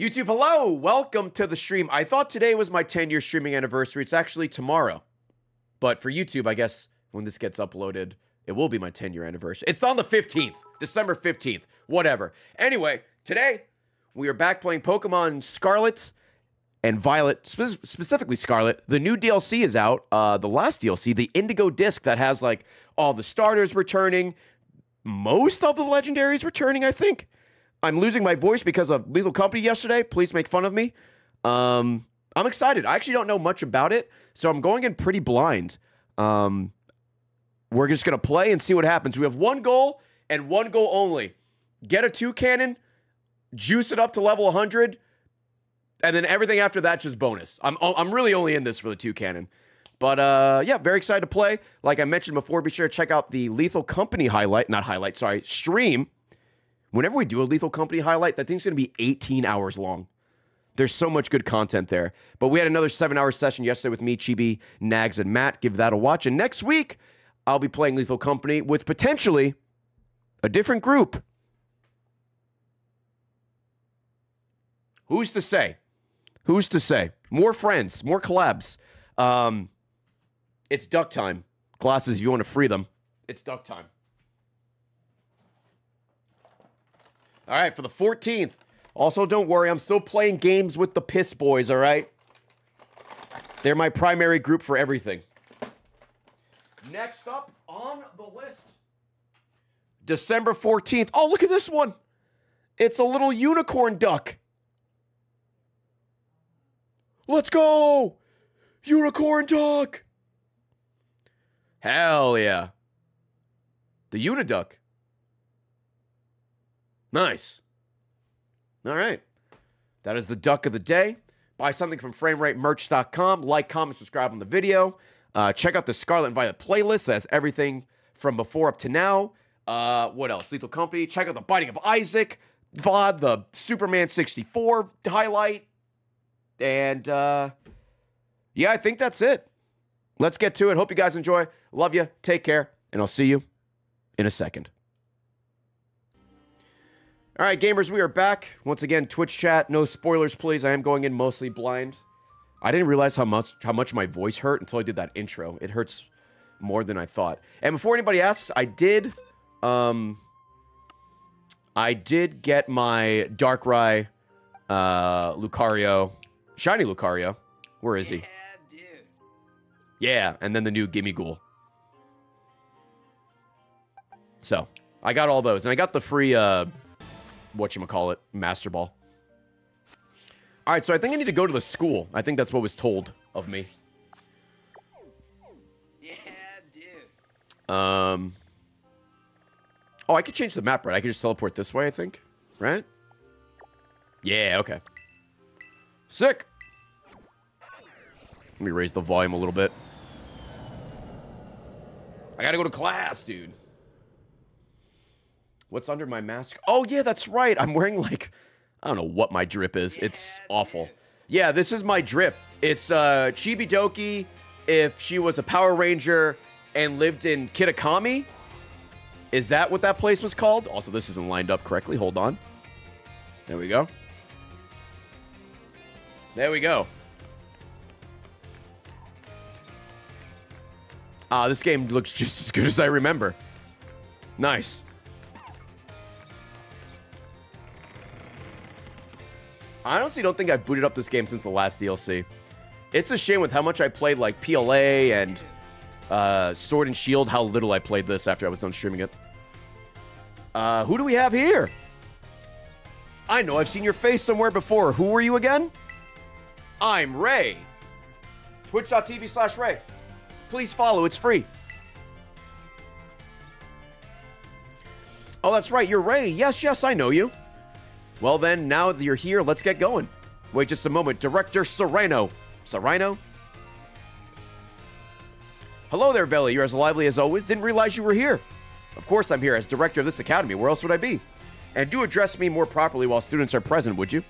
YouTube, hello. Welcome to the stream. I thought today was my 10 year streaming anniversary. It's actually tomorrow. But for YouTube, I guess when this gets uploaded, it will be my 10 year anniversary. It's on the 15th, December 15th, whatever. Anyway, today we are back playing Pokemon Scarlet and Violet, spe- specifically Scarlet. The new DLC is out. Uh, the last DLC, the Indigo Disk, that has like all the starters returning, most of the legendaries returning, I think. I'm losing my voice because of Lethal Company yesterday. Please make fun of me. Um, I'm excited. I actually don't know much about it, so I'm going in pretty blind. Um, we're just gonna play and see what happens. We have one goal and one goal only: get a Toucannon, juice it up to level 100, and then everything after that just bonus. I'm I'm really only in this for the Toucannon. But uh, yeah, very excited to play. Like I mentioned before, be sure to check out the Lethal Company highlight, not highlight, sorry, stream whenever we do a Lethal Company highlight, that thing's going to be 18 hours long. There's so much good content there. But we had another seven hour session yesterday with me, Chibi, Nags, and Matt. Give that a watch. And next week, I'll be playing Lethal Company with potentially a different group. Who's to say? Who's to say? More friends, more collabs. Um, it's duck time. Glasses, if you want to free them, it's duck time. All right, for the 14th. Also, don't worry, I'm still playing games with the Piss Boys, all right? They're my primary group for everything. Next up on the list, December 14th. Oh, look at this one. It's a little unicorn duck. Let's go! Unicorn duck! Hell yeah. The Uniduck. Nice. All right. That is the duck of the day. Buy something from frameratemerch.com. Like, comment, subscribe on the video. Uh, check out the Scarlet and Violet playlist. That's everything from before up to now. Uh, what else? Lethal Company. Check out the Binding of Isaac VOD, the Superman 64 highlight. And uh, yeah, I think that's it. Let's get to it. Hope you guys enjoy. Love you. Take care. And I'll see you in a second. All right, gamers, we are back. Once again, Twitch chat. No spoilers, please. I am going in mostly blind. I didn't realize how much how much my voice hurt until I did that intro. It hurts more than I thought. And before anybody asks, I did um I did get my Darkrai uh Lucario, shiny Lucario. Where is he? Yeah, dude. Yeah, and then the new Gimmighoul. So, I got all those. And I got the free uh what you call it, Master Ball. All right, so I think I need to go to the school. I think that's what was told of me. Yeah, dude. Um. Oh, I could change the map, right? I could just teleport this way, I think. Right? Yeah, okay. Sick. Let me raise the volume a little bit. I gotta go to class, dude. What's under my mask? Oh, yeah, that's right. I'm wearing, like, I don't know what my drip is. it's Yeah, awful. dude. Yeah, this is my drip. It's uh, Chibidoki if she was a Power Ranger and lived in Kitakami. Is that what that place was called? Also, this isn't lined up correctly. Hold on. There we go. There we go. Ah, this game looks just as good as I remember. Nice. I honestly don't think I've booted up this game since the last DLC. It's a shame with how much I played like PLA and uh, Sword and Shield, how little I played this after I was done streaming it. Uh, who do we have here? I know I've seen your face somewhere before. Who are you again? I'm Ray. Twitch.tv slash Ray. Please follow, it's free. Oh, that's right, you're Ray. Yes, yes, I know you. Well, then, now that you're here, let's get going. Wait just a moment. Director Cyrano. Cyrano? Hello there, Veli. You're as lively as always. Didn't realize you were here. Of course, I'm here as director of this academy. Where else would I be? And do address me more properly while students are present, would you?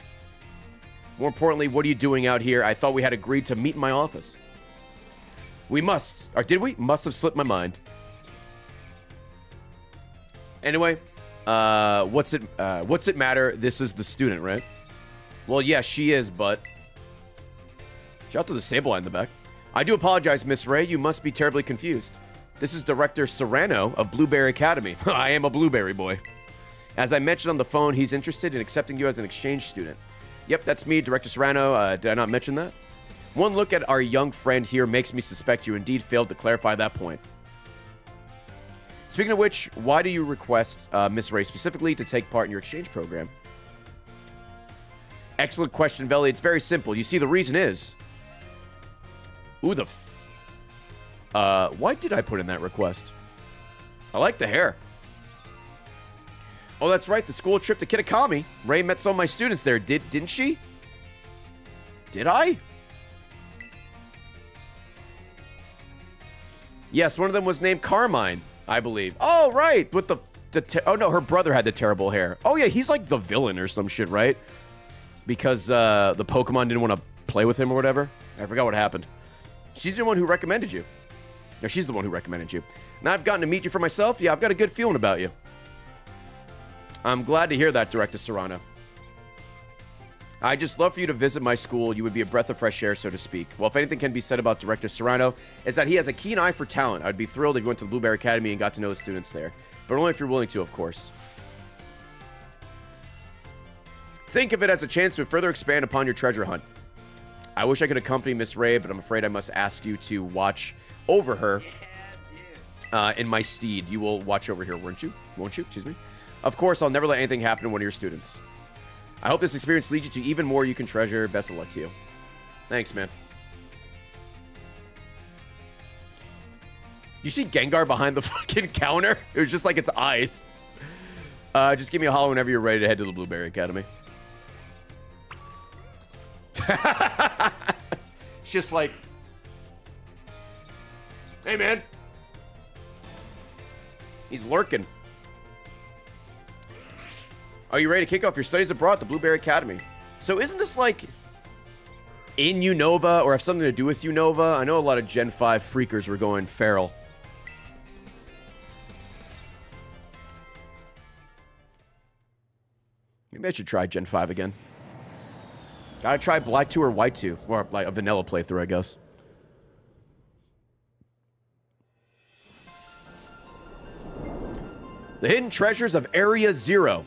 More importantly, what are you doing out here? I thought we had agreed to meet in my office. We must. Or did we? Must have slipped my mind. Anyway, uh, what's it? Uh, what's it matter? This is the student, right? Well, yes, she is, but... Shout out to the Sableye in the back. I do apologize, Miss Ray. You must be terribly confused. This is Director Cyrano of Blueberry Academy. I am a Blueberry boy. As I mentioned on the phone, he's interested in accepting you as an exchange student. Yep, that's me, Director Cyrano. Uh, did I not mention that? One look at our young friend here makes me suspect you indeed failed to clarify that point. Speaking of which, why do you request uh, Miss Ray specifically to take part in your exchange program? Excellent question, Veli. It's very simple. You see, the reason is... Ooh, the... uh, why did I put in that request? I like the hair. Oh, that's right. The school trip to Kitakami. Ray met some of my students there. Did didn't she? Did I? Yes, one of them was named Carmine, I believe. Oh, right. With the, the oh no, her brother had the terrible hair. Oh yeah, he's like the villain or some shit, right? Because uh, the Pokemon didn't want to play with him or whatever. I forgot what happened. She's the one who recommended you. No, she's the one who recommended you. Now I've gotten to meet you for myself. Yeah, I've got a good feeling about you. I'm glad to hear that, Director Cyrano. I just love for you to visit my school. You would be a breath of fresh air, so to speak. Well, if anything can be said about Director Cyrano, is that he has a keen eye for talent. I'd be thrilled if you went to the Blueberry Academy and got to know the students there. But only if you're willing to, of course. Think of it as a chance to further expand upon your treasure hunt. I wish I could accompany Miss Ray, but I'm afraid I must ask you to watch over her Yeah, uh, in my steed. You will watch over here, won't you? Won't you? Excuse me. Of course, I'll never let anything happen to one of your students. I hope this experience leads you to even more you can treasure. Best of luck to you. Thanks, man. You see Gengar behind the fucking counter? It was just like its eyes. Uh, just give me a holler whenever you're ready to head to the Blueberry Academy. it's just like, hey, man. He's lurking. Are you ready to kick off your studies abroad at the Blueberry Academy? So isn't this like in Unova or have something to do with Unova? I know a lot of Gen 5 freakers were going feral. Maybe I should try Gen 5 again. Gotta try Black 2 or White 2. Or like a vanilla playthrough, I guess. The Hidden Treasures of Area Zero.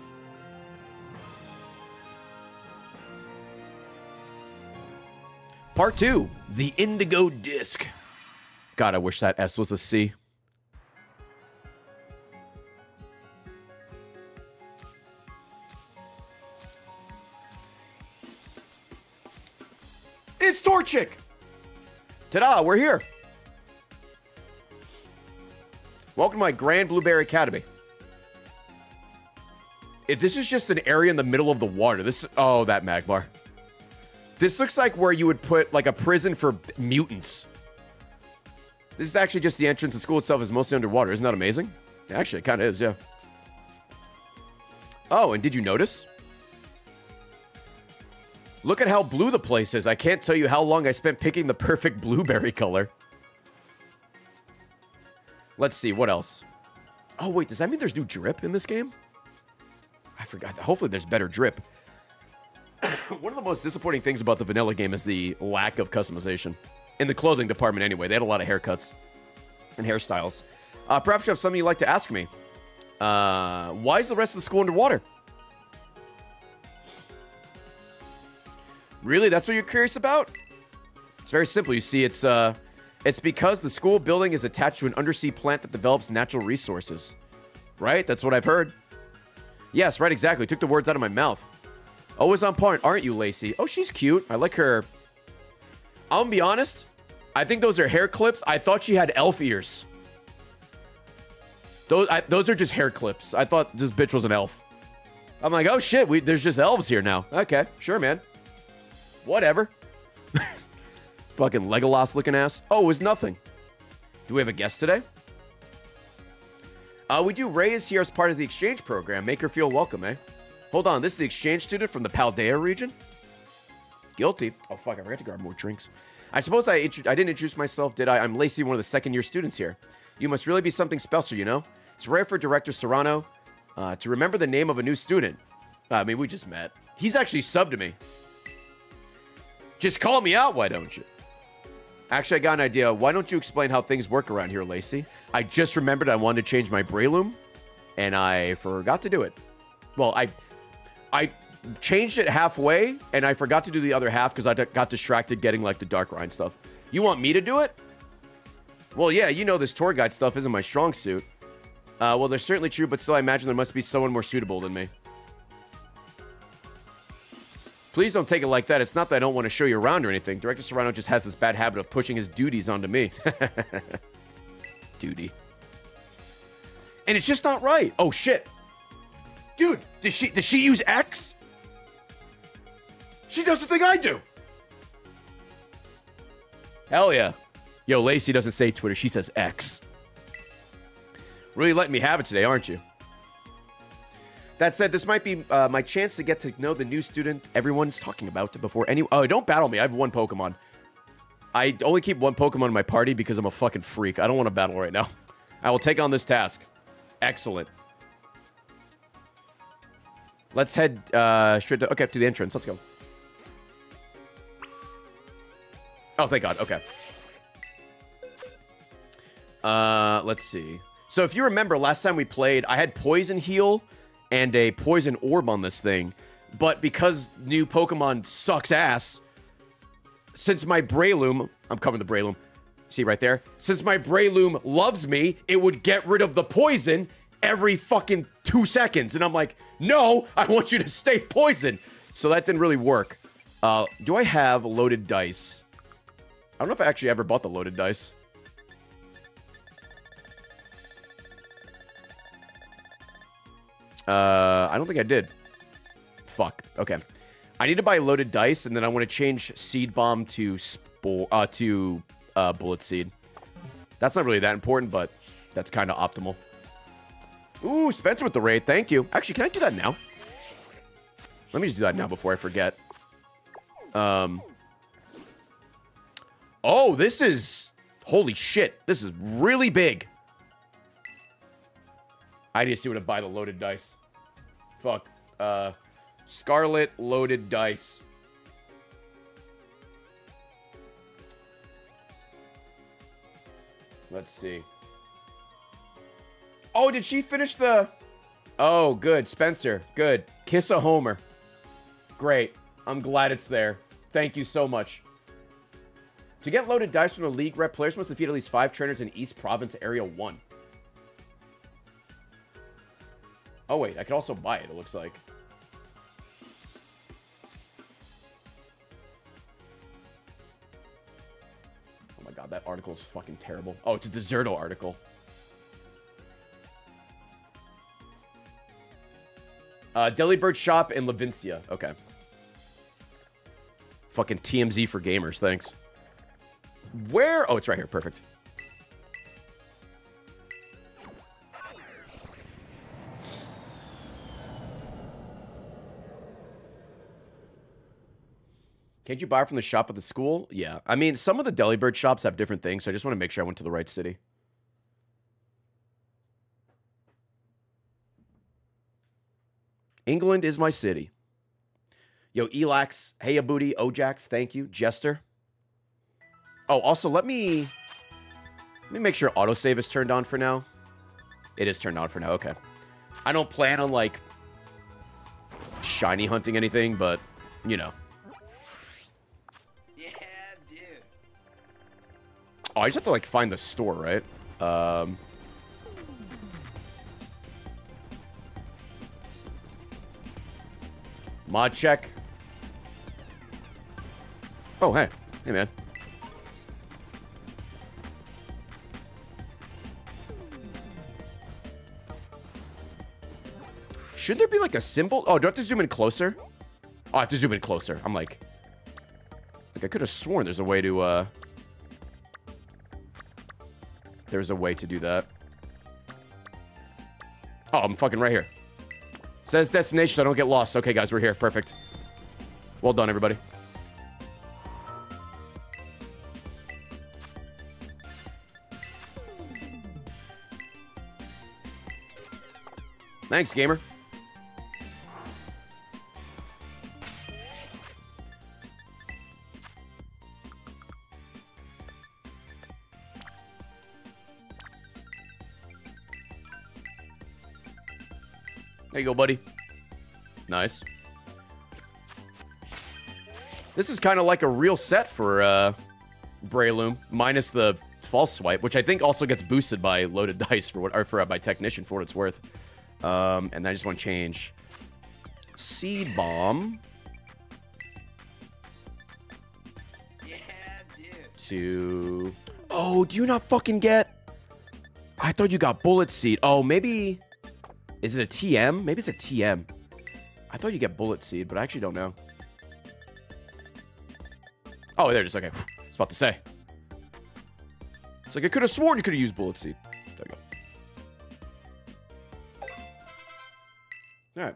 Part 2 The Indigo Disk. God, I wish that S was a C. It's Torchic! Ta-da, we're here. Welcome to my Grand Blueberry Academy. If this is just an area in the middle of the water. This oh that Magmar. This looks like where you would put like a prison for mutants. This is actually just the entrance. The school itself is mostly underwater. Isn't that amazing? Actually, it kind of is, yeah. Oh, and did you notice? Look at how blue the place is. I can't tell you how long I spent picking the perfect blueberry color. Let's see, what else? Oh, wait, does that mean there's new drip in this game? I forgot. Hopefully there's better drip. One of the most disappointing things about the vanilla game is the lack of customization. In the clothing department, anyway. They had a lot of haircuts and hairstyles. Uh, perhaps you have something you'd like to ask me. Uh, why is the rest of the school underwater? Really? That's what you're curious about? It's very simple. You see, it's uh, it's because the school building is attached to an undersea plant that develops natural resources. Right? That's what I've heard. Yes, right, exactly. Took the words out of my mouth. Always on point, aren't you, Lacey? Oh, she's cute. I like her. I'm gonna be honest. I think those are hair clips. I thought she had elf ears. Those, I, those are just hair clips. I thought this bitch was an elf. I'm like, oh shit, we, there's just elves here now. Okay, sure, man. Whatever. Fucking Legolas looking ass. Oh, it's nothing. Do we have a guest today? Uh, we do. Ray is here as part of the exchange program. Make her feel welcome, eh? Hold on, this is the exchange student from the Paldea region? Guilty. Oh, fuck, I forgot to grab more drinks. I suppose I, I didn't introduce myself, did I? I'm Lacey, one of the second year students here. You must really be something special, you know? It's rare for Director Cyrano uh, to remember the name of a new student. I mean, we just met. He's actually subbed to me. Just call me out, why don't you? Actually, I got an idea. Why don't you explain how things work around here, Lacey? I just remembered I wanted to change my Breloom, and I forgot to do it. Well, I I changed it halfway, and I forgot to do the other half because I got distracted getting, like, the Darkrai stuff. You want me to do it? Well, yeah, you know this tour guide stuff isn't my strong suit. Uh, well, they're certainly true, but still I imagine there must be someone more suitable than me. Please don't take it like that. It's not that I don't want to show you around or anything. Director Cyrano just has this bad habit of pushing his duties onto me. Duty. And it's just not right. Oh, shit. Dude, does she, does she use X? She does the thing I do. Hell yeah. Yo, Lacey doesn't say Twitter. She says X. Really letting me have it today, aren't you? That said, this might be uh, my chance to get to know the new student everyone's talking about before any. Oh, don't battle me. I have one Pokemon. I only keep one Pokemon in my party because I'm a fucking freak. I don't want to battle right now. I will take on this task. Excellent. Let's head uh, straight to... Okay, to the entrance. Let's go. Oh, thank God. Okay. Uh, let's see. So if you remember, last time we played, I had Poison Heal and a Poison Orb on this thing. But because new Pokemon sucks ass, since my Breloom... I'm covering the Breloom. See right there? Since my Breloom loves me, it would get rid of the poison every fucking two seconds. And I'm like, no, I want you to stay poison. So that didn't really work. Uh, do I have loaded dice? I don't know if I actually ever bought the loaded dice. Uh, I don't think I did. Fuck. Okay. I need to buy loaded dice, and then I want to change Seed Bomb to Spore, uh, to uh, Bullet Seed. That's not really that important, but that's kind of optimal. Ooh, Spencer with the raid. Thank you. Actually, can I do that now? Let me just do that now before I forget. Um. Oh, this is... Holy shit. This is really big. I see what to buy the loaded dice. Fuck. Uh, Scarlet loaded dice. Let's see. Oh, did she finish the... Oh, good. Spencer. Good. Kiss a homer. Great. I'm glad it's there. Thank you so much. To get loaded dice from the league rep, players must defeat at least five trainers in East Province Area 1. Oh, wait. I could also buy it, it looks like. Oh my god, that article is fucking terrible. Oh, it's a Dexerto article. Uh, Delibird Shop in Levincia. Okay. Fucking TMZ for gamers, thanks. Where? Oh, it's right here. Perfect. Can't you buy from the shop at the school? Yeah. I mean, some of the Delibird shops have different things, so I just want to make sure I went to the right city. England is my city. Yo, Elax, Hey Booty, Ojax, thank you. Jester. Oh, also, let me... Let me make sure autosave is turned on for now. It is turned on for now, okay. I don't plan on, like, shiny hunting anything, but, you know. Yeah, dude. Oh, I just have to, like, find the store, right? Um... Mod check. Oh, hey. Hey, man. Should there be like a symbol? Oh, do I have to zoom in closer? Oh, I have to zoom in closer. I'm like... Like, I could have sworn there's a way to, uh... There's a way to do that. Oh, I'm fucking right here. Says destination, I don't get lost. Okay, guys, we're here. Perfect. Well done, everybody. Thanks, gamer. Go, buddy. Nice. This is kind of like a real set for uh, Breloom, minus the false swipe, which I think also gets boosted by loaded dice for what, or for uh, by technician for what it's worth. Um, and I just want to change seed bomb Yeah, dude. to. Oh, do you not fucking get? I thought you got bullet seed. Oh, maybe. Is it a TM? Maybe it's a TM. I thought you get bullet seed, but I actually don't know. Oh, there it is. Okay. I was about to say. It's like I could have sworn you could have used bullet seed. There go. All right.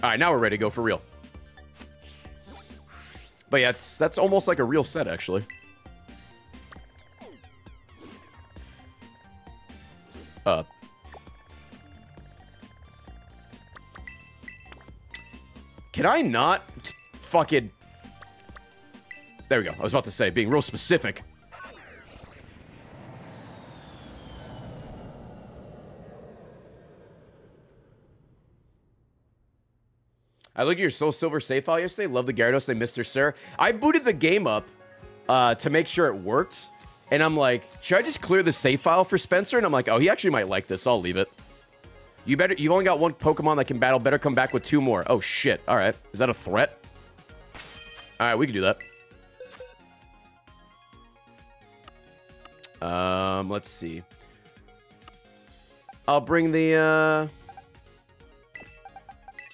All right, now we're ready to go for real. But yeah, it's, that's almost like a real set, actually. Can I not fucking... There we go. I was about to say, being real specific. I look at your Soul Silver save file yesterday. Love the Gyarados. They missed their Sir. I booted the game up uh, to make sure it worked. And I'm like, should I just clear the save file for Spencer? And I'm like, oh, he actually might like this. I'll leave it. You better. You've only got one Pokemon that can battle. Better come back with two more. Oh shit. All right. Is that a threat? All right, we can do that. Um, let's see. I'll bring the. uh...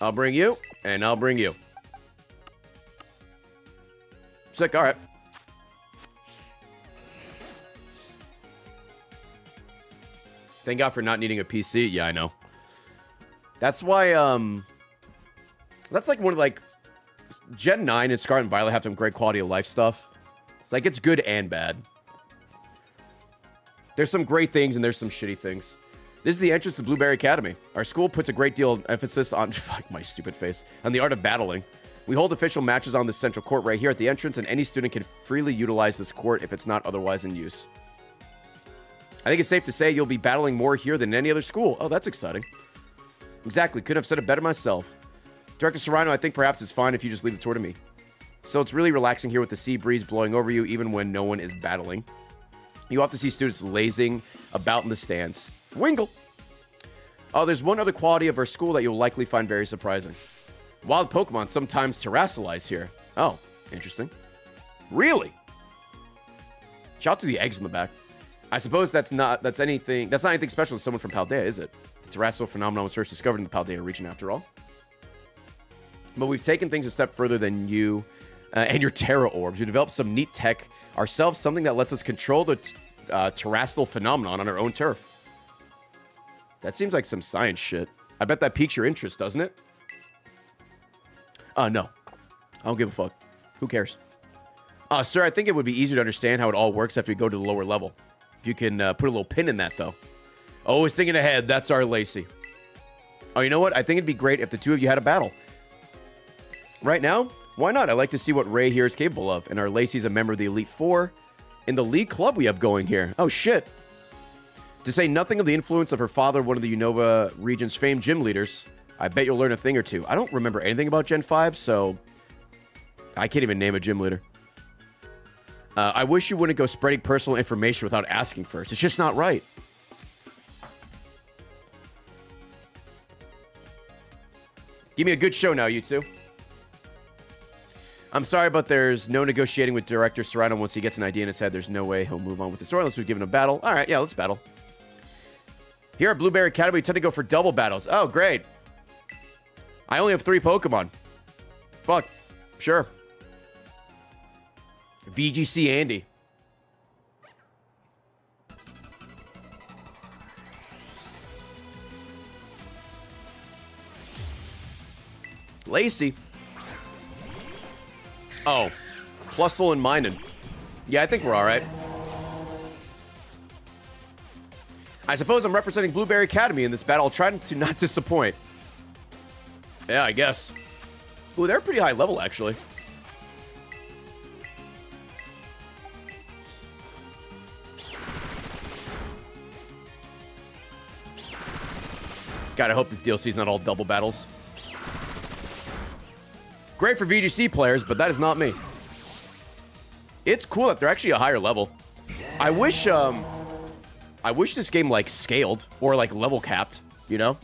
I'll bring you, and I'll bring you. Sick. All right. Thank God for not needing a PC. Yeah, I know. That's why, um... That's like one of, like... Gen 9 and Scarlet and Violet have some great quality of life stuff. It's like, it's good and bad. There's some great things and there's some shitty things. This is the entrance to Blueberry Academy. Our school puts a great deal of emphasis on... Fuck, my stupid face. On the art of battling. We hold official matches on the central court right here at the entrance, and any student can freely utilize this court if it's not otherwise in use. I think it's safe to say you'll be battling more here than any other school. Oh, that's exciting. Exactly. Couldn't have said it better myself. Director Cyrano, I think perhaps it's fine if you just leave the tour to me. So it's really relaxing here with the sea breeze blowing over you even when no one is battling. You often see students lazing about in the stands. Wingull! Oh, there's one other quality of our school that you'll likely find very surprising. Wild Pokemon sometimes terastallize here. Oh, interesting. Really? Shout out to the eggs in the back. I suppose that's not that's anything that's not anything special to someone from Paldea, is it? Terastal phenomenon was first discovered in the Paldea region, after all. But we've taken things a step further than you uh, and your Tera orbs. We developed some neat tech ourselves, something that lets us control the uh, Terastal phenomenon on our own turf. That seems like some science shit. I bet that piques your interest, doesn't it? Uh, no. I don't give a fuck. Who cares? Uh, sir, I think it would be easier to understand how it all works after you go to the lower level. If you can uh, put a little pin in that, though. Always thinking ahead. That's our Lacey. Oh, you know what? I think it'd be great if the two of you had a battle. Right now? Why not? I like to see what Ray here is capable of. And our Lacey's a member of the Elite Four. In the league club we have going here. Oh, shit. To say nothing of the influence of her father, one of the Unova region's famed gym leaders, I bet you'll learn a thing or two. I don't remember anything about Gen 5, so I can't even name a gym leader. Uh, I wish you wouldn't go spreading personal information without asking first. It's just not right. Give me a good show now, you two. I'm sorry, but there's no negotiating with director Cyrano once he gets an idea in his head. There's no way he'll move on with the story unless we've given a battle. All right, yeah, let's battle. Here at Blueberry Academy, we tend to go for double battles. Oh, great. I only have three Pokemon. Fuck. Sure. VGC Andy. Lacey. Oh. Plusle and Minun. Yeah, I think we're all right. I suppose I'm representing Blueberry Academy in this battle. I'll try to not disappoint. Yeah, I guess. Ooh, they're pretty high level, actually. God, I hope this DLC is not all double battles. Great for VGC players, but that is not me. It's cool that they're actually a higher level. I wish, um, I wish this game like scaled or like level capped, you know?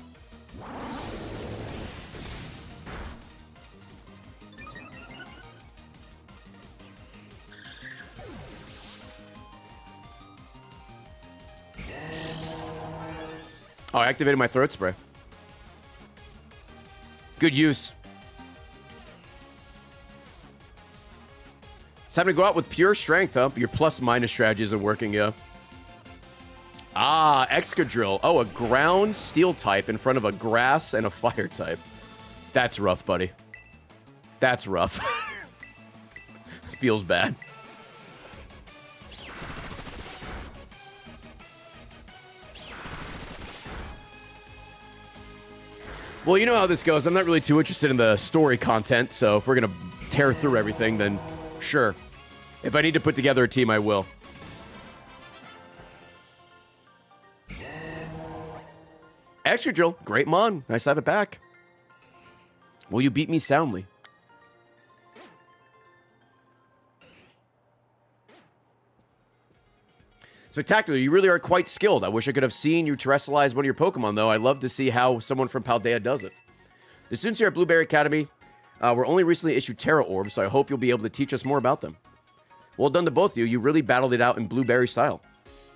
Oh, I activated my throat spray. Good use. It's time to go out with pure strength, huh? Your plus minus strategy isn't working, yeah. Ah, Excadrill. Oh, a ground steel type in front of a grass and a fire type. That's rough, buddy. That's rough. Feels bad. Well, you know how this goes. I'm not really too interested in the story content, so if we're going to tear through everything, then sure. If I need to put together a team, I will. Excadrill, great mon. Nice to have it back. Will you beat me soundly? Spectacular. You really are quite skilled. I wish I could have seen you terastallize one of your Pokemon, though. I'd love to see how someone from Paldea does it. The students here at Blueberry Academy uh, were only recently issued Tera Orbs, so I hope you'll be able to teach us more about them. Well done to both of you. You really battled it out in Blueberry style.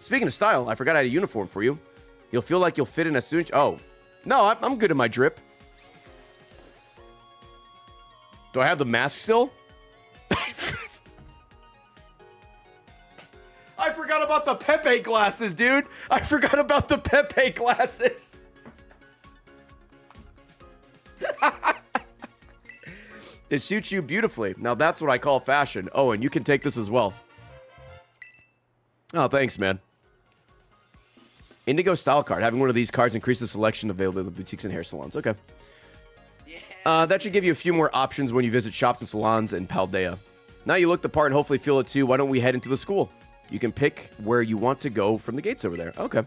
Speaking of style, I forgot I had a uniform for you. You'll feel like you'll fit in as soon as... Oh. No, I'm, I'm good in my drip. Do I have the mask still? I forgot about the Pepe glasses, dude. I forgot about the Pepe glasses. it suits you beautifully. Now that's what I call fashion. Oh, and you can take this as well. Oh, thanks, man. Indigo style card. Having one of these cards increases the selection available at boutiques and hair salons. Okay. Yeah. Uh, that should give you a few more options when you visit shops and salons in Paldea. Now you look the part and hopefully feel it too. Why don't we head into the school? You can pick where you want to go from the gates over there. Okay.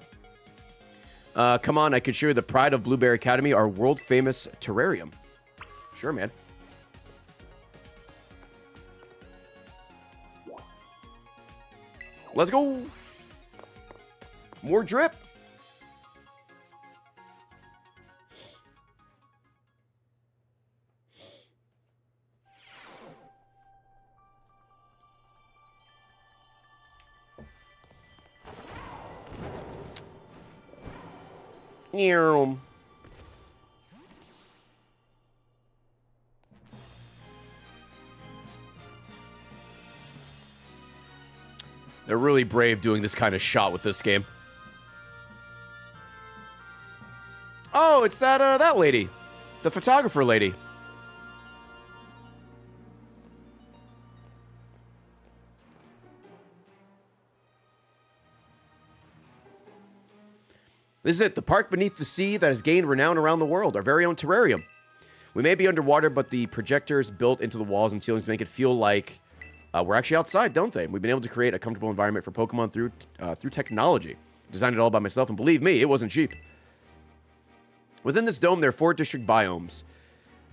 Uh, come on, I can show you the pride of Blueberry Academy, our world famous terrarium. Sure, man. Let's go. More drip. Meow. They're really brave doing this kind of shot with this game. Oh, it's that uh that lady. The photographer lady. This is it, the park beneath the sea that has gained renown around the world, our very own terrarium. We may be underwater, but the projectors built into the walls and ceilings make it feel like uh, we're actually outside, don't they? We've been able to create a comfortable environment for Pokemon through uh, through technology. Designed it all by myself, and believe me, it wasn't cheap. Within this dome, there are four district biomes.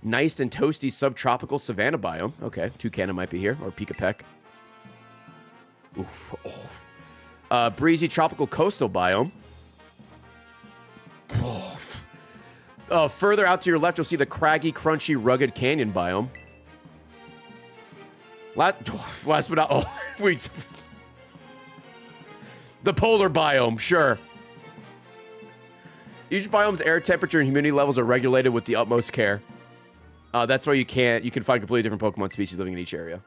Nice and toasty subtropical savanna biome. Okay, Toucannon might be here, or Pikipek. Oof. Oh. Uh, breezy tropical coastal biome. Oh. Uh, further out to your left, you'll see the craggy, crunchy, rugged canyon biome. Last, last but not oh, wait. The polar biome, sure. Each biome's air temperature and humidity levels are regulated with the utmost care. Uh, that's why you can't. You can find completely different Pokemon species living in each area.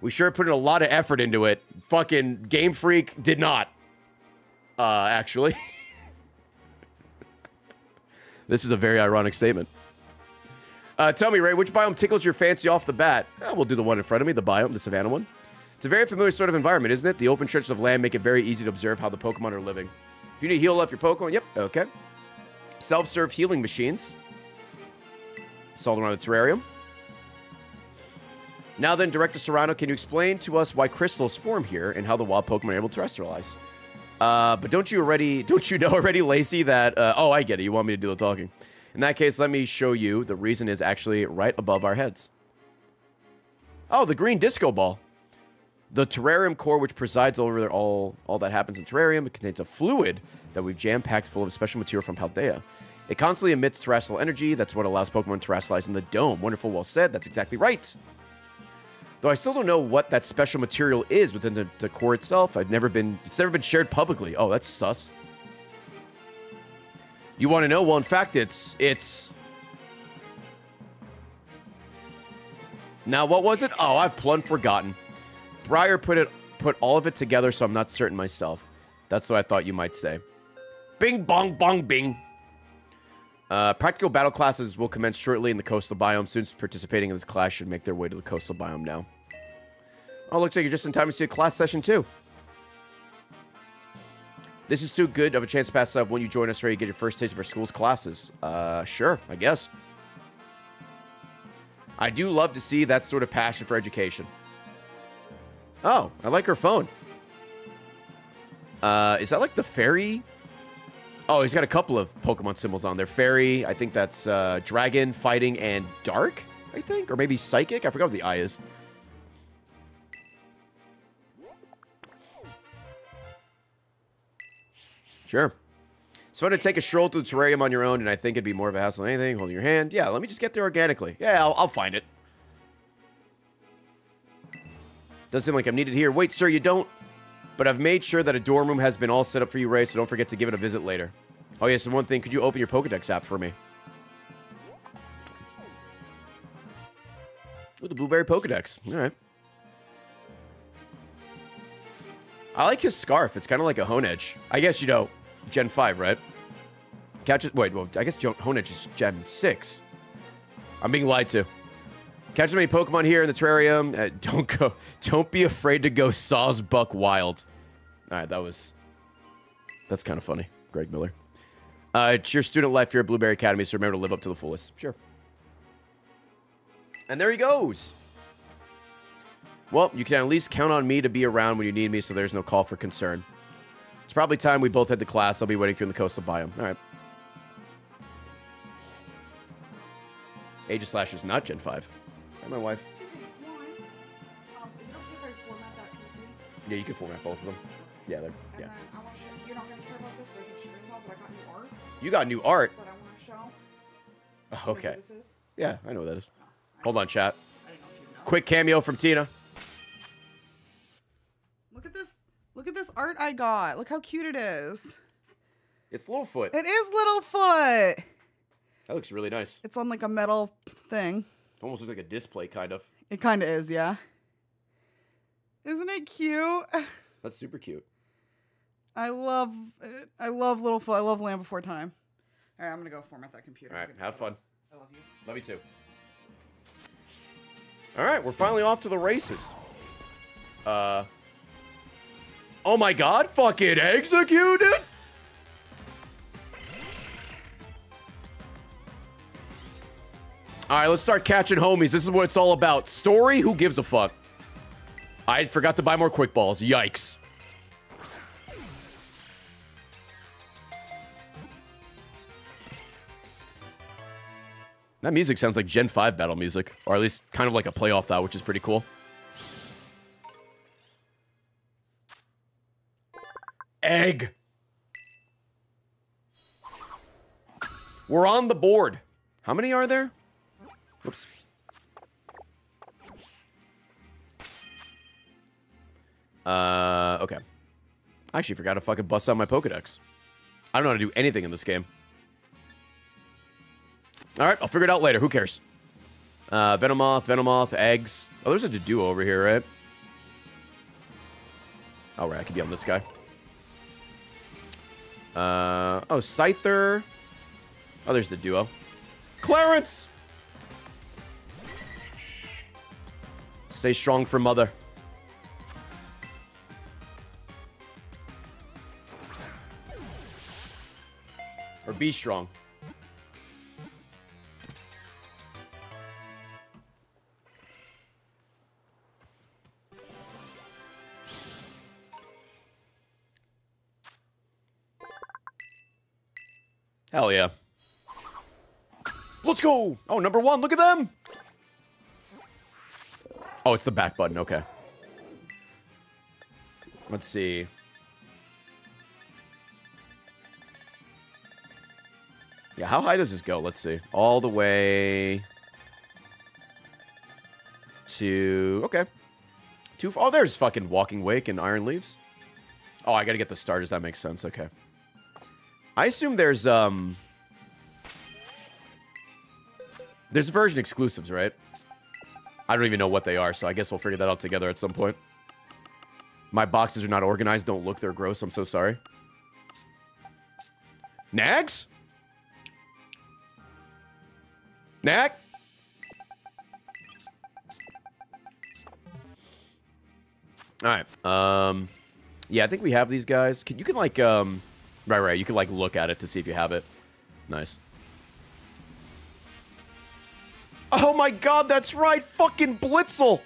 We sure put in a lot of effort into it. Fucking Game Freak did not. Uh, actually. this is a very ironic statement. Uh, tell me, Ray, which biome tickles your fancy off the bat? Eh, we'll do the one in front of me, the biome, the savannah one. It's a very familiar sort of environment, isn't it? The open stretches of land make it very easy to observe how the Pokemon are living. If you need to heal up your Pokemon, yep, okay. Self-serve healing machines. Installed around the terrarium. Now then, Director Cyrano, can you explain to us why crystals form here and how the wild Pokemon are able to terastallize? Uh, but don't you already, don't you know already, Lacey, that, uh, oh, I get it. You want me to do the talking. In that case, let me show you the reason is actually right above our heads. Oh, the green disco ball. The terrarium core, which presides over all, all that happens in terrarium, it contains a fluid that we've jam-packed full of special material from Paldea. It constantly emits Terastal energy. That's what allows Pokemon to terastallize in the dome. Wonderful, well said. That's exactly right. Though I still don't know what that special material is within the, the core itself. I've never been, it's never been shared publicly. Oh, that's sus. You want to know? Well, in fact, it's, it's... Now, what was it? Oh, I've plumb forgotten. Briar put it, put all of it together, so I'm not certain myself. That's what I thought you might say. Bing, bong, bong, bing. Uh, practical battle classes will commence shortly in the coastal biome. Students participating in this class should make their way to the coastal biome now. Oh, looks like you're just in time to see a class session too. This is too good of a chance to pass up when you join us ready to get your first taste of our school's classes. Uh, sure, I guess. I do love to see that sort of passion for education. Oh, I like her phone. Uh, is that like the fairy? Oh, he's got a couple of Pokemon symbols on there. Fairy, I think that's uh, Dragon, Fighting, and Dark, I think? Or maybe Psychic? I forgot what the eye is. Sure. It's fun to take a stroll through the terrarium on your own, and I think it'd be more of a hassle than anything, holding your hand. Yeah, let me just get there organically. Yeah, I'll, I'll find it. Doesn't seem like I'm needed here. Wait, sir, you don't... But I've made sure that a dorm room has been all set up for you, Ray, so don't forget to give it a visit later. Oh, yes, and one thing. Could you open your Pokedex app for me? Ooh, the Blueberry Pokedex. All right. I like his scarf. It's kind of like a Honedge. I guess, you know, Gen 5, right? Catches... Wait, well, I guess Honedge is Gen 6. I'm being lied to. Catch as many Pokemon here in the terrarium. Uh, don't go. Don't be afraid to go Sawsbuck Wild. All right, that was. That's kind of funny, Greg Miller. Uh, it's your student life here at Blueberry Academy, so remember to live up to the fullest. Sure. And there he goes. Well, you can at least count on me to be around when you need me, so there's no call for concern. It's probably time we both head to class. I'll be waiting for you in the coastal biome. All right. Aegislash is not Gen 5. Hi, my wife. Um, is it okay if I format that PC? Yeah, you can format both of them. Yeah, they're, And yeah. then I want to show you're not going to care about this, but I can stream well, but I got new art You got new art. that I want to show. Oh, You Okay. This is? Yeah, I know what that is. Hold on, chat. I don't know if you know. Quick cameo from Tina. Look at this art I got. Look how cute it is. It's Littlefoot. It is Littlefoot. That looks really nice. It's on like a metal thing. Almost looks like a display, kind of. It kind of is, yeah. Isn't it cute? That's super cute. I love it. I love Littlefoot. I love Land Before Time. All right, I'm gonna go format that computer. All right, have fun. I love you. Love you too. All right, we're finally off to the races. Uh. Oh my god, fucking executed! All right, let's start catching homies. This is what it's all about. Story, who gives a fuck? I forgot to buy more quick balls. Yikes. That music sounds like Gen 5 battle music, or at least kind of like a play off that, which is pretty cool. Egg. We're on the board. How many are there? Whoops. Uh, okay. I actually forgot to fucking bust out my Pokedex. I don't know how to do anything in this game. All right, I'll figure it out later. Who cares? Uh, Venomoth, Venomoth, eggs. Oh, there's a Doduo over here, right? Oh, right, I could be on this guy. Uh, oh, Scyther. Oh, there's the duo. Clarence! Stay strong for mother. Or be strong. Hell yeah. Let's go. Oh, number one. Look at them. Oh, it's the back button. Okay. Let's see. Yeah, how high does this go? Let's see. All the way to... Okay. Two... Oh, there's fucking Walking Wake and Iron Leaves. Oh, I gotta get the starters. That makes sense. Okay. I assume there's, um... There's version exclusives, right? I don't even know what they are, so I guess we'll figure that out together at some point. My boxes are not organized. Don't look. They're gross. I'm so sorry. Nags? Nag? All right. Um, yeah, I think we have these guys. Can, you can like, um, right, right. You can like look at it to see if you have it. Nice. Oh my god, that's right. Fucking Blitzle.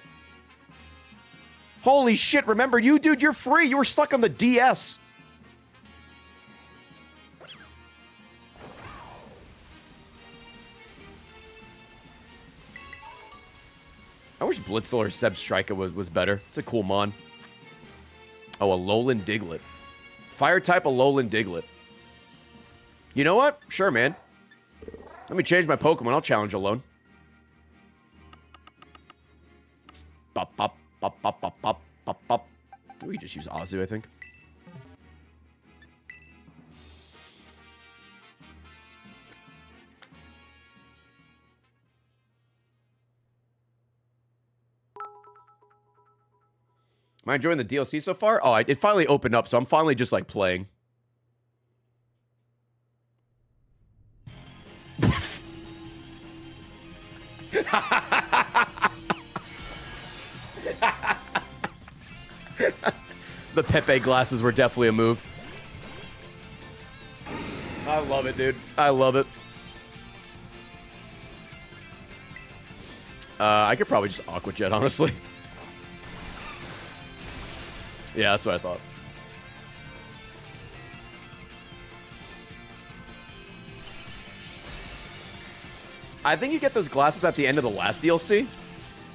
Holy shit, remember you, dude? You're free. You were stuck on the DS. I wish Blitzle or Zebstrika was, was better. It's a cool mon. Oh, a Alolan Diglett. Fire type Alolan Diglett. You know what? Sure, man. Let me change my Pokemon. I'll challenge alone. Bop, bop, bop, bop, bop, bop, bop, bop. We just use Azu, I think. Am I enjoying the DLC so far? Oh, it finally opened up, so I'm finally just like playing. the Pepe glasses were definitely a move. I love it, dude. I love it. Uh, I could probably just Aqua Jet, honestly. Yeah, that's what I thought. I think you get those glasses at the end of the last DLC.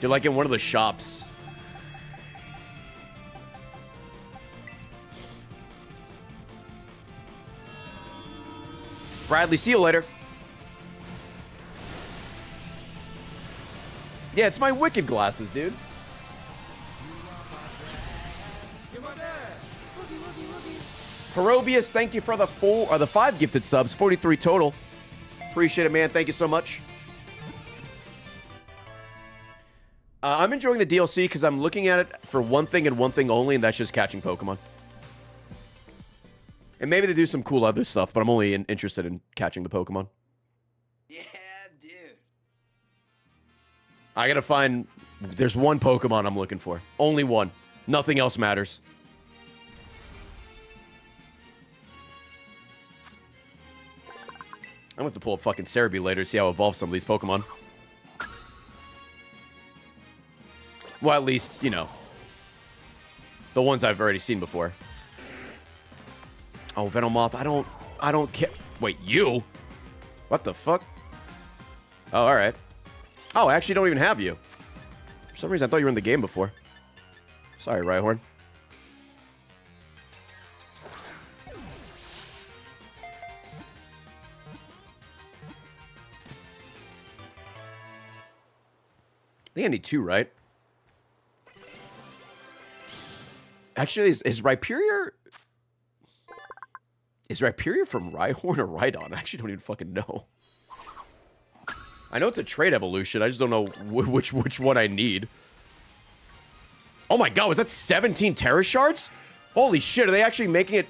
You're like in one of the shops. Bradley, see you later. Yeah, it's my wicked glasses, dude. Perobius, thank you for the four or the five gifted subs, 43 total. Appreciate it, man. Thank you so much. Uh, I'm enjoying the DLC because I'm looking at it for one thing and one thing only, and that's just catching Pokemon. And maybe they do some cool other stuff, but I'm only in, interested in catching the Pokemon. Yeah, dude. I gotta find. There's one Pokemon I'm looking for. Only one. Nothing else matters. I'm gonna have to pull up fucking Serebii later to see how I evolve some of these Pokemon. Well, at least, you know, the ones I've already seen before. Oh, Venomoth, I don't, I don't care. Wait, you? What the fuck? Oh, all right. Oh, I actually don't even have you. For some reason, I thought you were in the game before. Sorry, Rhyhorn. Think I need two, right? Actually, is, is Rhyperior... Is Rhyperior from Rhyhorn or Rhydon? I actually don't even fucking know. I know it's a trade evolution. I just don't know which which one I need. Oh my god, was that 17 Tera Shards? Holy shit, are they actually making it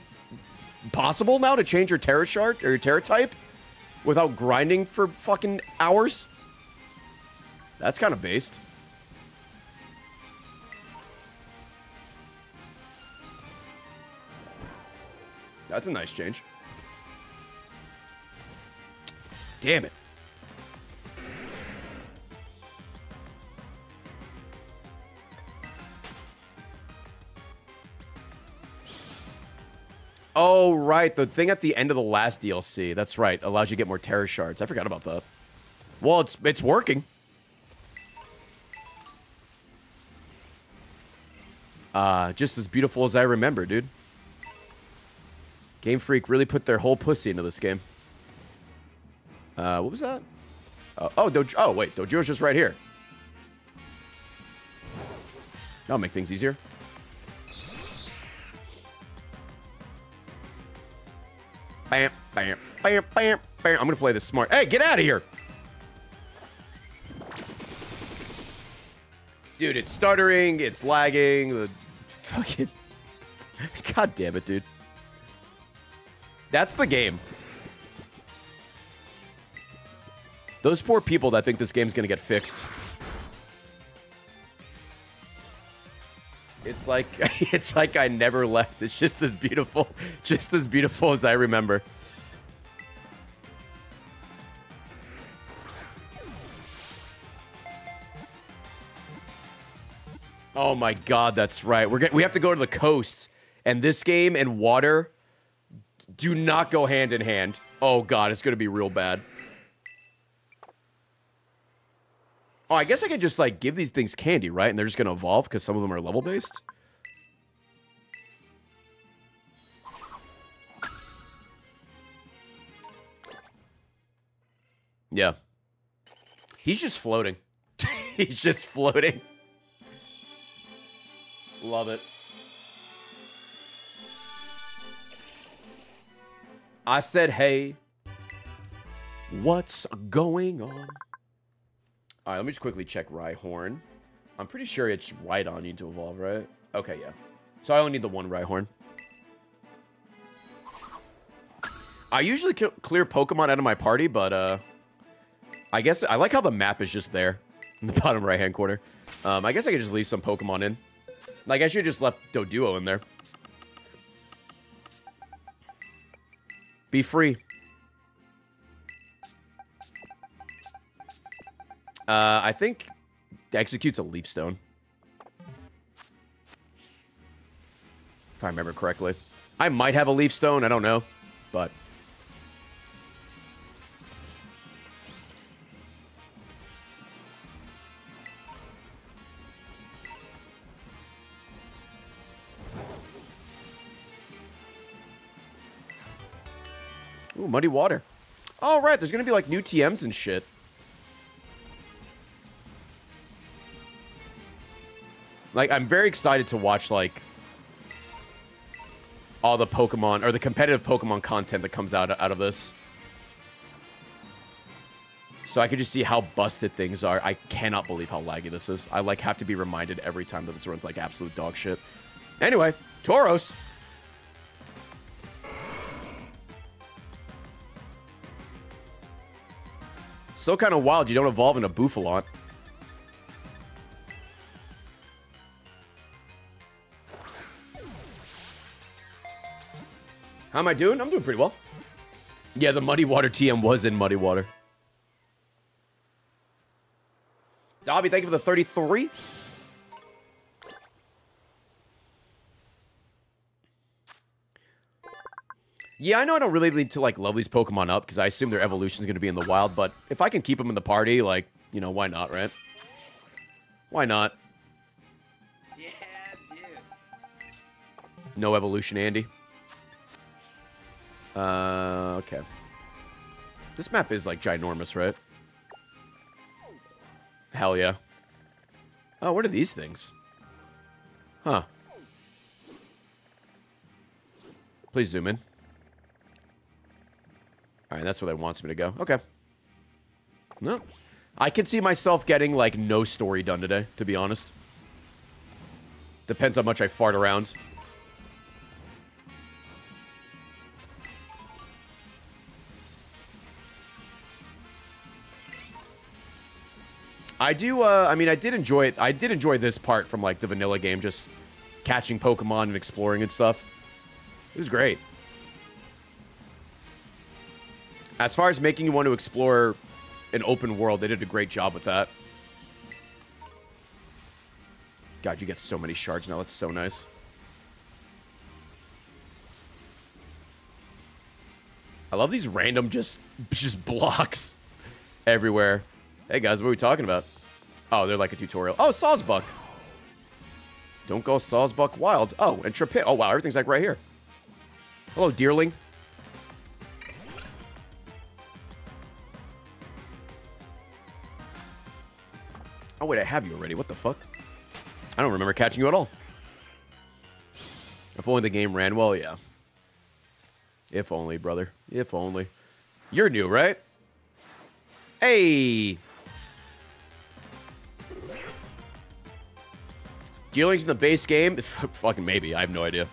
possible now to change your Tera Shard or your Tera type without grinding for fucking hours? That's kind of based. That's a nice change. Damn it. Oh, right. The thing at the end of the last DLC. That's right. Allows you to get more Tera Shards. I forgot about that. Well, it's it's working. Uh, just as beautiful as I remember, dude. Game Freak really put their whole pussy into this game. Uh, what was that? Uh, oh, oh, wait. Dojo's just right here. That'll make things easier. Bam, bam, bam, bam, bam. I'm gonna play this smart. Hey, get out of here! Dude, it's stuttering, it's lagging, the fucking... God damn it, dude. That's the game. Those poor people that think this game's gonna get fixed. It's like it's like I never left. It's just as beautiful, just as beautiful as I remember. Oh my god, that's right. We're get, we have to go to the coast, and this game and water do not go hand in hand. Oh god, it's gonna be real bad. Oh, I guess I could just, like, give these things candy, right? And they're just gonna evolve because some of them are level-based? Yeah. He's just floating. He's just floating. Love it. I said, hey, what's going on? All right, let me just quickly check Rhyhorn. I'm pretty sure it's white on you to evolve, right? Okay, yeah. So I only need the one Rhyhorn. I usually clear Pokemon out of my party, but uh, I guess I like how the map is just there in the bottom right-hand corner. Um, I guess I could just leave some Pokemon in. Like, I should have just left Doduo in there. Be free. Uh, I think Exeggcute's a leaf stone. If I remember correctly. I might have a leaf stone, I don't know. But muddy water. All oh, there's gonna be like new TMs and shit. Like, I'm very excited to watch, like, all the Pokemon, or the competitive Pokemon content that comes out, out of this. So I can just see how busted things are. I cannot believe how laggy this is. I, like, have to be reminded every time that this runs like absolute dog shit. Anyway, Tauros. Still kind of wild you don't evolve into Bouffalant. How am I doing? I'm doing pretty well. Yeah, the Muddy Water TM was in Muddy Water. Dobby, thank you for the 33. Yeah, I know I don't really need to, like, level these Pokemon up, because I assume their evolution is going to be in the wild, but if I can keep them in the party, like, you know, why not, right? Why not? Yeah, dude. No evolution, Andy. Uh, okay. This map is, like, ginormous, right? Hell yeah. Oh, what are these things? Huh. Please zoom in. Alright, that's where it wants me to go. Okay. No. I could see myself getting, like, no story done today, to be honest. Depends how much I fart around. I do, uh, I mean, I did enjoy it. I did enjoy this part from, like, the vanilla game, just catching Pokemon and exploring and stuff. It was great. As far as making you want to explore an open world, they did a great job with that. God, you get so many shards now. That's so nice. I love these random just just blocks everywhere. Hey guys, what are we talking about? Oh, they're like a tutorial. Oh, Sawsbuck. Don't go Sawsbuck wild. Oh, and Trapit. Oh, wow, everything's like right here. Hello, Deerling. Wait, I have you already. What the fuck? I don't remember catching you at all. If only the game ran well, yeah. If only, brother. If only. You're new, right? Hey! Deerling's in the base game? Fucking maybe. I have no idea.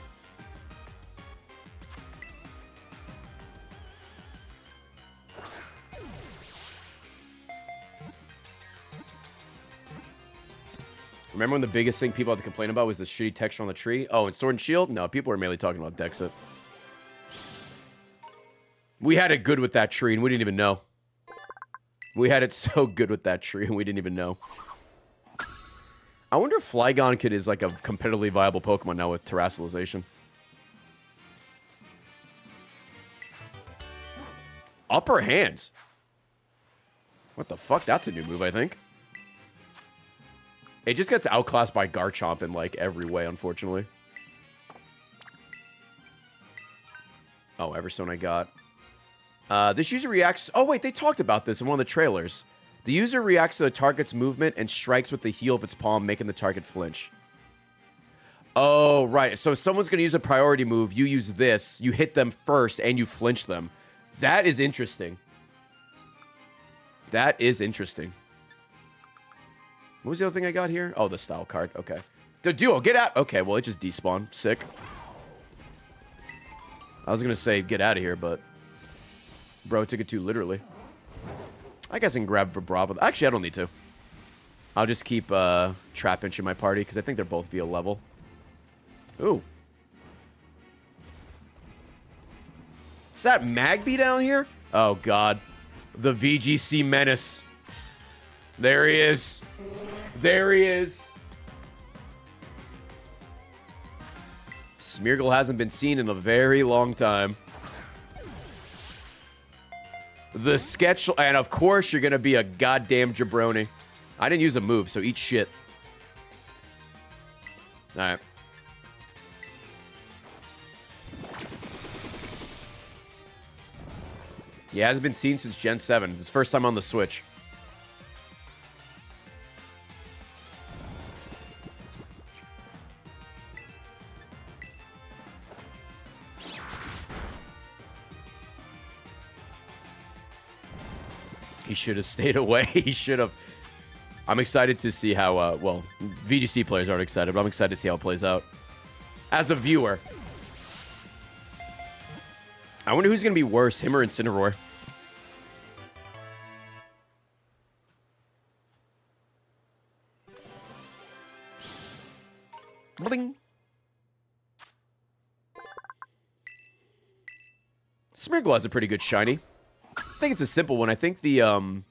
Remember when the biggest thing people had to complain about was the shitty texture on the tree? Oh, and Sword and Shield? No, people were mainly talking about Dexit. We had it good with that tree, and we didn't even know. We had it so good with that tree, and we didn't even know. I wonder if Flygon Kid is like a competitively viable Pokemon now with Terastallization. Upper hands. What the fuck? That's a new move, I think. It just gets outclassed by Garchomp in like every way, unfortunately. Oh, Everstone I got. Uh, this user reacts... Oh, wait, they talked about this in one of the trailers. The user reacts to the target's movement and strikes with the heel of its palm, making the target flinch. Oh, right. So if someone's going to use a priority move, you use this, you hit them first, and you flinch them. That is interesting. That is interesting. What was the other thing I got here? Oh, the style card. Okay. Doduo, get out. Okay, well, it just despawned. Sick. I was going to say get out of here, but... Bro took it too literally. I guess I can grab for Bravo. Actually, I don't need to. I'll just keep uh, Trapinch in my party, because I think they're both via level. Ooh. Is that Magby down here? Oh, God. The VGC Menace. There he is. There he is. Smeargle hasn't been seen in a very long time. The sketch, and of course you're gonna be a goddamn jabroni. I didn't use a move, so eat shit. Alright. He hasn't been seen since Gen 7. It's his first time on the Switch. He should have stayed away. he should have. I'm excited to see how, uh, well, VGC players aren't excited, but I'm excited to see how it plays out. As a viewer. I wonder who's going to be worse, him or Incineroar. Bling. Smeargle has a pretty good shiny. I think it's a simple one. I think the um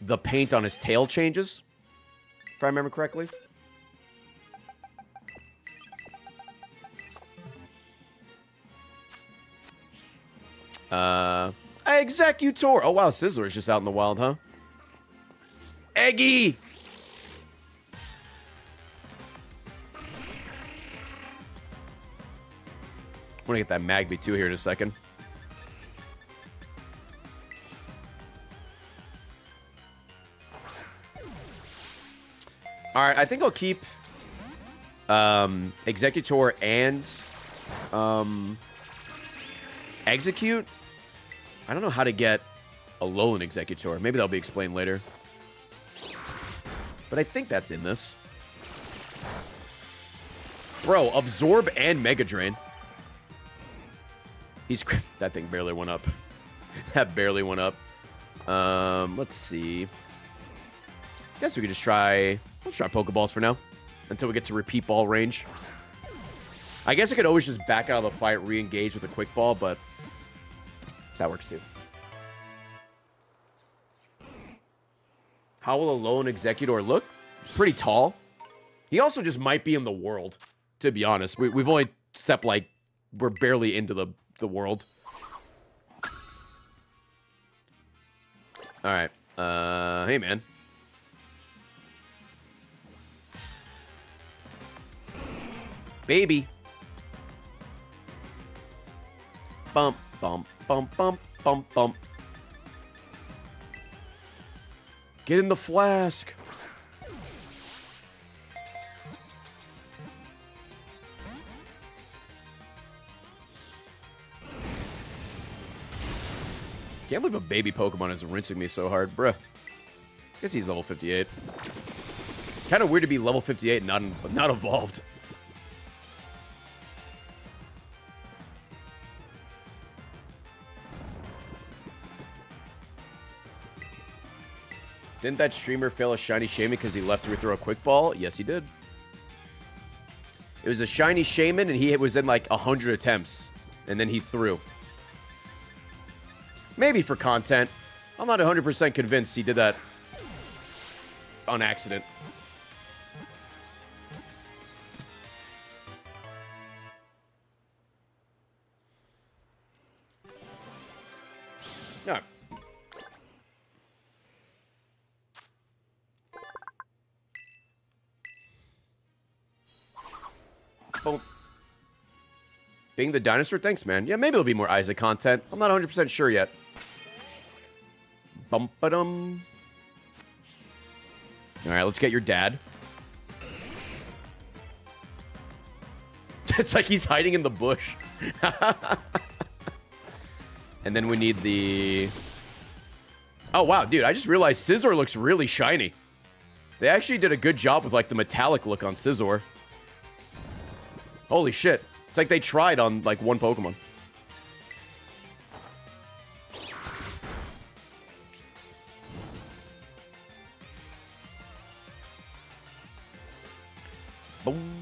the paint on his tail changes. If I remember correctly. Uh Exeggutor. Oh wow, Scizor is just out in the wild, huh? Eggy! I'm gonna get that Magby too here in a second. All right, I think I'll keep um, Exeggutor and um, Exeggcute. I don't know how to get a Alolan Exeggutor. Maybe that'll be explained later. But I think that's in this. Bro, Absorb and Mega Drain. He's... That thing barely went up. that barely went up. Um, let's see. Guess we could just try... Let's try Pokeballs for now. Until we get to repeat ball range. I guess I could always just back out of the fight, re-engage with a quick ball, but that works too. How will Alolan Exeggutor look? Pretty tall. He also just might be in the world, to be honest. We, we've only stepped like, we're barely into the, the world. All right. Uh, hey, man. Baby. Bump, bump, bump, bump, bump, bump. Get in the flask. Can't believe a baby Pokemon is rinsing me so hard, bruh. Guess he's level 58. Kind of weird to be level 58 and not, not evolved. Didn't that streamer fail a shiny Shaymin because he left to throw a quick ball? Yes, he did. It was a shiny Shaymin, and he was in like 100 attempts, and then he threw. Maybe for content. I'm not 100% convinced he did that on accident. Being the dinosaur? Thanks, man. Yeah, maybe there'll be more Isaac content. I'm not 100% sure yet. Bum ba dum. All right, let's get your dad. it's like he's hiding in the bush. and then we need the... Oh, wow, dude, I just realized Scizor looks really shiny. They actually did a good job with, like, the metallic look on Scizor. Holy shit. It's like they tried on, like, one Pokemon. Boom.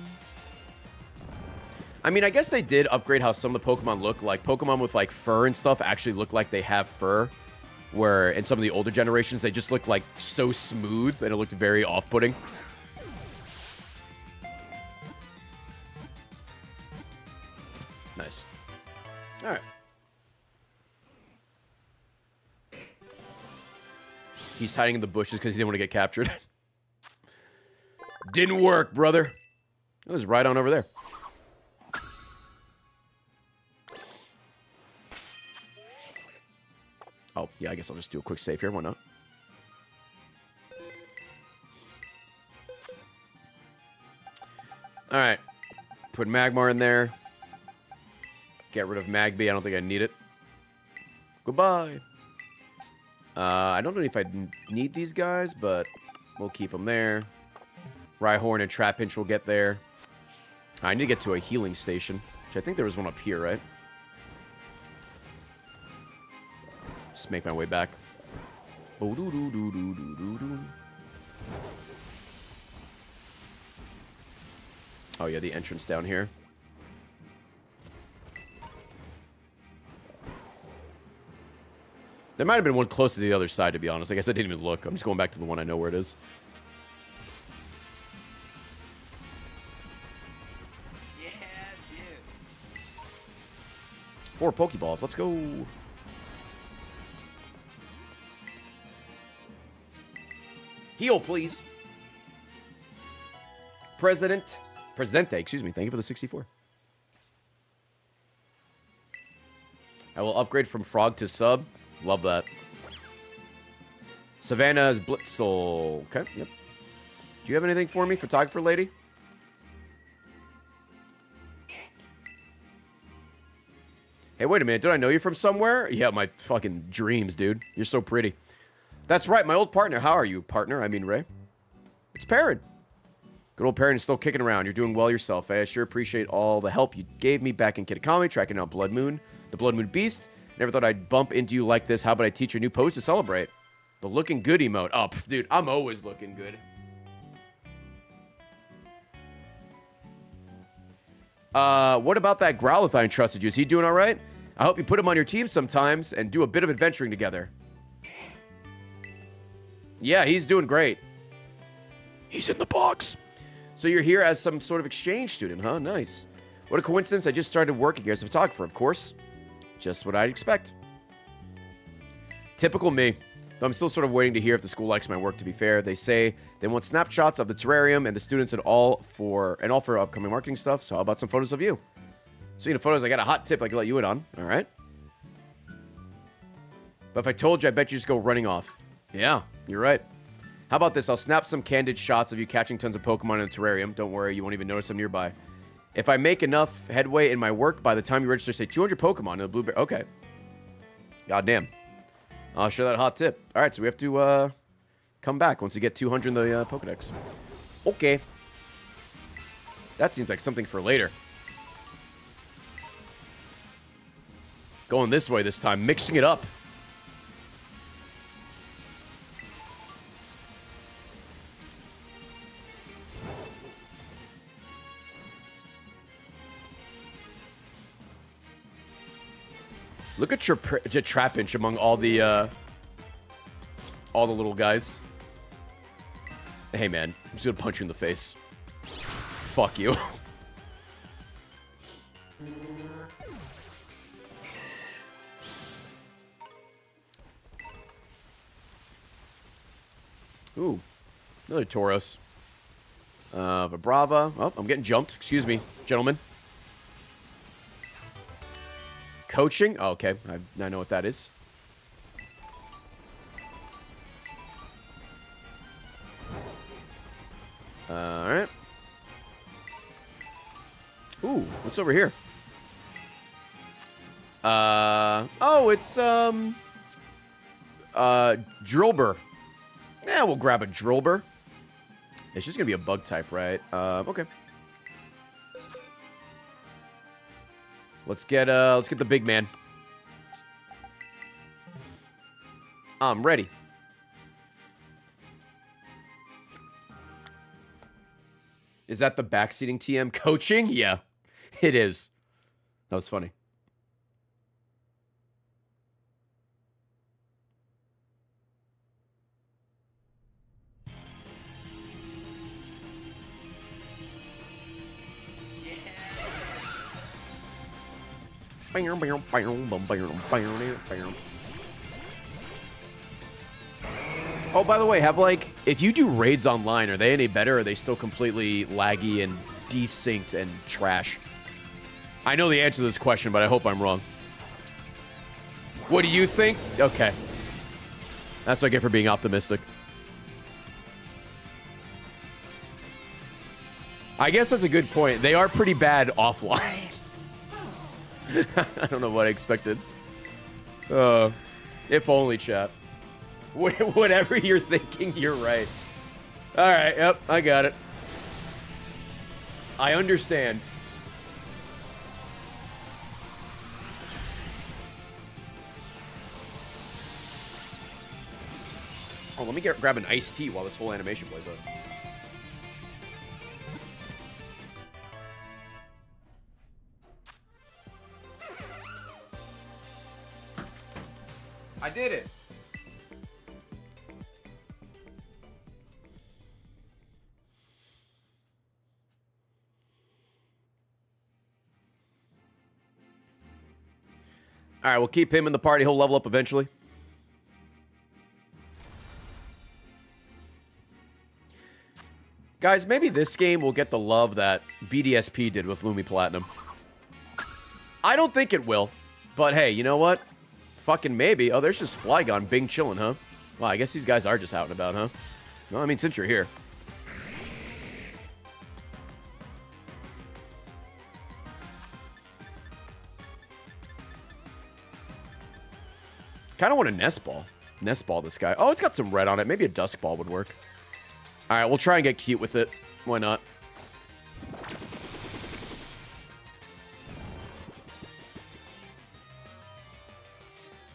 I mean, I guess they did upgrade how some of the Pokemon look. Like, Pokemon with, like, fur and stuff actually look like they have fur. Where in some of the older generations, they just look, like, so smooth, and it looked very off-putting. Nice. Alright. He's hiding in the bushes because he didn't want to get captured. didn't work, brother. It was right on over there. Oh, yeah, I guess I'll just do a quick save here. Why not? All right. Put Magmar in there. Get rid of Magby. I don't think I need it. Goodbye. Uh, I don't know if I need these guys, but we'll keep them there. Rhyhorn and Trapinch will get there. I need to get to a healing station, which I think there was one up here, right? Just make my way back. Oh, yeah, the entrance down here. There might have been one close to the other side, to be honest. I guess I didn't even look. I'm just going back to the one I know where it is. Yeah, dude. Four Pokeballs. Let's go. Heal, please. President. Presidente, excuse me. Thank you for the 64. I will upgrade from Frog to Sub. Love that. Savannah's Blitzle. Okay, yep. Do you have anything for me, photographer lady? Hey, wait a minute. Did I know you from somewhere? Yeah, my fucking dreams, dude. You're so pretty. That's right, my old partner. How are you, partner? I mean, Ray. It's Perrin. Good old Perrin is still kicking around. You're doing well yourself. Eh? I sure appreciate all the help you gave me back in Kitakami, tracking out Blood Moon, the Blood Moon Beast. Never thought I'd bump into you like this. How about I teach you a new pose to celebrate? The looking good emote. Oh, pff, dude, I'm always looking good. Uh, what about that Growlithe I entrusted you? Is he doing all right? I hope you put him on your team sometimes and do a bit of adventuring together. Yeah, he's doing great. He's in the box. So you're here as some sort of exchange student, huh? Nice. What a coincidence. I just started working here as a photographer, of course. Just what I'd expect. Typical me. But I'm still sort of waiting to hear if the school likes my work. To be fair, they say they want snapshots of the Terarium and the students and all for and all for upcoming marketing stuff. So how about some photos of you? Speaking of photos, I got a hot tip I can let you in on. All right. But if I told you, I bet you just go running off. Yeah, you're right. How about this? I'll snap some candid shots of you catching tons of Pokemon in the Terarium. Don't worry, you won't even notice them nearby. If I make enough headway in my work, by the time you register, say 200 Pokemon in a blueberry. Okay. Goddamn. I'll show that hot tip. All right, so we have to uh, come back once we get 200 in the uh, Pokedex. Okay. That seems like something for later. Going this way this time, mixing it up. Look at your, your Trapinch among all the uh, all the little guys. Hey man, I'm just gonna punch you in the face. Fuck you. Ooh, another Tauros. Uh, Vibrava. Oh, I'm getting jumped. Excuse me, gentlemen. Coaching? Oh, okay. I, I know what that is. Alright. Ooh, what's over here? Uh, oh, it's, um, uh, Drillbur. Yeah, we'll grab a Drillbur. It's just gonna be a bug type, right? Uh, okay. Let's get uh let's get the big man. I'm ready. Is that the backseating TM coaching? Yeah, it is. That was funny. Oh, by the way, have like, if you do raids online, are they any better? Or are they still completely laggy and desynced and trash? I know the answer to this question, but I hope I'm wrong. What do you think? Okay. That's what I get for being optimistic. I guess that's a good point. They are pretty bad offline. I don't know what I expected. Uh, if only, chat. Whatever you're thinking, you're right. All right, yep, I got it. I understand. Oh, let me get grab an iced tea while this whole animation plays out. I did it. All right, we'll keep him in the party. He'll level up eventually. Guys, maybe this game will get the love that BDSP did with Lumi Platinum. I don't think it will. But hey, you know what? Fucking maybe. Oh, there's just Flygon Bing chilling, huh? Well, I guess these guys are just out and about, huh? No, I mean, since you're here. Kind of want a nest ball. Nest ball this guy. Oh, it's got some red on it. Maybe a dusk ball would work. All right, we'll try and get cute with it. Why not?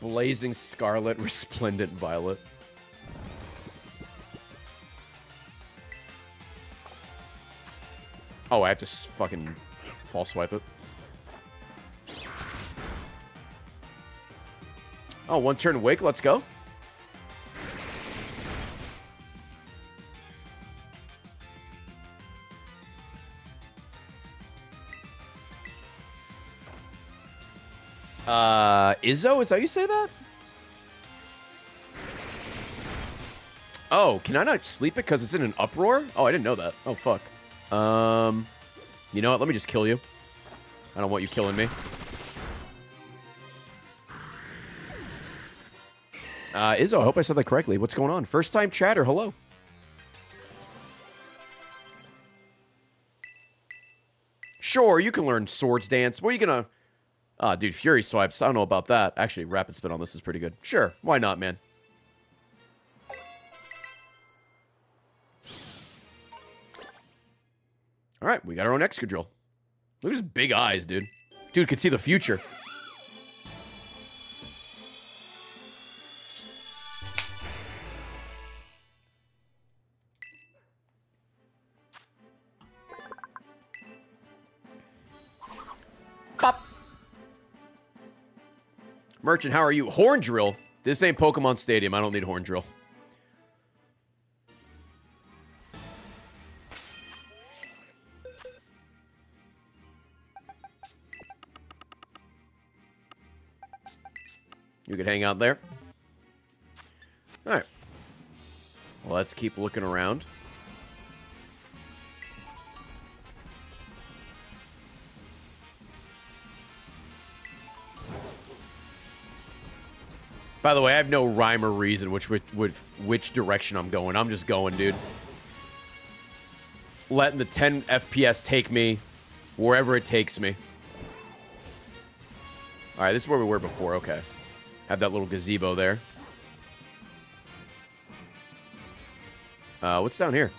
Blazing Scarlet, Resplendent Violet. Oh, I have to fucking false swipe it. Oh, one turn wake, let's go. Uh, Izzo, is that how you say that? Oh, can I not sleep it because it's in an uproar? Oh, I didn't know that. Oh, fuck. Um, you know what? Let me just kill you. I don't want you killing me. Uh, Izzo, I hope I said that correctly. What's going on? First time chatter, hello. Sure, you can learn swords dance. What are you gonna... Ah, dude, Fury Swipes. I don't know about that. Actually, Rapid Spin on this is pretty good. Sure, why not, man? All right, we got our own Excadrill. Look at his big eyes, dude. Dude could see the future. Merchant, how are you? Horn Drill. This ain't Pokemon Stadium. I don't need Horn Drill. You could hang out there. All right. Let's keep looking around. By the way, I have no rhyme or reason which which, which direction I'm going. I'm just going, dude. Letting the 10 FPS take me wherever it takes me. All right, this is where we were before. Okay. Have that little gazebo there. Uh, what's down here?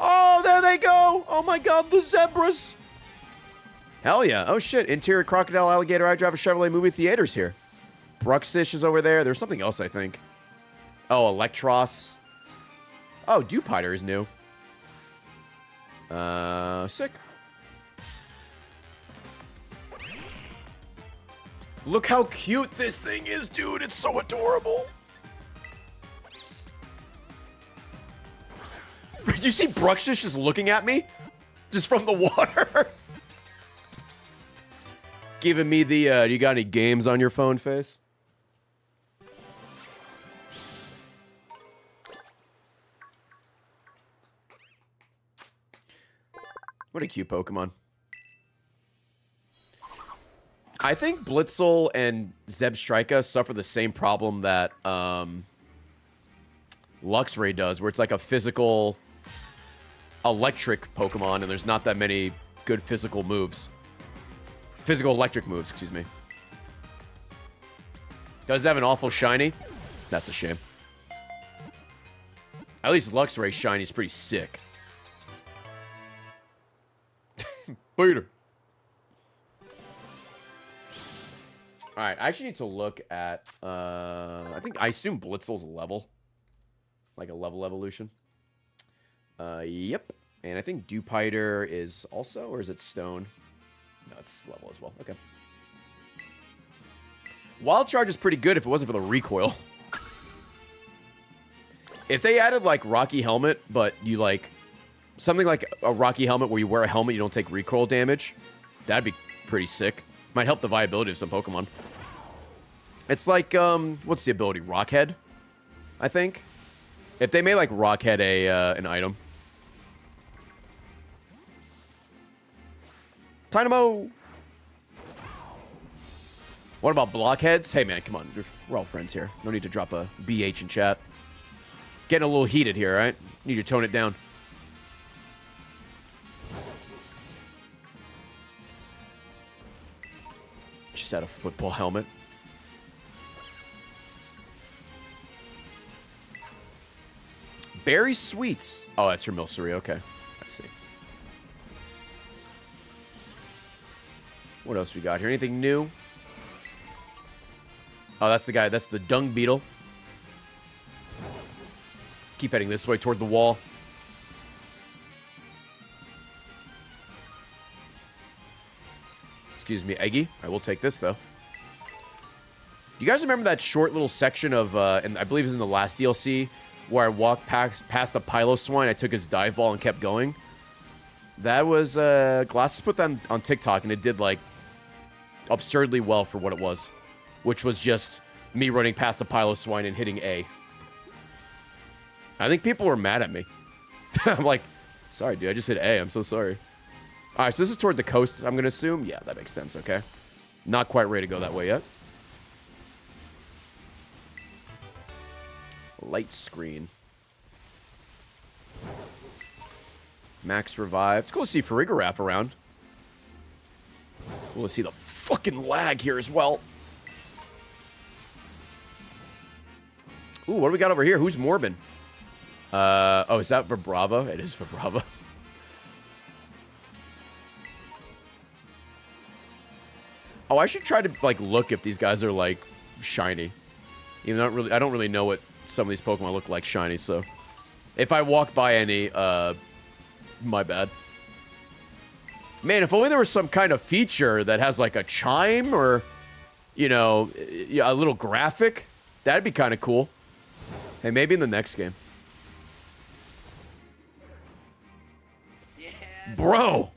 Oh, there they go. Oh, my God, the zebras. Hell yeah. Oh, shit. Interior Crocodile Alligator I Drive a Chevrolet movie theaters here. Bruxish is over there. There's something else, I think. Oh, Eelektross. Oh, Dewpider is new. Uh, sick. Look how cute this thing is, dude. It's so adorable. You see Bruxish just looking at me? Just from the water? Giving me the, uh, you got any games on your phone face? What a cute Pokemon. I think Blitzle and Zebstrika suffer the same problem that um, Luxray does, where it's like a physical electric Pokemon, and there's not that many good physical moves. Physical electric moves, excuse me. Does have an awful shiny? That's a shame. At least Luxray shiny is pretty sick. Peter. Alright, I actually need to look at, uh, I think, I assume Blitzle's a level. Like a level evolution. Uh, yep. And I think Dewpider is also, or is it Stone? No, it's level as well. Okay. Wild Charge is pretty good if it wasn't for the recoil. if they added, like, Rocky Helmet, but you, like, something like a Rocky Helmet where you wear a helmet, you don't take recoil damage, that'd be pretty sick. Might help the viability of some Pokemon. It's like, um, what's the ability? Rockhead, I think. If they made, like, Rockhead a, uh, an item. Dynamo! What about blockheads? Hey, man, come on. We're all friends here. No need to drop a BH in chat. Getting a little heated here, right? Need to tone it down. Just had a football helmet. Berry Sweets. Oh, that's from Milcery. Okay. What else we got here? Anything new? Oh, that's the guy. That's the dung beetle. Let's keep heading this way toward the wall. Excuse me, Eggy. I will take this, though. You guys remember that short little section of, uh, and I believe it's in the last DLC, where I walked past, past the Piloswine. I took his dive ball and kept going. That was, uh, Glasses put that on, on TikTok, and it did, like, absurdly well for what it was, which was just me running past the swine and hitting A. I think people were mad at me. I'm like, sorry, dude, I just hit A. I'm so sorry. All right, so this is toward the coast, I'm going to assume. Yeah, that makes sense, okay. Not quite ready to go that way yet. Light screen. Max revived. It's cool to see Farigiraf around. To see the fucking lag here as well. Ooh, what do we got over here? Who's Morbin? Uh, oh, is that Vibrava? It is Vibrava. Oh, I should try to, like, look if these guys are, like, shiny. Even don't really, I don't really know what some of these Pokemon look like shiny, so... If I walk by any, uh, my bad. Man, if only there was some kind of feature that has, like, a chime or, you know, a little graphic. That'd be kind of cool. Hey, maybe in the next game. Yeah. Bro!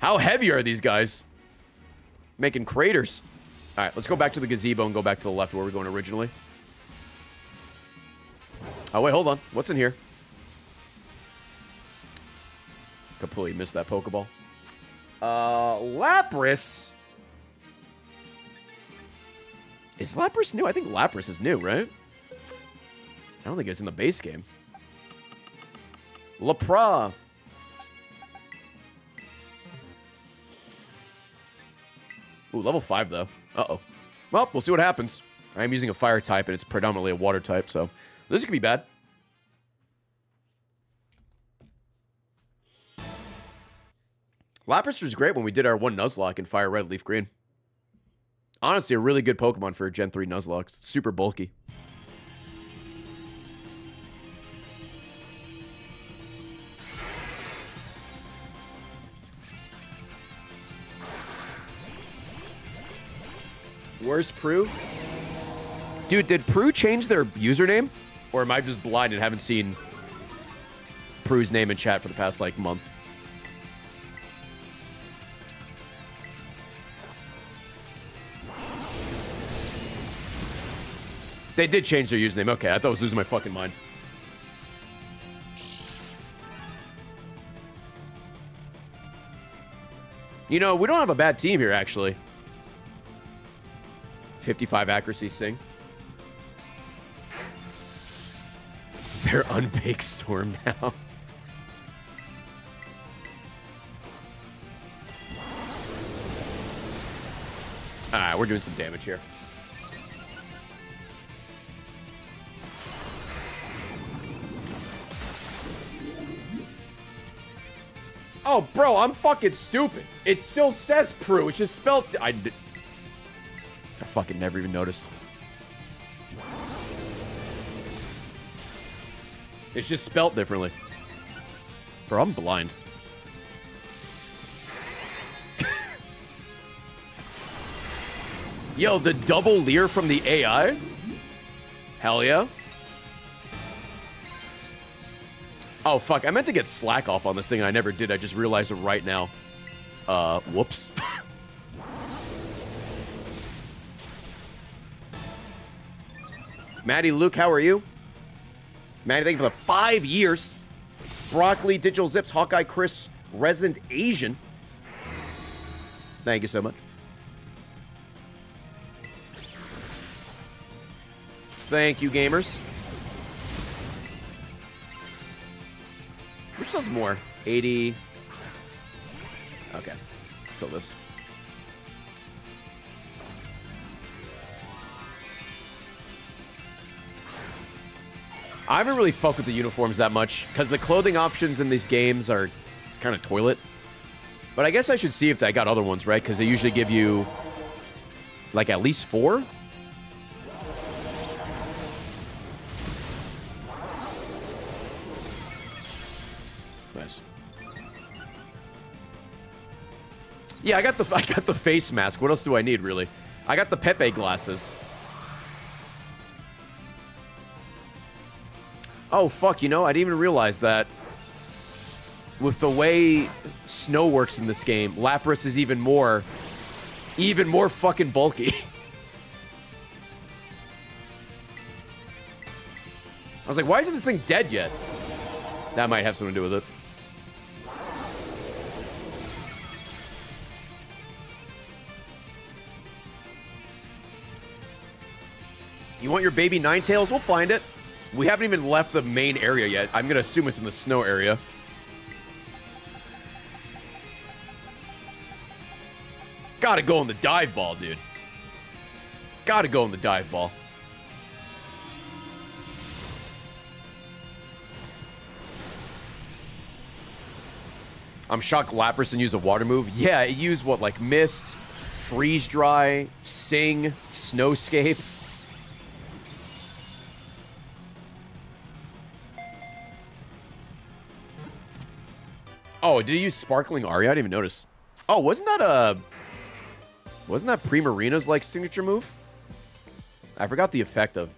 How heavy are these guys? Making craters. All right, let's go back to the gazebo and go back to the left where we are going originally. Oh, wait, hold on. What's in here? Completely missed that Pokeball. Uh, Lapras. Is Lapras new? I think Lapras is new, right? I don't think it's in the base game. Lapra. Ooh, level 5, though. Uh-oh. Well, we'll see what happens. I'm using a fire type, and it's predominantly a water type, so this could be bad. Lapras was great when we did our one Nuzlocke in Fire Red, Leaf Green. Honestly, a really good Pokemon for a Gen 3 Nuzlocke. It's super bulky. Worst Prue? Dude, did Prue change their username? Or am I just blind and haven't seen Prue's name in chat for the past, like, month? They did change their username. Okay, I thought I was losing my fucking mind. You know, we don't have a bad team here, actually. 55 accuracy sing. They're unbaked storm now. Alright, we're doing some damage here. Oh, bro, I'm fucking stupid. It still says Prue. It's just spelled... I, I fucking never even noticed. It's just spelt differently. Bro, I'm blind. Yo, the double leer from the AI? Hell yeah. Oh, fuck. I meant to get slack off on this thing, and I never did. I just realized it right now. Uh, whoops. Maddie, Luke, how are you? Maddie, thank you for the five years. Broccoli, Digital Zips, Hawkeye, Chris, Resident Asian. Thank you so much. Thank you, gamers. Which does more? 80. Okay. So this. I haven't really fucked with the uniforms that much because the clothing options in these games are kind of toilet. But I guess I should see if I got other ones, right? Because they usually give you like at least four. Yeah, I got the I got the face mask. What else do I need, really? I got the Pepe glasses. Oh, fuck, you know, I didn't even realize that. With the way snow works in this game, Lapras is even more, even more fucking bulky. I was like, why isn't this thing dead yet? That might have something to do with it. You want your baby Ninetales? We'll find it. We haven't even left the main area yet. I'm going to assume it's in the snow area. Gotta go in the dive ball, dude. Gotta go in the dive ball. I'm shocked Lapras use a water move. Yeah, it used what, like Mist, Freeze Dry, Sing, Snowscape. Oh, did he use Sparkling Aria? I didn't even notice. Oh, wasn't that a... Wasn't that Primarina's, like, signature move? I forgot the effect of,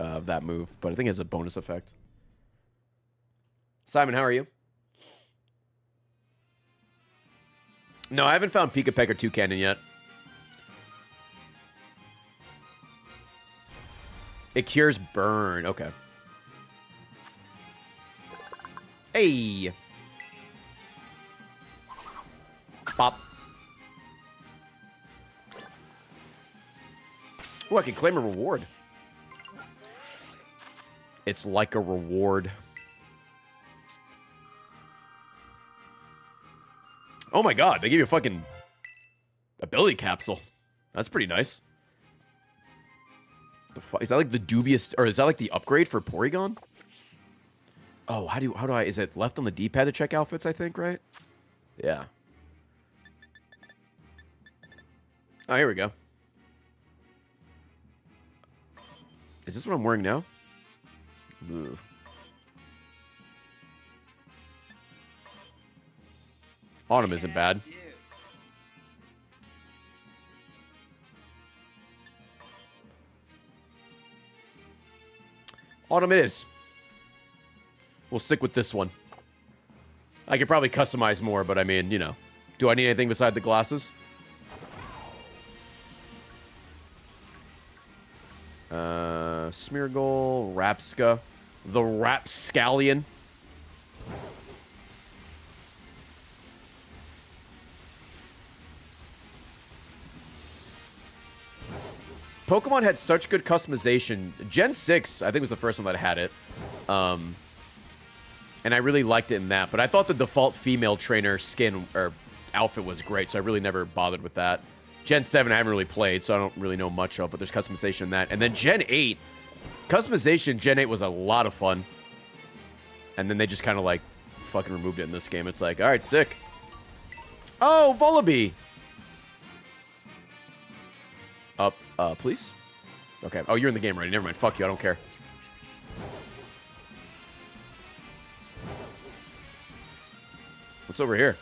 uh, that move, but I think it has a bonus effect. Simon, how are you? No, I haven't found Pikipek or Toucannon yet. It cures burn. Okay. Hey. Pop. Oh, I can claim a reward. It's like a reward. Oh my god, they give you a fucking ability capsule. That's pretty nice. The fuck is that like the dubious or is that like the upgrade for Porygon? Oh, how do how do I is it left on the D-pad to check outfits, I think, right? Yeah. Oh, here we go. Is this what I'm wearing now? Ugh. Autumn isn't bad. Dude. Autumn it is. We'll stick with this one. I could probably customize more, but I mean, you know. Do I need anything beside the glasses? Uh, Smeargle, Rapska, the Rapscallion. Pokemon had such good customization. Gen 6, I think, was the first one that had it. Um, and I really liked it in that. But I thought the default female trainer skin or outfit was great, so I really never bothered with that. Gen 7, I haven't really played, so I don't really know much of, but there's customization in that. And then Gen 8, customization Gen 8 was a lot of fun. And then they just kind of like fucking removed it in this game. It's like, all right, sick. Oh, Vullaby. Up, uh, please? Okay. Oh, you're in the game already. Never mind. Fuck you. I don't care. What's over here?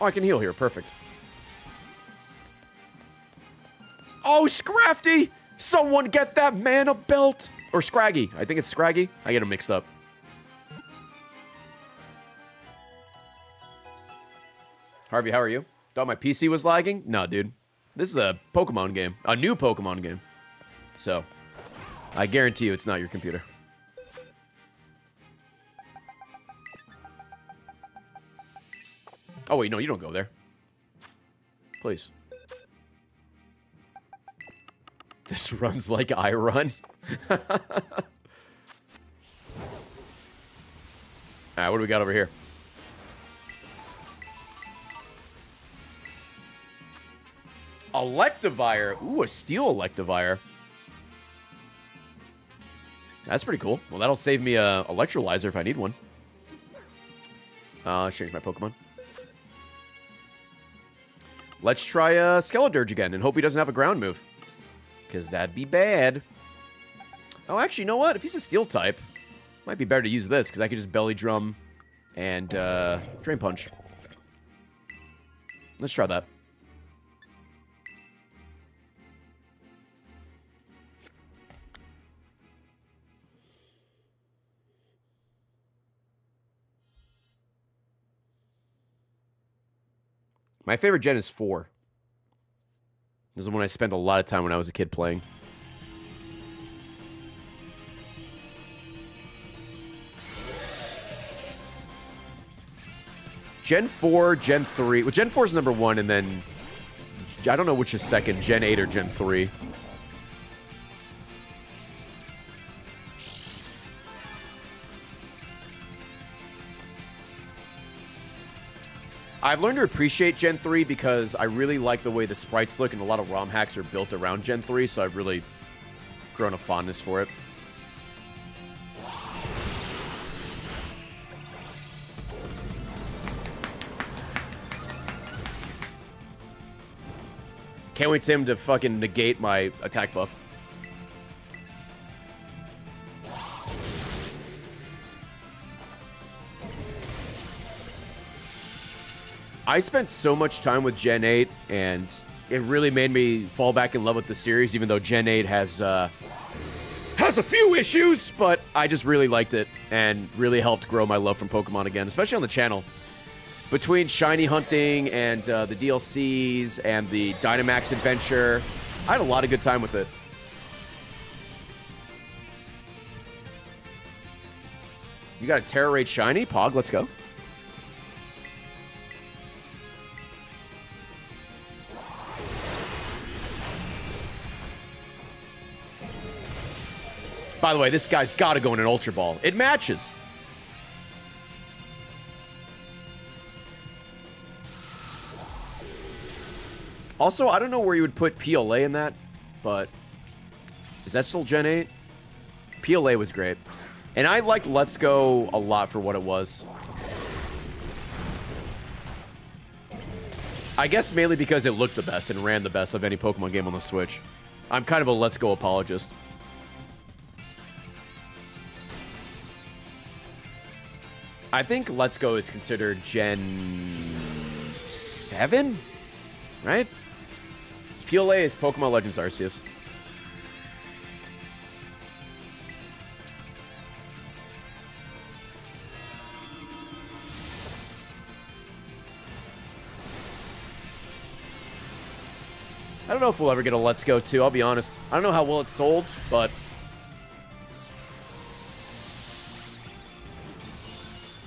Oh, I can heal here. Perfect. Oh, Scrafty! Someone get that man a belt! Or Scraggy. I think it's Scraggy. I get them mixed up. Harvey, how are you? Thought my PC was lagging? No, dude. This is a Pokemon game. A new Pokemon game. So, I guarantee you it's not your computer. Oh, wait, no, you don't go there. Please. This runs like I run. Alright, what do we got over here? Electivire. Ooh, a steel Electivire. That's pretty cool. Well, that'll save me a electrolyzer if I need one. Uh, change my Pokemon. Let's try a uh, Skeledirge again and hope he doesn't have a ground move. Because that'd be bad. Oh, actually, you know what? If he's a steel type, might be better to use this because I could just belly drum and uh, drain punch. Let's try that. My favorite gen is 4. This is when I spent a lot of time when I was a kid playing. Gen 4, Gen 3. Well, Gen 4 is number one, and then I don't know which is second, Gen 8 or Gen 3. I've learned to appreciate Gen 3 because I really like the way the sprites look, and a lot of ROM hacks are built around Gen 3, so I've really grown a fondness for it. Can't wait to him to fucking negate my attack buff. I spent so much time with Gen 8, and it really made me fall back in love with the series, even though Gen 8 has uh, has a few issues, but I just really liked it and really helped grow my love from Pokemon again, especially on the channel. Between shiny hunting and uh, the DLCs and the Dynamax adventure, I had a lot of good time with it. You got a Tera Raid shiny? Pog, let's go. By the way, this guy's got to go in an Ultra Ball. It matches. Also, I don't know where you would put PLA in that, but is that still Gen 8? PLA was great. And I liked Let's Go a lot for what it was. I guess mainly because it looked the best and ran the best of any Pokemon game on the Switch. I'm kind of a Let's Go apologist. I think Let's Go is considered Gen 7, right? PLA is Pokemon Legends Arceus. I don't know if we'll ever get a Let's Go 2, I'll be honest. I don't know how well it's sold, but...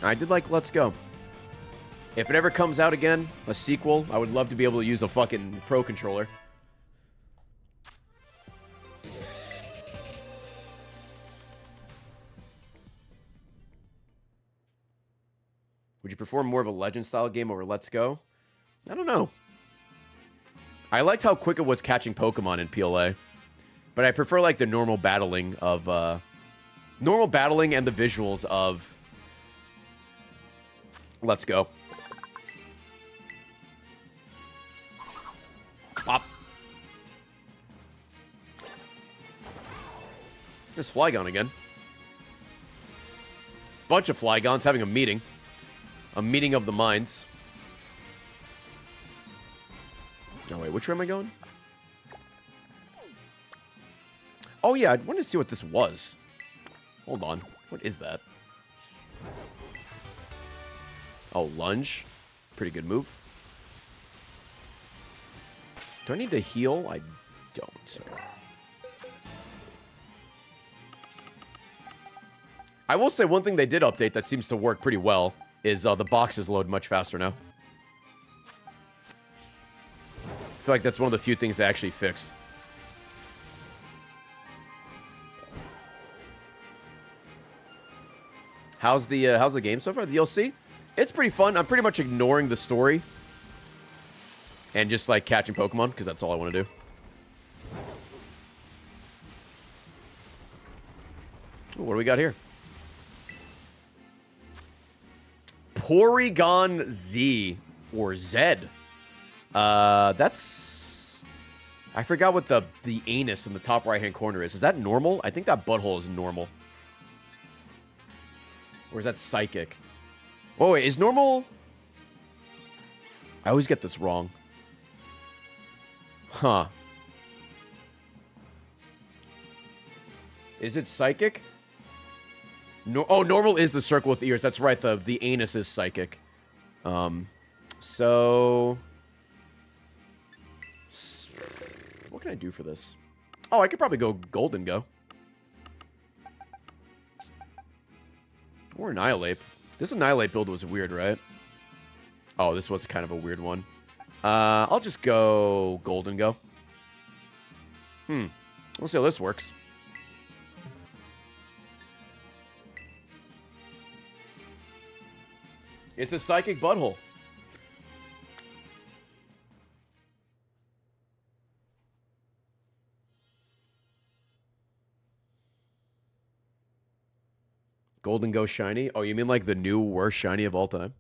I did like Let's Go. If it ever comes out again, a sequel, I would love to be able to use a fucking Pro Controller. Would you perform more of a Legend style game over Let's Go? I don't know. I liked how quick it was catching Pokemon in PLA. But I prefer like the normal battling of uh normal battling and the visuals of Let's go. Pop. There's Flygon again. Bunch of Flygons having a meeting. A meeting of the minds. No, wait, which way am I going? Oh, yeah, I wanted to see what this was. Hold on. What is that? Oh, lunge. Pretty good move. Do I need to heal? I don't. I will say one thing they did update that seems to work pretty well is uh, the boxes load much faster now. I feel like that's one of the few things they actually fixed. How's the uh, how's the game so far? The DLC? It's pretty fun. I'm pretty much ignoring the story and just like catching Pokemon because that's all I want to do. Ooh, what do we got here? Porygon Z or Z. Uh, that's. I forgot what the the anus in the top right hand corner is. Is that normal? I think that butthole is normal. Or is that psychic? Oh, wait, is normal... I always get this wrong. Huh. Is it psychic? No oh, normal is the circle with ears. That's right, the, the anus is psychic. Um, so... What can I do for this? Oh, I could probably go Gholdengo. Or Annihilape. This Annihilape build was weird, right? Oh, this was kind of a weird one. Uh, I'll just go Gholdengo. Hmm. We'll see how this works. It's a psychic butthole. Gholdengo Shiny? Oh, you mean like the new worst shiny of all time?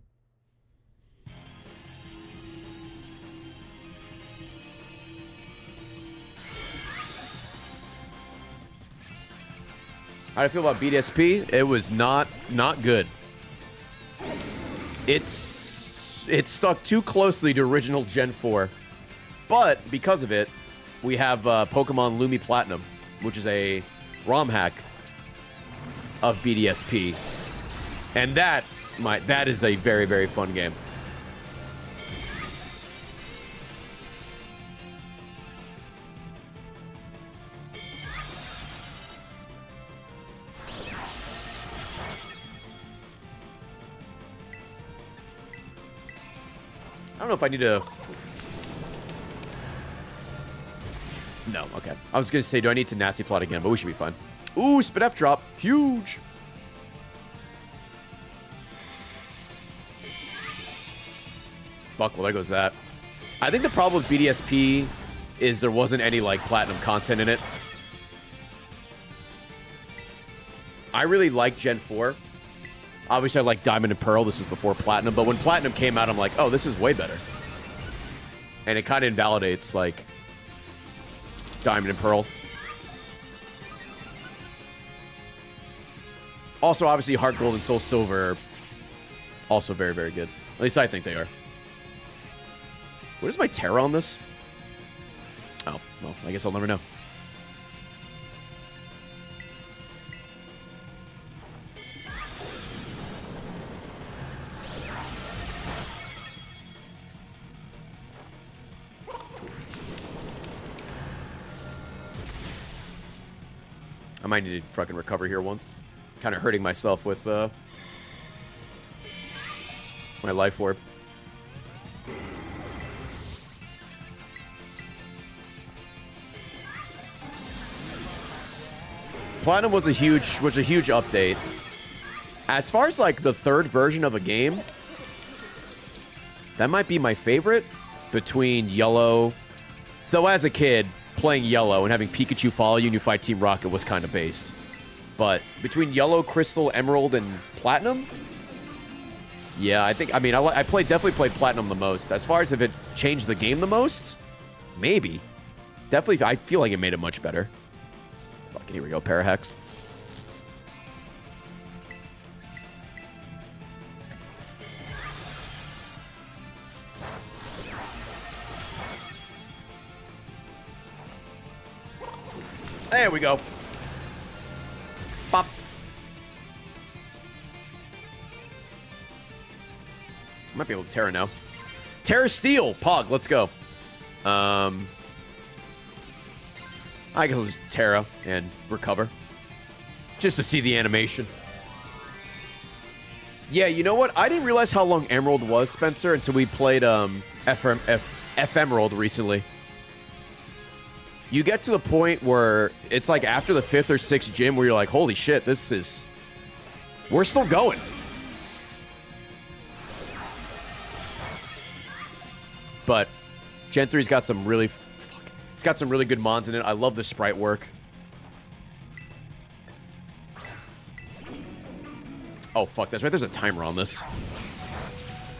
How do I feel about BDSP? It was not not good. It's it's stuck too closely to original Gen 4. But because of it, we have uh, Pokemon Lumi Platinum, which is a ROM hack of BDSP. And that my that is a very very fun game. I don't know if I need to No, okay. I was gonna say, do I need to nasty plot again? But we should be fine. Ooh, spit F drop. Huge. Fuck, well, there goes that. I think the problem with BDSP is there wasn't any, like, platinum content in it. I really like Gen 4. Obviously, I like Diamond and Pearl. This is before Platinum. But when Platinum came out, I'm like, oh, this is way better. And it kind of invalidates, like, Diamond and Pearl. Also, obviously, Heart Gold and Soul Silver also very, very good. At least I think they are. What is my Tera on this? Oh, well, I guess I'll never know. I might need to fucking recover here once. Kind of hurting myself with uh, my life orb. Platinum was a huge was a huge update. As far as like the third version of a game, that might be my favorite between Yellow. Though as a kid, playing Yellow and having Pikachu follow you and you fight Team Rocket was kind of based. But between Yellow, Crystal, Emerald, and Platinum, yeah, I think, I mean, I, I definitely played Platinum the most. As far as if it changed the game the most, maybe. Definitely, I feel like it made it much better. Fucking, here we go, Parahex. There we go. Pop. Might be able to Tera now. Tera Steel, Pog, let's go. Um, I guess I'll just Tera and recover. Just to see the animation. Yeah, you know what? I didn't realize how long Emerald was, Spencer, until we played um, F, F, Emerald recently you get to the point where it's like after the fifth or sixth gym where you're like, holy shit, this is. We're still going. But Gen 3's got some really. Fuck, it's got some really good mons in it. I love the sprite work. Oh, fuck, that's right. There's a timer on this.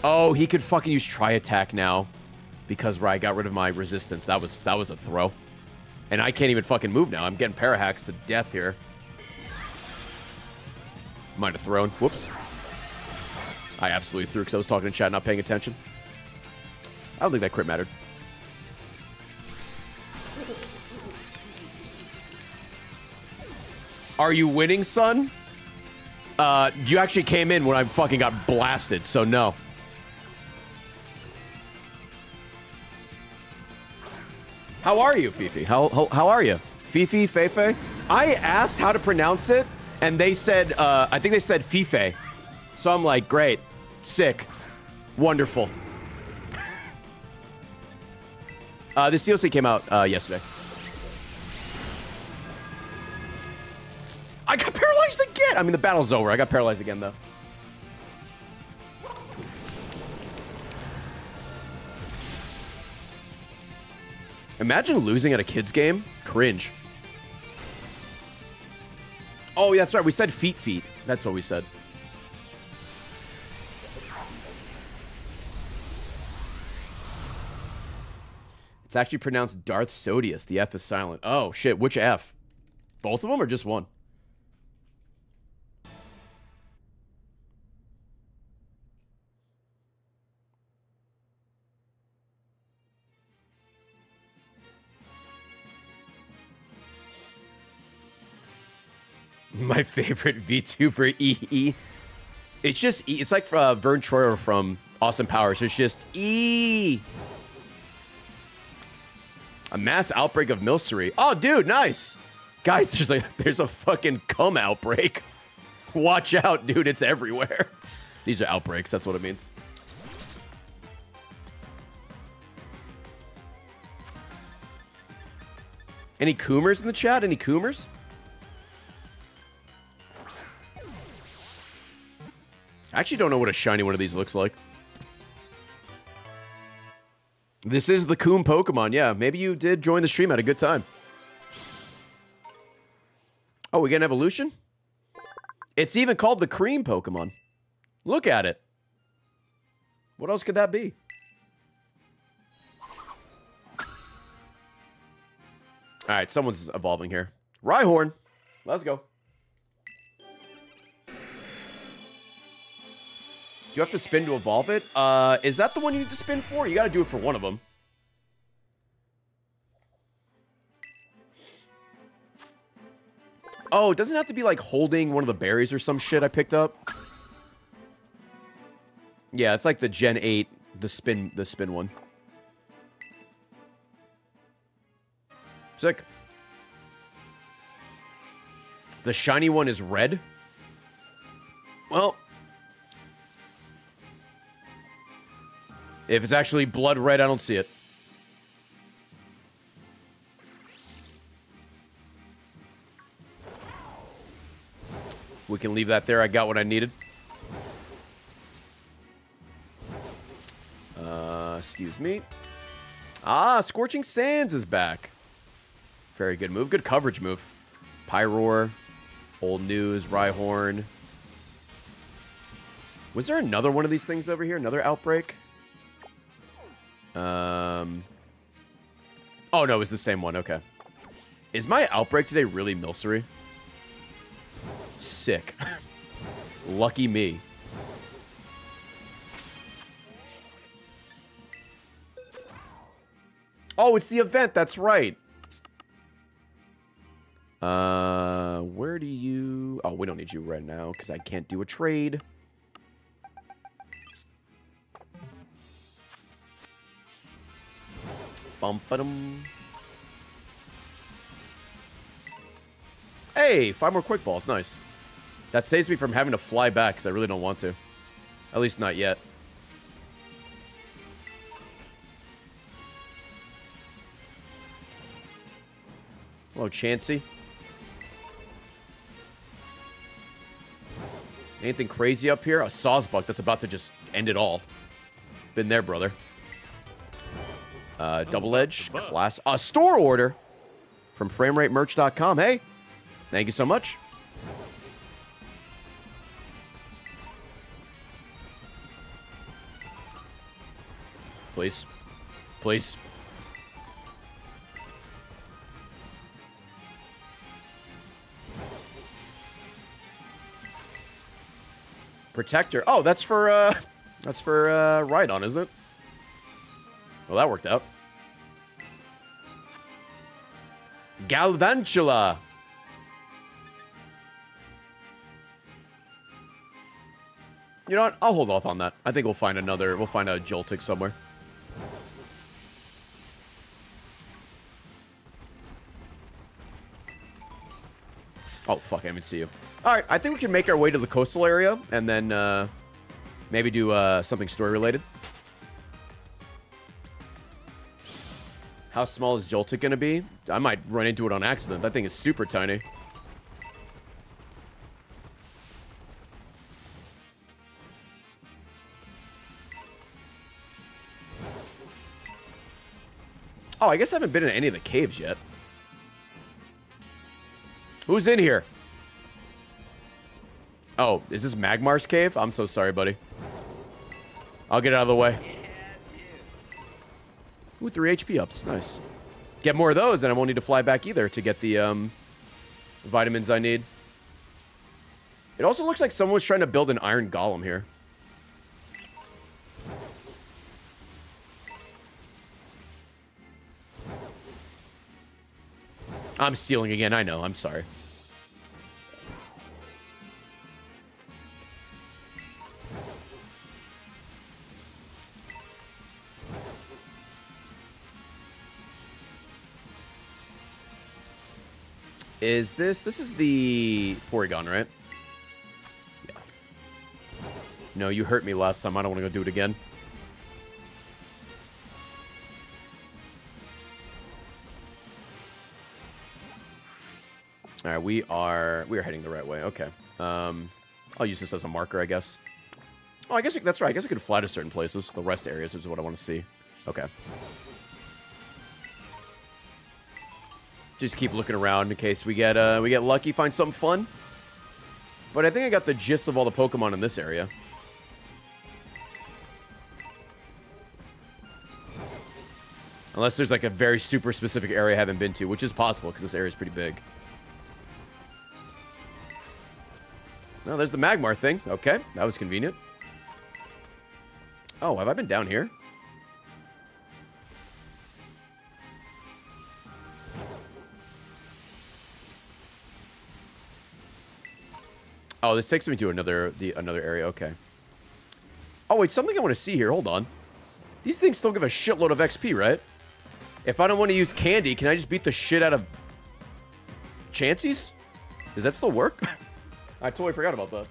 Oh, he could fucking use tri-attack now because I got rid of my resistance. That was that was a throw. And I can't even fucking move now. I'm getting parahacks to death here. Might have thrown. Whoops. I absolutely threw because I was talking to chat, not paying attention. I don't think that crit mattered. Are you winning, son? Uh, you actually came in when I fucking got blasted, so no. How are you, Fifi? How, how, how are you? Fifi, Fefe? I asked how to pronounce it, and they said, uh, I think they said Fife. So I'm like, great, sick, wonderful. Uh, this DLC came out uh, yesterday. I got paralyzed again. I mean, the battle's over. I got paralyzed again, though. Imagine losing at a kid's game. Cringe. Oh, yeah, that's right. We said feet feet. That's what we said. It's actually pronounced Darth Sodius. The F is silent. Oh, shit. Which F? Both of them or just one? My favorite VTuber EE. It's just E. It's like uh, Verne Troyer from Austin Powers. It's just E. A mass outbreak of milcery. Oh, dude, nice. Guys, there's like there's a fucking cum outbreak. Watch out, dude. It's everywhere. These are outbreaks. That's what it means. Any Coomers in the chat? Any Coomers? I actually don't know what a shiny one of these looks like. This is the Coom Pokemon. Yeah, maybe you did join the stream at a good time. Oh, we get an evolution? It's even called the Cream Pokemon. Look at it. What else could that be? All right, someone's evolving here. Rhyhorn. Let's go. You have to spin to evolve it? Uh, is that the one you need to spin for? You gotta do it for one of them. Oh, it doesn't have to be like holding one of the berries or some shit I picked up. Yeah, it's like the Gen 8, the spin, the spin one. Sick. The shiny one is red. Well, if it's actually blood red, I don't see it. We can leave that there. I got what I needed. Uh, excuse me. Ah, Scorching Sands is back. Very good move. Good coverage move. Pyroar, Old News, Rhyhorn. Was there another one of these things over here? Another outbreak? Um. Oh, no, it was the same one. Okay. Is my outbreak today really Milcery? Sick. Lucky me. Oh, it's the event. That's right. Uh, where do you... Oh, we don't need you right now because I can't do a trade. Bum. Hey, five more quick balls. Nice. That saves me from having to fly back because I really don't want to. At least not yet. Hello, Chansey. Anything crazy up here? A Sawsbuck that's about to just end it all. Been there, brother. Uh, double edge, class. A store order from FramerateMerch.com. Hey, thank you so much. Please. Please. Protector. Oh, that's for, uh, that's for, uh, Rhydon, isn't it? Well, that worked out. Galvantula. You know what? I'll hold off on that. I think we'll find another. We'll find a Joltik somewhere. Oh, fuck. I didn't see you. All right. I think we can make our way to the coastal area and then uh, maybe do uh, something story related. How small is Joltik going to be? I might run into it on accident. That thing is super tiny. Oh, I guess I haven't been in any of the caves yet. Who's in here? Oh, is this Magmar's cave? I'm so sorry, buddy. I'll get out of the way. Ooh, three HP ups. Nice. Get more of those, and I won't need to fly back either to get the um, vitamins I need. It also looks like someone was trying to build an iron golem here. I'm stealing again. I know. I'm sorry. Is this... This is the Porygon, right? Yeah. No, you hurt me last time. I don't want to go do it again. All right, we are we are heading the right way. Okay. Um, I'll use this as a marker, I guess. Oh, I guess that's right. I guess I could fly to certain places. The rest areas is what I want to see. Okay. Just keep looking around in case we get uh we get lucky, find something fun. But I think I got the gist of all the Pokemon in this area. Unless there's like a very super specific area I haven't been to, which is possible because this area is pretty big. Oh, there's the Magmar thing. Okay, that was convenient. Oh, have I been down here? Oh, this takes me to another the another area. Okay. Oh wait, something I want to see here. Hold on. These things still give a shitload of XP, right? If I don't want to use candy, can I just beat the shit out of Chanseys? Does that still work? I totally forgot about that.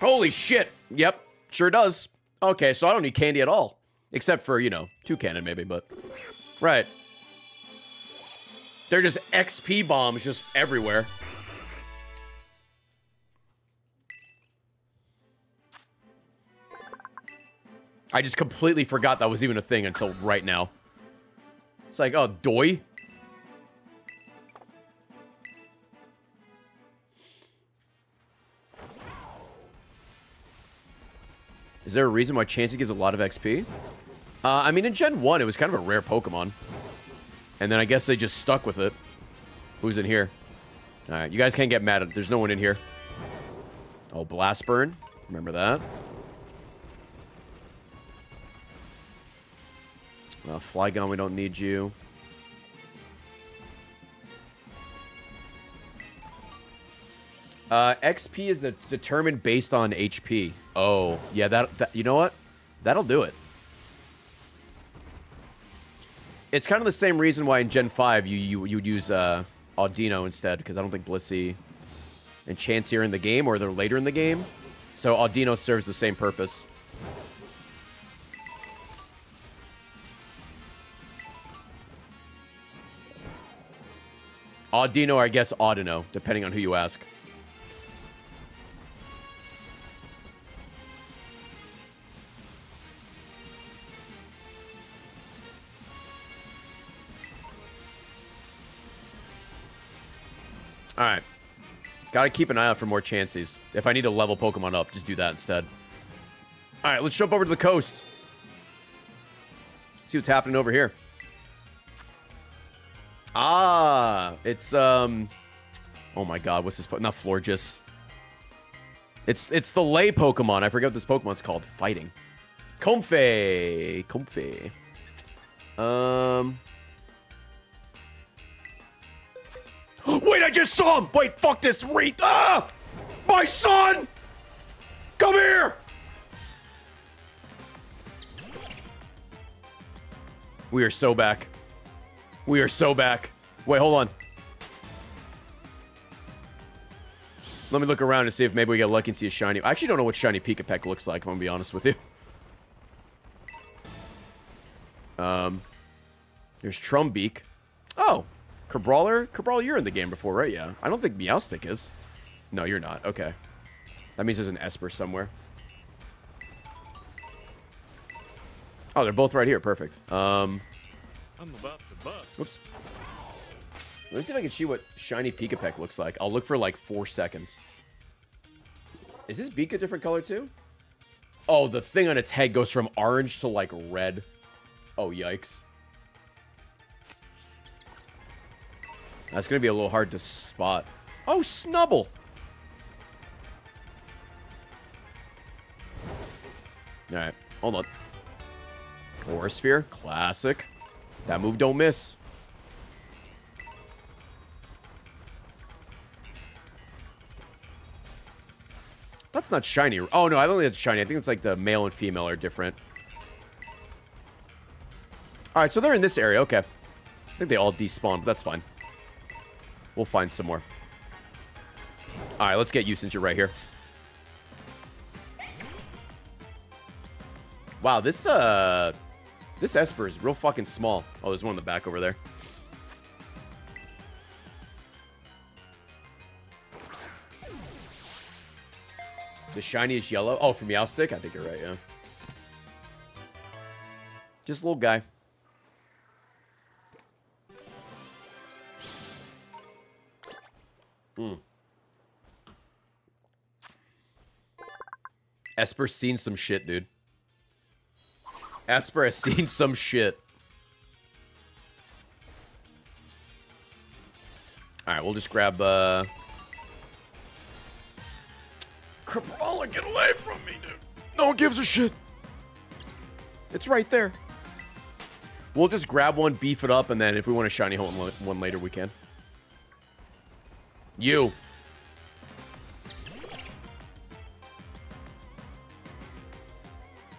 Holy shit. Yep, sure does. Okay, so I don't need candy at all. Except for, you know, Toucannon maybe, but... Right. They're just XP bombs just everywhere. I just completely forgot that was even a thing until right now. It's like, oh, doy? Is there a reason why Chansey gives a lot of XP? Uh, I mean, in Gen 1, it was kind of a rare Pokemon. And then I guess they just stuck with it. Who's in here? Alright, you guys can't get mad at There's no one in here. Oh, Blast Burn. Remember that. Uh, Flygon, we don't need you. Uh, XP is de- determined based on HP. Oh, yeah, that, that, you know what? That'll do it. It's kind of the same reason why in Gen 5 you, you, you would use, uh, Audino instead, because I don't think Blissey and Chansey are in the game, or they're later in the game. So Audino serves the same purpose. Audino, I guess Audino, depending on who you ask. Alright. Gotta keep an eye out for more Chanseys. If I need to level Pokemon up, just do that instead. Alright, let's jump over to the coast. See what's happening over here. Ah, it's, um... Oh my god, what's this? Not Florges. It's it's the lay Pokemon. I forget what this Pokemon's called. Fighting. Comfey. Comfey. Um... Wait, I just saw him! Wait, fuck this wreath! Ah! My son! Come here! We are so back. We are so back. Wait, hold on. Let me look around and see if maybe we get lucky and see a shiny. I actually don't know what shiny Pikipek looks like, if I'm gonna be honest with you. Um, there's Trumbeak. Oh, Crabrawler? Crabrawler, you're in the game before, right? Yeah. I don't think Meowstic is. No, you're not. Okay. That means there's an Espurr somewhere. Oh, they're both right here. Perfect. Um, I'm about to bust. whoops. Let me see if I can see what shiny Pikipek looks like. I'll look for like four seconds. Is this beak a different color too? Oh, the thing on its head goes from orange to like red. Oh, yikes. That's going to be a little hard to spot. Oh, Snubbull. All right, hold on. Aura Sphere, classic. That move don't miss. That's not shiny. Oh, no, I don't think it's shiny. I think it's like the male and female are different. All right, so they're in this area. Okay. I think they all despawn, but that's fine. We'll find some more. All right, let's get Usage right here. Wow, this, uh... This Espurr is real fucking small. Oh, there's one in the back over there. The shiny is yellow. Oh, from Meowstic? I think you're right, yeah. Just a little guy. Hmm. Espurr's seen some shit, dude. Espurr has seen some shit. Alright, we'll just grab, uh... Crabrawler, get away from me, dude. No one gives a shit. It's right there. We'll just grab one, beef it up, and then if we want a shiny one later, we can. You.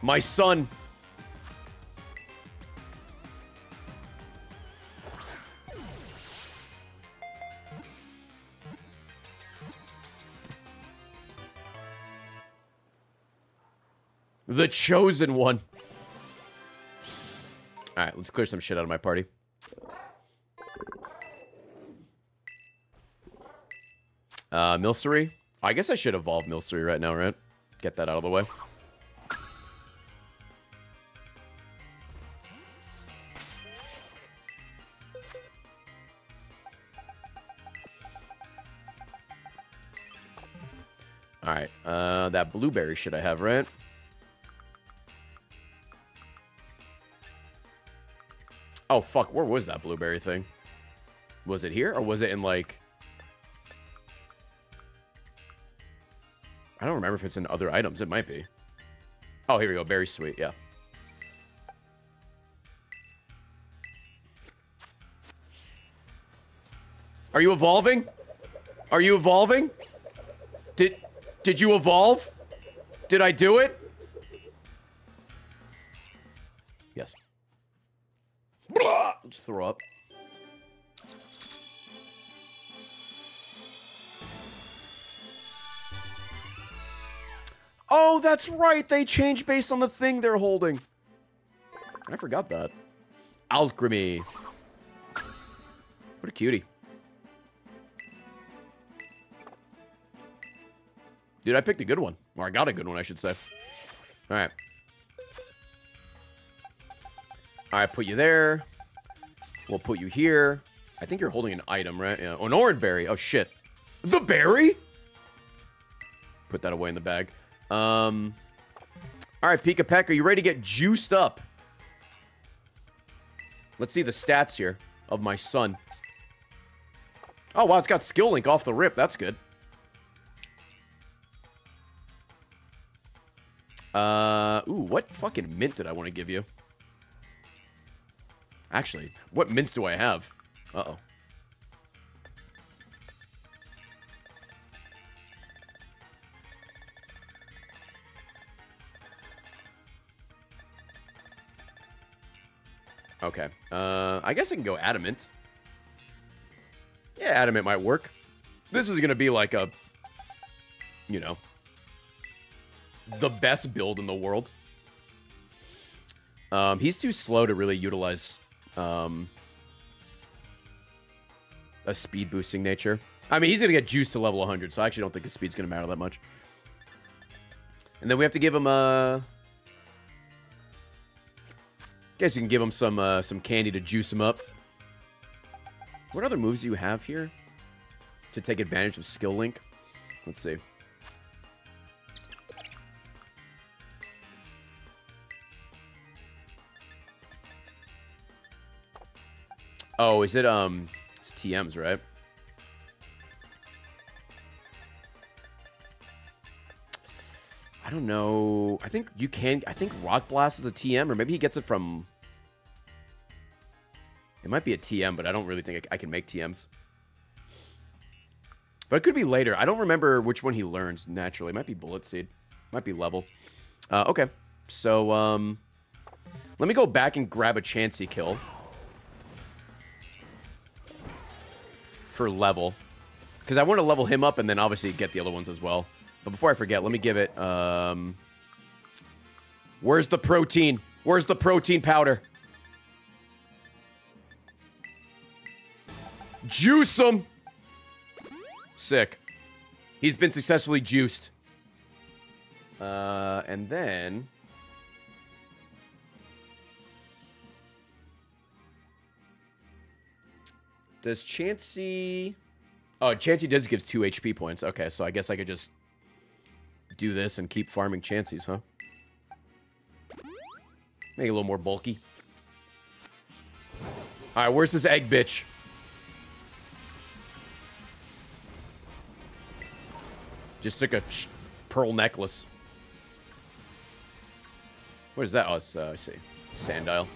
My son. The chosen one. All right, let's clear some shit out of my party. Uh, Milcery. I guess I should evolve Milcery right now, right? Get that out of the way. Alright, uh, that blueberry should I have, right? Oh, fuck, where was that blueberry thing? Was it here, or was it in, like... I don't remember if it's in other items. It might be. Oh, here we go. Very sweet. Yeah. Are you evolving? Are you evolving? Did did you evolve? Did I do it? Yes. Blah! Let's throw up. Oh, that's right. They change based on the thing they're holding. I forgot that. Alcremie. What a cutie. Dude, I picked a good one. Or I got a good one, I should say. Alright. Alright, put you there. We'll put you here. I think you're holding an item, right? Yeah. Oh, an orange berry. Oh, shit. The berry? Put that away in the bag. Um, all right, Pikipek, are you ready to get juiced up? Let's see the stats here of my son. Oh, wow, it's got skill link off the rip. That's good. Uh, ooh, what fucking mint did I want to give you? Actually, what mints do I have? Uh-oh. Okay. Uh, I guess I can go adamant. Yeah, adamant might work. This is gonna be like a, you know, the best build in the world. Um, he's too slow to really utilize um, a speed boosting nature. I mean, he's gonna get juiced to level 100, so I actually don't think his speed's gonna matter that much. And then we have to give him a. Guess you can give him some uh, some candy to juice him up. What other moves do you have here to take advantage of Skill Link? Let's see. Oh, is it um it's TMs, right? I don't know. I think you can I think Rock Blast is a TM or maybe he gets it from It might be a TM, but I don't really think I, can make TMs. But it could be later. I don't remember which one he learns naturally. It might be Bullet Seed. Might be level. Uh, okay. So, um... Let me go back and grab a Chansey kill. For level. Because I want to level him up and then obviously get the other ones as well. But before I forget, let me give it, um... Where's the protein? Where's the protein powder? Juice him! Sick. He's been successfully juiced. Uh, and then... Does Chansey... Oh, Chansey does gives 2 HP points. Okay, so I guess I could just do this and keep farming Chanseys, huh? Make it a little more bulky. Alright, where's this egg bitch? Just took a pearl necklace. What is that? Oh, it's, uh, I see. Sandile.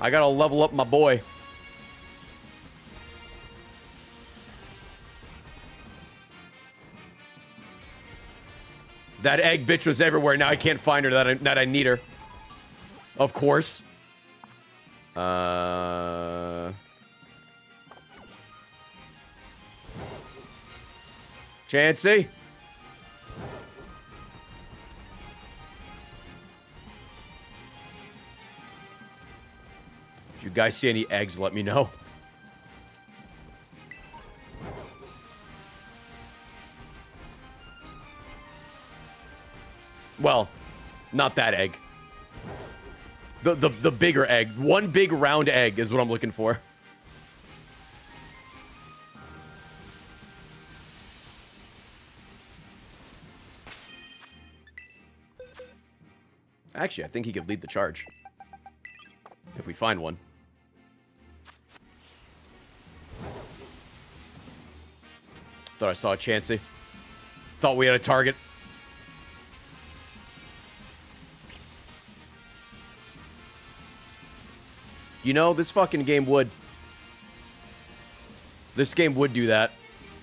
I gotta level up my boy. That egg bitch was everywhere. Now I can't find her. That I, that I need her. Of course. Uh... Chansey? If you guys see any eggs, let me know. Well, not that egg. The, the, the bigger egg. One big round egg is what I'm looking for. Actually, I think he could lead the charge. If we find one. Thought I saw a Chansey. Thought we had a target. You know, this fucking game would. This game would do that.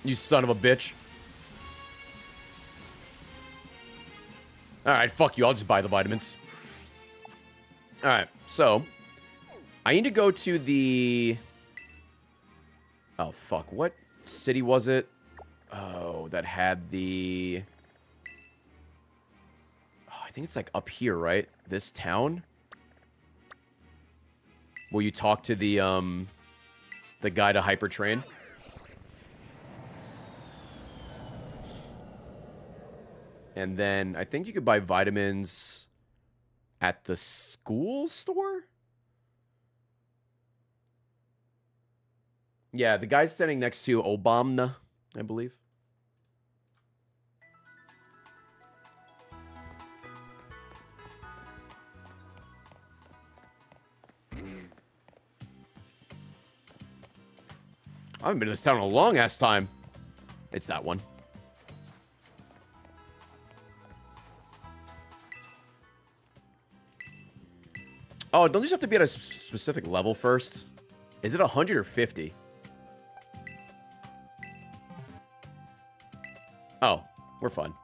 You son of a bitch. Alright, fuck you. I'll just buy the vitamins. Alright, so. I need to go to the... Oh, fuck. What city was it? Oh, that had the... Oh, I think it's like up here, right? This town? Will you talk to the, um... The guy to hypertrain? And then I think you could buy vitamins at the school store? Yeah, the guy's standing next to Obama, I believe. I haven't been in this town in a long ass time. It's that one. Oh, don't these have to be at a specific level first? Is it 100 or 50? Oh, we're fine.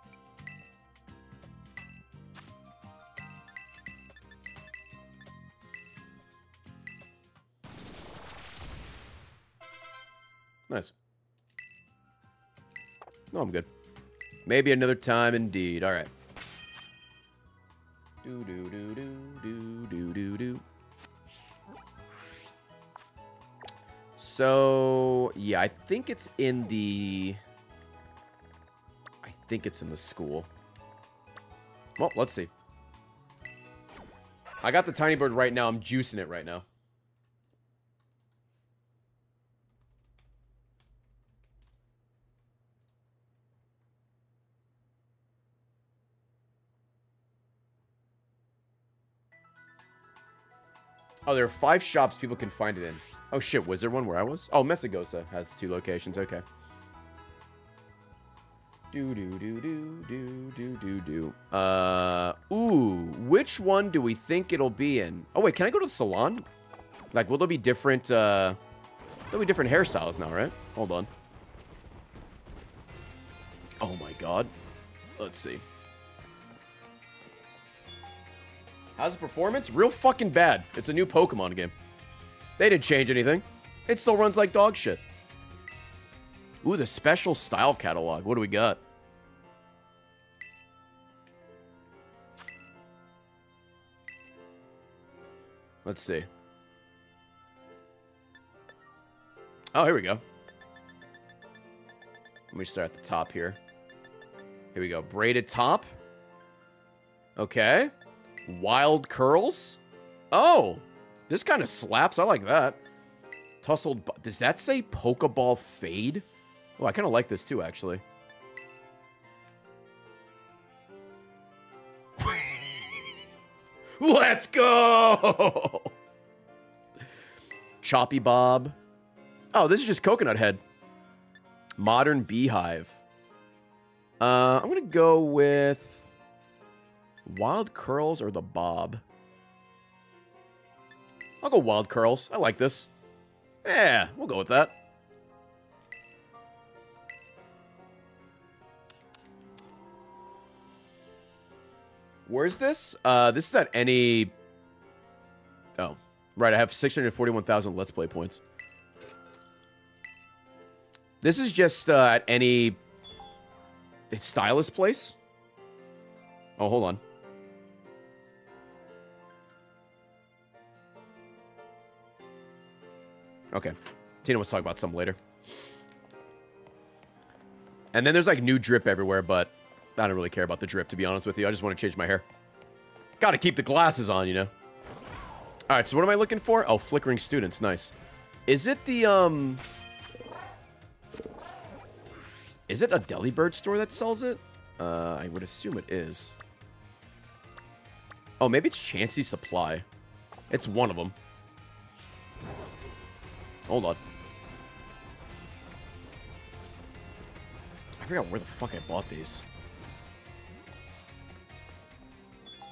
No, I'm good. Maybe another time indeed. All right. Do do do do do do do do. So yeah, I think it's in the. I think it's in the school. Well, let's see. I got the tiny bird right now. I'm juicing it right now. Oh, there are five shops people can find it in. Oh shit, was there one where I was? Oh, Mesagoza has two locations. Okay. Do do do do do do do do. Uh, ooh, which one do we think it'll be in? Oh wait, can I go to the salon? Like, will there be different? Uh, there'll be different hairstyles now, right? Hold on. Oh my god. Let's see. How's the performance? Real fucking bad. It's a new Pokemon game. They didn't change anything. It still runs like dog shit. Ooh, the special style catalog. What do we got? Let's see. Oh, here we go. Let me start at the top here. Here we go. Braided top. Okay. Wild curls. Oh, this kind of slaps. I like that. Tussled. Does that say Pokeball Fade? Oh, I kind of like this too, actually. Let's go! Choppy Bob. Oh, this is just Coconut Head. Modern Beehive. Uh, I'm going to go with Wild Curls or the Bob. I'll go Wild Curls. I like this. Yeah, we'll go with that. Where's this? Uh, this is at any... Oh, right. I have 641,000 Let's Play points. This is just uh, at any stylist place. Oh, hold on. Okay. Tina was talking about some later. And then there's like new drip everywhere, but I don't really care about the drip, to be honest with you. I just want to change my hair. Gotta keep the glasses on, you know? Alright, so what am I looking for? Oh, flickering students. Nice. Is it the, um... Is it a Delibird store that sells it? Uh, I would assume it is. Oh, maybe it's Chansey Supply. It's one of them. Hold on. I forgot where the fuck I bought these.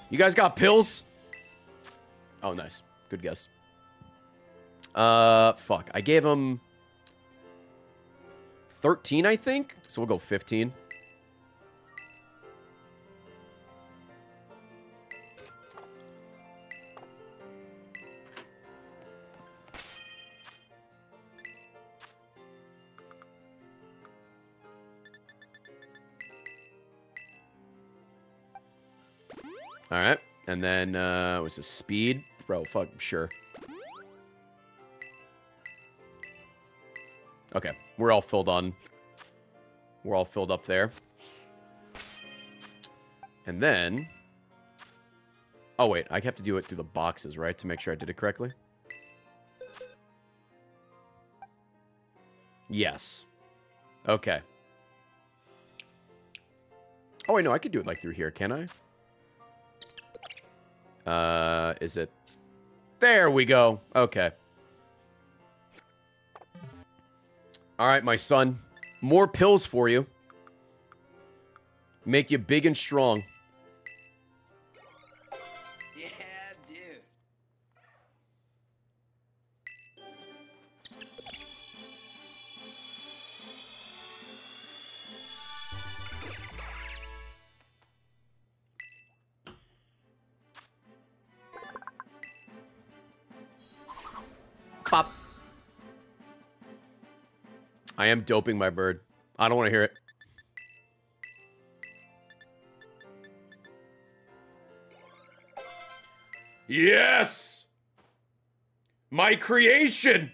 You guys got pills? Oh, nice. Good guess. Uh, fuck. I gave him 13, I think. So we'll go 15. All right. And then, uh, was this speed? Bro, fuck, sure. Okay, we're all filled on. We're all filled up there. And then... Oh, wait, I have to do it through the boxes, right? To make sure I did it correctly? Yes. Okay. Oh, wait, no, I could do it, like, through here, can I? Uh, is it? There we go. Okay. All right, my son. More pills for you. Make you big and strong. Am doping my bird. I don't want to hear it. Yes! My creation!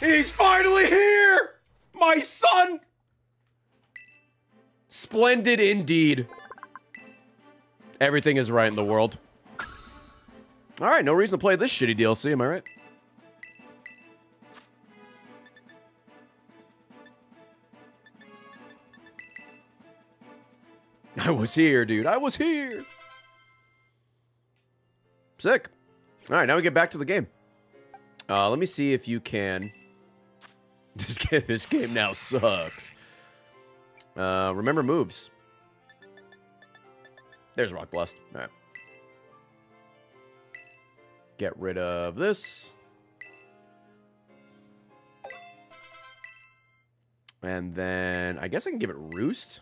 He's finally here! My son! Splendid indeed. Everything is right in the world. Alright, no reason to play this shitty DLC, am I right? I was here, dude. I was here. Sick. Alright, now we get back to the game. Uh, let me see if you can... This game, this game now sucks. Uh, remember moves. There's Rock Blast. All right. Get rid of this. And then I guess I can give it Roost.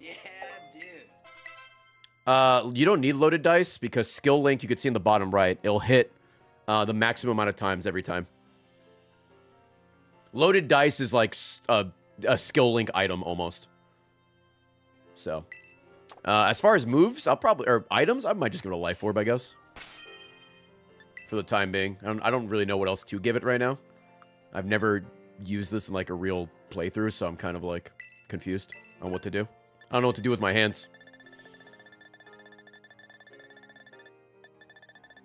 Yeah, dude. Uh, you don't need loaded dice because skill link you can see in the bottom right. It'll hit uh, the maximum amount of times every time. Loaded dice is like a skill link item almost. So, uh, as far as moves, I'll probably or items, I might just give it a life orb, I guess. For the time being, I don't, I don't really know what else to give it right now. I've never used this in like a real playthrough, so I'm kind of like confused on what to do. I don't know what to do with my hands.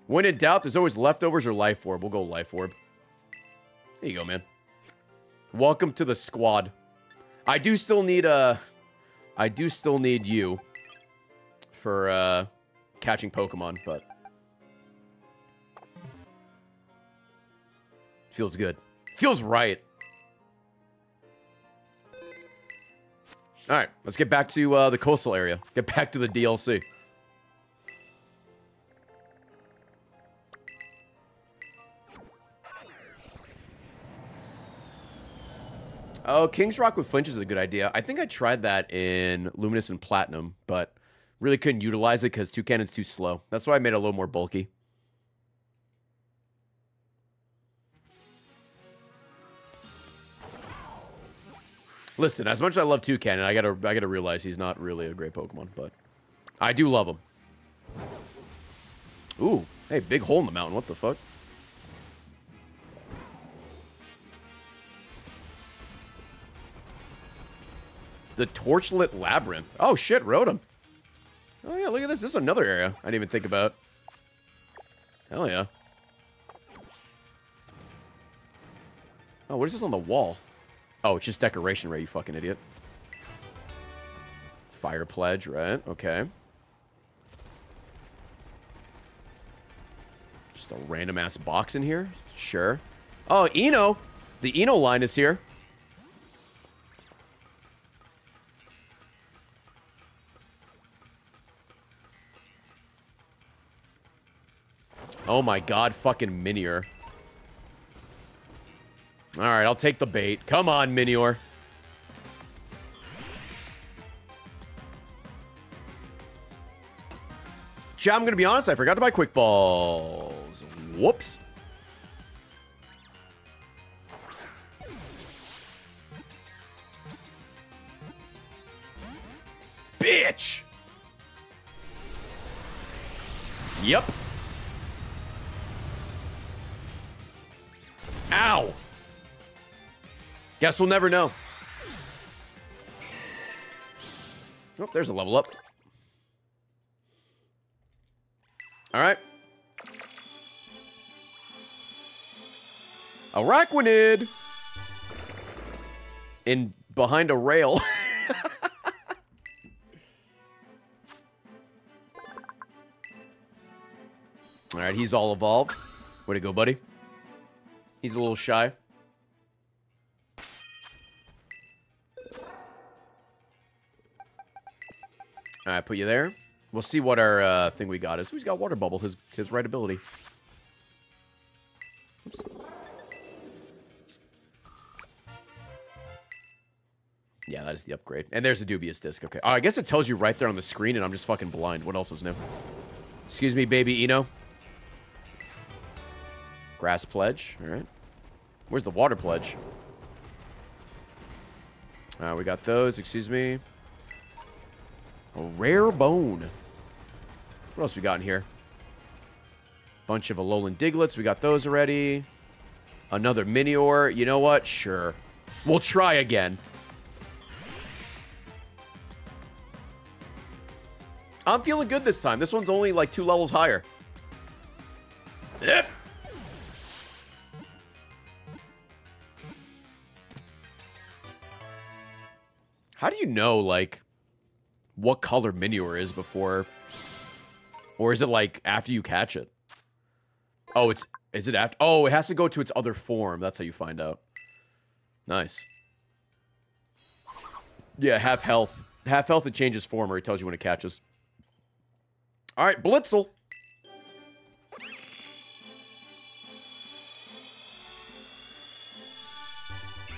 When in doubt, there's always leftovers or life orb. We'll go life orb. There you go, man. Welcome to the squad. I do still need a... I do still need you for uh catching Pokemon, but feels good. Feels right. All right, let's get back to uh, the coastal area. Get back to the DLC. Oh, King's Rock with flinch is a good idea. I think I tried that in Luminous and Platinum, but really couldn't utilize it because Toucannon's too slow. That's why I made it a little more bulky. Listen, as much as I love Toucannon, I gotta I gotta realize he's not really a great Pokemon, but I do love him. Ooh, hey, big hole in the mountain. What the fuck? The Torchlit Labyrinth. Oh shit, Rotom. Oh yeah, look at this. This is another area I didn't even think about. Hell yeah. Oh, what is this on the wall? Oh, it's just decoration, right, you fucking idiot. Fire pledge, right? Okay. Just a random ass box in here? Sure. Oh, Eno! The Eno line is here. Oh my god, fucking Minior. Alright, I'll take the bait. Come on, Minior. I'm gonna be honest, I forgot to buy quick balls. Whoops. Bitch! Yep. Ow! Guess we'll never know. Oh, there's a level up. All right. Araquanid! In behind a rail. all right, he's all evolved. Way to go, buddy. He's a little shy. All right, put you there. We'll see what our uh, thing we got is. He's got water bubble, his his right ability. Oops. Yeah, that is the upgrade. And there's a dubious disc. Okay. Oh, I guess it tells you right there on the screen, and I'm just fucking blind. What else is new? Excuse me, baby Eno. Grass pledge. All right. Where's the water pledge? Uh, we got those. Excuse me. A rare bone. What else we got in here? Bunch of Alolan Diglets. We got those already. Another Minior. You know what? Sure. We'll try again. I'm feeling good this time. This one's only like two levels higher. How do you know, like, what color Minior is before... Or is it, like, after you catch it? Oh, it's... Is it after... Oh, it has to go to its other form. That's how you find out. Nice. Yeah, half health. Half health, it changes form, or it tells you when it catches. All right, Blitzle.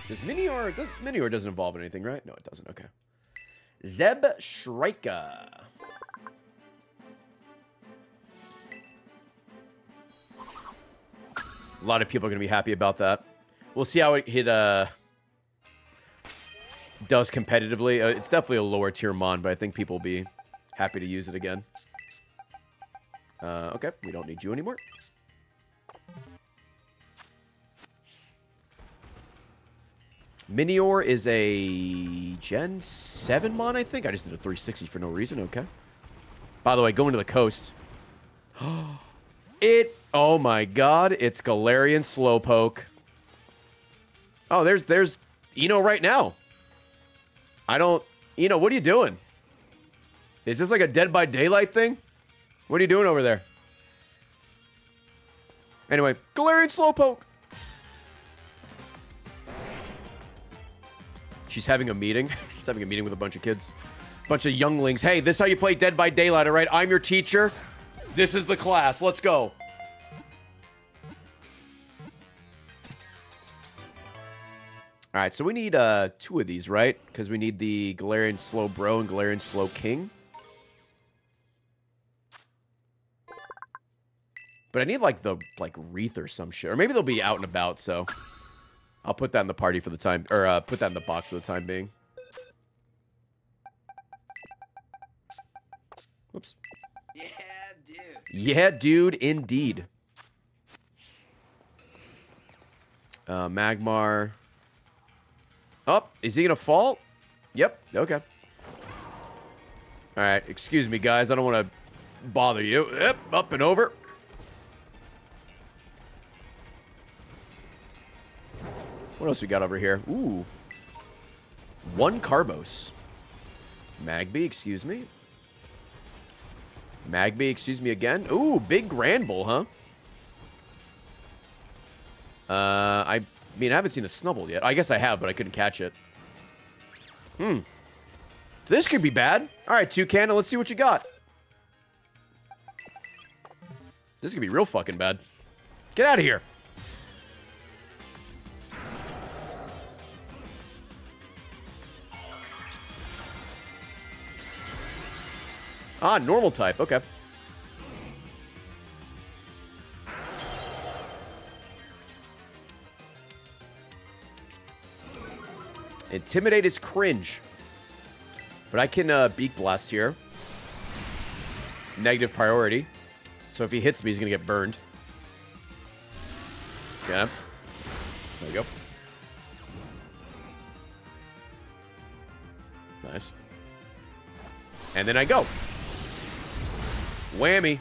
Does Minior... Does, Minior doesn't evolve in anything, right? No, it doesn't. Okay. Zeb Shrika. A lot of people are going to be happy about that. We'll see how it hit, uh... Does competitively. Uh, it's definitely a lower tier mon, but I think people will be happy to use it again. Uh, okay, we don't need you anymore. Minior is a Gen 7 mon, I think. I just did a 360 for no reason. Okay. By the way, going to the coast. it, oh my god, it's Galarian Slowpoke. Oh, there's, there's Eno right now. I don't, Eno, what are you doing? Is this like a Dead by Daylight thing? What are you doing over there? Anyway, Galarian Slowpoke. She's having a meeting. She's having a meeting with a bunch of kids. Bunch of younglings. Hey, this is how you play Dead by Daylight, all right? I'm your teacher. This is the class. Let's go. All right, so we need uh, two of these, right? Because we need the Galarian Slowbro and Galarian Slowking. But I need like the like wreath or some shit. Or maybe they'll be out and about, so I'll put that in the party for the time or uh, put that in the box for the time being. Whoops. Yeah, dude. Yeah, dude, indeed. Uh, Magmar. Oh, is he gonna fall? Yep, okay. Alright, excuse me, guys. I don't want to bother you. Yep, up and over. What else we got over here? Ooh. One Carbos. Magby, excuse me. Magby, excuse me again. Ooh, big Granbull, huh? Uh, I mean, I haven't seen a Snubbull yet. I guess I have, but I couldn't catch it. Hmm. This could be bad. All right, Toucan, let's see what you got. This could be real fucking bad. Get out of here. Ah, normal type. Okay. Intimidate is cringe. But I can uh, Beak Blast here. Negative priority. So if he hits me, he's going to get burned. Yeah. There we go. Nice. And then I go. Whammy.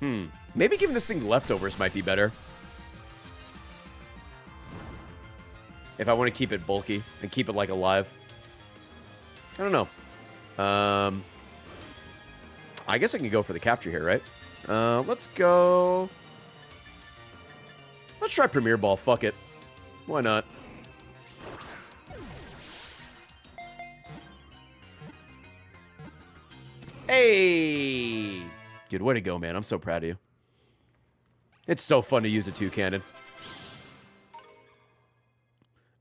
Hmm. Maybe giving this thing leftovers might be better. If I want to keep it bulky and keep it, like, alive. I don't know. Um, I guess I can go for the capture here, right? Uh, let's go... Let's try Premier Ball. Fuck it. Why not? Hey! Dude, way to go, man. I'm so proud of you. It's so fun to use a Toucannon.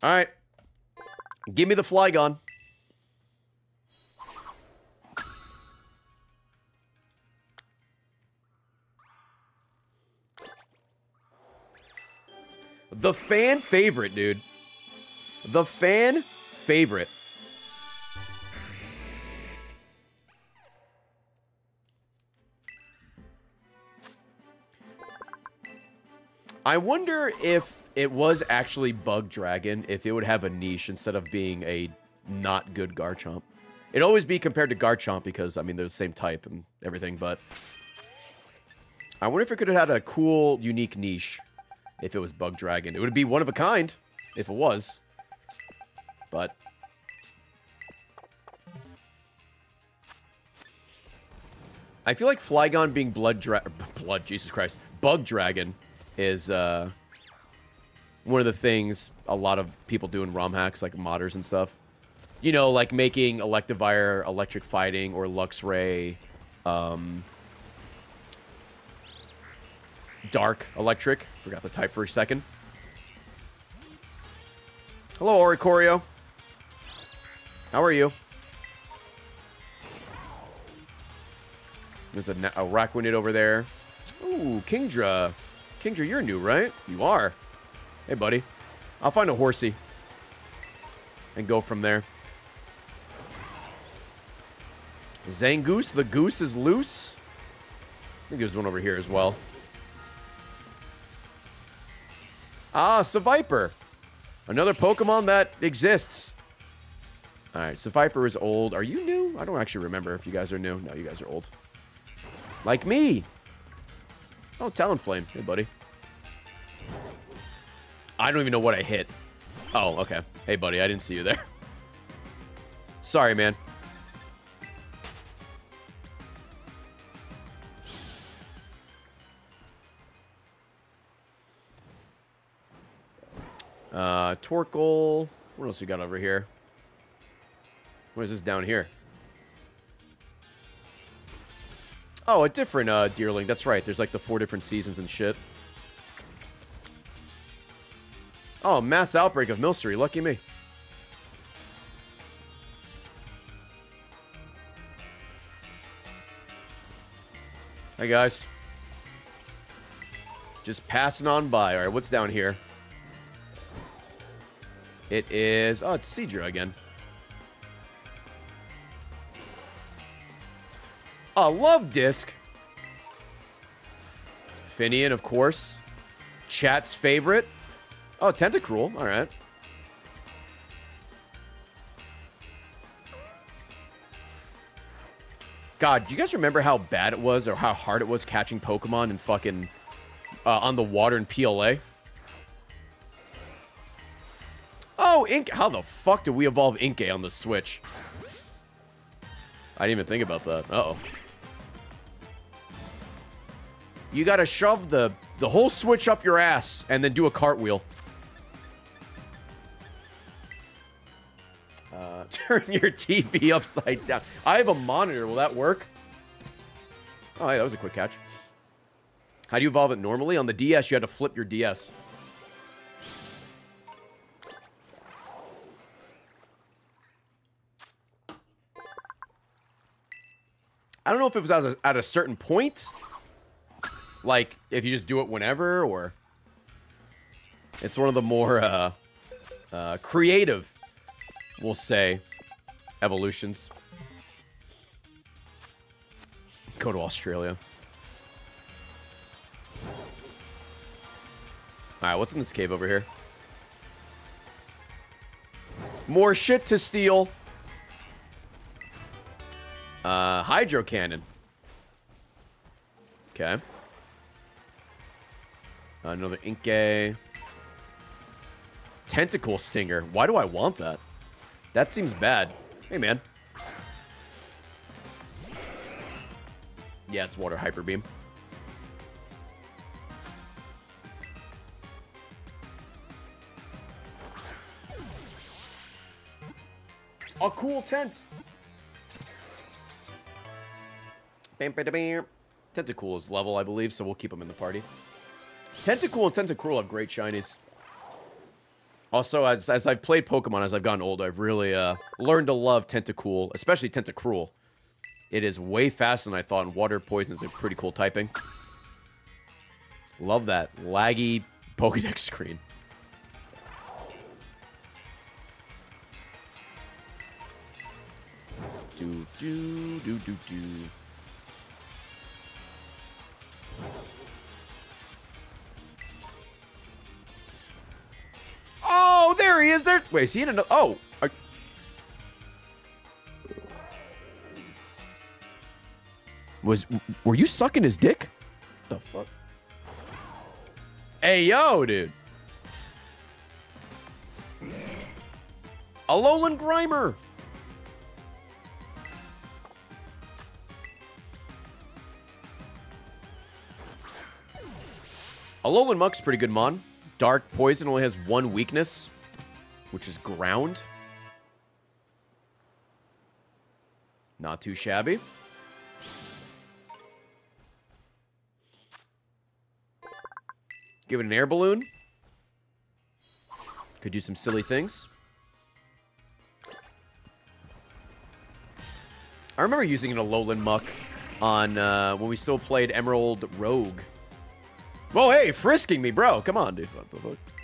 All right. Give me the Flygon. The fan favorite, dude. The fan favorite. I wonder if it was actually Bug Dragon, if it would have a niche instead of being a not good Garchomp. It'd always be compared to Garchomp because, I mean, they're the same type and everything, but... I wonder if it could have had a cool, unique niche if it was Bug Dragon. It would be one of a kind if it was. But... I feel like Flygon being Blood Dra- Blood, Jesus Christ. Bug Dragon is, uh... One of the things a lot of people do in ROM hacks, like modders and stuff. You know, like making Electivire, Electric Fighting, or Luxray, um... Dark Electric. Forgot the type for a second. Hello, Oricorio. How are you? There's a, a Raquinid over there. Ooh, Kingdra. Kingdra, you're new, right? You are. Hey, buddy. I'll find a horsey. And go from there. Zangoose. The goose is loose. I think there's one over here as well. Ah, Seviper. Another Pokemon that exists. Alright, Seviper is old. Are you new? I don't actually remember if you guys are new. No, you guys are old. Like me. Oh, Talonflame. Hey, buddy. I don't even know what I hit. Oh, okay. Hey, buddy. I didn't see you there. Sorry, man. Uh, Torkoal. What else we got over here? What is this down here? Oh, a different uh, Deerling. That's right. There's like the four different seasons and shit. Oh, mass outbreak of Milcery. Lucky me. Hey, guys. Just passing on by. All right, what's down here? It is... Oh, it's Seadra again. A love disc. Finneon, of course. Chat's favorite. Oh, Tentacruel. All right. God, do you guys remember how bad it was or how hard it was catching Pokemon and fucking... Uh, on the water in PLA? Oh, Ink. How the fuck did we evolve Inkay on the Switch? I didn't even think about that. Uh-oh. You gotta shove the, the whole Switch up your ass and then do a cartwheel. turn your TV upside down. I have a monitor. Will that work? Oh, hey, that was a quick catch. How do you evolve it normally? On the DS, you had to flip your DS. I don't know if it was at a, at a certain point. Like, if you just do it whenever, or... It's one of the more, uh, uh, creative, we'll say, evolutions. Go to Australia. Alright, what's in this cave over here? More shit to steal. Uh, Hydro Cannon. Okay. Another Inkay. Tentacle Stinger. Why do I want that? That seems bad. Hey, man. Yeah, it's Water Hyper Beam. A cool tent. Bam, bam, bam. Tentacool is level, I believe, so we'll keep him in the party. Tentacool and Tentacruel have great shinies. Also, as, as I've played Pokemon, as I've gotten older, I've really uh, learned to love Tentacool, especially Tentacruel. It is way faster than I thought, and Water Poison is a pretty cool typing. Love that laggy Pokedex screen. Do, do, do, do, do. He is. There. Wait, is he in another? Oh. I- Was were you sucking his dick? The fuck? Hey yo, dude. Alolan Grimer. Alolan Muck's pretty good mon. Dark Poison only has one weakness, which is ground. Not too shabby. Give it an air balloon. Could do some silly things. I remember using an Alolan Muck on uh, when we still played Emerald Rogue. Well, hey, frisking me, bro. Come on, dude. What the fuck?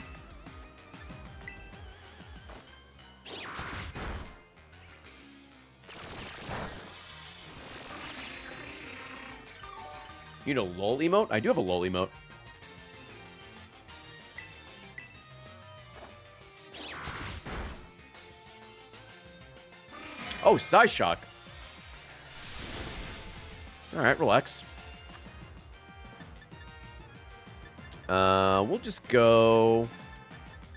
You know lol emote? I do have a lol emote. Oh, Psyshock. Alright, relax. Uh, we'll just go...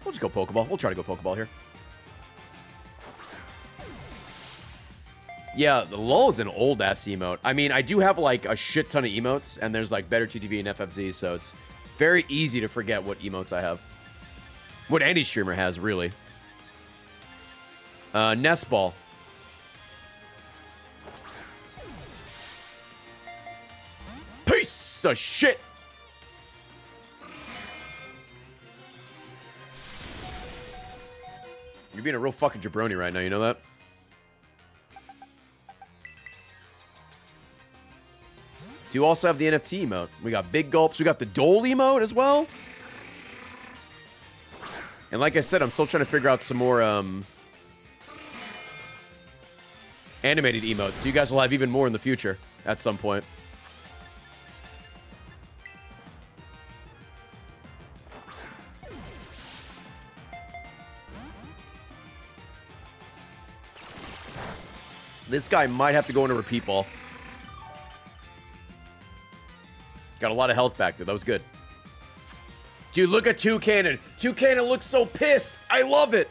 We'll just go Pokeball. We'll try to go Pokeball here. Yeah, the LOL is an old-ass emote. I mean, I do have, like, a shit ton of emotes, and there's, like, BetterTTV and FFZ, so it's very easy to forget what emotes I have. What any streamer has, really. Uh, Nest Ball. Piece of shit! You're being a real fucking jabroni right now, you know that? Do also have the NFT emote? We got big gulps. We got the Dole emote as well. And like I said, I'm still trying to figure out some more um, animated emotes. So you guys will have even more in the future at some point. This guy might have to go into repeat ball. Got a lot of health back there. That was good. Dude, look at Toucannon. Toucannon looks so pissed. I love it.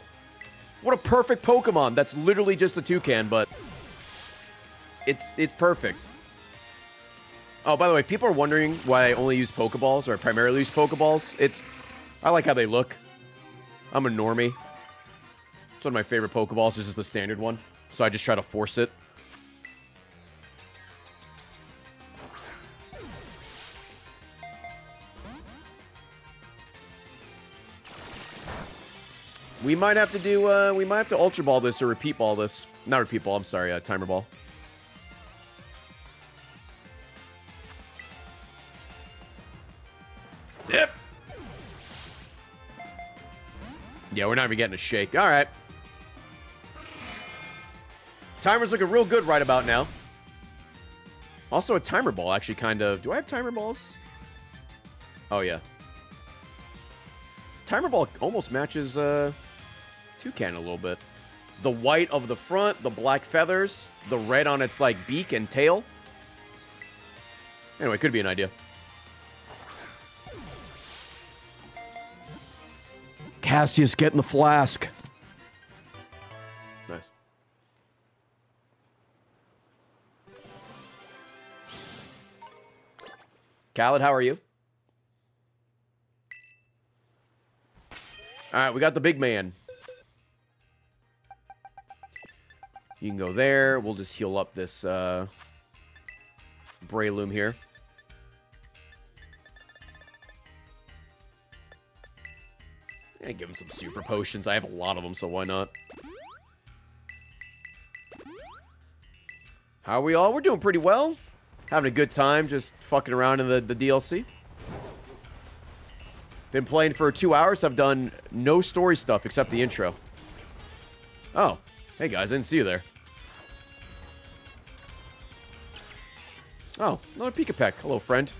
What a perfect Pokemon. That's literally just a toucan, but it's it's perfect. Oh, by the way, people are wondering why I only use Pokeballs or primarily use Pokeballs. It's I like how they look. I'm a normie. It's one of my favorite Pokeballs. It's just the standard one. So I just try to force it. We might have to do, uh, we might have to Ultra Ball this or Repeat Ball this. Not Repeat Ball, I'm sorry, uh, Timer Ball. Yep. Yeah, we're not even getting a shake. All right. Timer's looking real good right about now. Also, a timer ball actually kind of... Do I have timer balls? Oh, yeah. Timer ball almost matches uh, Toucan a little bit. The white of the front, the black feathers, the red on its, like, beak and tail. Anyway, could be an idea. Cassius getting the flask. Nice. Khaled, how are you? All right, we got the big man. You can go there. We'll just heal up this uh, Breloom here. Yeah, give him some super potions. I have a lot of them, so why not? How are we all? We're doing pretty well. Having a good time, just fucking around in the, the DLC. Been playing for two hours. I've done no story stuff except the intro. Oh. Hey, guys. I didn't see you there. Oh, another Pikipek. Hello, friend.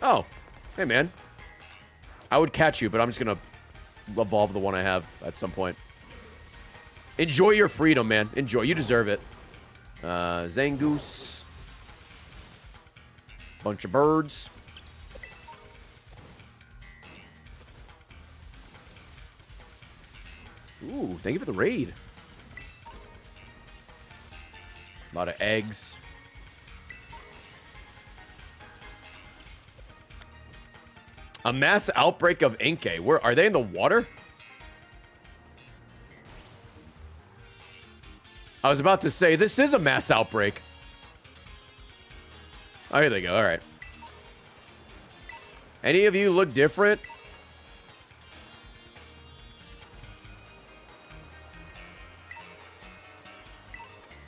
Oh. Hey, man. I would catch you, but I'm just going to evolve the one I have at some point. Enjoy your freedom, man. Enjoy. You deserve it. Uh, Zangoose. Bunch of birds. Ooh, thank you for the raid. A lot of eggs. A mass outbreak of Inkay. Where are they in the water? I was about to say, this is a mass outbreak. Oh, here they go. All right. Any of you look different?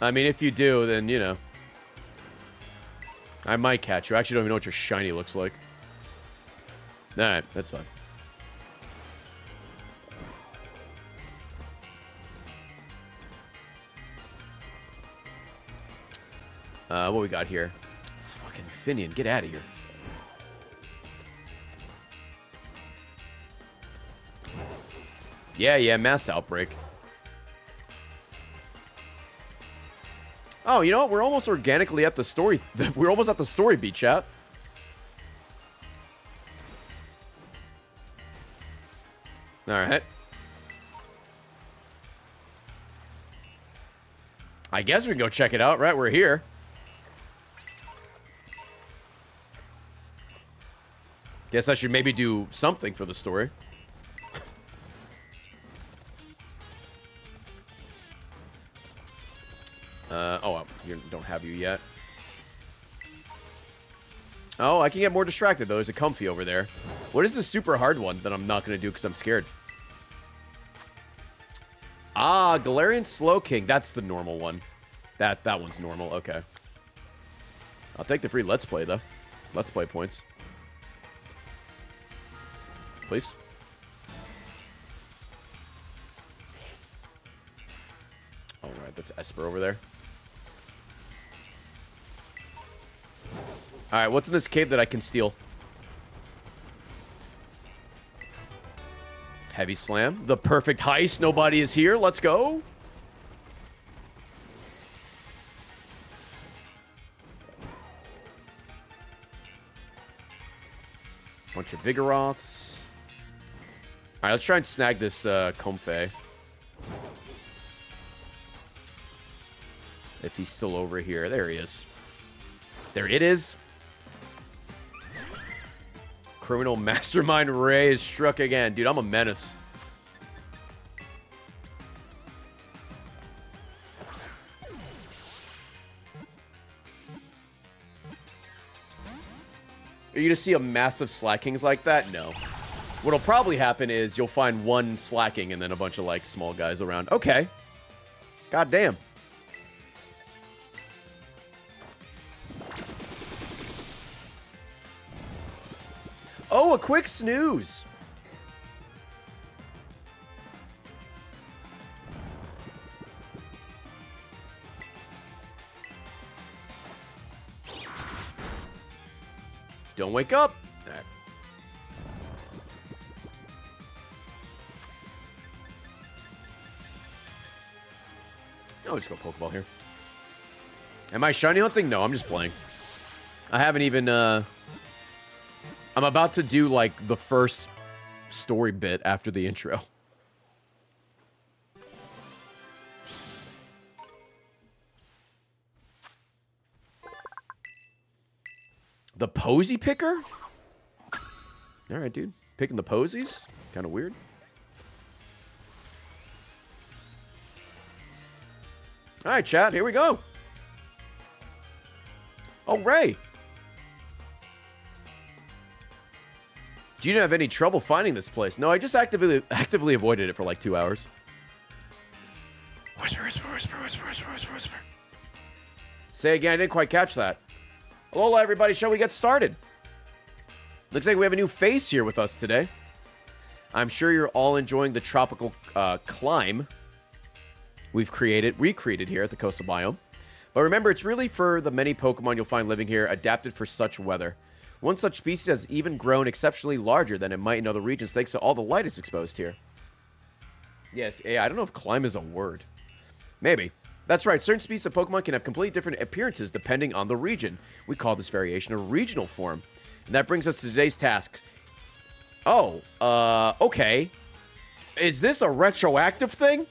I mean, if you do, then, you know. I might catch you. I actually don't even know what your shiny looks like. Alright, that's fine. Uh, what we got here? Fucking Finneon, get out of here. Yeah, yeah, mass outbreak. Oh, you know what? We're almost organically at the story. We're almost at the story beat, chat. All right. I guess we can go check it out, right? We're here. Guess I should maybe do something for the story. Have you yet. Oh, I can get more distracted, though. There's a Comfey over there. What is the super hard one that I'm not going to do because I'm scared? Ah, Galarian Slowking. That's the normal one. That that one's normal. Okay. I'll take the free Let's Play, though. Let's Play points. Please. Alright, that's Espurr over there. Alright, what's in this cave that I can steal? Heavy slam. The perfect heist. Nobody is here. Let's go. Bunch of Vigoroths. Alright, let's try and snag this uh, Comfey. If he's still over here. There he is. There it is. Criminal Mastermind Ray is struck again. Dude, I'm a menace. Are you going to see a massive Slakings like that? No. What'll probably happen is you'll find one Slaking and then a bunch of, like, small guys around. Okay. God damn. Oh, a quick snooze. Don't wake up. Right. I'll just go Pokeball here. Am I shiny hunting? No, I'm just playing. I haven't even, uh... I'm about to do, like, the first story bit after the intro. The posy picker? Alright, dude. Picking the posies? Kind of weird. Alright, chat. Here we go. Oh, Ray. Do you have any trouble finding this place? No, I just actively actively avoided it for like two hours. Whisper, whisper, whisper, whisper, whisper, whisper, whisper. Say again, I didn't quite catch that. Hello, everybody. Shall we get started? Looks like we have a new face here with us today. I'm sure you're all enjoying the tropical uh, clime we've created, recreated here at the coastal biome. But remember, it's really for the many Pokemon you'll find living here, adapted for such weather. One such species has even grown exceptionally larger than it might in other regions thanks to all the light it's exposed here. Yes, yeah, I don't know if clime is a word. Maybe. That's right, certain species of Pokemon can have completely different appearances depending on the region. We call this variation a regional form. And that brings us to today's task. Oh, uh, okay. Is this a retroactive thing?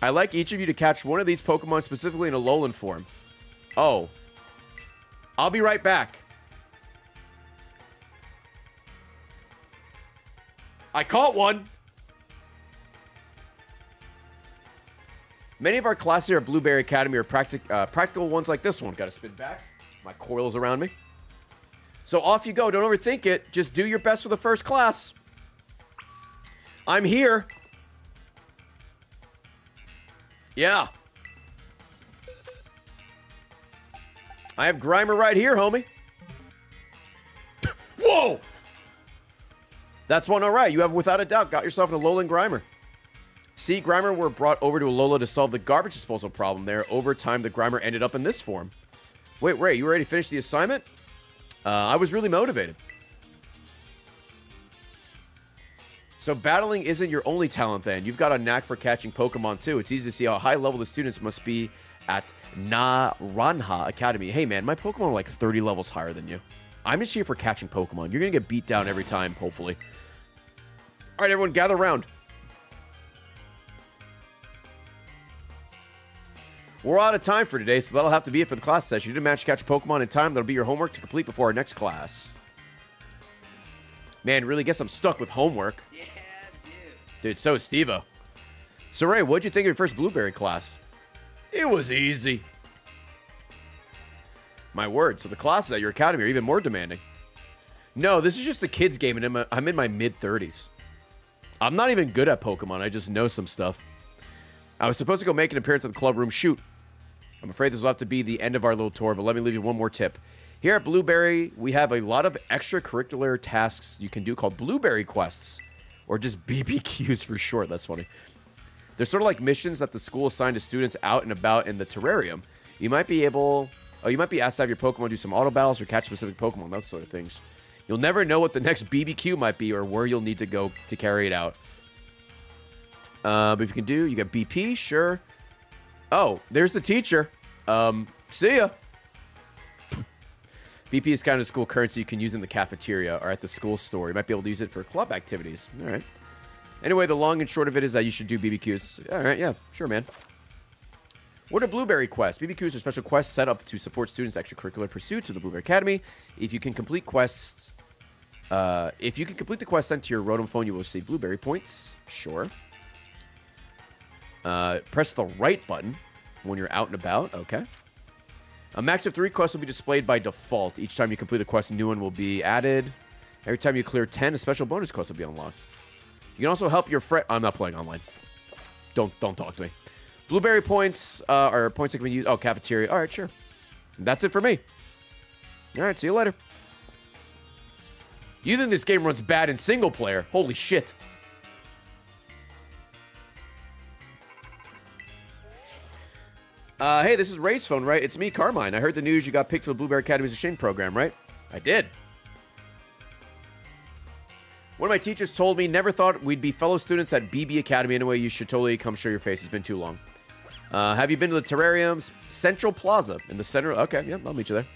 I'd like each of you to catch one of these Pokemon specifically in a Alolan form. Oh. I'll be right back. I caught one. Many of our classes here at Blueberry Academy are practic uh, practical ones like this one. Got to spin back. My coil's around me. So off you go. Don't overthink it. Just do your best for the first class. I'm here. Yeah. I have Grimer right here, homie. Whoa! That's one all right. You have, without a doubt, got yourself an Alolan Grimer. See, Grimer were brought over to Alola to solve the garbage disposal problem there. Over time, the Grimer ended up in this form. Wait, Ray, you ready to finish the assignment? Uh, I was really motivated. So battling isn't your only talent then. You've got a knack for catching Pokemon too. It's easy to see how high level the students must be at Naranja Academy. Hey man, my Pokemon are like 30 levels higher than you. I'm just here for catching Pokemon. You're going to get beat down every time, hopefully. All right, everyone, gather around. We're out of time for today, so that'll have to be it for the class session. You didn't manage to catch Pokemon in time. That'll be your homework to complete before our next class. Man, really guess I'm stuck with homework. Yeah, dude. Dude, so is Stevo. So, Ray, what'd you think of your first Blueberry class? It was easy. My word, so the classes at your academy are even more demanding. No, this is just a kid's game, and I'm, a, I'm in my mid-30s. I'm not even good at Pokemon. I just know some stuff. I was supposed to go make an appearance at the club room shoot. I'm afraid this will have to be the end of our little tour, but let me leave you one more tip. Here at Blueberry, we have a lot of extracurricular tasks you can do called Blueberry Quests, or just BBQs for short. That's funny. They're sort of like missions that the school assigned to students out and about in the Terarium. You might be able, oh, you might be asked to have your Pokemon do some auto battles or catch specific Pokemon, those sort of things. You'll never know what the next BBQ might be or where you'll need to go to carry it out. Uh, but if you can do, you got BP, sure. Oh, there's the teacher. Um, see ya. BP is kind of school currency you can use in the cafeteria or at the school store. You might be able to use it for club activities. All right. Anyway, the long and short of it is that you should do BBQs. All right, yeah, sure, man. What are Blueberry quests? BBQs are special quests set up to support students' extracurricular pursuits of the Blueberry Academy. If you can complete quests, uh, if you can complete the quest sent to your Rotom phone, you will receive Blueberry points. Sure. Uh, press the right button when you're out and about. Okay. A max of three quests will be displayed by default. Each time you complete a quest, a new one will be added. Every time you clear 10, a special bonus quest will be unlocked. You can also help your friend. I'm not playing online. Don't don't talk to me. Blueberry points uh, are points that can be used. Oh, cafeteria. All right, sure. That's it for me. All right, see you later. You think this game runs bad in single player? Holy shit. Uh, hey, this is Ray's phone, right? It's me, Carmine. I heard the news you got picked for the Blueberry Academy's exchange program, right? I did. One of my teachers told me, never thought we'd be fellow students at BB Academy. Anyway, you should totally come show your face. It's been too long. Uh, have you been to the Terarium's Central Plaza in the center? Okay, yeah, I'll meet you there.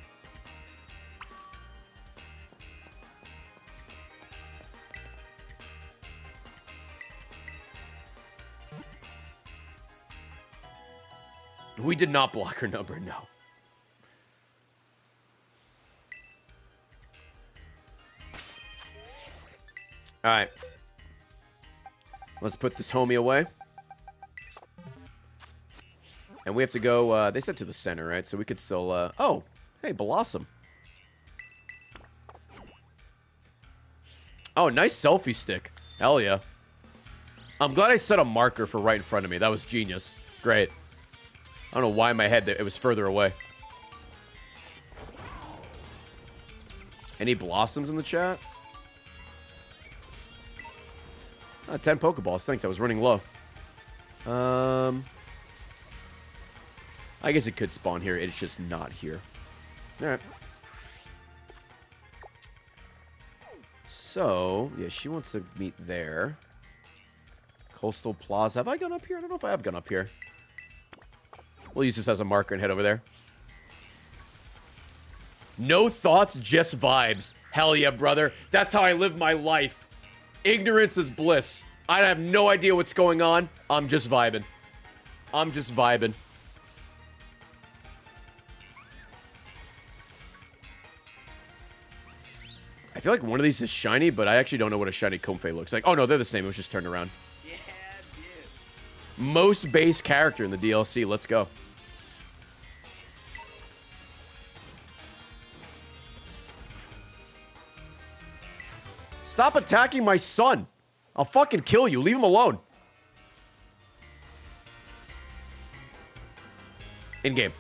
We did not block her number, no. All right. Let's put this homie away. And we have to go, uh, they said to the center, right? So we could still, uh, oh, hey, Blossom. Oh, nice selfie stick. Hell yeah. I'm glad I set a marker for right in front of me. That was genius. Great. I don't know why in my head it was further away. Any blossoms in the chat? Uh, 10 Pokeballs. Thanks. I was running low. Um, I guess it could spawn here. It's just not here. All right. So, yeah, she wants to meet there. Coastal Plaza. Have I gone up here? I don't know if I have gone up here. We'll use this as a marker and head over there. No thoughts, just vibes. Hell yeah, brother. That's how I live my life. Ignorance is bliss. I have no idea what's going on. I'm just vibing. I'm just vibing. I feel like one of these is shiny, but I actually don't know what a shiny Comfey looks like. Oh, no, they're the same. It was just turned around. Yeah, dude. Most base character in the DLC. Let's go. Stop attacking my son. I'll fucking kill you. Leave him alone. In game.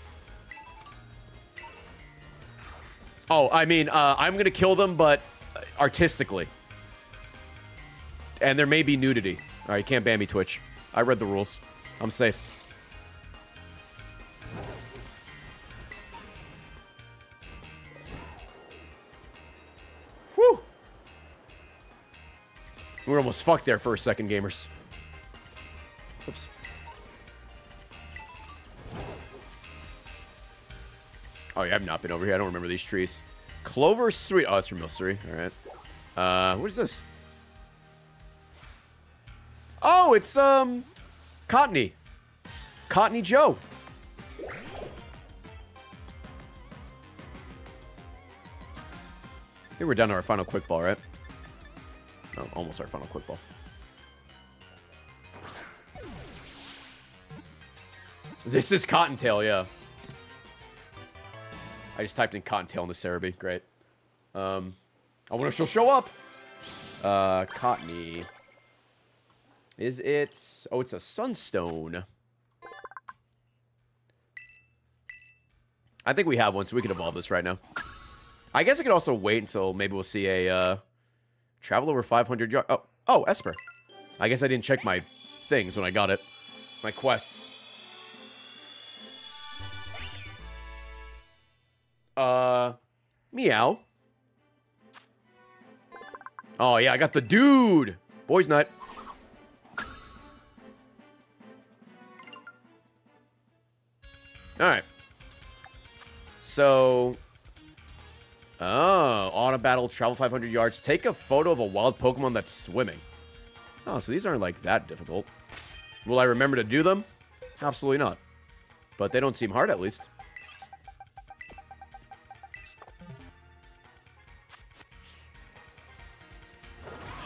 Oh, I mean, uh, I'm to kill them, but artistically. And there may be nudity. All right, you can't ban me, Twitch. I read the rules. I'm safe. We were almost fucked there for a second, gamers. Oops. Oh, yeah, I've not been over here. I don't remember these trees. Clover Sweet. Oh, it's from Milcery. All right. Uh, what is this? Oh, it's, um, Cottonee. Cottonee Joe. I think we're down to our final quick ball, right? No, almost our final quick ball. This is Cottontail, yeah. I just typed in Cottontail in the Serebii. Great. Um, I wonder if she'll show up. Uh, Cottonee. Is it... Oh, it's a Sunstone. I think we have one, so we can evolve this right now. I guess I could also wait until maybe we'll see a, uh... Travel over 500 yards. Oh, oh, Espurr. I guess I didn't check my things when I got it. My quests. Uh, meow. Oh, yeah, I got the dude. Boys nut. All right. So, oh, auto battle, travel 500 yards. Take a photo of a wild Pokemon that's swimming. Oh, so these aren't like that difficult. Will I remember to do them? Absolutely not. But they don't seem hard at least.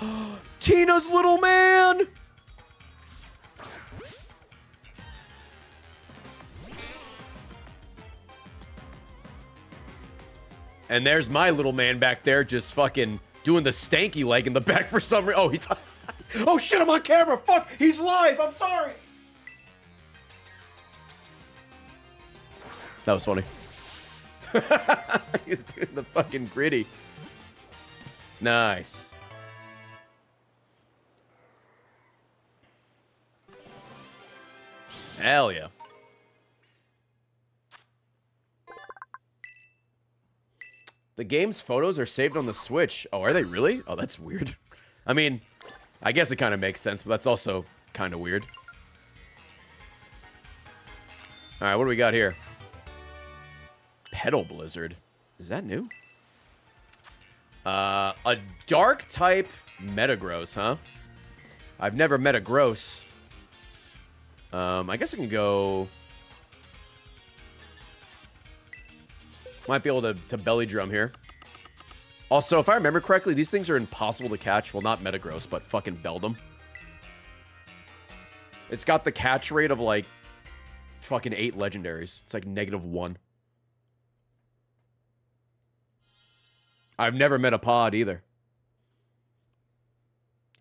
Tina's little man! And there's my little man back there just fucking doing the stanky leg in the back for some reason. Oh, he's... oh, shit, I'm on camera. Fuck, he's live. I'm sorry. That was funny. he's doing the fucking gritty. Nice. Hell yeah. The game's photos are saved on the Switch. Oh, are they really? Oh, that's weird. I mean, I guess it kind of makes sense, but that's also kind of weird. All right, what do we got here? Petal Blizzard. Is that new? Uh, a dark type Metagross, huh? I've never met a gross. Um, I guess I can go... Might be able to, to belly drum here. Also, if I remember correctly, these things are impossible to catch. Well, not Metagross, but fucking Beldum. It's got the catch rate of, like, fucking eight legendaries. It's like negative one. I've never met a pod either.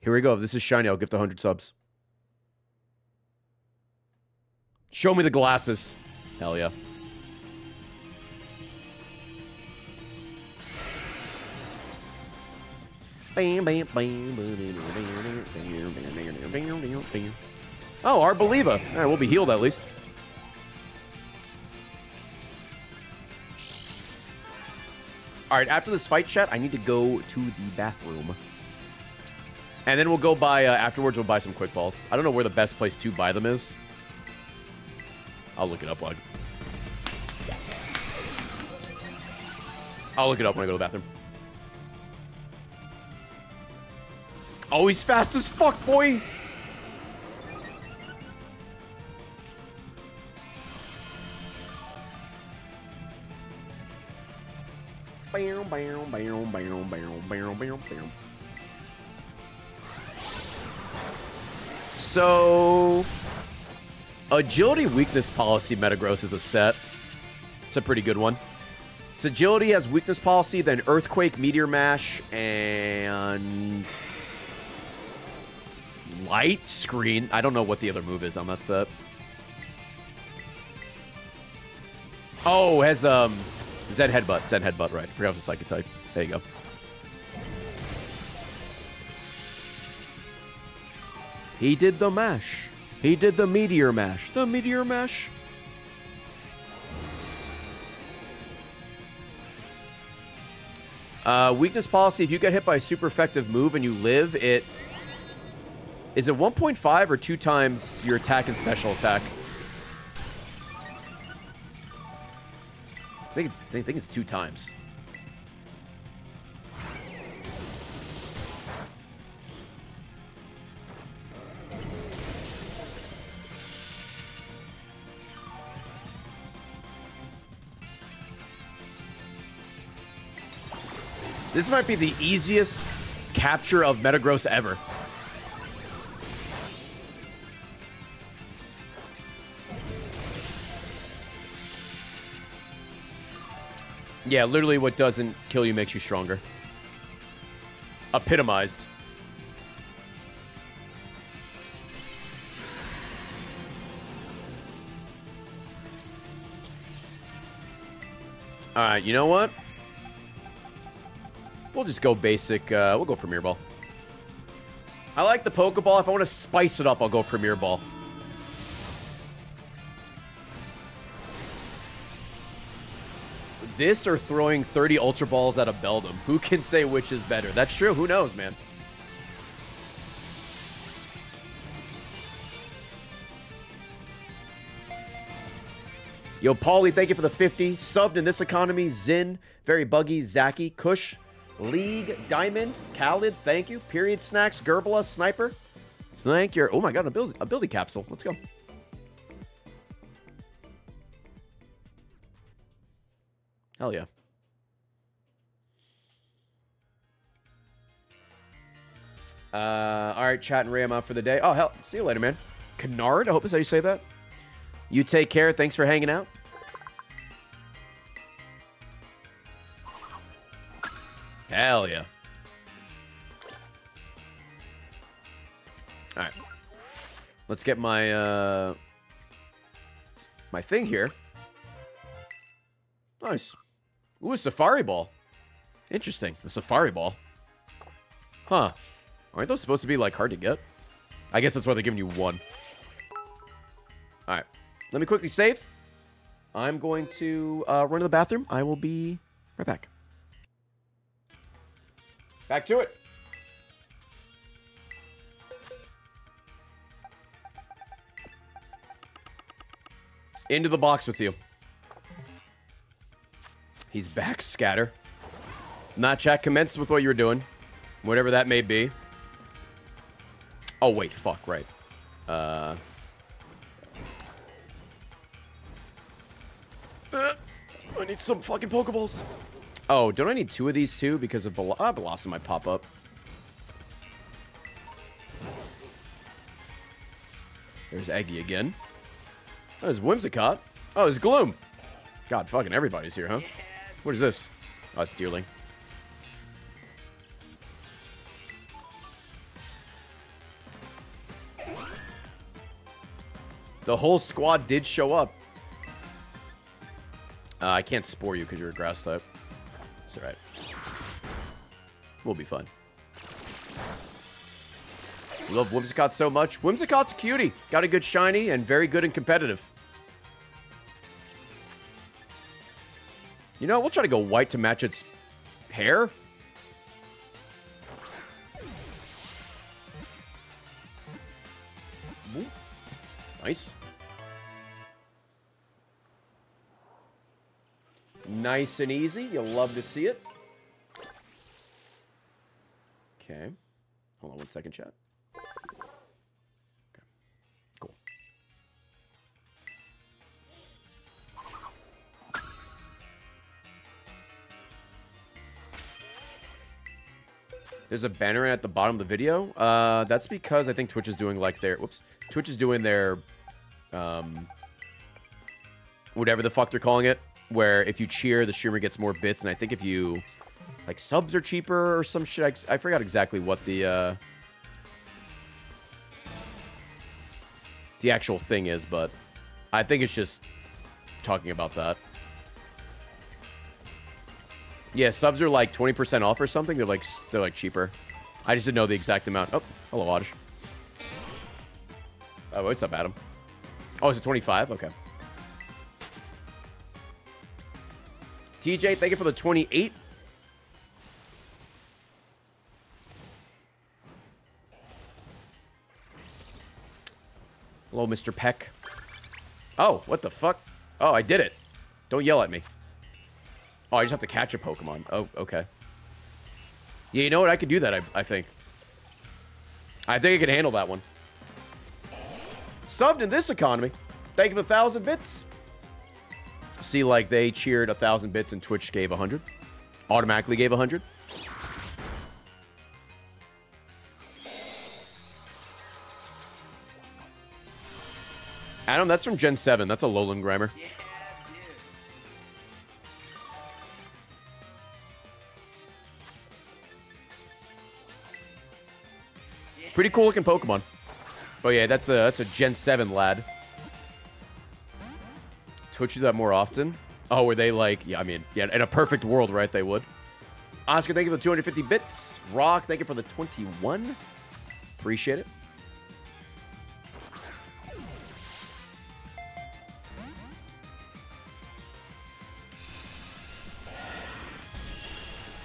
Here we go. If this is shiny, I'll gift 100 subs. Show me the glasses. Hell yeah. Oh, our believer. All right, we'll be healed at least. All right, after this fight chat, I need to go to the bathroom. And then we'll go buy, uh, afterwards, we'll buy some quick balls. I don't know where the best place to buy them is. I'll look it up, Lug. I'll look it up when I go to the bathroom. Oh, he's fast as fuck, boy! Bam, bam, bam, bam, bam, bam, bam, bam. So, agility weakness policy Metagross is a set. It's a pretty good one. So agility has weakness policy, then earthquake, meteor mash, and light screen. I don't know what the other move is on that set. Oh, has um Zen headbutt. Zen headbutt, right. Forgot it was a psychic type. There you go. He did the mash. He did the meteor mash. The meteor mash. Uh, weakness policy, if you get hit by a super effective move and you live, it... Is it 1.5 or 2 times your attack and special attack? I think, I think it's 2 times. This might be the easiest capture of Metagross ever. Yeah, literally what doesn't kill you makes you stronger. Epitomized. Alright, you know what? We'll just go basic. Uh, we'll go Premier Ball. I like the Pokeball. If I want to spice it up, I'll go Premier Ball. This or throwing 30 Ultra Balls at a Beldum. Who can say which is better? That's true. Who knows, man? Yo, Paulie, thank you for the 50. Subbed in this economy. Zin, Very Buggy, Zaki, Kush, League, Diamond, Khalid, thank you. Period Snacks, Gerbla, Sniper. Thank you. Oh my god, an ability, ability capsule. Let's go. Hell yeah. Uh, all right, chat and Ray, I'm out for the day. Oh, hell. See you later, man. Canard, I hope that's how you say that. You take care. Thanks for hanging out. Hell yeah. All right. Let's get my, uh, my thing here. Nice. Ooh, a safari ball. Interesting. A safari ball. Huh. Aren't those supposed to be, like, hard to get? I guess that's why they're giving you one. Alright. Let me quickly save. I'm going to uh, run to the bathroom. I will be right back. Back to it. Into the box with you. He's back, Scatter. Not chat. Commence with what you were doing. Whatever that may be. Oh, wait. Fuck, right. Uh... uh I need some fucking Pokeballs. Oh, don't I need two of these too? Because of Bel ah, Blossom might pop up. There's Eggy again. Oh, there's Whimsicott. Oh, there's Gloom. God, fucking everybody's here, huh? What is this? Oh, it's Deerling. The whole squad did show up. Uh, I can't spore you because you're a grass type. It's alright. We'll be fun. Love Whimsicott so much. Whimsicott's a cutie. Got a good shiny and very good and competitive. You know, we'll try to go white to match its hair. Ooh. Nice. Nice and easy. You'll love to see it. Okay. Hold on one second, chat. There's a banner at the bottom of the video. Uh, that's because I think Twitch is doing like their... Whoops. Twitch is doing their... Um, whatever the fuck they're calling it. Where if you cheer, the streamer gets more bits. And I think if you... Like, subs are cheaper or some shit. I, I forgot exactly what the... Uh, the actual thing is, but... I think it's just talking about that. Yeah, subs are like 20% off or something. They're like they're like cheaper. I just didn't know the exact amount. Oh, hello, Oddish. Oh, what's up, Adam? Oh, is it 25? Okay. TJ, thank you for the 28. Hello, Mr. Peck. Oh, what the fuck? Oh, I did it. Don't yell at me. Oh, I just have to catch a Pokemon. Oh, okay. Yeah, you know what? I could do that, I, I think. I think I can handle that one. Subbed in this economy. Thank you for a thousand bits. See, like, they cheered a thousand bits and Twitch gave a hundred. Automatically gave a hundred. Adam, that's from Gen 7. That's a Alolan Grimer. Yeah, Pretty cool looking Pokemon. Oh yeah, that's a that's a Gen 7 lad. Twitch do that more often. Oh, were they like, yeah, I mean, yeah, in a perfect world, right, they would. Oscar, thank you for the 250 bits. Rock, thank you for the 21. Appreciate it.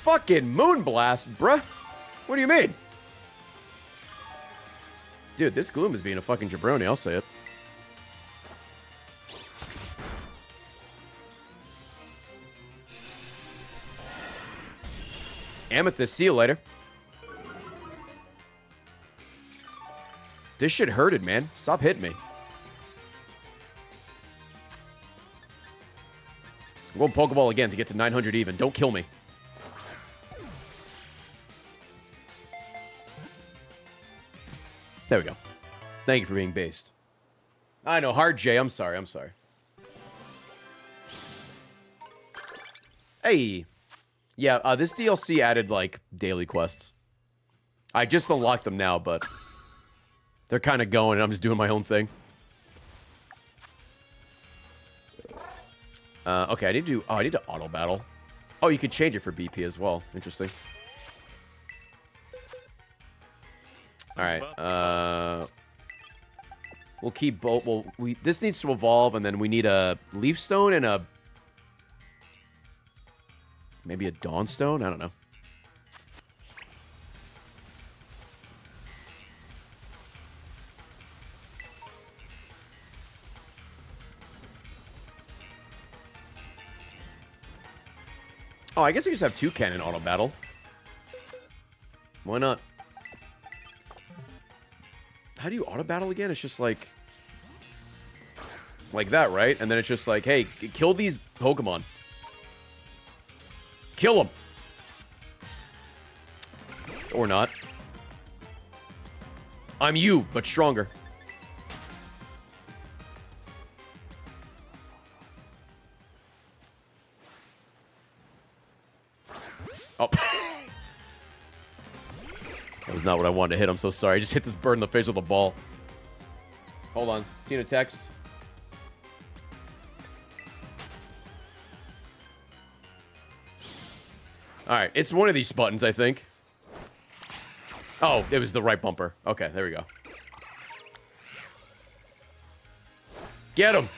Fucking Moonblast, bruh. What do you mean? Dude, this Gloom is being a fucking jabroni, I'll say it. Amethyst, see you later. This shit hurted, man. Stop hitting me. I'm going Pokeball again to get to 900 even. Don't kill me. There we go. Thank you for being based. I know, hard J. I'm sorry. I'm sorry. Hey. Yeah, uh, this DLC added, like, daily quests. I just unlocked them now, but they're kind of going, and I'm just doing my own thing. Uh, okay, I need to do... Oh, I need to auto battle. Oh, you could change it for BP as well. Interesting. All right. Uh, we'll keep both. Well, we this needs to evolve, and then we need a leaf stone and a maybe a dawn stone. I don't know. Oh, I guess I just have Toucannon auto battle. Why not? How do you auto battle again? It's just like like that, right? And then it's just like, hey, kill these Pokemon. Kill them. Or not. I'm you, but stronger. Oh. That was not what I wanted to hit. I'm so sorry. I just hit this bird in the face with a ball. Hold on. Tina text. Alright, it's one of these buttons, I think. Oh, it was the right bumper. Okay, there we go. Get him!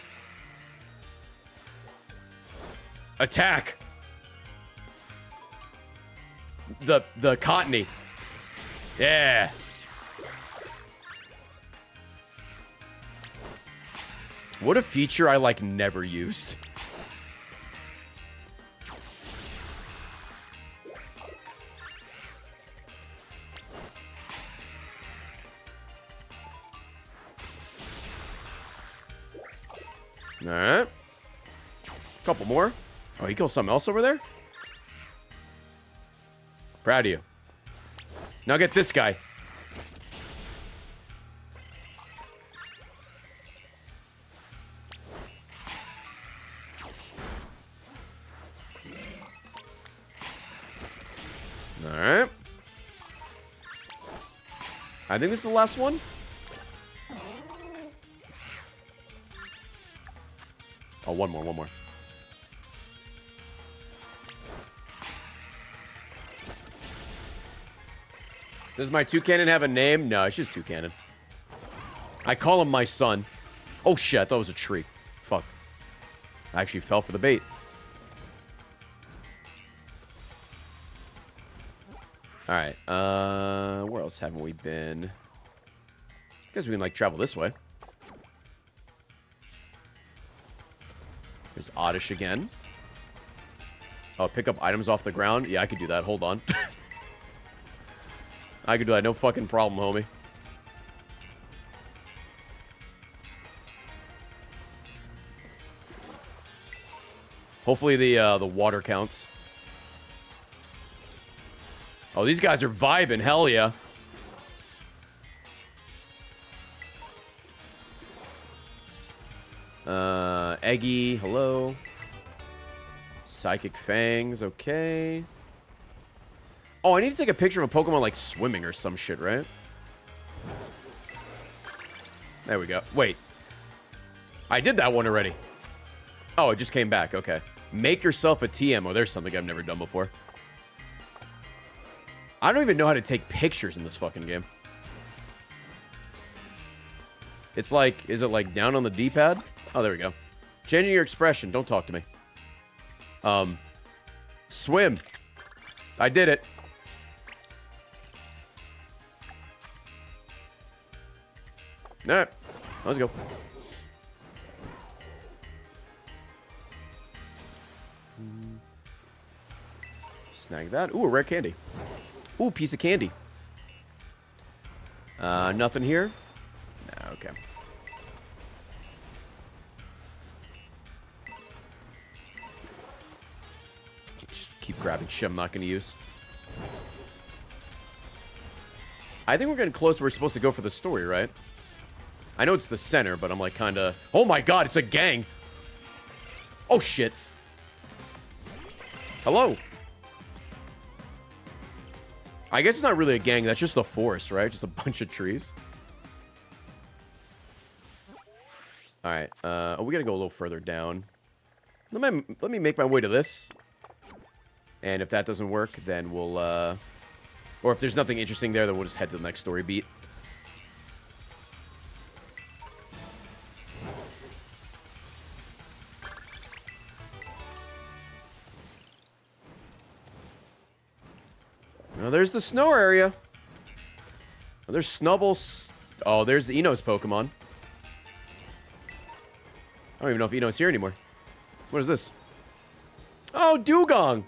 Attack! The, the Cottonee. Yeah. What a feature I like never used. All right. Couple more. Oh, he killed something else over there? Proud of you. Now get this guy. Alright. I think this is the last one. Oh, one more, one more. Does my toucan have a name? No, it's just toucan. I call him my son. Oh shit, I thought it was a tree. Fuck. I actually fell for the bait. Alright, uh, where else haven't we been? I guess we can, like, travel this way. There's Oddish again. Oh, pick up items off the ground? Yeah, I could do that. Hold on. I could do that. No fucking problem, homie. Hopefully the uh, the water counts. Oh, these guys are vibing. Hell yeah. Uh, Eggy, hello. Psychic Fangs, okay. Oh, I need to take a picture of a Pokemon, like, swimming or some shit, right? There we go. Wait. I did that one already. Oh, it just came back. Okay. Make yourself a TM. Oh, there's something I've never done before. I don't even know how to take pictures in this fucking game. It's like, is it like down on the D-pad? Oh, there we go. Changing your expression. Don't talk to me. Um, swim. I did it. All right, let's go. Snag that. Ooh, a rare candy. Ooh, piece of candy. Uh, nothing here? No, okay. Just keep grabbing shit I'm not going to use. I think we're getting close. Where we're supposed to go for the story, right? I know it's the center, but I'm like kind of... Oh my god, it's a gang! Oh shit. Hello? I guess it's not really a gang. That's just a forest, right? Just a bunch of trees. All right. Uh, oh, we got to go a little further down. Let me, let me make my way to this. And if that doesn't work, then we'll... Uh, or if there's nothing interesting there, then we'll just head to the next story beat. There's the snow area. Oh, there's Snubbulls. Oh, there's Eno's Pokemon. I don't even know if Eno's here anymore. What is this? Oh, Dewgong.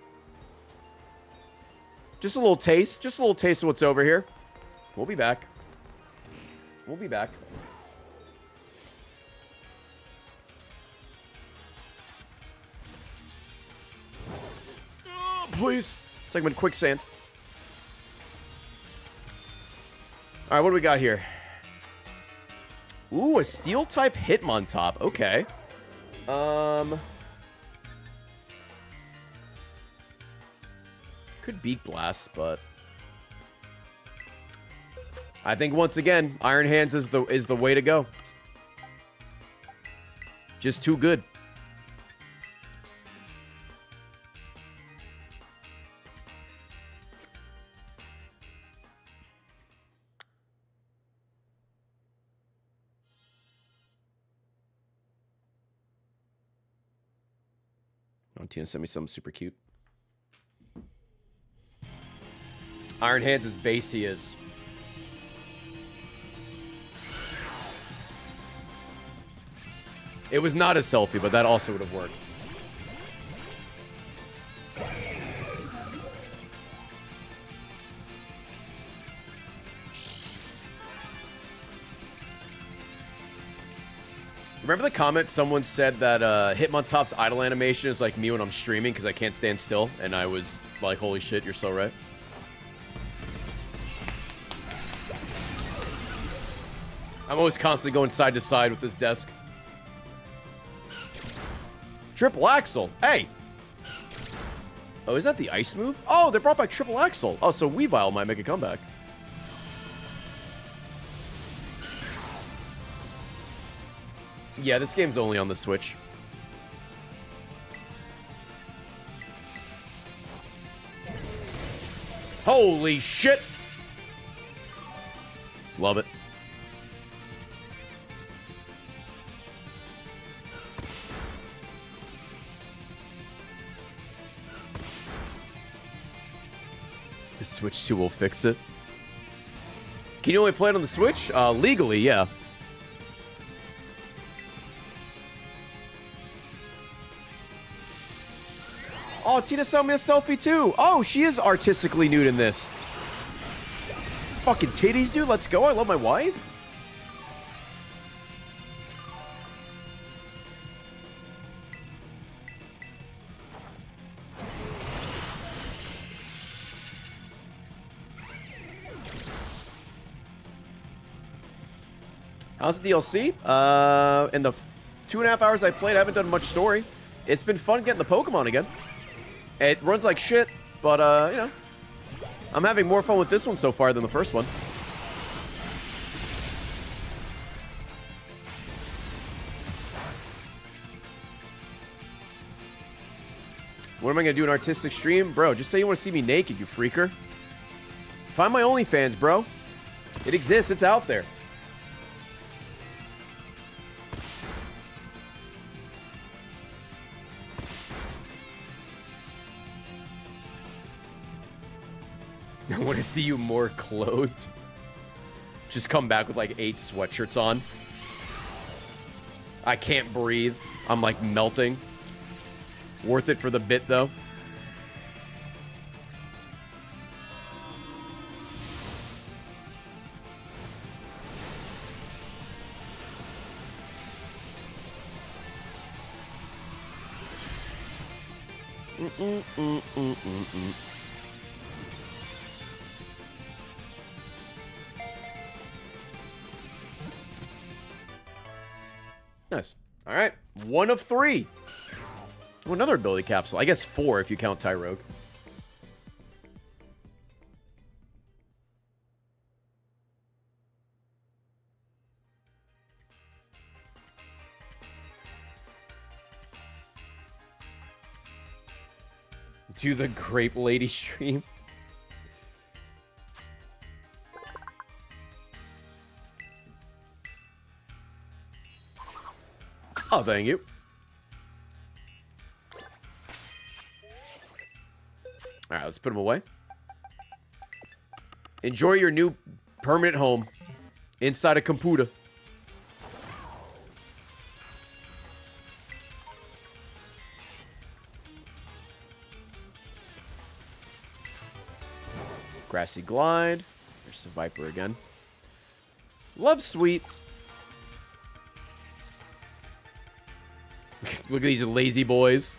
Just a little taste. Just a little taste of what's over here. We'll be back. We'll be back. Oh, please. I'm in quicksand. All right, what do we got here? Ooh, a steel type Hitmontop. Okay. Um. Could Beak Blast, but I think once again, Iron Hands is the is the way to go. Just too good. Tina sent me something super cute. Iron Hands is base he is. It was not a selfie, but that also would have worked. Remember the comment someone said that uh, Hitmontop's idle animation is like me when I'm streaming because I can't stand still? And I was like, holy shit, you're so right. I'm always constantly going side to side with this desk. Triple Axel. Hey! Oh, is that the ice move? Oh, they're brought back Triple Axel. Oh, so Weavile might make a comeback. Yeah, this game's only on the Switch. Holy shit! Love it. The Switch 2 will fix it. Can you only play it on the Switch? Uh, legally, yeah. Tina sent me a selfie too. Oh, she is artistically nude in this. Fucking titties, dude. Let's go. I love my wife. How's the DLC? Uh, in the two and a half hours I played, I haven't done much story. It's been fun getting the Pokemon again. It runs like shit, but, uh, you know. I'm having more fun with this one so far than the first one. What am I going to do, an artistic stream? Bro, just say you want to see me naked, you freaker. Find my OnlyFans, bro. It exists. It's out there. To see you more clothed. Just come back with like eight sweatshirts on. I can't breathe. I'm like melting. Worth it for the bit though. Mm -mm -mm One of three. Oh, another ability capsule. I guess four if you count Tyrogue. Do the Grape Lady stream. Oh, thank you. All right, let's put them away. Enjoy your new permanent home inside a computer. Grassy Glide. There's the Viper again. Love Sweet. Look at these lazy boys.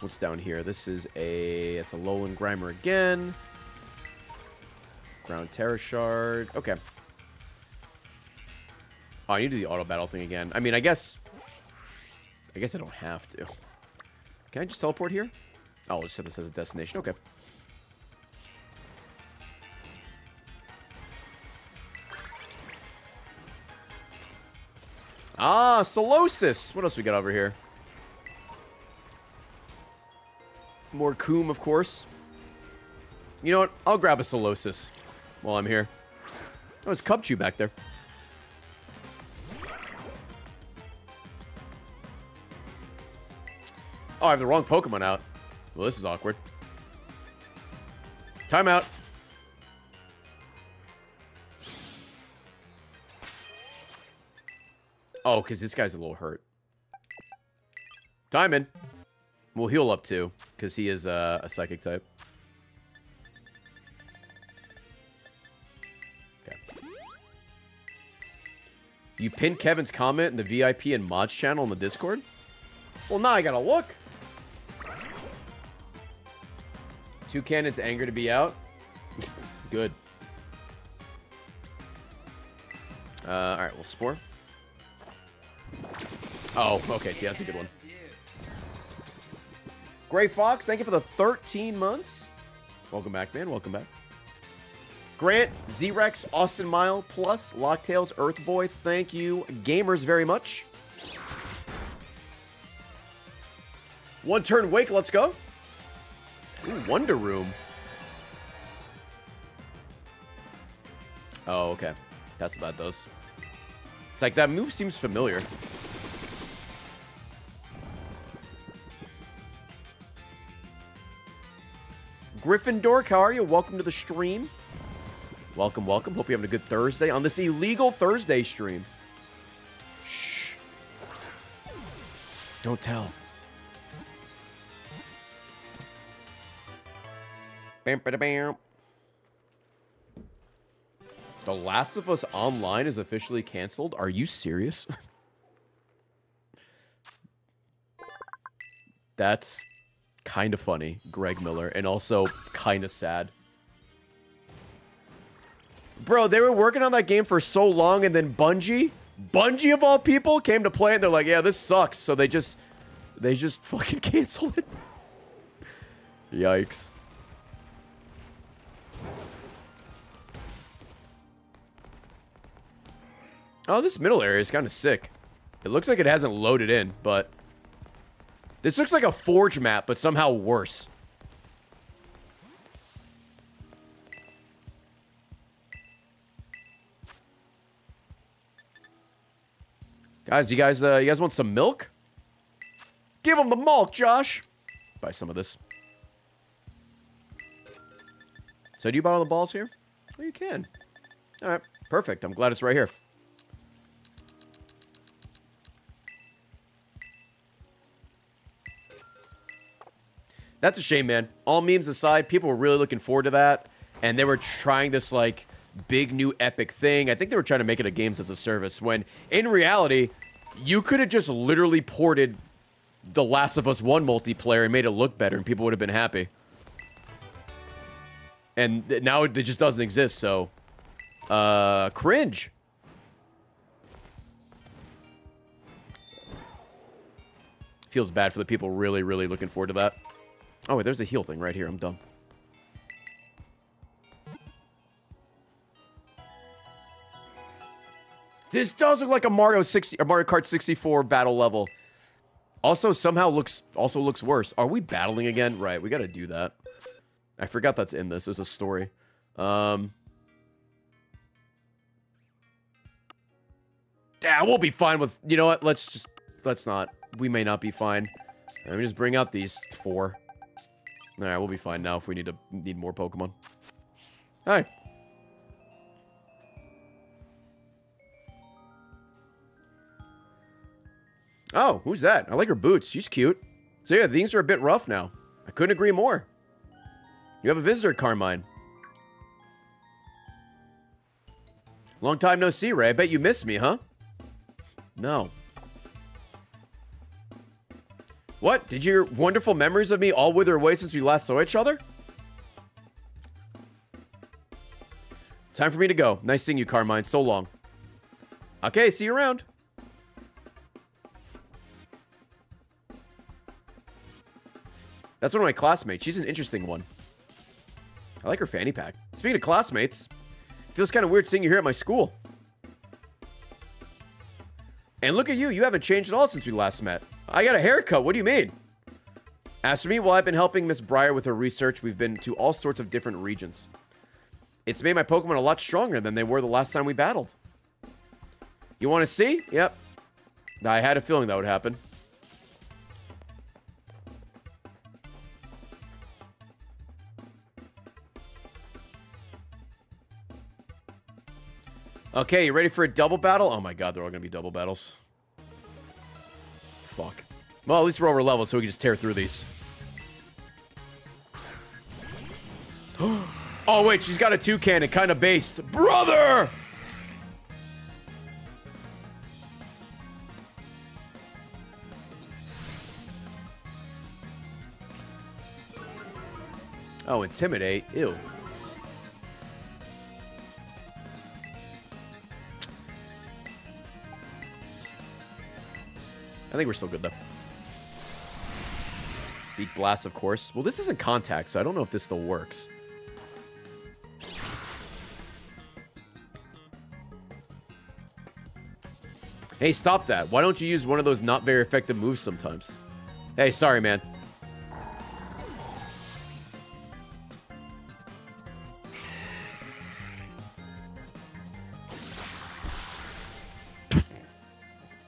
What's down here? This is a... It's a Alolan Grimer again. Ground Tera Shard. Okay. Oh, I need to do the auto battle thing again. I mean, I guess... I guess I don't have to. Can I just teleport here? Oh, I'll just set this as a destination. Okay. Ah, Solosis. What else we got over here? More Coom, of course. You know what? I'll grab a Solosis while I'm here. Oh, it's Cubchoo back there. Oh, I have the wrong Pokemon out. Well, this is awkward. Timeout. Oh, because this guy's a little hurt. Diamond. We'll heal up too, because he is uh, a psychic type. Okay. You pinned Kevin's comment in the VIP and mods channel on the Discord? Well, now I gotta look. Toucannon's anger to be out. Good. Uh, alright, well, Spore. Oh, okay, yeah, that's a good one. Gray Fox, thank you for the 13 months. Welcome back, man. Welcome back. Grant, Z-Rex, Austin Mile, plus Locktails, Earthboy, thank you, gamers, very much. One turn wake, let's go. Ooh, Wonder Room. Oh, okay. That's what that does. It's like that move seems familiar. Gryffindor, how are you? Welcome to the stream. Welcome, welcome. Hope you're having a good Thursday on this illegal Thursday stream. Shh. Don't tell. Bam, bada, bam. The Last of Us Online is officially canceled. Are you serious? That's kind of funny, Greg Miller, and also kind of sad. Bro, they were working on that game for so long, and then Bungie, Bungie of all people, came to play, and they're like, "Yeah, this sucks." So they just, they just fucking canceled it. Yikes. Oh, this middle area is kind of sick. It looks like it hasn't loaded in, but this looks like a Forge map, but somehow worse. Guys, you guys, uh, you guys want some milk? Give them the milk, Josh. Buy some of this. So do you buy all the balls here? Oh, you can. All right, perfect. I'm glad it's right here. That's a shame, man. All memes aside, people were really looking forward to that, and they were trying this like big new epic thing. I think they were trying to make it a games as a service. When in reality, you could have just literally ported The Last of Us One multiplayer and made it look better, and people would have been happy. And now it just doesn't exist. So, uh, cringe. Feels bad for the people really, really looking forward to that. Oh, wait, there's a heal thing right here. I'm dumb. This does look like a Mario 60 or Mario Kart 64 battle level. Also, somehow looks also looks worse. Are we battling again? Right, we got to do that. I forgot that's in this as a story. Um, yeah, we'll be fine with. You know what? Let's just let's not. We may not be fine. Let me just bring out these four. All right, we'll be fine now if we need to need more Pokemon. All right. Oh, who's that? I like her boots. She's cute. So yeah, things are a bit rough now. I couldn't agree more. You have a visitor, Carmine. Long time no see, Ray. I bet you miss me, huh? No. What? Did your wonderful memories of me all wither away since we last saw each other? Time for me to go. Nice seeing you, Carmine. So long. Okay, see you around. That's one of my classmates. She's an interesting one. I like her fanny pack. Speaking of classmates, feels kind of weird seeing you here at my school. And look at you. You haven't changed at all since we last met. I got a haircut. What do you mean? As for me, well, I've been helping Miss Briar with her research, we've been to all sorts of different regions. It's made my Pokemon a lot stronger than they were the last time we battled. You want to see? Yep. I had a feeling that would happen. Okay, you ready for a double battle? Oh my god, they're all gonna be double battles. Fuck. Well, at least we're over leveled, so we can just tear through these. oh wait, she's got a Toucannon, kind of based. Brother! Oh, intimidate. Ew. I think we're still good, though. Beak Blast, of course. Well, this isn't contact, so I don't know if this still works. Hey, stop that. Why don't you use one of those not very effective moves sometimes? Hey, sorry, man.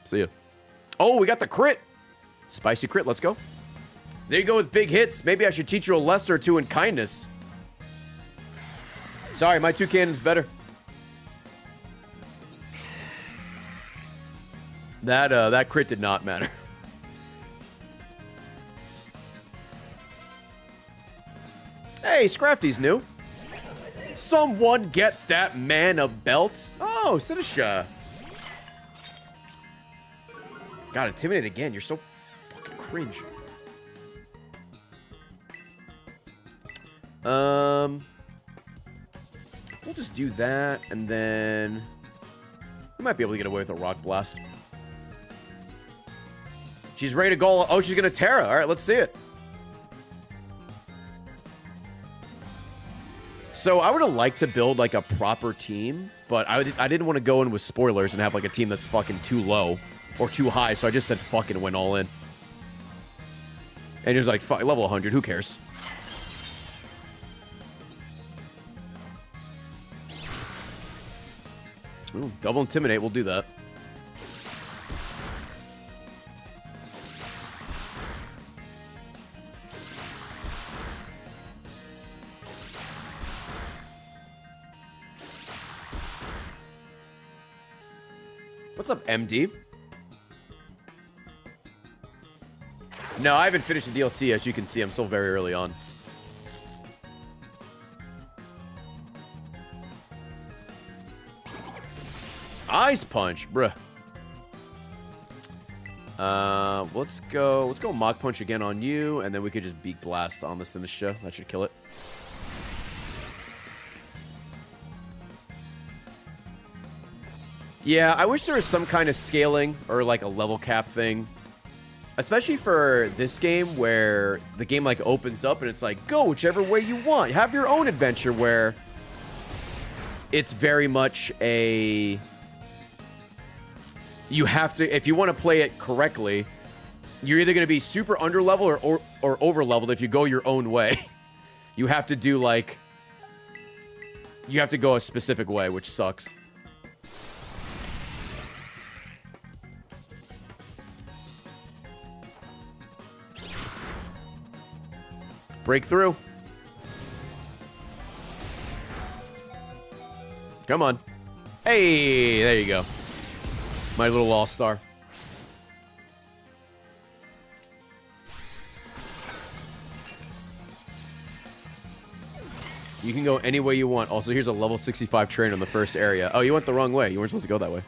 See ya. Oh, we got the crit. Spicy crit. Let's go. There you go with big hits. Maybe I should teach you a lesson or two in kindness. Sorry, my Toucannon's better. That uh, that crit did not matter. Hey, Scrafty's new. Someone get that man a belt. Oh, Sinistcha. God, intimidate again. You're so fucking cringe. Um, we'll just do that, and then we might be able to get away with a rock blast. She's ready to go. Oh, she's gonna Tera. All right, let's see it. So I would have liked to build like a proper team, but I, I didn't want to go in with spoilers and have like a team that's fucking too low or too high, so I just said fucking went all in. And he was like, fuck, level 100, who cares? Ooh, double intimidate, we'll do that. What's up, MD? No, I haven't finished the DLC. As you can see, I'm still very early on. Ice Punch, bruh. Uh, let's go. Let's go Mach Punch again on you, and then we could just Beak Blast on the Sinistcha. That should kill it. Yeah, I wish there was some kind of scaling or like a level cap thing. Especially for this game where the game like opens up and it's like, go whichever way you want. Have your own adventure where it's very much a... You have to, if you want to play it correctly, you're either going to be super under level or, or, or over leveled if you go your own way. You have to do like, you have to go a specific way, which sucks. Breakthrough. Come on. Hey, there you go. My little all-star. You can go any way you want. Also, here's a level 65 train on the first area. Oh, you went the wrong way. You weren't supposed to go that way.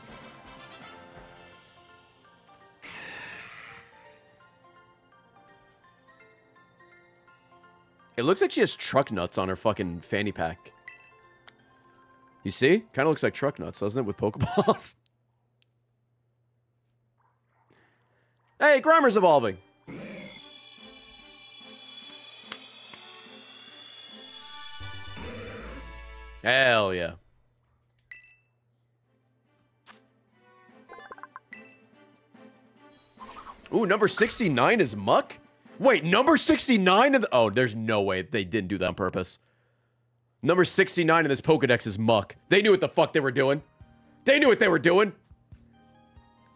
It looks like she has truck nuts on her fucking fanny pack. You see? Kind of looks like truck nuts, doesn't it, with Pokeballs? hey, Grimer's evolving. Hell yeah. Ooh, number 69 is Muk? Wait, number 69 in the... Oh, there's no way they didn't do that on purpose. Number 69 in this Pokedex is Muk. They knew what the fuck they were doing. They knew what they were doing.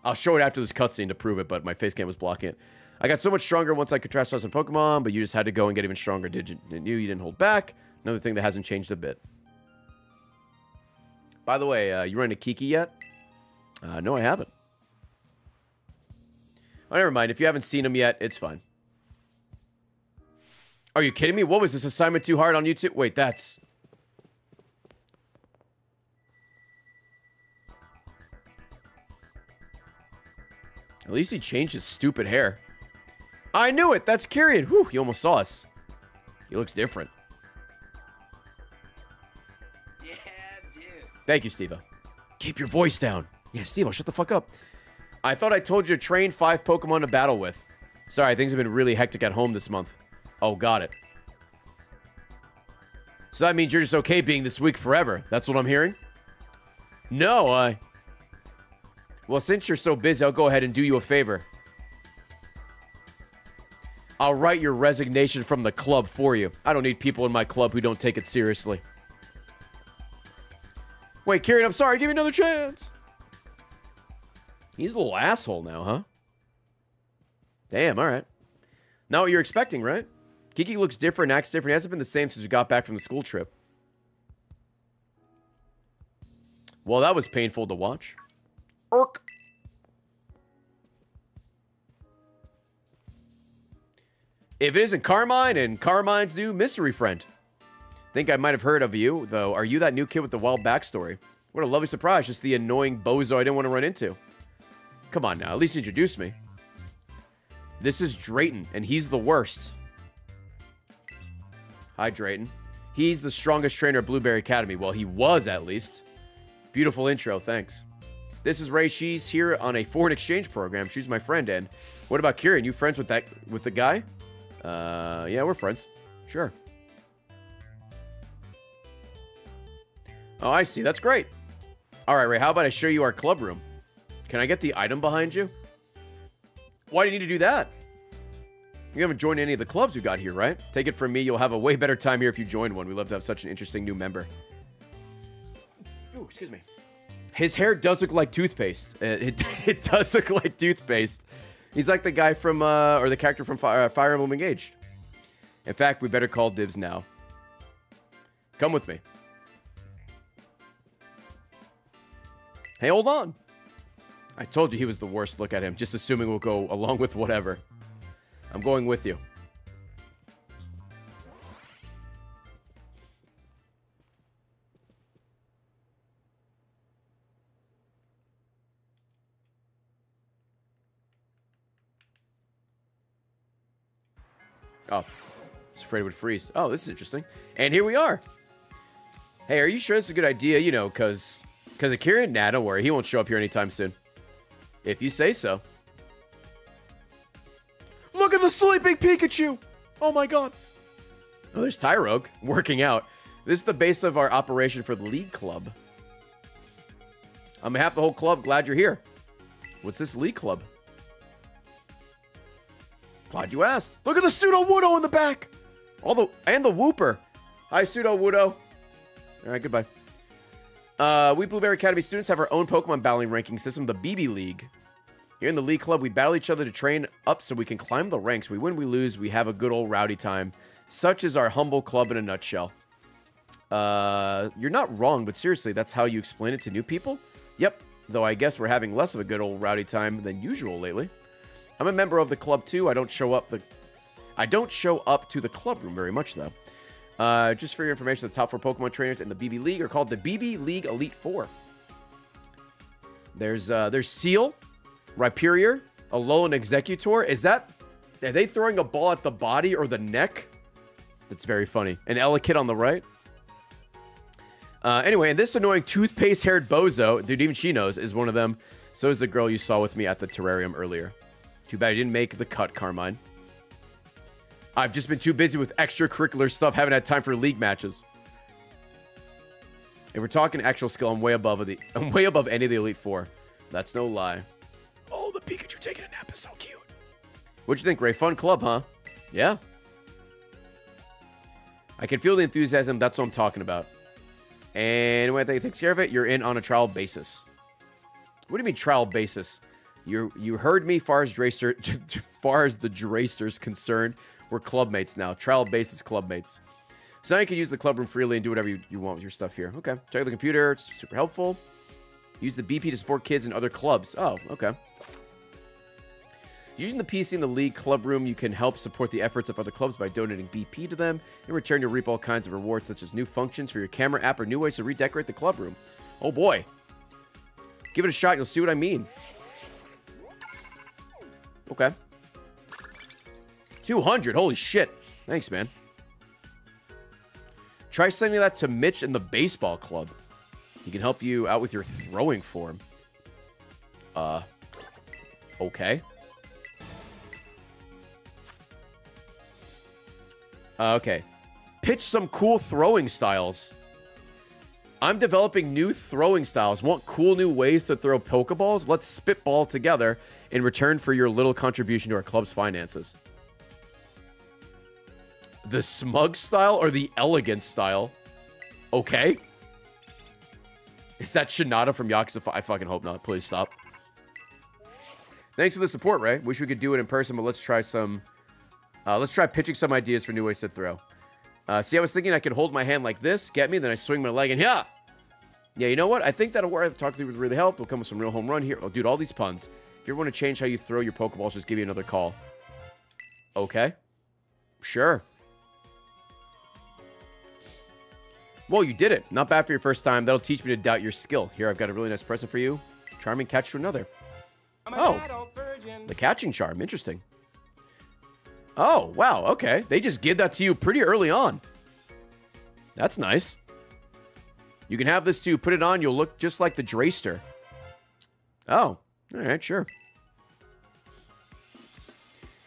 I'll show it after this cutscene to prove it, but my face cam was blocking it. I got so much stronger once I could us in Pokemon, but you just had to go and get even stronger, did you? You? You didn't hold back. Another thing that hasn't changed a bit. By the way, uh, you run into Kiki yet? Uh, no, I haven't. Oh, never mind. If you haven't seen him yet, it's fine. Are you kidding me? What was this assignment too hard on YouTube? Wait, that's... At least he changed his stupid hair. I knew it. That's Kieran. Whew, he almost saw us. He looks different. Yeah, dude. Thank you, Steve. Keep your voice down. Yeah, Steve, shut the fuck up. I thought I told you to train five Pokemon to battle with. Sorry, things have been really hectic at home this month. Oh, got it. So that means you're just okay being this week forever. That's what I'm hearing? No, I... Well, since you're so busy, I'll go ahead and do you a favor. I'll write your resignation from the club for you. I don't need people in my club who don't take it seriously. Wait, Kieran, I'm sorry. Give me another chance. He's a little asshole now, huh? Damn, all right. Not what you're expecting, right? Kiki looks different, acts different. He hasn't been the same since we got back from the school trip. Well, that was painful to watch. Irk. If it isn't Carmine and Carmine's new mystery friend. Think I might have heard of you, though. Are you that new kid with the wild backstory? What a lovely surprise. Just the annoying bozo I didn't want to run into. Come on now. At least introduce me. This is Drayton, and he's the worst. Hi, Drayton. He's the strongest trainer at Blueberry Academy. Well, he was, at least. Beautiful intro. Thanks. This is Ray. She's here on a foreign exchange program. She's my friend. And what about Kieran? You friends with that with the guy? Uh, yeah, we're friends. Sure. Oh, I see. That's great. All right, Ray. How about I show you our club room? Can I get the item behind you? Why do you need to do that? You haven't joined any of the clubs we've got here, right? Take it from me, you'll have a way better time here if you join one. We love to have such an interesting new member. Ooh, excuse me. His hair does look like toothpaste. It, it, it does look like toothpaste. He's like the guy from, uh, or the character from Fire, uh, Fire Emblem Engaged. In fact, we better call dibs now. Come with me. Hey, hold on. I told you he was the worst. Look at him. Just assuming we'll go along with whatever. I'm going with you. Oh, was afraid it would freeze. Oh, this is interesting. And here we are. Hey, are you sure it's a good idea? You know, because because Akira, nah, don't worry. He won't show up here anytime soon. If you say so. Look at the sleeping Pikachu! Oh my god. Oh, there's Tyrogue working out. This is the base of our operation for the League Club. Behalf of the whole club, glad you're here. What's this League Club? Glad you asked. Look at the Sudowoodo in the back! All the and the Wooper. Hi, Sudowoodo. Alright, goodbye. Uh, we Blueberry Academy students have our own Pokemon battling ranking system, the BB League. Here in the League Club, we battle each other to train up so we can climb the ranks. We win, we lose, we have a good old rowdy time. Such is our humble club in a nutshell. Uh, you're not wrong, but seriously, that's how you explain it to new people? Yep, though I guess we're having less of a good old rowdy time than usual lately. I'm a member of the club too. I don't show up the I don't show up to the club room very much though. Uh, just for your information, the top four Pokemon trainers in the BB League are called the BB League Elite Four. There's uh, there's Seal, Rhyperior, Alolan Exeggutor. Is that are they throwing a ball at the body or the neck? That's very funny. An Elekid on the right. Uh, anyway, and this annoying toothpaste-haired bozo, dude, even she knows, is one of them. So is the girl you saw with me at the Terarium earlier. Too bad I didn't make the cut, Carmine. I've just been too busy with extracurricular stuff, haven't had time for league matches. If we're talking actual skill, I'm way above the I'm way above any of the Elite Four. That's no lie. Oh, the Pikachu taking a nap is so cute. What'd you think, Ray? Fun club, huh? Yeah. I can feel the enthusiasm. That's what I'm talking about. And when they takes care of it, you're in on a trial basis. What do you mean trial basis? You you heard me far as Dracer, far as the Drayster's concerned. We're clubmates now. Trial basis clubmates. So now you can use the club room freely and do whatever you, you want with your stuff here. Okay. Check the computer. It's super helpful. Use the BP to support kids in other clubs. Oh, okay. Using the PC in the league club room, you can help support the efforts of other clubs by donating BP to them. In return, you'll reap all kinds of rewards, such as new functions for your camera app or new ways to redecorate the club room. Oh boy. Give it a shot, you'll see what I mean. Okay. 200, holy shit. Thanks, man. Try sending that to Mitch in the baseball club. He can help you out with your throwing form. Uh, okay. Uh, okay. Pitch some cool throwing styles. I'm developing new throwing styles. Want cool new ways to throw Pokeballs? Let's spitball together in return for your little contribution to our club's finances. The smug style or the elegant style? Okay. Is that Shinada from Yakuza? I fucking hope not. Please stop. Thanks for the support, Ray. Wish we could do it in person, but let's try some... Uh, let's try pitching some ideas for new ways to throw. Uh, see, I was thinking I could hold my hand like this, get me, then I swing my leg, and yeah! Yeah, you know what? I think that'll work. Talk to you would really help. We'll come with some real home run here. Oh, dude, all these puns. If you ever want to change how you throw your Pokeballs, just give me another call. Okay. Sure. Well, you did it. Not bad for your first time. That'll teach me to doubt your skill. Here, I've got a really nice present for you. Charming catch to another. Oh, the catching charm. Interesting. Oh, wow. Okay. They just give that to you pretty early on. That's nice. You can have this too. Put it on. You'll look just like the Drayster. Oh, all right. Sure.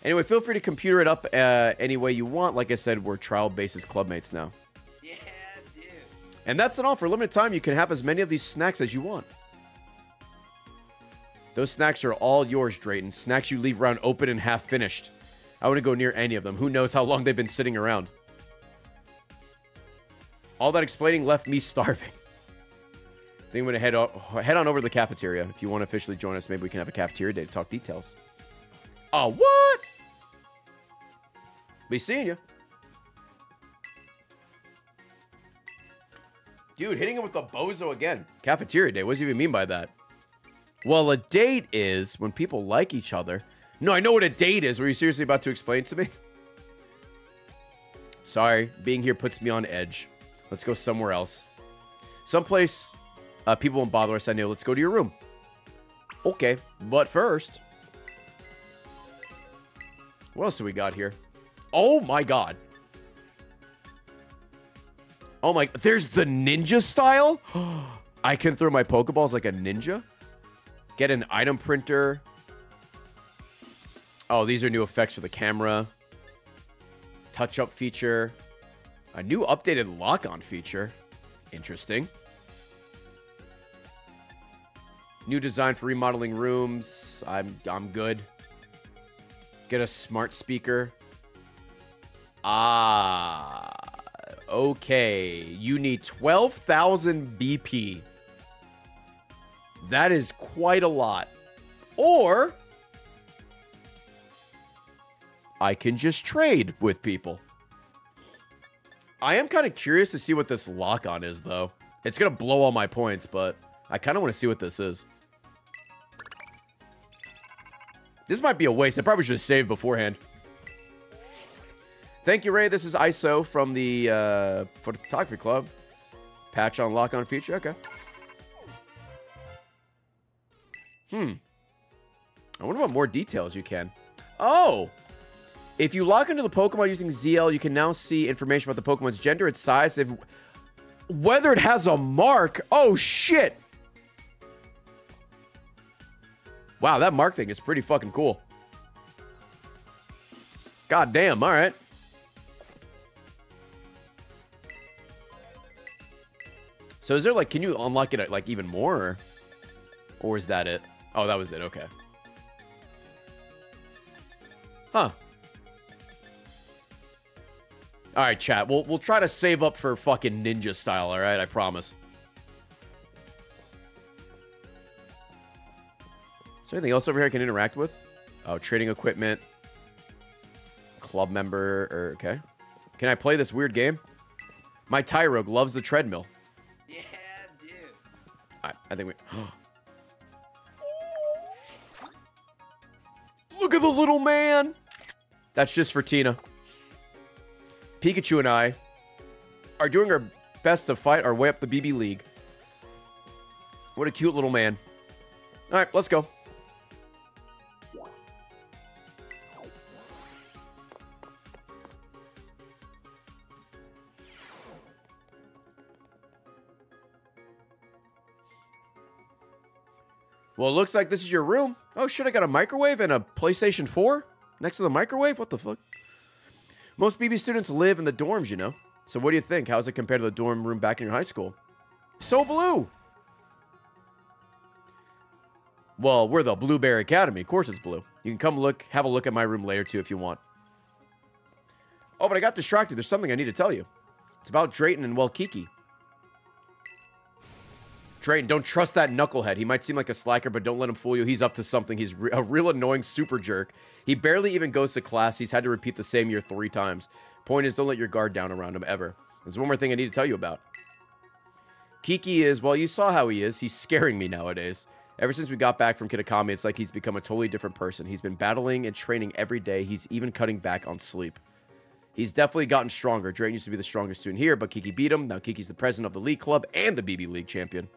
Anyway, feel free to computer it up uh, any way you want. Like I said, we're trial basis clubmates now. Yeah, dude. And that's an offer. Limited time, you can have as many of these snacks as you want. Those snacks are all yours, Drayton. Snacks you leave around open and half finished. I wouldn't go near any of them. Who knows how long they've been sitting around. All that explaining left me starving. I think I'm going to head, head on over to the cafeteria. If you want to officially join us, maybe we can have a cafeteria day to talk details. Oh, what? Be seeing you. Dude, hitting him with the bozo again. Cafeteria day. What does he even mean by that? Well, a date is when people like each other. No, I know what a date is. Were you seriously about to explain to me? Sorry, being here puts me on edge. Let's go somewhere else. Someplace uh, people won't bother us. I know. Let's go to your room. Okay, but first... What else do we got here? Oh my god. Oh my... There's the ninja style? I can throw my Pokeballs like a ninja? Get an item printer. Oh, these are new effects for the camera. Touch-up feature. A new updated lock-on feature. Interesting. New design for remodeling rooms. I'm I'm good. Get a smart speaker. Ah. Okay. You need 12,000 BP. That is quite a lot. Or I can just trade with people. I am kind of curious to see what this lock on is, though. It's going to blow all my points, but I kind of want to see what this is. This might be a waste. I probably should have saved beforehand. Thank you, Ray. This is ISO from the uh, Photography Club. Patch on lock on feature. Okay. Hmm. I wonder what more details you can. Oh! If you lock into the Pokemon using ZL, you can now see information about the Pokemon's gender, its size, if whether it has a mark. Oh, shit! Wow, that mark thing is pretty fucking cool. God damn, alright. So is there like, can you unlock it like even more? Or, or is that it? Oh, that was it. Okay. Huh. All right, chat. We'll we'll try to save up for fucking ninja style. All right, I promise. Is there anything else over here I can interact with? Oh, trading equipment. Club member. Or okay. Can I play this weird game? My Tyrogue loves the treadmill. Yeah, dude. I, I think we. Look at the little man. That's just for Tina. Pikachu and I are doing our best to fight our way up the BB League. What a cute little man. All right, let's go. Well, it looks like this is your room. Oh shit, I got a microwave and a PlayStation 4 next to the microwave? What the fuck? Most BB students live in the dorms, you know. So what do you think? How's it compared to the dorm room back in your high school? So blue. Well, we're the Blueberry Academy. Of course it's blue. You can come look, have a look at my room later too if you want. Oh, but I got distracted. There's something I need to tell you. It's about Drayton and Welkiki. Drayton, don't trust that knucklehead. He might seem like a slacker, but don't let him fool you. He's up to something. He's re- a real annoying super jerk. He barely even goes to class. He's had to repeat the same year three times. Point is, don't let your guard down around him ever. There's one more thing I need to tell you about. Kiki is, well, you saw how he is. He's scaring me nowadays. Ever since we got back from Kitakami, it's like he's become a totally different person. He's been battling and training every day. He's even cutting back on sleep. He's definitely gotten stronger. Drayton used to be the strongest student here, but Kiki beat him. Now Kiki's the president of the league club and the BB League champion.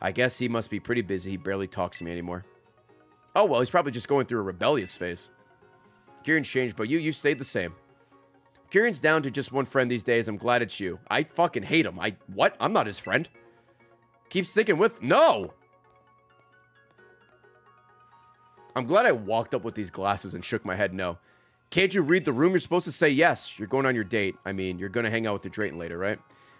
I guess he must be pretty busy. He barely talks to me anymore. Oh, well, he's probably just going through a rebellious phase. Kieran's changed, but you, you stayed the same. Kieran's down to just one friend these days. I'm glad it's you. I fucking hate him. I, what? I'm not his friend. Keep sticking with, no! I'm glad I walked up with these glasses and shook my head no. Can't you read the room? You're supposed to say yes. You're going on your date. I mean, you're going to hang out with the Drayton later, right?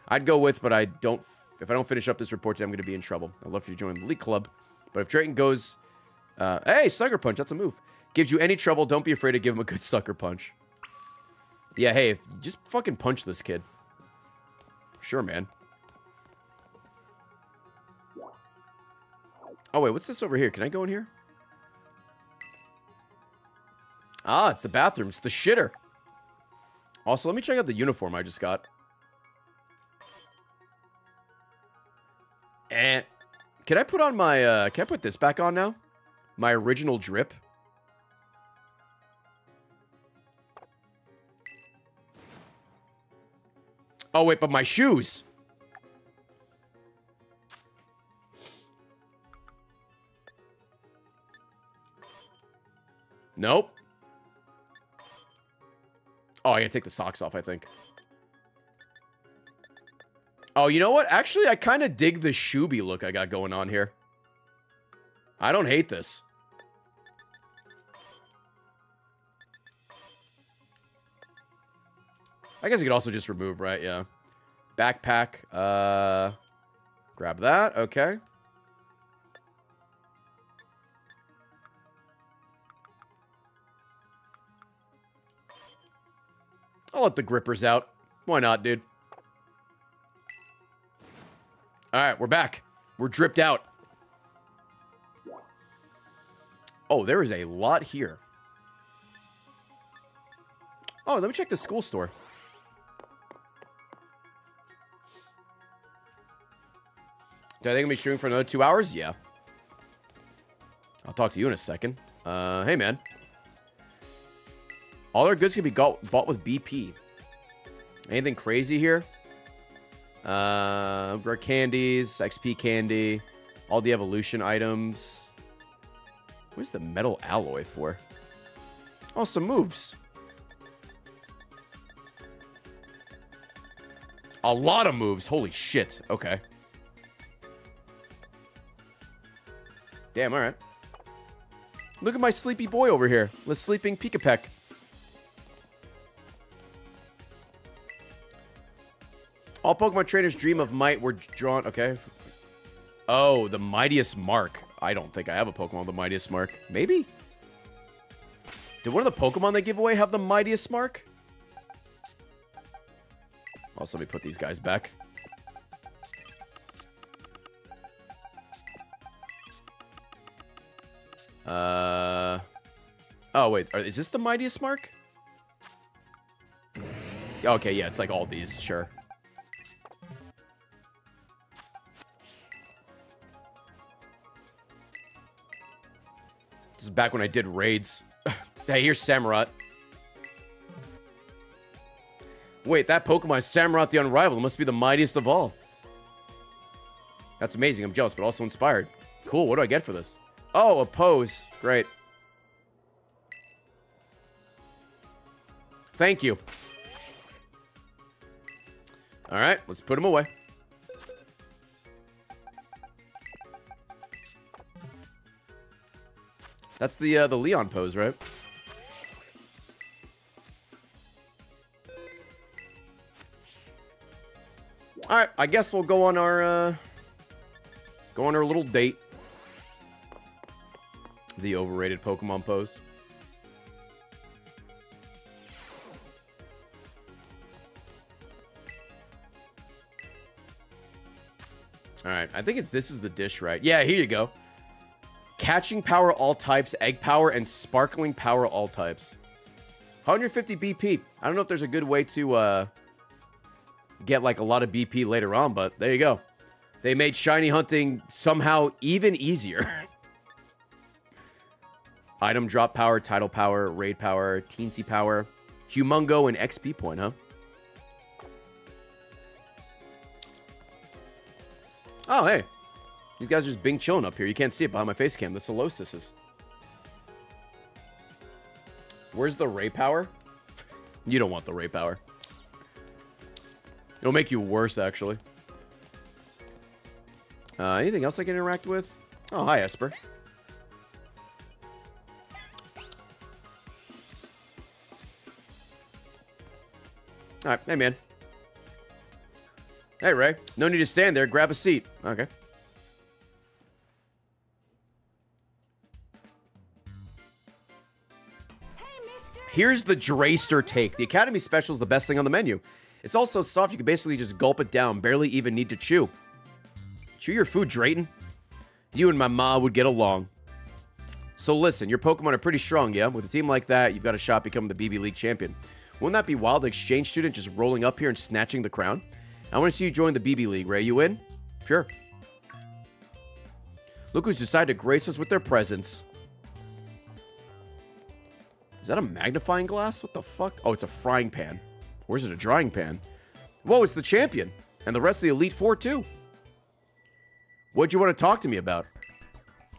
I'd go with, but I don't if I don't finish up this report, today, I'm going to be in trouble. I'd love for you to join the League Club. But if Drayton goes, uh, hey, Sucker Punch, that's a move. Gives you any trouble, don't be afraid to give him a good Sucker Punch. Yeah, hey, if, just fucking punch this kid. Sure, man. Oh, wait, what's this over here? Can I go in here? Ah, it's the bathroom. It's the shitter. Also, let me check out the uniform I just got. And can I put on my, uh, can I put this back on now? My original drip? Oh, wait, but my shoes. Nope. Oh, I gotta take the socks off, I think. Oh, you know what? Actually, I kind of dig the Shuby look I got going on here. I don't hate this. I guess you could also just remove, right? Yeah. Backpack. Uh, grab that. Okay. I'll let the grippers out. Why not, dude? All right, we're back. We're dripped out. Oh, there is a lot here. Oh, let me check the school store. Do I think I'm gonna be streaming for another two hours? Yeah. I'll talk to you in a second. Uh, hey, man. All our goods can be got, bought with BP. Anything crazy here? Uh, rare candies, XP candy, all the evolution items. What's the metal alloy for? Oh, some moves. A lot of moves. Holy shit. Okay. Damn, all right. Look at my sleepy boy over here. The sleeping Pikipek. All Pokemon trainers dream of might were drawn. Okay. Oh, the mightiest mark. I don't think I have a Pokemon with the mightiest mark. Maybe? Did one of the Pokemon they give away have the mightiest mark? Also, let me put these guys back. Uh. Oh, wait. Is this the mightiest mark? Okay, yeah, it's like all these. Sure. Back when I did raids. hey, here's Samurott. Wait, that Pokemon Samurott the Unrivaled. Must be the mightiest of all. That's amazing. I'm jealous, but also inspired. Cool. What do I get for this? Oh, a pose. Great. Thank you. All right, let's put him away. That's the uh, the Leon pose, right? All right, I guess we'll go on our uh, go on our little date. The overrated Pokemon pose. All right, I think it's this is the dish, right? Yeah, here you go. Catching power all types, egg power, and sparkling power all types. 150 BP. I don't know if there's a good way to uh, get like a lot of BP later on, but there you go. They made shiny hunting somehow even easier. Item drop power, title power, raid power, teensy power, humongo, and XP point, huh? Oh, hey. These guys are just being chilling up here. You can't see it behind my face cam. The Solosis. Is. Where's the ray power? you don't want the ray power. It'll make you worse, actually. Uh, anything else I can interact with? Oh, hi, Esper. Alright, hey, man. Hey, Ray. No need to stand there. Grab a seat. Okay. Here's the Drayster take. The Academy Special is the best thing on the menu. It's also soft. You can basically just gulp it down. Barely even need to chew. Chew your food, Drayton. You and my ma would get along. So listen, your Pokemon are pretty strong, yeah? With a team like that, you've got a shot becoming the BB League champion. Wouldn't that be wild? The exchange student just rolling up here and snatching the crown? I want to see you join the BB League, Ray. You in? Sure. Look who's decided to grace us with their presence. Is that a magnifying glass? What the fuck? Oh, it's a frying pan. Or is it a drying pan? Whoa, it's the champion. And the rest of the Elite Four, too. What'd you want to talk to me about?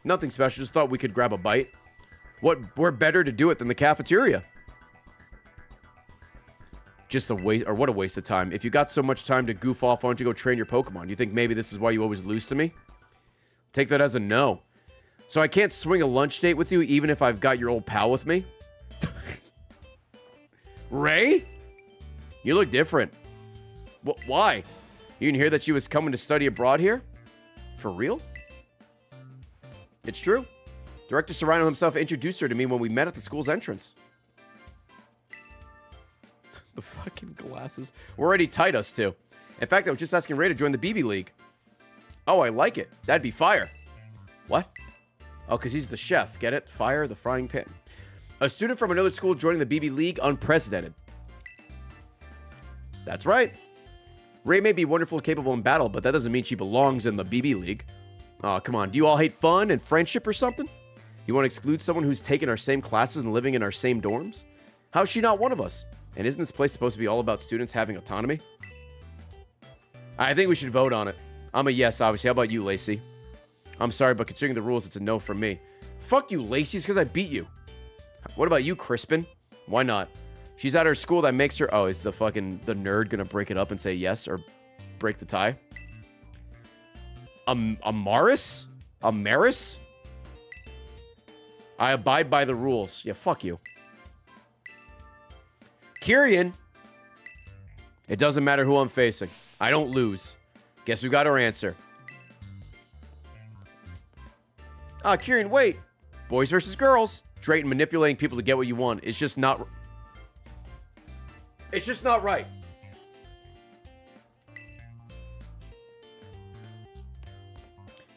Nothing special. Just thought we could grab a bite. What? We're better to do it than the cafeteria. Just a waste, or what a waste of time. If you got so much time to goof off, why don't you go train your Pokemon? You think maybe this is why you always lose to me? Take that as a no. So I can't swing a lunch date with you even if I've got your old pal with me? Ray? You look different. Wh why? You didn't hear that she was coming to study abroad here? For real? It's true. Director Cyrano himself introduced her to me when we met at the school's entrance. the fucking glasses. We're already tight, us two. In fact, I was just asking Ray to join the BB League. Oh, I like it. That'd be fire. What? Oh, because he's the chef. Get it? Fire the frying pan. A student from another school joining the BB League, unprecedented. That's right. Ray may be wonderful, capable in battle, but that doesn't mean she belongs in the BB League. Oh, come on. Do you all hate fun and friendship or something? You want to exclude someone who's taken our same classes and living in our same dorms? How's she not one of us? And isn't this place supposed to be all about students having autonomy? I think we should vote on it. I'm a yes, obviously. How about you, Lacey? I'm sorry, but considering the rules, it's a no for me. Fuck you, Lacey. It's because I beat you. What about you, Crispin? Why not? She's at her school that makes her... Oh, is the fucking... The nerd gonna break it up and say yes or break the tie? Um, Amarys? Amarys? I abide by the rules. Yeah, fuck you. Kieran. It doesn't matter who I'm facing. I don't lose. Guess we got our answer. Ah, Kieran, wait. Boys versus girls. Drayton manipulating people to get what you want. It's just not... It's just not right.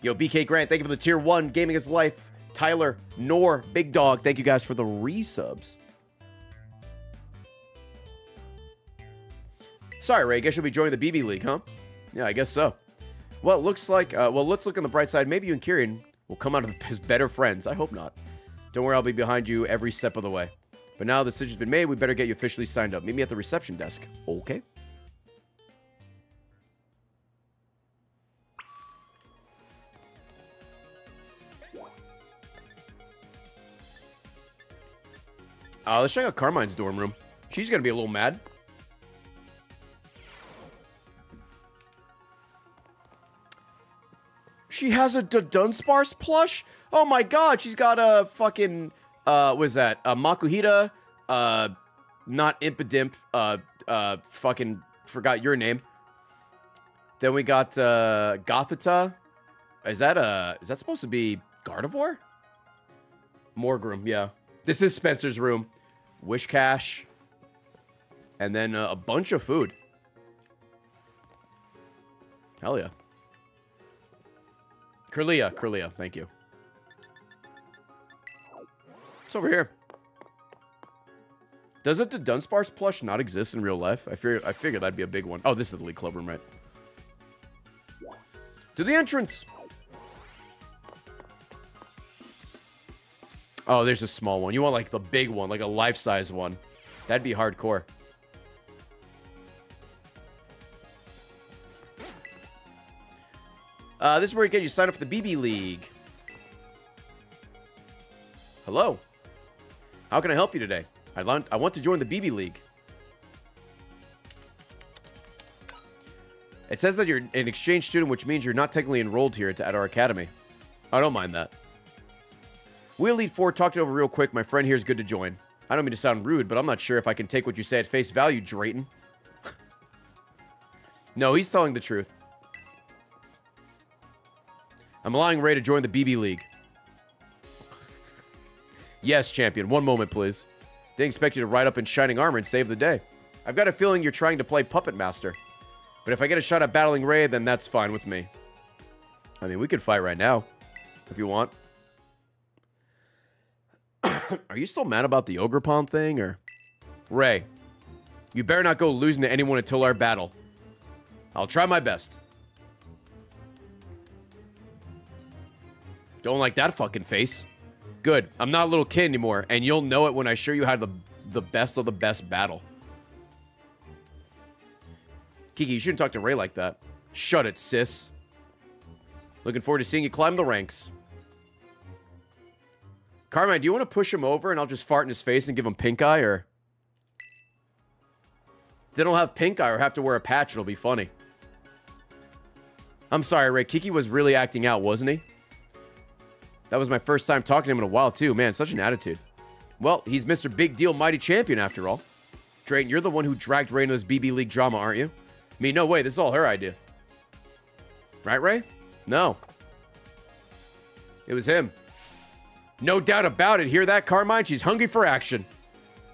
Yo, BK Grant, thank you for the tier one. Gaming is life. Tyler, Nor, Big Dog, thank you guys for the resubs. Sorry, Ray, I guess you'll be joining the BB League, huh? Yeah, I guess so. Well, looks like, uh, well, let's look on the bright side. Maybe you and Kieran will come out of as better friends. I hope not. Don't worry, I'll be behind you every step of the way. But now the decision's been made, we better get you officially signed up. Meet me at the reception desk. Okay. Uh, let's check out Carmine's dorm room. She's gonna be a little mad. She has a D Dunsparce plush? Oh my god, she's got a fucking, uh, what is that? A Makuhita, uh, not Impidimp, uh, uh, fucking, forgot your name. Then we got, uh, Gothita. Is that, uh, is that supposed to be Gardevoir? Morgrem, yeah. This is Spencer's room. Whiscash. And then uh, a bunch of food. Hell yeah. Kirlia, Kirlia, thank you. It's over here. Doesn't the Dunsparce plush not exist in real life? I figured I figured that'd be a big one. Oh, this is the League Club room, right? To the entrance. Oh, there's a small one. You want like the big one, like a life-size one. That'd be hardcore. Uh, this is where you get you sign up for the BB League. Hello. How can I help you today? I want I want to join the BB League. It says that you're an exchange student, which means you're not technically enrolled here at our academy. I don't mind that. We Elite Four talked it over real quick. My friend here is good to join. I don't mean to sound rude, but I'm not sure if I can take what you say at face value, Drayton. no, he's telling the truth. I'm allowing Ray to join the BB League. yes, champion. One moment, please. Didn't expect you to ride up in shining armor and save the day. I've got a feeling you're trying to play Puppet Master. But if I get a shot at battling Ray, then that's fine with me. I mean, we could fight right now. If you want. Are you still mad about the Ogerpon thing, or... Ray, you better not go losing to anyone until our battle. I'll try my best. Don't like that fucking face. Good. I'm not a little kid anymore, and you'll know it when I show you how the the best of the best battle. Kiki, you shouldn't talk to Ray like that. Shut it, sis. Looking forward to seeing you climb the ranks. Carmine, do you want to push him over and I'll just fart in his face and give him pink eye, or... If they don't have pink eye or have to wear a patch, it'll be funny. I'm sorry, Ray. Kiki was really acting out, wasn't he? That was my first time talking to him in a while, too. Man, such an attitude. Well, he's Mr. Big Deal Mighty Champion, after all. Drayton, you're the one who dragged Ray into this BB League drama, aren't you? I mean, no way. This is all her idea. Right, Ray? No. It was him. No doubt about it. Hear that, Carmine? She's hungry for action.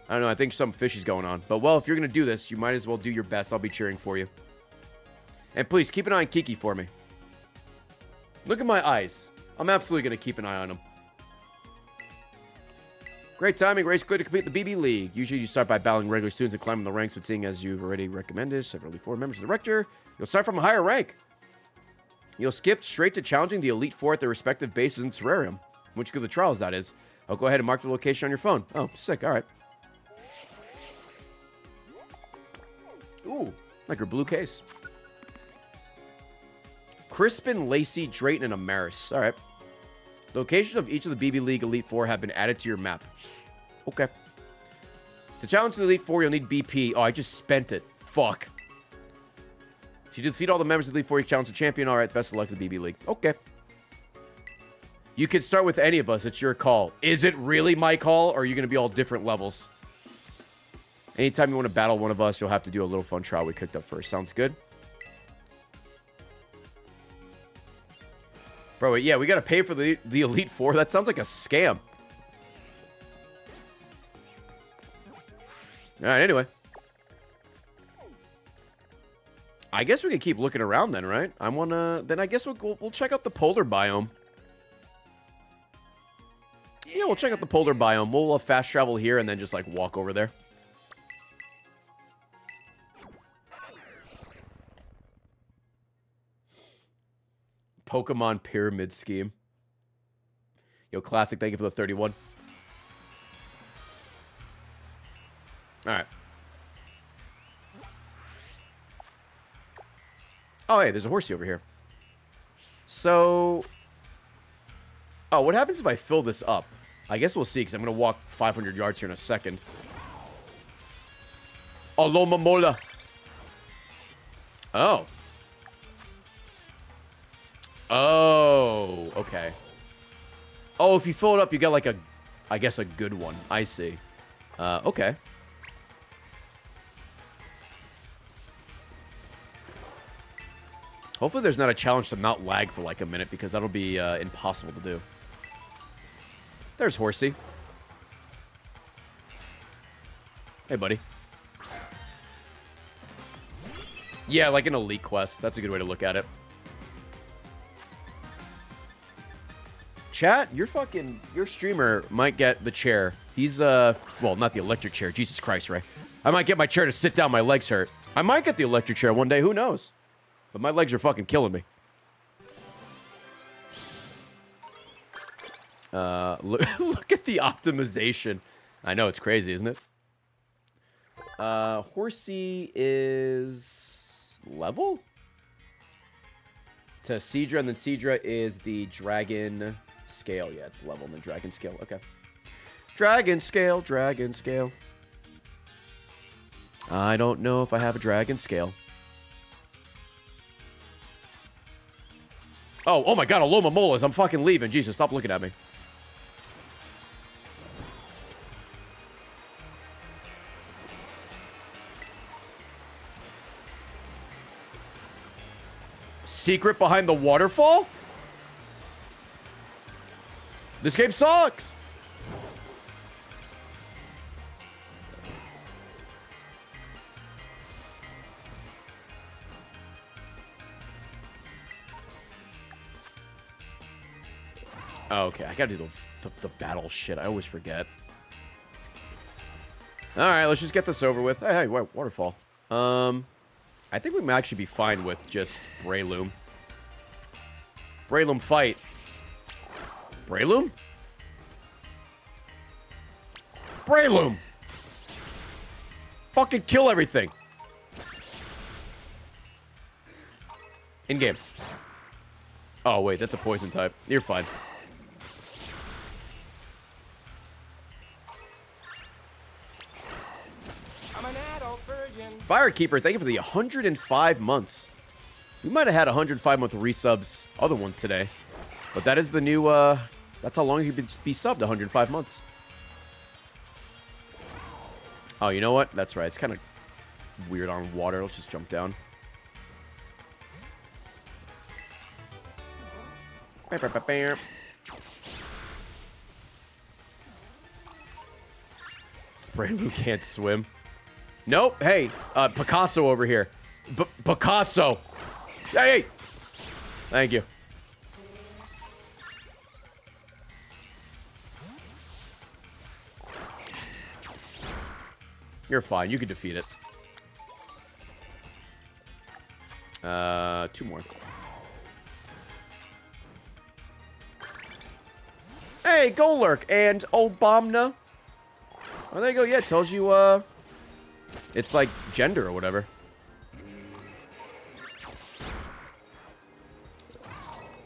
I don't know. I think some fishy's going on. But, well, if you're going to do this, you might as well do your best. I'll be cheering for you. And please, keep an eye on Kiki for me. Look at my eyes. I'm absolutely going to keep an eye on him. Great timing. Race clear to complete the BB League. Usually you start by battling regular students and climbing the ranks, but seeing as you've already recommended several four members of the Rector, you'll start from a higher rank. You'll skip straight to challenging the Elite Four at their respective bases in Terarium. Which of the trials, that is. I'll go ahead and mark the location on your phone. Oh, sick. All right. Ooh, like her blue case. Crispin, Lacey, Drayton, and Amarys. All right. Locations of each of the BB League Elite Four have been added to your map. Okay. To challenge the Elite Four, you'll need BP. Oh, I just spent it. Fuck. If you defeat all the members of the Elite Four, you challenge the champion. All right, best of luck to the BB League. Okay. You can start with any of us. It's your call. Is it really my call, or are you going to be all different levels? Anytime you want to battle one of us, you'll have to do a little fun trial we cooked up first. Sounds good? Bro, yeah, we got to pay for the, the Elite Four? That sounds like a scam. All right, anyway. I guess we can keep looking around then, right? I want to... Then I guess we'll, we'll, we'll check out the polar biome. Yeah, we'll check out the polar biome. We'll uh, fast travel here and then just, like, walk over there. Pokemon pyramid scheme. Yo, classic. Thank you for the 31. All right. Oh, hey, there's a horsey over here. So... Oh, what happens if I fill this up? I guess we'll see, because I'm going to walk 500 yards here in a second. Alomomola. Oh. Oh, okay. Oh, if you fill it up, you get like a, I guess a good one. I see. Uh, okay. Hopefully there's not a challenge to not lag for like a minute because that'll be uh, impossible to do. There's Horsea. Hey, buddy. Yeah, like an elite quest. That's a good way to look at it. Chat, your fucking your streamer might get the chair. He's uh well, not the electric chair. Jesus Christ, right? I might get my chair to sit down. My legs hurt. I might get the electric chair one day. Who knows? But my legs are fucking killing me. Uh, look, look at the optimization. I know it's crazy, isn't it? Uh, Horsea is level to Seadra, and then Seadra is the dragon scale. Yeah, it's level and then dragon scale. Okay. Dragon scale, dragon scale. I don't know if I have a dragon scale. Oh, oh my god, Alomomolas. I'm fucking leaving. Jesus, stop looking at me. Secret behind the waterfall? This game sucks. Oh, okay, I gotta do the, the, the battle shit. I always forget. Alright, let's just get this over with. Hey, hey, waterfall. Um, I think we might actually be fine with just Breloom. Breloom fight. Breloom? Breloom! Fucking kill everything. In-game. Oh, wait, that's a poison type. You're fine. I'm an adult virgin. Firekeeper, thank you for the 105 months. We might have had 105 month resubs other ones today. But that is the new, uh, that's how long you can be subbed, 105 months. Oh, you know what? That's right. It's kind of weird on water. Let's just jump down. Breloom can't swim. Nope. Hey, uh, Picasso over here. B Picasso. Hey. Thank you. You're fine. You can defeat it. Uh, two more. Hey, Golurk and Obama. Oh, there you go. Yeah, it tells you, uh, it's like gender or whatever.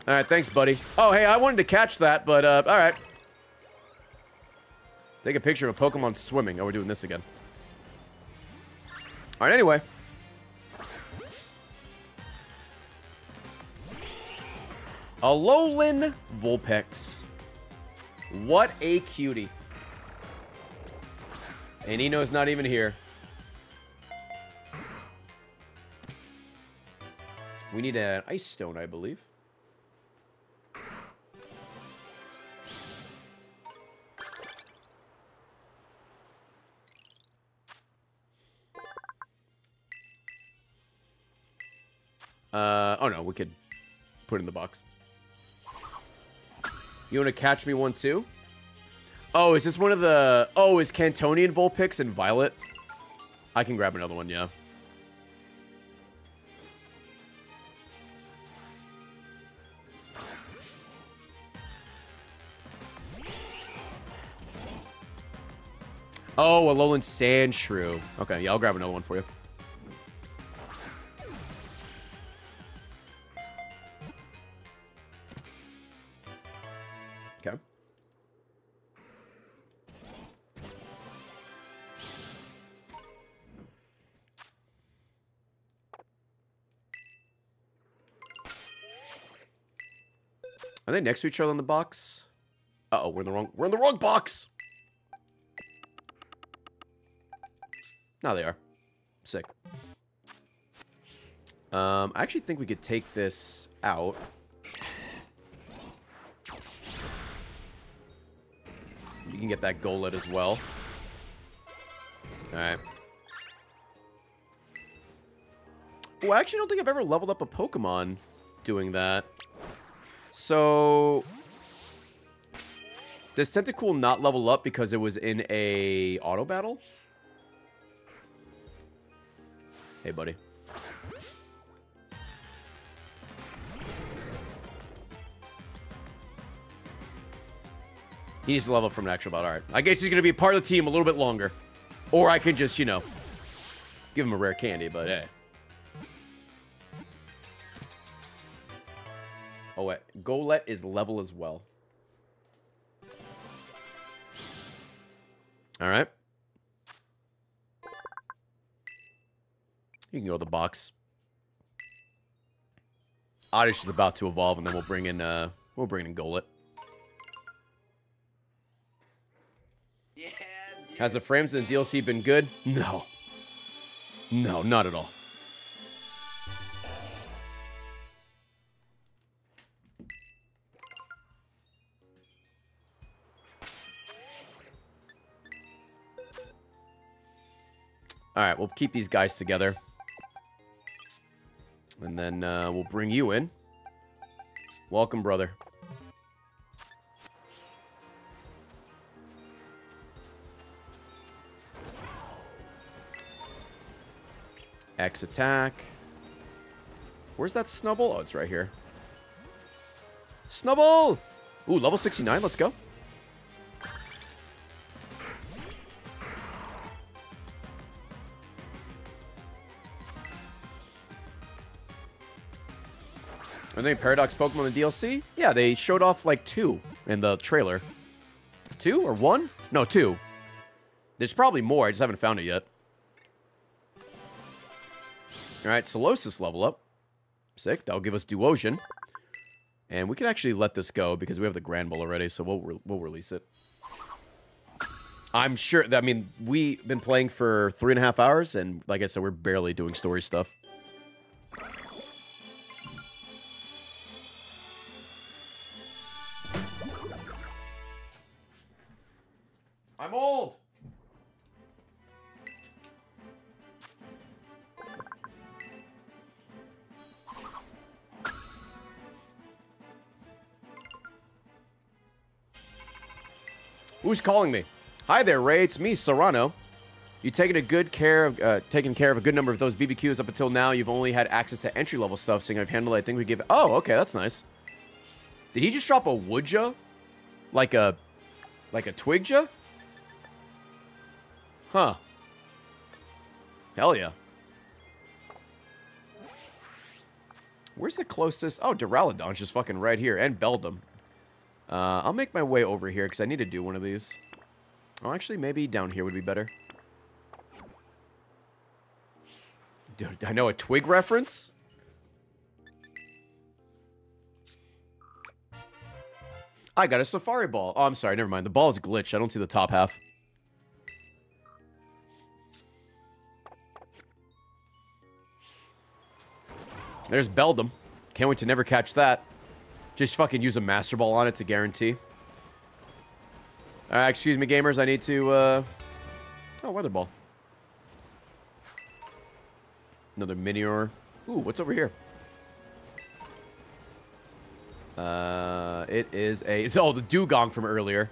All right, thanks, buddy. Oh, hey, I wanted to catch that, but, uh, all right. Take a picture of a Pokemon swimming. Oh, we're doing this again. All right, anyway. Alolan Vulpix. What a cutie. And Eno's not even here. We need an ice stone, I believe. Oh no, we could put it in the box. You want to catch me one too? Oh, is this one of the... Oh, is Kantonian Vulpix and Violet? I can grab another one, yeah. Oh, a Alolan Sandshrew. Okay, yeah, I'll grab another one for you. They next to each other in the box? Uh oh, we're in the wrong we're in the wrong box. Now they are. Sick. Um, I actually think we could take this out. You can get that Golett as well. Alright. Oh, I actually don't think I've ever leveled up a Pokemon doing that. So... Does Tentacool not level up because it was in a auto battle? Hey, buddy. He needs to level up from an actual battle. All right. I guess he's going to be part of the team a little bit longer. Or I can just, you know, give him a rare candy, but hey. Oh, wait. Golett is level as well. All right. You can go to the box. Oddish is about to evolve, and then we'll bring in, uh, we'll bring in Golett. Yeah, dude. Has the frames in the DLC been good? No. No, not at all. All right, we'll keep these guys together. And then uh, we'll bring you in. Welcome, brother. X attack. Where's that Snubbull? Oh, it's right here. Snubbull! Ooh, level 69. Let's go. Are there any Paradox Pokemon in the DLC? Yeah, they showed off like two in the trailer. Two or one? No, two. There's probably more. I just haven't found it yet. All right, Solosis level up. Sick. That'll give us Duosion. And we can actually let this go because we have the Granbull already, so we'll, re we'll release it. I'm sure, that, I mean, we've been playing for three and a half hours, and like I said, we're barely doing story stuff. I'm old! Who's calling me? Hi there, Ray. It's me, Cyrano. You taking a good care of, uh, care of a good number of those BBQs up until now. You've only had access to entry level stuff, seeing I've handled. it. I think we give. Oh, okay, that's nice. Did he just drop a Woodja? Like a, like a Twigja? Huh. Hell yeah. Where's the closest? Oh, Duraludon's just fucking right here. And Beldum. Uh, I'll make my way over here because I need to do one of these. Oh, actually, maybe down here would be better. Dude, I know a twig reference? I got a safari ball. Oh, I'm sorry. Never mind. The ball is glitched. I don't see the top half. There's Beldum. Can't wait to never catch that. Just fucking use a Master Ball on it to guarantee. Uh, excuse me, gamers. I need to, uh... Oh, Weather Ball. Another Minior. Ooh, what's over here? Uh, it is a... It's, oh, the Dewgong from earlier.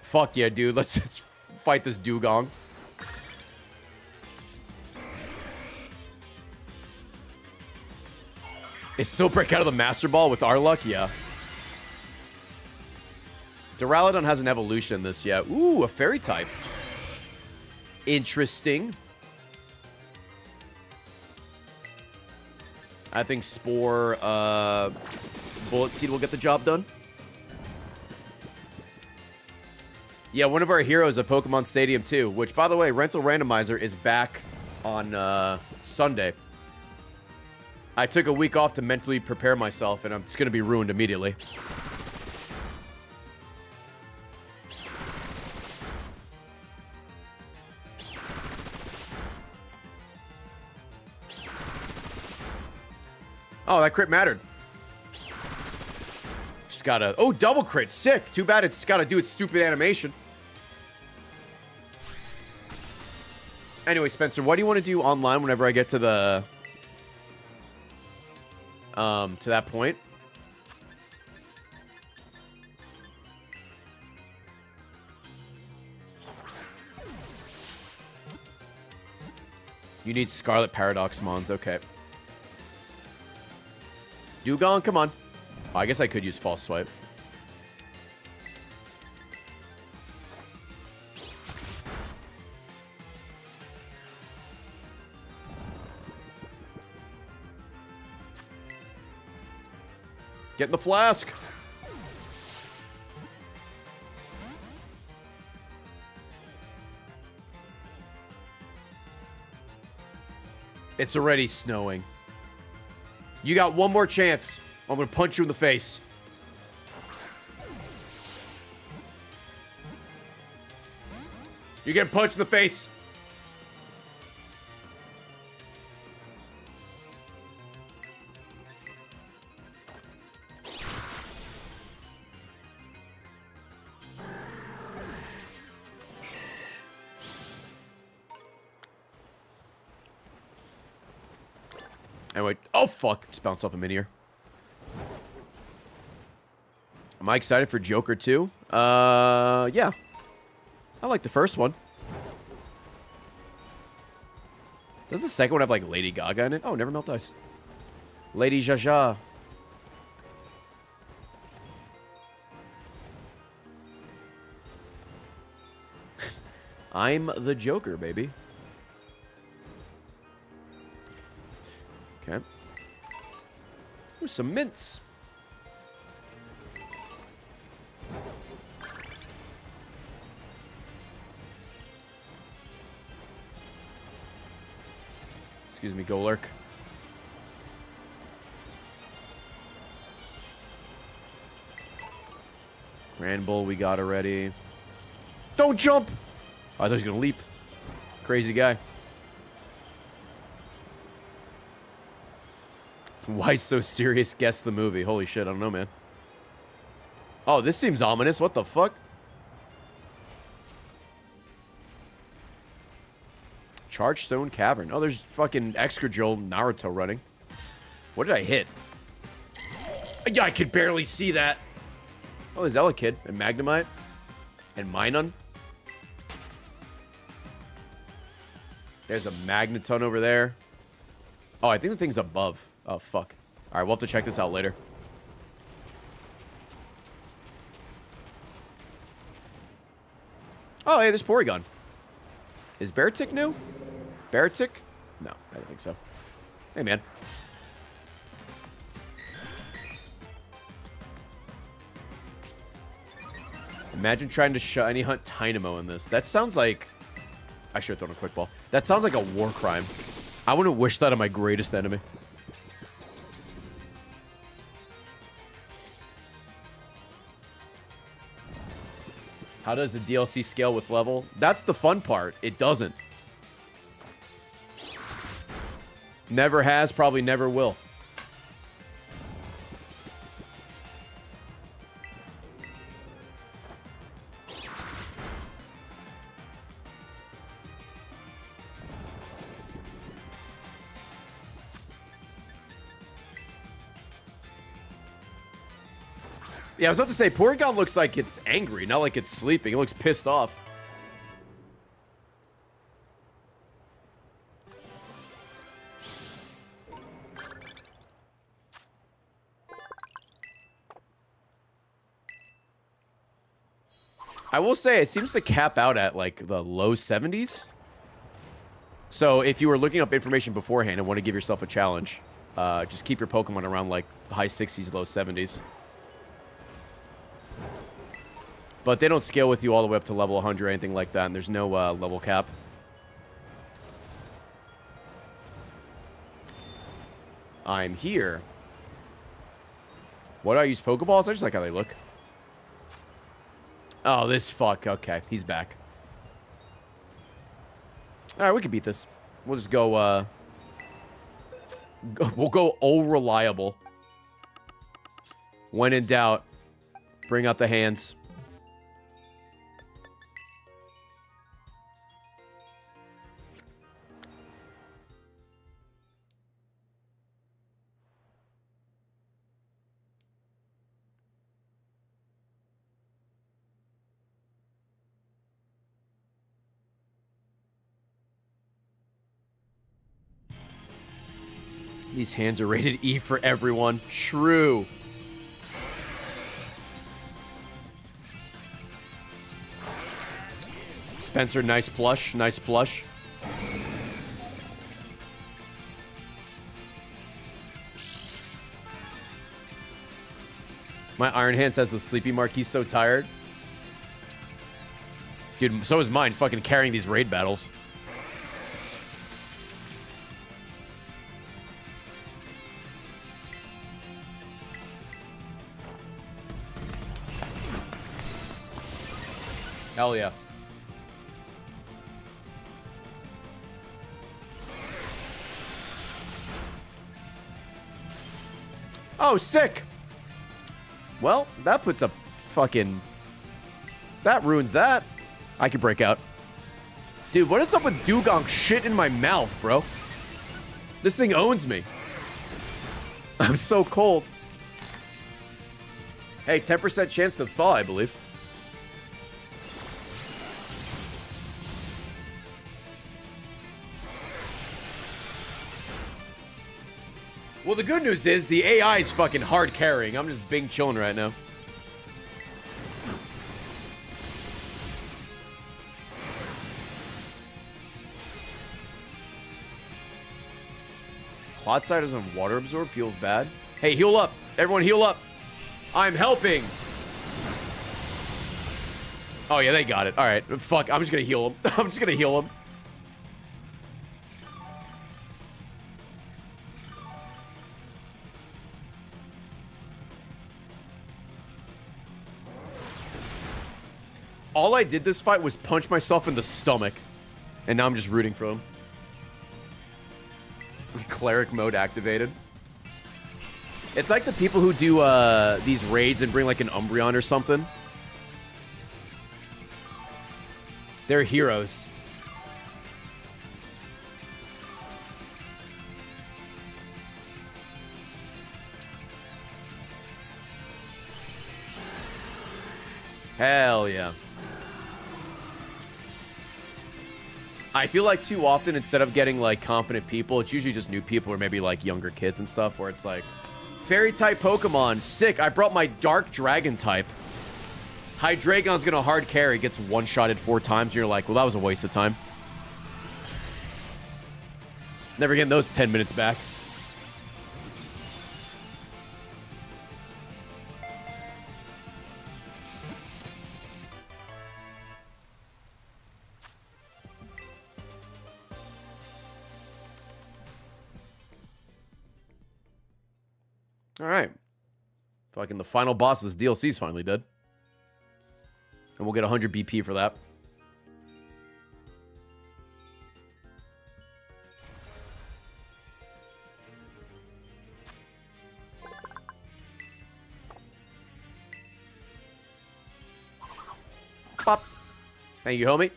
Fuck yeah, dude. Let's, let's fight this Dewgong. It still break out of the Master Ball with our luck? Yeah. Duraludon has an evolution this yet. Ooh, a Fairy type. interesting. I think Spore, uh, Bullet Seed will get the job done. Yeah, one of our heroes at Pokemon Stadium too, which, by the way, Rental Randomizer is back on uh, Sunday. I took a week off to mentally prepare myself, and I'm just going to be ruined immediately. Oh, that crit mattered. Just gotta... Oh, double crit. Sick. Too bad it's gotta do its stupid animation. Anyway, Spencer, what do you want to do online whenever I get to the... Um, to that point? You need Scarlet Paradox Mons. Okay. Dewgong, come on. Oh, I guess I could use False Swipe. Get in the flask. It's already snowing. You got one more chance. I'm gonna punch you in the face. You get punched in the face. Fuck, just bounce off a Minior. Am I excited for Joker 2? Uh, yeah. I like the first one. Does the second one have like Lady Gaga in it? Oh, never melt ice. Lady Jaja. I'm the Joker, baby. Ooh, some mints. Excuse me, Golurk. Granbull we got already. Don't jump! Oh, I thought he was gonna leap. Crazy guy. Why so serious? Guess the movie. Holy shit, I don't know, man. Oh, this seems ominous. What the fuck? Chargestone Cavern. Oh, there's fucking Excadrill Naruto running. What did I hit? Yeah, I could barely see that. Oh, there's Elekid and Magnemite and Minun. There's a Magneton over there. Oh, I think the thing's above. Oh, fuck. All right, we'll have to check this out later. Oh, hey, there's Porygon. Is Beartic new? Beartic? No, I don't think so. Hey, man. Imagine trying to shiny hunt Tynamo in this. That sounds like... I should have thrown a quick ball. That sounds like a war crime. I wouldn't wish that on my greatest enemy. How does the DLC scale with level? That's the fun part. It doesn't. Never has, probably never will. Yeah, I was about to say, Porygon looks like it's angry, not like it's sleeping. It looks pissed off. I will say, it seems to cap out at, like, the low 70s. So if you were looking up information beforehand and want to give yourself a challenge, uh, just keep your Pokemon around like high 60s, low 70s. But they don't scale with you all the way up to level 100 or anything like that, and there's no uh, level cap. I'm here. What do I use Pokeballs? I just like how they look. Oh, this fuck. Okay, he's back. Alright, we can beat this. We'll just go, uh... Go, we'll go all reliable. When in doubt, bring out the hands. These hands are rated E for everyone. True. Spencer, nice plush. Nice plush. My Iron Hands has the sleepy mark. He's so tired. Dude, so is mine fucking carrying these raid battles. Hell yeah. Oh, sick. Well, that puts a fucking... That ruins that. I could break out. Dude, what is up with Dewgong shit in my mouth, bro? This thing owns me. I'm so cold. Hey, 10% chance to thaw, I believe. Good news is the AI is fucking hard carrying. I'm just bing chilling right now. Clodsire doesn't water absorb, feels bad. Hey, heal up. Everyone heal up. I'm helping. Oh, yeah, they got it. All right. Fuck, I'm just gonna heal him. I'm just gonna heal him. I did this fight was punch myself in the stomach. And now I'm just rooting for him. Cleric mode activated. It's like the people who do uh, these raids and bring like an Umbreon or something. They're heroes. Hell yeah. I feel like too often, instead of getting, like, competent people, it's usually just new people or maybe, like, younger kids and stuff, where it's like, Fairy-type Pokemon, sick, I brought my Dark Dragon-type. Hydreigon's gonna hard carry, gets one-shotted four times, you're like, well, that was a waste of time. Never getting those 10 minutes back. Fucking the final boss's DLC's finally dead. And we'll get 100 BP for that. Pop. Thank you, homie.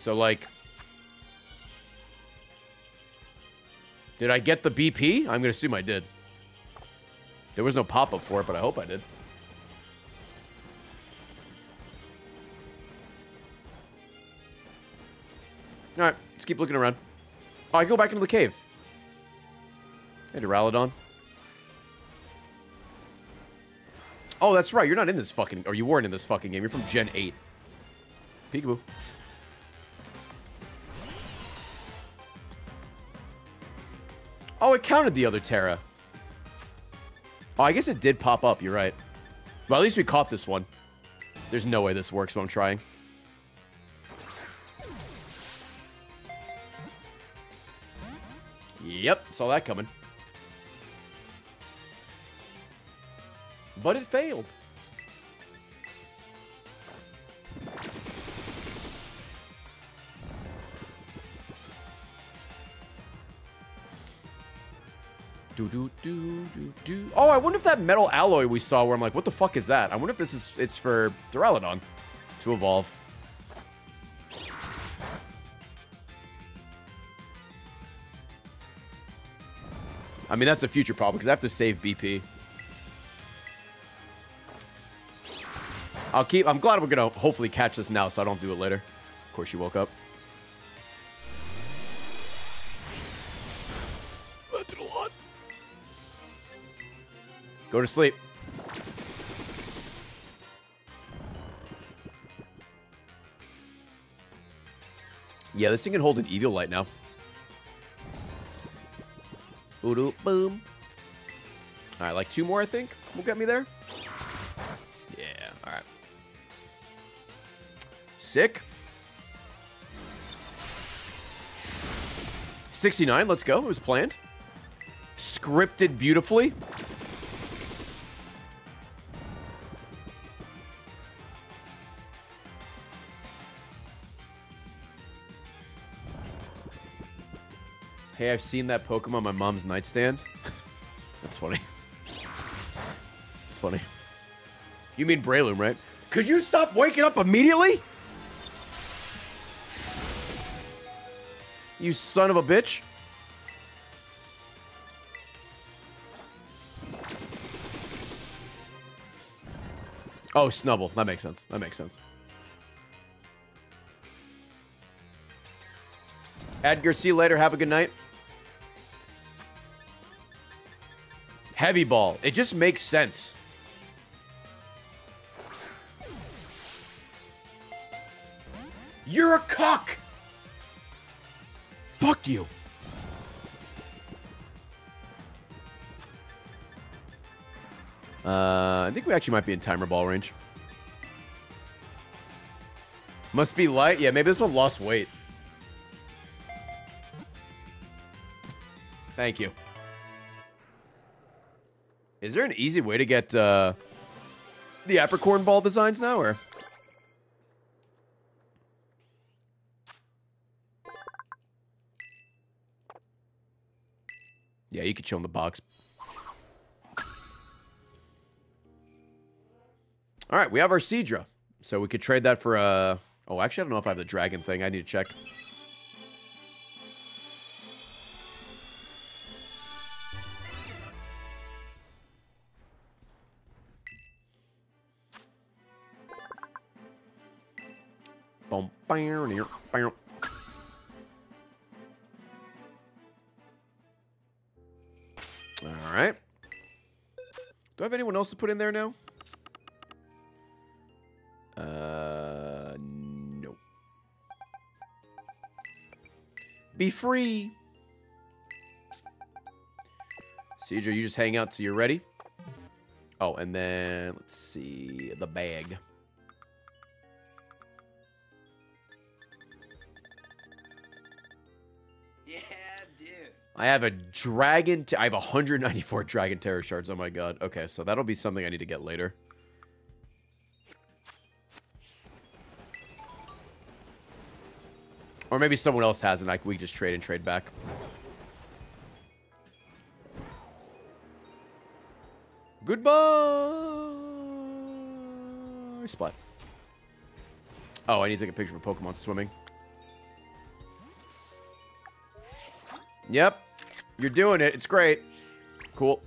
So, like, Did I get the BP? I'm going to assume I did. There was no pop-up for it, but I hope I did. All right, let's keep looking around. Oh, I go back into the cave. Hey, Duraludon. Oh, that's right. You're not in this fucking... Or you weren't in this fucking game. You're from Gen 8. Peekaboo. Oh, it counted the other Tera. Oh, I guess it did pop up. You're right. Well, at least we caught this one. There's no way this works, but I'm trying. Yep, saw that coming. But it failed. Do do do do do. Oh, I wonder if that metal alloy we saw, where I'm like, what the fuck is that? I wonder if this is it's for Duraludon to evolve. I mean, that's a future problem because I have to save BP. I'll keep. I'm glad we're gonna hopefully catch this now, so I don't do it later. Of course, you woke up. Go to sleep. Yeah, this thing can hold an evil light now. Ooh, boom. All right, like two more, I think, will get me there. Yeah, all right. Sick. 69, let's go. It was planned. Scripted beautifully. Hey, I've seen that Pokemon on my mom's nightstand. That's funny. That's funny. You mean Breloom, right? Could you stop waking up immediately? You son of a bitch. Oh, Snubbull. That makes sense. That makes sense. Edgar, see you later. Have a good night. Heavy ball. It just makes sense. You're a cock! Fuck you. Uh, I think we actually might be in timer ball range. Must be light. Yeah, maybe this one lost weight. Thank you. Is there an easy way to get uh, the apricorn ball designs now, or? Yeah, you could show him the box. All right, we have our Seadra. So we could trade that for a... Uh... Oh, actually, I don't know if I have the dragon thing. I need to check. Boom, bam, near, bam. All right. Do I have anyone else to put in there now? Uh, no. Be free. Seadra, you just hang out till you're ready. Oh, and then let's see the bag. I have a dragon. I have 194 dragon Tera shards. Oh my god. Okay, so that'll be something I need to get later. Or maybe someone else has and I we just trade and trade back. Goodbye. Splat. Oh, I need to take a picture of a Pokemon swimming. Yep. You're doing it. It's great. Cool.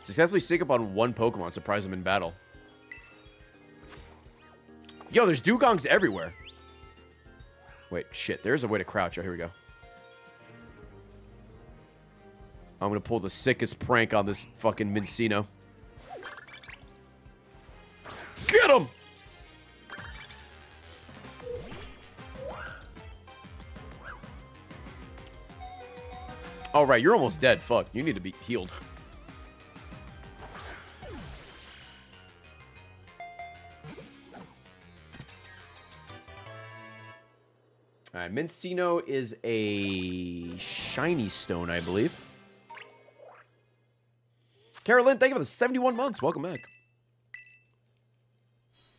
Successfully sneak up on one Pokemon. Surprise them in battle. Yo, there's Dewgongs everywhere. Wait, shit. There's a way to crouch. Oh, here we go. I'm going to pull the sickest prank on this fucking Mincino. Get him! Oh, right. You're almost dead. Fuck. You need to be healed. All right. Mincino is a shiny stone, I believe. Carolyn, thank you for the 71 months. Welcome back.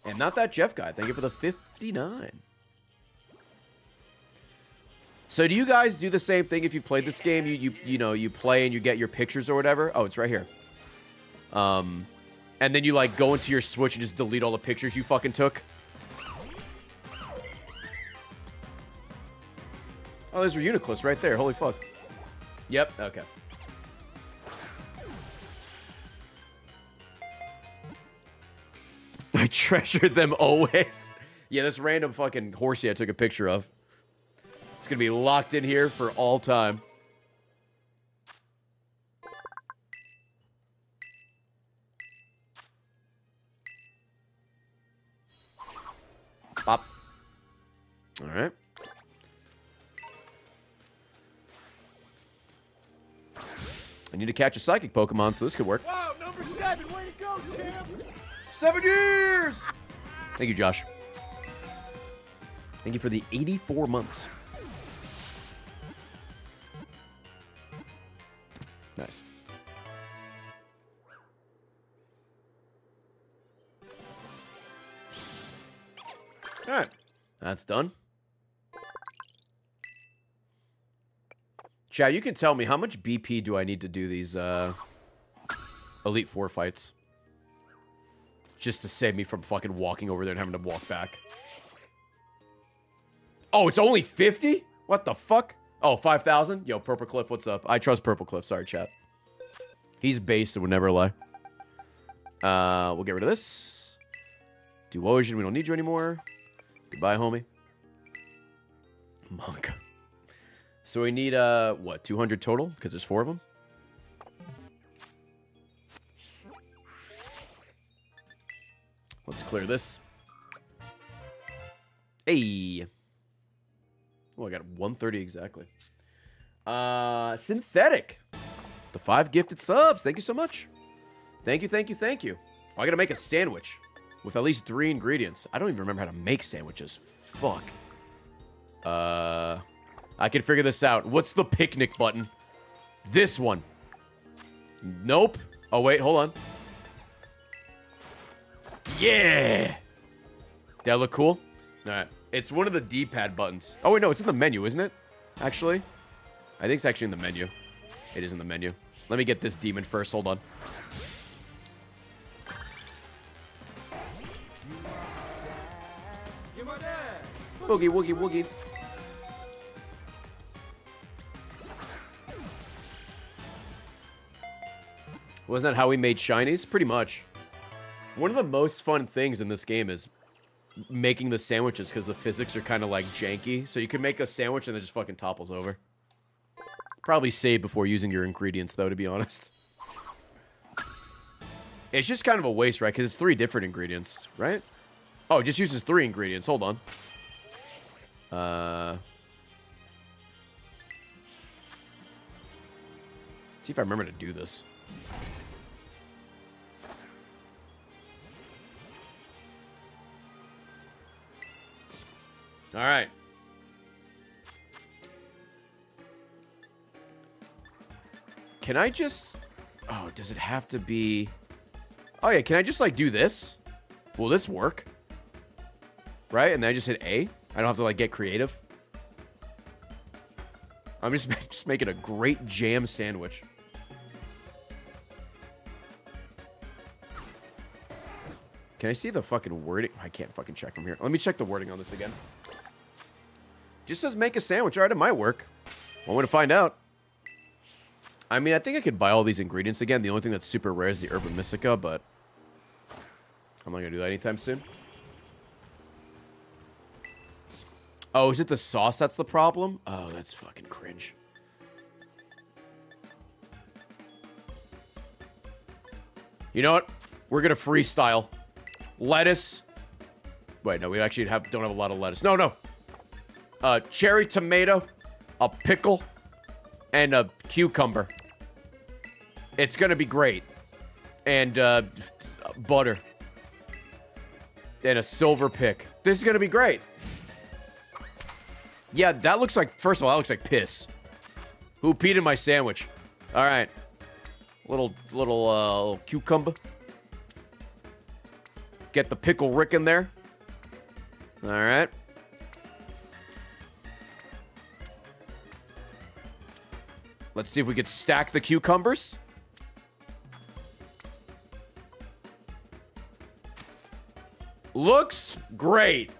And not that Jeff guy. Thank you for the 59. So do you guys do the same thing if you played this game? You you you know you play and you get your pictures or whatever. Oh, it's right here. Um, and then you like go into your Switch and just delete all the pictures you fucking took. Oh, there's Reuniclus right there. Holy fuck. Yep. Okay. I treasured them always. Yeah, this random fucking horsey I took a picture of. It's gonna be locked in here for all time. Pop. All right. I need to catch a psychic Pokemon, so this could work. Wow, number seven, way to go, champ! Seven years! Thank you, Josh. Thank you for the 84 months. Nice. All right. That's done. Chad, you can tell me how much BP do I need to do these uh, Elite Four fights? Just to save me from fucking walking over there and having to walk back. Oh, it's only 50? What the fuck? Oh, 5,000? Yo, Purple Cliff, what's up? I trust Purple Cliff. Sorry, chat. He's based and would never lie. Uh, we'll get rid of this. Duosian, we don't need you anymore. Goodbye, homie. Monk. So we need, uh, what, 200 total? Because there's four of them? Let's clear this. Hey. Oh, I got 130 exactly. Uh, synthetic. The five gifted subs. Thank you so much. Thank you, thank you, thank you. Oh, I gotta make a sandwich with at least three ingredients. I don't even remember how to make sandwiches. Fuck. Uh, I can figure this out. What's the picnic button? This one. Nope. Oh, wait, hold on. Yeah! That look cool? Alright. It's one of the D-pad buttons. Oh, wait, no, it's in the menu, isn't it? Actually. I think it's actually in the menu. It is in the menu. Let me get this demon first. Hold on. Boogie, woogie, woogie. Wasn't that how we made shinies? Pretty much. One of the most fun things in this game is making the sandwiches because the physics are kind of like janky. So you can make a sandwich and it just fucking topples over. Probably save before using your ingredients though, to be honest. It's just kind of a waste, right? Because it's three different ingredients, right? Oh, it just uses three ingredients. Hold on. Uh... See if I remember to do this. All right. Can I just... Oh, does it have to be... Oh, yeah. Can I just, like, do this? Will this work? Right? And then I just hit A? I don't have to, like, get creative? I'm just, just making a great jam sandwich. Can I see the fucking wording? I can't fucking check from here. Let me check the wording on this again. Just says make a sandwich. All right, it might work. One way to find out. I mean, I think I could buy all these ingredients again. The only thing that's super rare is the Herba Mystica, but I'm not going to do that anytime soon. Oh, is it the sauce that's the problem? Oh, that's fucking cringe. You know what? We're going to freestyle. Lettuce. Wait, no, we actually have don't have a lot of lettuce. No, no. Uh, cherry tomato, a pickle, and a cucumber. It's gonna be great. And uh, butter. And a silver pick. This is gonna be great. Yeah, that looks like, first of all, that looks like piss. Who peed in my sandwich? All right. Little, little, uh, little cucumber. Get the pickle Rick in there. All right. Let's see if we could stack the cucumbers. Looks great.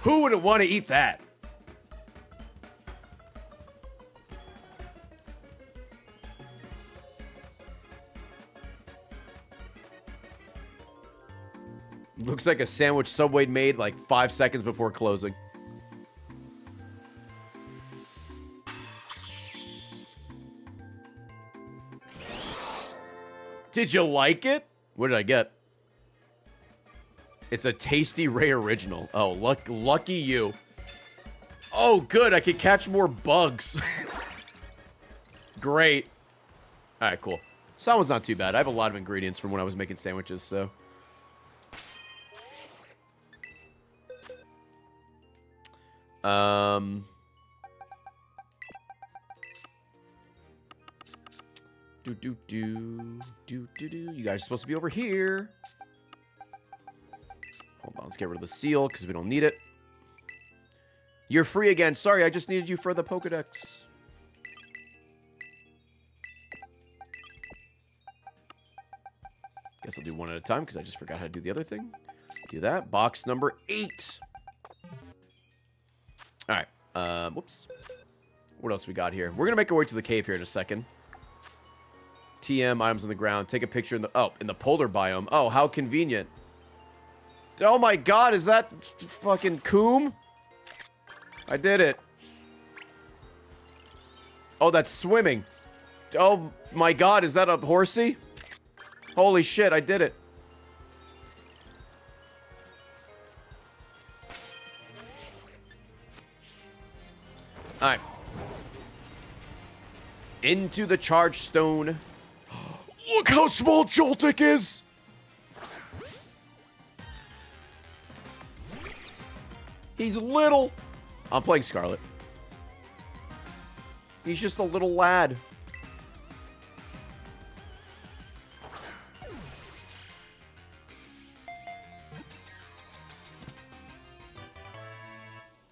Who would want to eat that? Looks like a sandwich Subway made like five seconds before closing. Did you like it? What did I get? It's a tasty Ray original. Oh, luck lucky you. Oh, good. I could catch more bugs. Great. All right, cool. That one's not too bad. I have a lot of ingredients from when I was making sandwiches, so. Um. Do do do do do do. You guys are supposed to be over here. Hold on, let's get rid of the seal because we don't need it. You're free again. Sorry, I just needed you for the Pokedex. Guess I'll do one at a time because I just forgot how to do the other thing. Do that. Box number eight. All right. Uh, whoops. What else we got here? We're going to make our way to the cave here in a second. TM, items on the ground. Take a picture in the... Oh, in the polar biome. Oh, how convenient. Oh my god, is that fucking Coom? I did it. Oh, that's swimming. Oh my god, is that a horsey? Holy shit, I did it. Alright. Into the Chargestone. Look how small Joltik is! He's little. I'm playing Scarlet. He's just a little lad.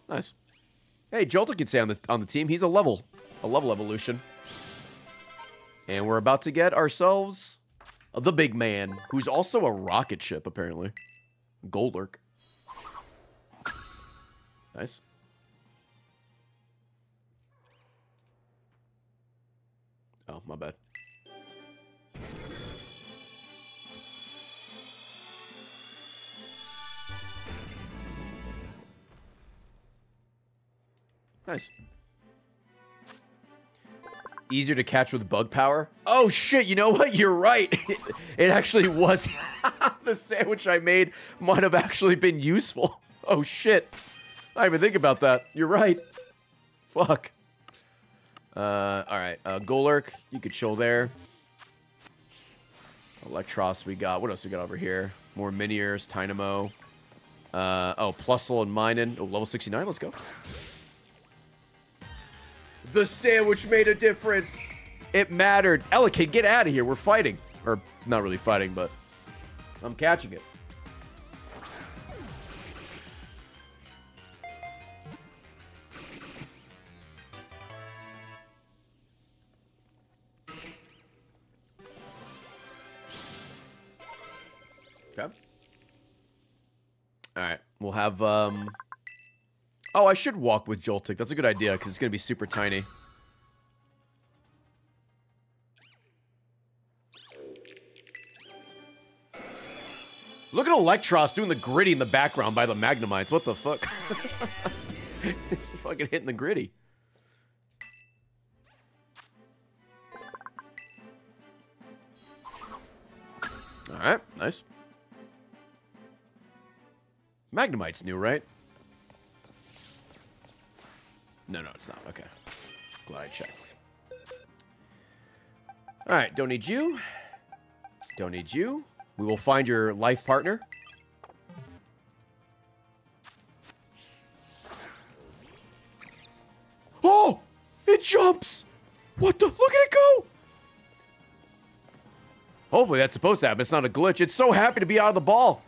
Nice. Hey, Joltik can stay on the on the team. He's a level, a level evolution. And we're about to get ourselves the big man, who's also a rocket ship, apparently. Golurk. Nice. Oh, my bad. Nice. Easier to catch with bug power. Oh shit, you know what? You're right. it actually was. the sandwich I made might have actually been useful. Oh shit. I didn't even think about that. You're right. Fuck. Uh, alright. Uh, Golurk, you could chill there. Eelektross we got. What else we got over here? More Miniors, Tynamo. Uh, oh, Plusle and Minun. Oh, level 69. Let's go. The sandwich made a difference. It mattered. Elekid, get out of here. We're fighting. Or, not really fighting, but I'm catching it. Okay. All right. We'll have, um... Oh, I should walk with Joltik. That's a good idea, because it's going to be super tiny. Look at Eelektross doing the gritty in the background by the Magnemites. What the fuck? fucking hitting the gritty. Alright, nice. Magnemite's new, right? No, no, it's not. Okay. Glad I checked. All right, don't need you. Don't need you. We will find your life partner. Oh! It jumps! What the? Look at it go! Hopefully that's supposed to happen. It's not a glitch. It's so happy to be out of the ball.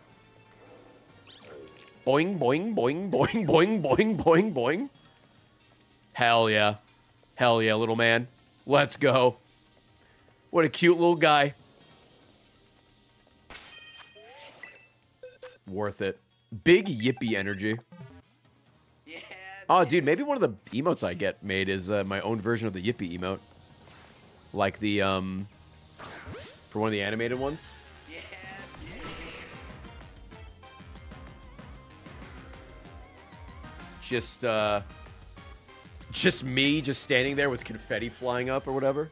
Boing, boing, boing, boing, boing, boing, boing, boing. Hell yeah. Hell yeah, little man. Let's go. What a cute little guy. Worth it. Big yippee energy. Yeah. Oh, dude, maybe one of the emotes I get made is uh, my own version of the yippee emote. Like the, um, for one of the animated ones. Yeah, dude. Just, uh, just me just standing there with confetti flying up or whatever.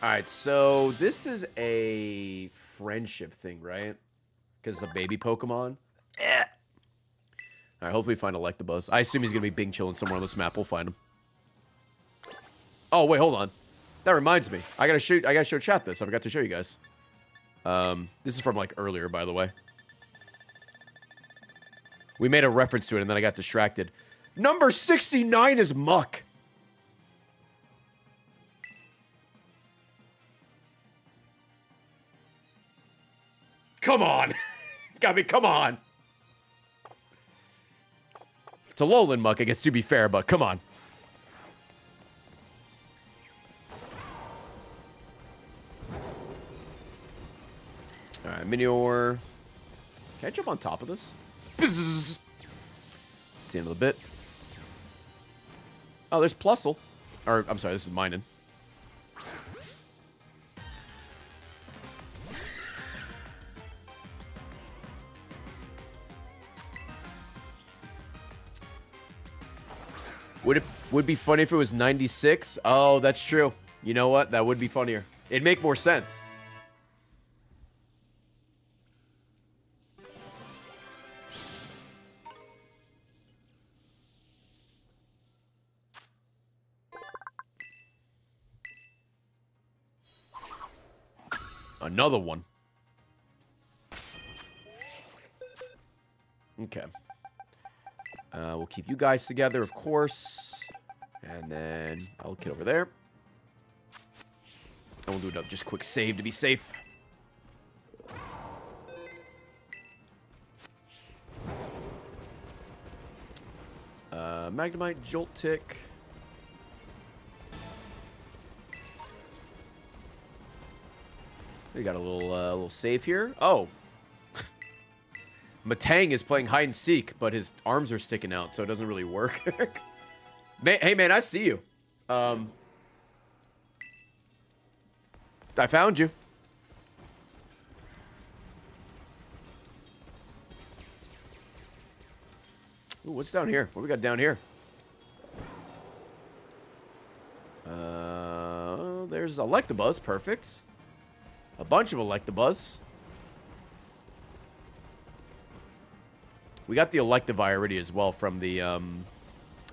All right, so this is a friendship thing, right? Because it's a baby Pokemon. Eh. All right, hopefully we find Electabuzz. I assume he's gonna be Bing chilling somewhere on this map. We'll find him. Oh wait, hold on. That reminds me. I gotta shoot. I gotta show chat this. I forgot to show you guys. Um, this is from like earlier, by the way. We made a reference to it, and then I got distracted. Number sixty-nine is Muk. Come on. Got me, come on. Alolan Muk, I guess, to be fair, but come on. Minior. Can I jump on top of this? Bzzz. It's the end of the bit. Oh, there's Plusle. Or, I'm sorry, this is Minun. Would it would be funny if it was 96? Oh, that's true. You know what? That would be funnier. It'd make more sense. Another one. Okay. Uh, we'll keep you guys together, of course. And then I'll get over there. And we'll do another just quick save to be safe. Uh, Magnemite, Jolt We got a little, uh, little save here. Oh, Matang is playing hide and seek, but his arms are sticking out, so it doesn't really work. Man- hey, man, I see you. Um, I found you. Ooh, what's down here? What we got down here? Uh, there's Electabuzz. Perfect. A bunch of Electabuzz. We got the Electivire already as well from the um,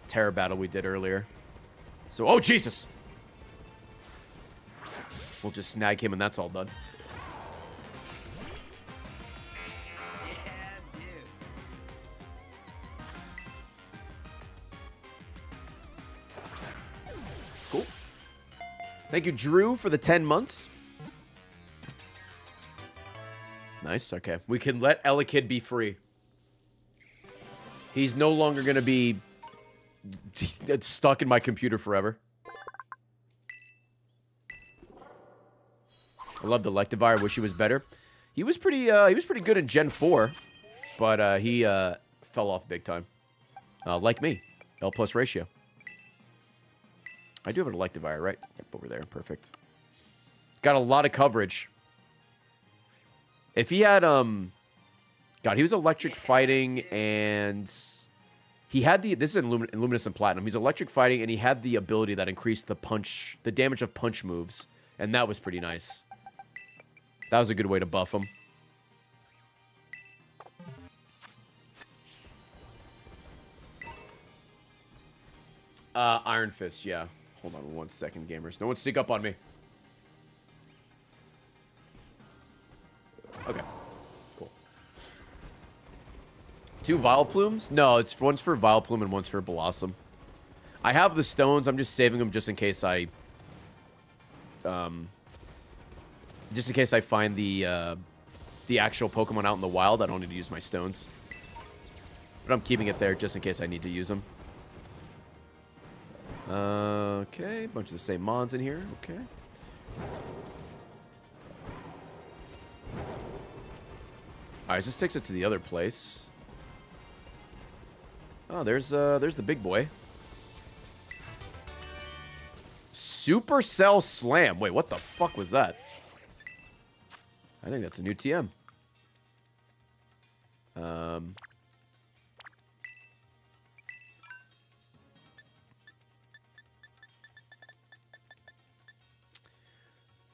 Tera battle we did earlier. So, oh, Jesus! We'll just snag him and that's all done. Cool. Thank you, Drew, for the 10 months. Nice, okay. We can let Elekid be free. He's no longer going to be stuck in my computer forever. I loved Electivire. Wish he was better. He was pretty. Uh, he was pretty good in Gen 4, but uh, he uh, fell off big time. Uh, like me, L plus ratio. I do have an Electivire, right? Yep, over there. Perfect. Got a lot of coverage. If he had, um... God, he was electric fighting and... He had the... This is in, Lumin- in Luminous and Platinum. He's electric fighting and he had the ability that increased the punch... The damage of punch moves And that was pretty nice. That was a good way to buff him. Uh, Iron Fist, yeah. Hold on one second, gamers. No one sneak up on me. Okay. Cool. Two Vileplumes? No, it's one's for Vileplume and one's for Bellossom. I have the stones. I'm just saving them just in case I... Um... Just in case I find the, uh... The actual Pokemon out in the wild. I don't need to use my stones. But I'm keeping it there just in case I need to use them. Uh, okay, bunch of the same mons in here. Okay. Alright, this takes it to the other place. Oh, there's uh there's the big boy. Supercell Slam. Wait, what the fuck was that? I think that's a new TM. Um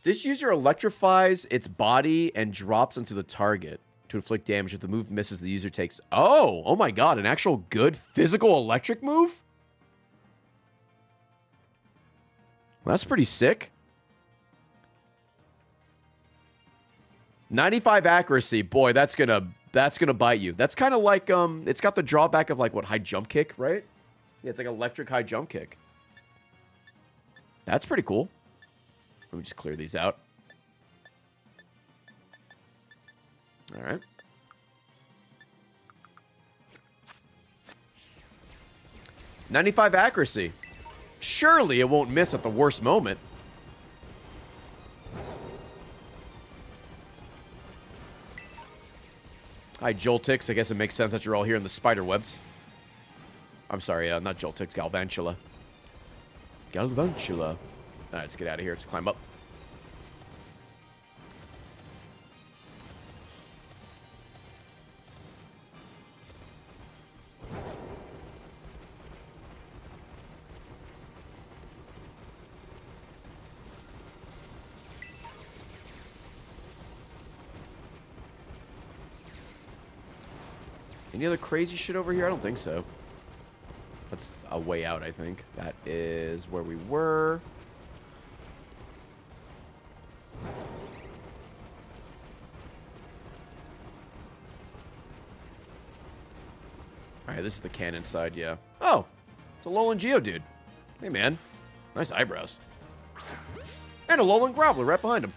This user electrifies its body and drops onto the target to inflict damage. If the move misses, the user takes... Oh! Oh my god, an actual good physical electric move? Well, that's pretty sick. 95 accuracy. Boy, that's gonna that's gonna bite you. That's kind of like um it's got the drawback of like what high jump kick, right? Yeah, it's like electric high jump kick. That's pretty cool. Let me just clear these out. All right. Ninety-five accuracy. Surely it won't miss at the worst moment. Hi, Joltiks. I guess it makes sense that you're all here in the spider webs. I'm sorry, uh, not Joltiks, Galvantula. Galvantula. All right, let's get out of here. Let's climb up. Any other crazy shit over here? I don't think so. That's a way out, I think. That is where we were. Alright, this is the cannon side, yeah. Oh! It's a Alolan Geodude. Hey, man. Nice eyebrows. And a Alolan Graveler right behind him.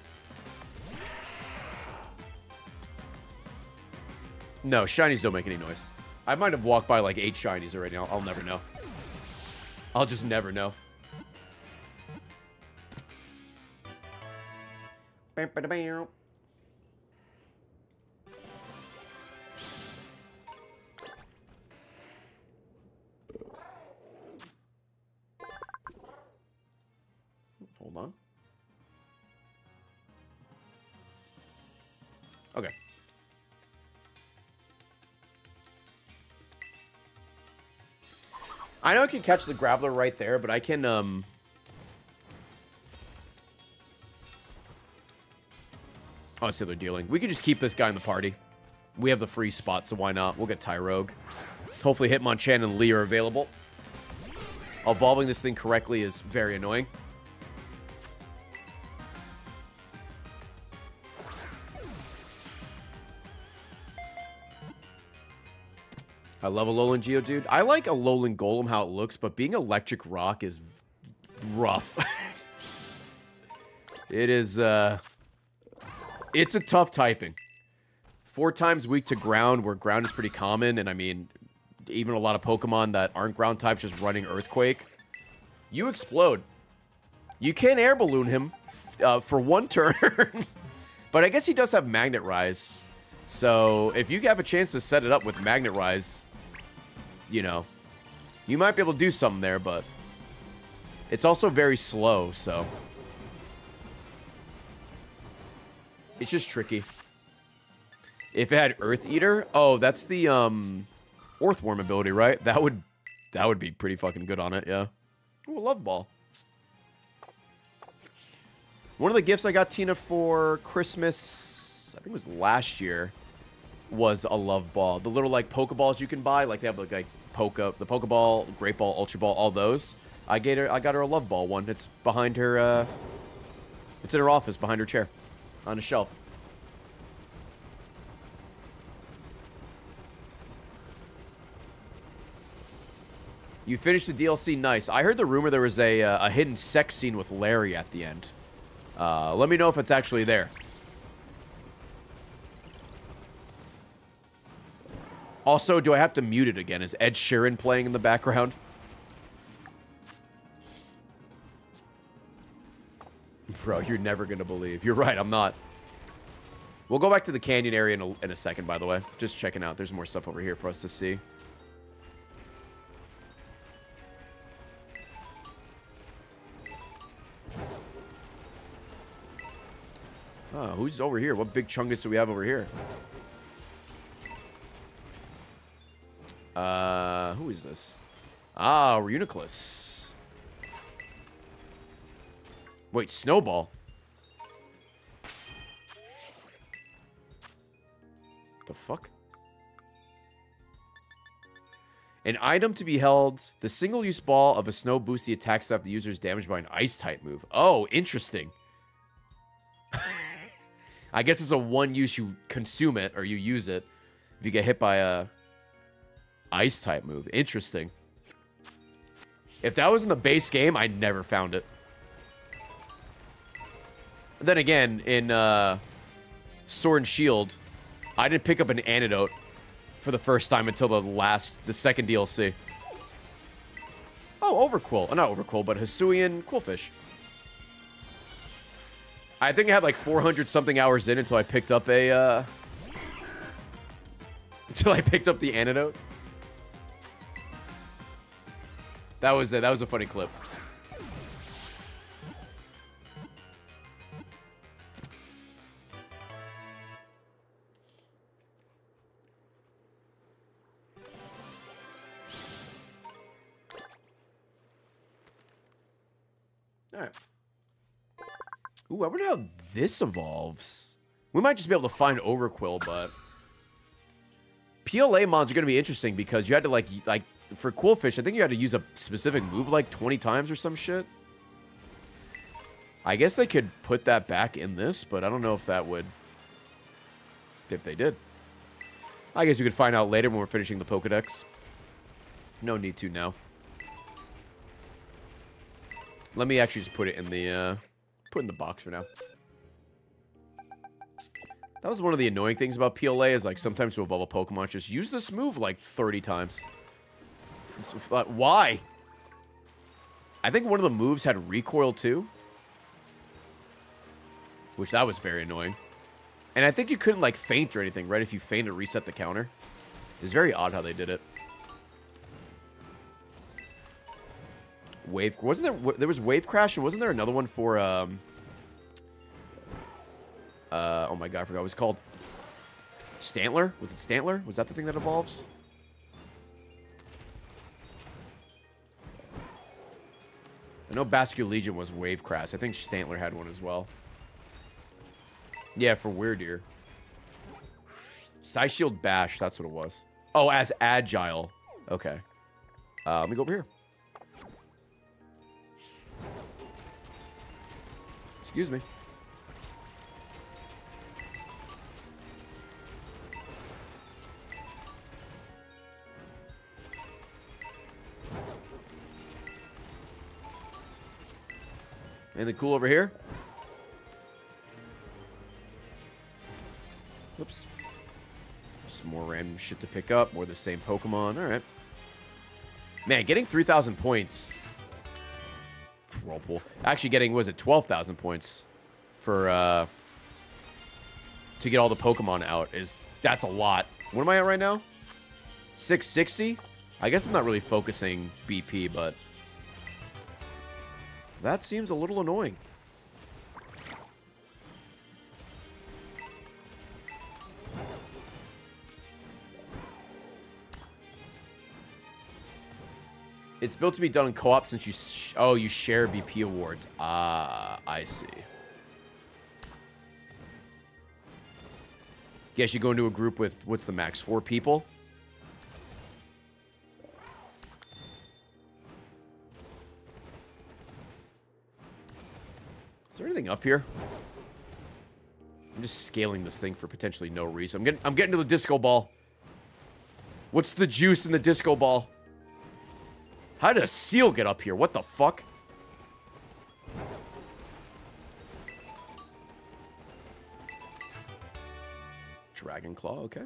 No, shinies don't make any noise. I might have walked by like eight shinies already. I'll, I'll never know. I'll just never know. Hold I know I can catch the Graveler right there, but I can, um... Oh, it's the other dealing. We can just keep this guy in the party. We have the free spot, so why not? We'll get Tyrogue. Hopefully Hitmonchan and Lee are available. Evolving this thing correctly is very annoying. I love a Alolan Geodude. I like a Alolan Golem how it looks, but being Electric Rock is rough. it is, uh... It's a tough typing. Four times weak to ground, where ground is pretty common, and I mean, even a lot of Pokemon that aren't ground types just running Earthquake. You explode. You can't air balloon him uh, for one turn. but I guess he does have Magnet Rise. So if you have a chance to set it up with Magnet Rise, you know, you might be able to do something there, but it's also very slow, so it's just tricky. If it had Earth Eater, oh, that's the um Earthworm ability, right? That would that would be pretty fucking good on it, yeah. Ooh, Love Ball. One of the gifts I got Tina for Christmas, I think it was last year, was a love ball. The little like Pokeballs you can buy, like they have like, like Poke, the Pokeball, Great Ball, Ultra Ball, all those. I gave her, I got her a love ball one. It's behind her, uh, it's in her office behind her chair, on a shelf. You finished the DLC, nice. I heard the rumor there was a, uh, a hidden sex scene with Larry at the end. Uh, let me know if it's actually there. Also, do I have to mute it again? Is Ed Sheeran playing in the background? Bro, you're never going to believe. You're right, I'm not. We'll go back to the canyon area in a, in a second, by the way. Just checking out. There's more stuff over here for us to see. Oh, who's over here? What big chungus do we have over here? Uh, who is this? Ah, Reuniclus. Wait, Snowball? The fuck? An item to be held. The single-use ball of a snow boosts the stuff the user is damaged by an ice-type move. Oh, interesting. I guess it's a one use you consume it or you use it if you get hit by a ice type move. Interesting. If that was in the base game, I never found it. then again, in uh, Sword and Shield, I didn't pick up an antidote for the first time until the last, the second DLC. Oh, Overqwil. Oh, not Overqwil, but Hisuian Qwilfish. I think I had like 400 something hours in until I picked up a, uh... Until I picked up the antidote. That was a, that was a funny clip. Ooh, I wonder how this evolves. We might just be able to find Overqwil, but... PLA mods are going to be interesting because you had to, like, like for Qwilfish, I think you had to use a specific move, like, 20 times or some shit. I guess they could put that back in this, but I don't know if that would... If they did. I guess you could find out later when we're finishing the Pokedex. No need to now. Let me actually just put it in the, uh... Put in the box for now. That was one of the annoying things about PLA is like sometimes to evolve a Pokemon, just use this move like 30 times. Like, why? I think one of the moves had recoil too. Which that was very annoying. And I think you couldn't like faint or anything, right? If you faint, it reset the counter. It's very odd how they did it. Wave wasn't there there was Wave Crash and wasn't there another one for um uh oh my god, I forgot what it was called. Stantler? Was it Stantler? Was that the thing that evolves? I know Basculegion was Wave Crash. I think Stantler had one as well. Yeah, for Wyrdeer. Psyshield Bash, that's what it was. Oh, as Agile. Okay. Uh, let me go over here. Excuse me. Anything cool over here? Oops. Some more random shit to pick up. More the same Pokemon. All right. Man, getting 3,000 points. Whirlpool. Actually getting, was it 12,000 points for, uh, to get all the Pokemon out is, that's a lot. What am I at right now? 660? I guess I'm not really focusing BP, but that seems a little annoying. It's built to be done in co-op since you... oh, you share BP awards. Ah, I see. Guess you go into a group with... What's the max? Four people? Is there anything up here? I'm just scaling this thing for potentially no reason. I'm getting I'm getting to the disco ball. What's the juice in the disco ball? How did a seal get up here? What the fuck? Dragon Claw, okay.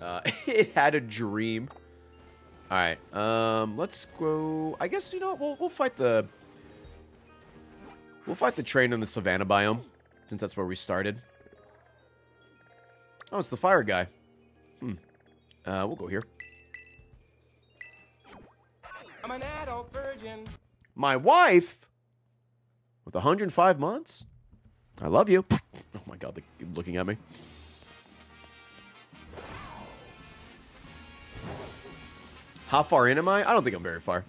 Uh, it had a dream. All right, um, let's go. I guess you know? We'll we'll fight the we'll fight the train in the savannah biome since that's where we started. Oh, it's the fire guy. Hmm. Uh, we'll go here. I'm an adult virgin. My wife with 105 months. I love you. Oh my god, they're looking at me. How far in am I? I don't think I'm very far.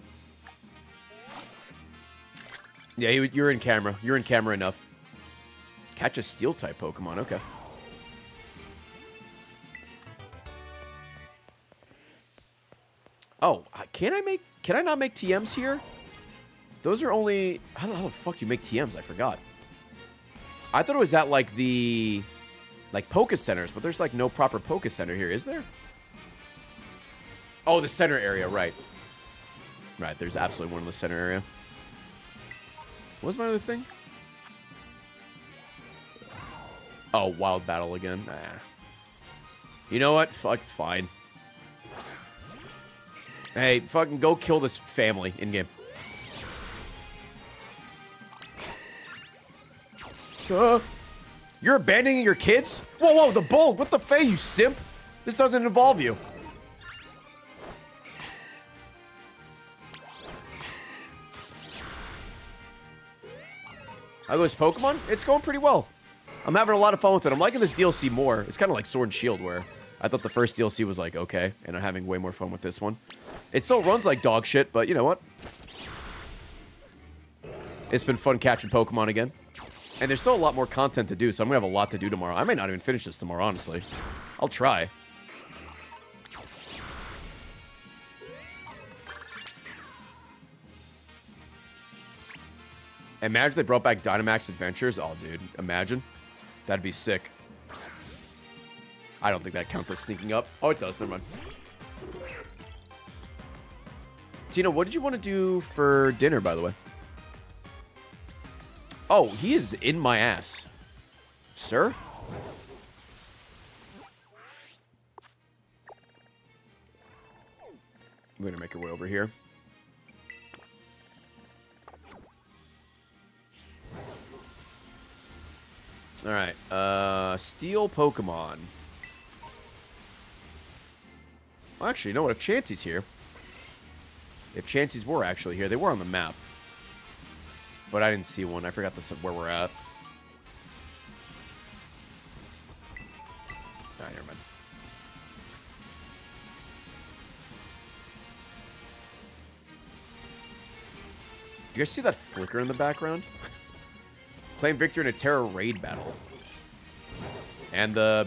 Yeah, you- you're in camera. You're in camera enough. Catch a steel type Pokemon. Okay. Oh, can I make? Can I not make TMs here? Those are only. How the, how the fuck do you make TMs? I forgot. I thought it was at like the, like Poke Centers, but there's like no proper Poke Center here, is there? Oh, the center area, right? Right, there's absolutely one in the center area. What was my other thing? Oh, wild battle again. Nah. You know what? Fuck, fine. Hey, fucking go kill this family in game. Uh, you're abandoning your kids? Whoa, whoa, the bull! What the fey, you simp? This doesn't involve you. How goes Pokemon? It's going pretty well. I'm having a lot of fun with it. I'm liking this DLC more. It's kind of like Sword and Shield, where I thought the first DLC was like, okay, and I'm having way more fun with this one. It still runs like dog shit, but you know what? It's been fun catching Pokemon again. And there's still a lot more content to do, so I'm going to have a lot to do tomorrow. I may not even finish this tomorrow, honestly. I'll try. Imagine they brought back Dynamax Adventures. Oh, dude. Imagine. That'd be sick. I don't think that counts as sneaking up. Oh, it does. Never mind. Tina, what did you want to do for dinner, by the way? Oh, he is in my ass. Sir? We're going to make our way over here. All right. Uh, steel Pokemon. Well, actually, you know what? If Chansey's here, if Chansey's were actually here, they were on the map, but I didn't see one. I forgot this where we're at. Ah, never mind. Do you guys see that flicker in the background? Claim victory in a Tera raid battle. And the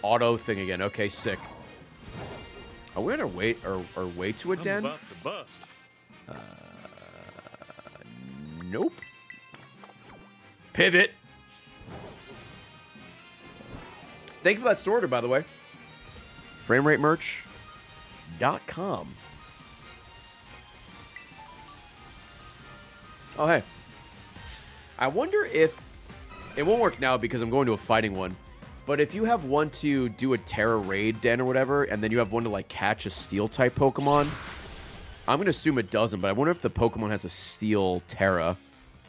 auto thing again. Okay, sick. Are we on our way, our, our way to a den? about to bust. Uh, nope. Pivot. Thank you for that store order, by the way. FrameRateMerch.com. Oh, hey. I wonder if... It won't work now because I'm going to a fighting one. But if you have one to do a Tera Raid den or whatever, and then you have one to, like, catch a Steel-type Pokemon, I'm going to assume it doesn't, but I wonder if the Pokemon has a Steel Tera,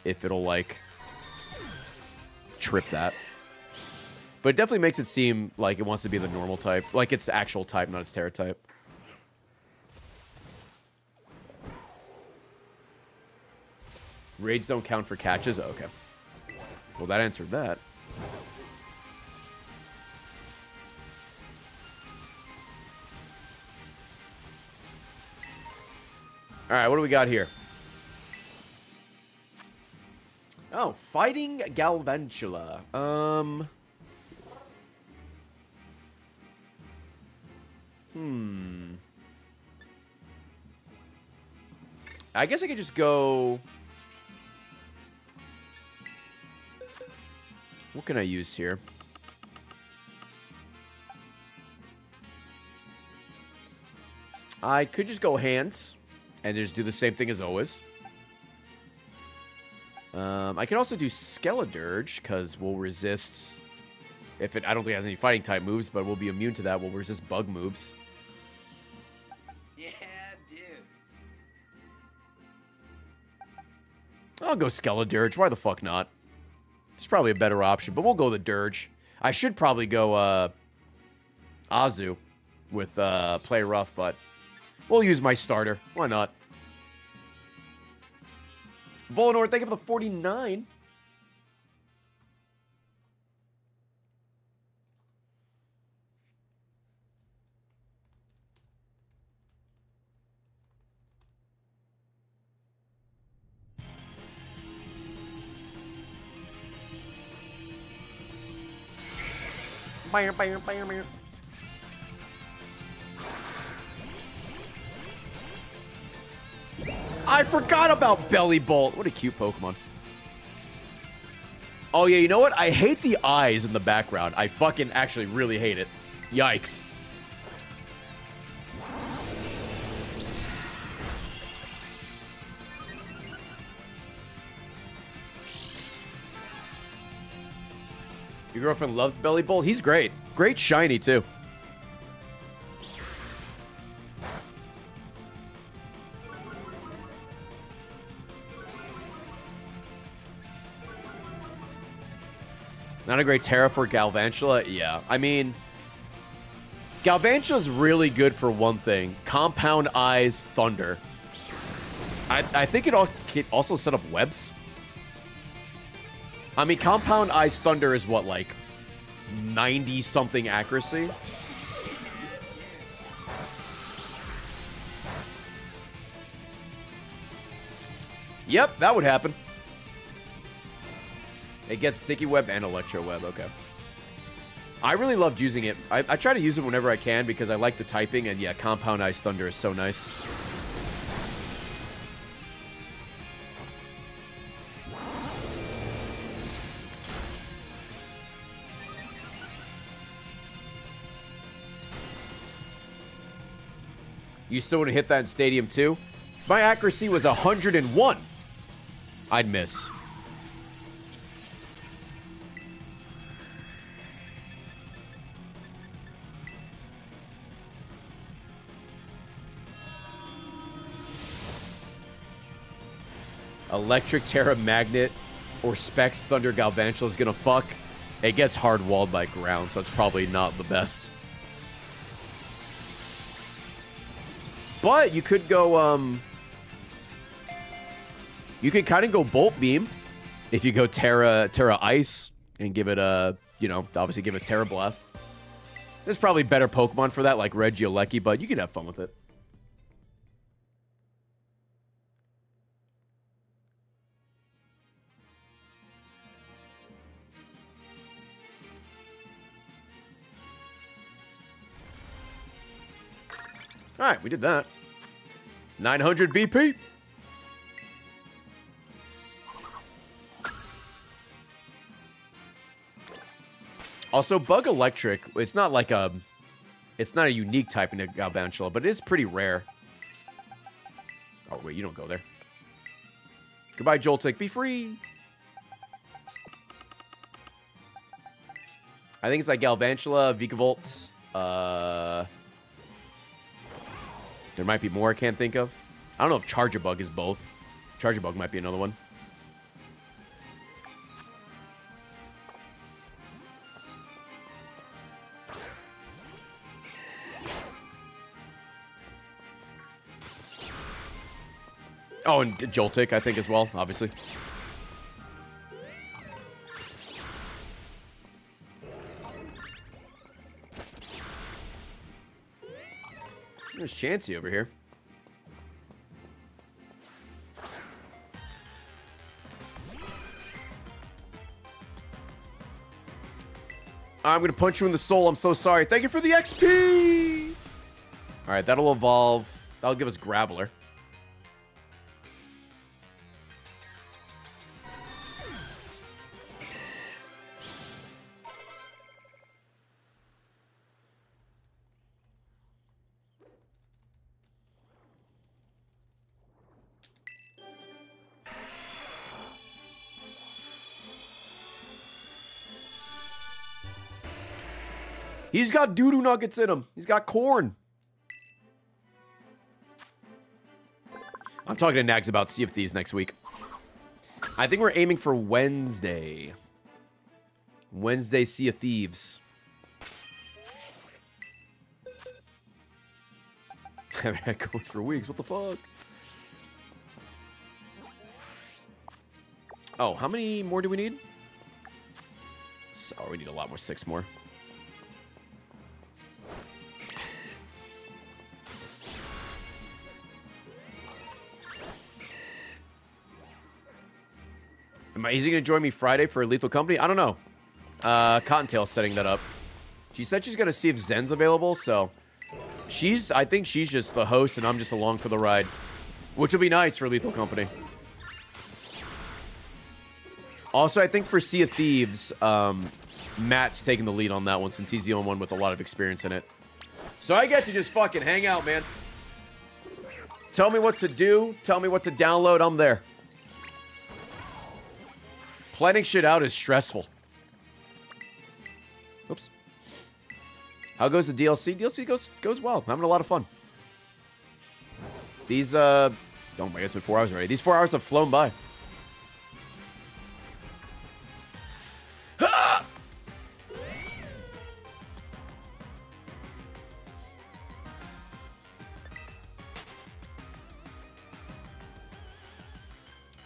if it'll, like, trip that. But it definitely makes it seem like it wants to be the normal type. Like its actual type, not its Tera type. Raids don't count for catches? Okay. Well, that answered that. All right, what do we got here? Oh, fighting Galvantula. Um. Hmm. I guess I could just go. What can I use here? I could just go hands and just do the same thing as always. Um, I can also do Skeledirge because we'll resist. If it, I don't think it has any fighting type moves, but we'll be immune to that. We'll resist bug moves. Yeah, dude. I'll go Skeledirge. Why the fuck not? It's probably a better option, but we'll go the Dirge. I should probably go uh, Azu with uh, Play Rough, but we'll use my starter. Why not? Volinor, thank you for the 49. Bam, bam, bam, bam. I forgot about Bellibolt. What a cute Pokemon. Oh, yeah, you know what? I hate the eyes in the background. I fucking actually really hate it. Yikes. Your girlfriend loves Bellibolt? He's great. Great shiny, too. Not a great Tera for Galvantula? Yeah. I mean, Galvantula's really good for one thing. Compound Eyes Thunder. I, I think it all, can also set up webs. I mean, Compound Eyes Thunder is what, like 90 something accuracy? Yep, that would happen. It gets Sticky Web and Electro Web, okay. I really loved using it. I, I try to use it whenever I can because I like the typing, and yeah, Compound Eyes Thunder is so nice. You still would have hit that in Stadium 2? My accuracy was 101. I'd miss. Electric Tera Magnet or Specs Thunder Galvantula is gonna fuck. It gets hard walled by ground, so it's probably not the best. But you could go, um... You could kind of go Bolt Beam if you go Tera, Tera Ice and give it a, you know, obviously give it Tera Blast. There's probably better Pokemon for that, like Regieleki, but you could have fun with it. All right, we did that. 900 BP. Also, Bug Electric, it's not like a... It's not a unique type in Galvantula, but it is pretty rare. Oh, wait, you don't go there. Goodbye, Joltik. Be free. I think it's like Galvantula, Vikavolt, uh... There might be more I can't think of. I don't know if Charjabug is both. Charjabug might be another one. Oh, and Joltik, I think, as well, obviously. There's Chansey over here. I'm going to punch you in the soul. I'm so sorry. Thank you for the XP. All right, that'll evolve. That'll give us Graveler. He's got doo-doo nuggets in him. He's got corn. I'm talking to Nags about Sea of Thieves next week. I think we're aiming for Wednesday. Wednesday, Sea of Thieves. I've had going for weeks. What the fuck? Oh, how many more do we need? Oh, we need a lot more. Six more. I, is he going to join me Friday for Lethal Company? I don't know. Uh, Cottontail setting that up. She said she's going to see if Zen's available, so... She's, I think she's just the host and I'm just along for the ride. Which will be nice for Lethal Company. Also, I think for Sea of Thieves, um, Matt's taking the lead on that one since he's the only one with a lot of experience in it. So I get to just fucking hang out, man. Tell me what to do. Tell me what to download. I'm there. Planning shit out is stressful. Oops. How goes the DLC? DLC goes goes well. I'm having a lot of fun. These, uh... My god, it's been four hours already. These four hours have flown by.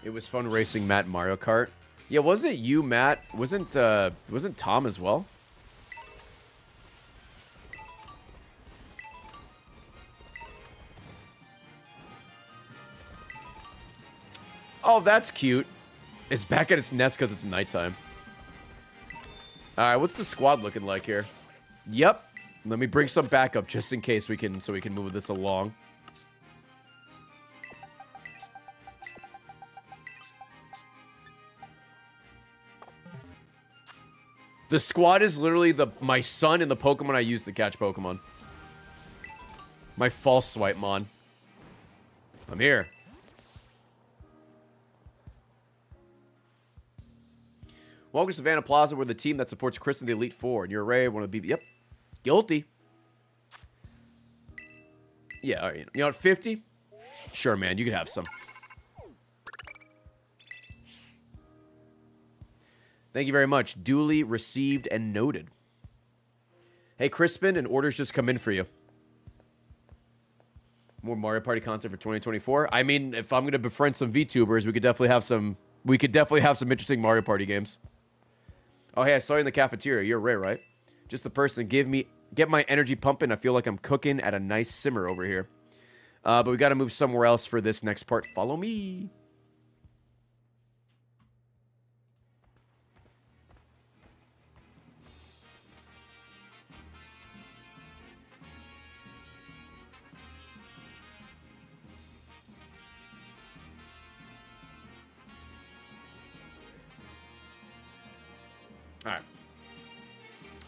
It was fun racing Matt Mario Kart. Yeah, wasn't you, Matt? Wasn't uh wasn't Tom as well? Oh, that's cute. It's back at its nest because it's nighttime. Alright, what's the squad looking like here? Yep. Let me bring some backup just in case we can so we can move this along. The squad is literally the my son and the Pokemon I use to catch Pokemon. My false swipe mon. I'm here. Welcome to Savannah Plaza. We're the team that supports Chris and the Elite Four. And you're Ray, one of the BB. Yep. Guilty. Yeah, all right. You know what? 50? Sure, man. You can have some. Thank you very much. Duly received and noted. Hey, Crispin, an order's just come in for you. More Mario Party content for 2024. I mean, if I'm gonna befriend some VTubers, we could definitely have some. We could definitely have some interesting Mario Party games. Oh, hey, I saw you in the cafeteria. You're Ray, right? Just the person give me get my energy pumping. I feel like I'm cooking at a nice simmer over here. Uh, but we got to move somewhere else for this next part. Follow me.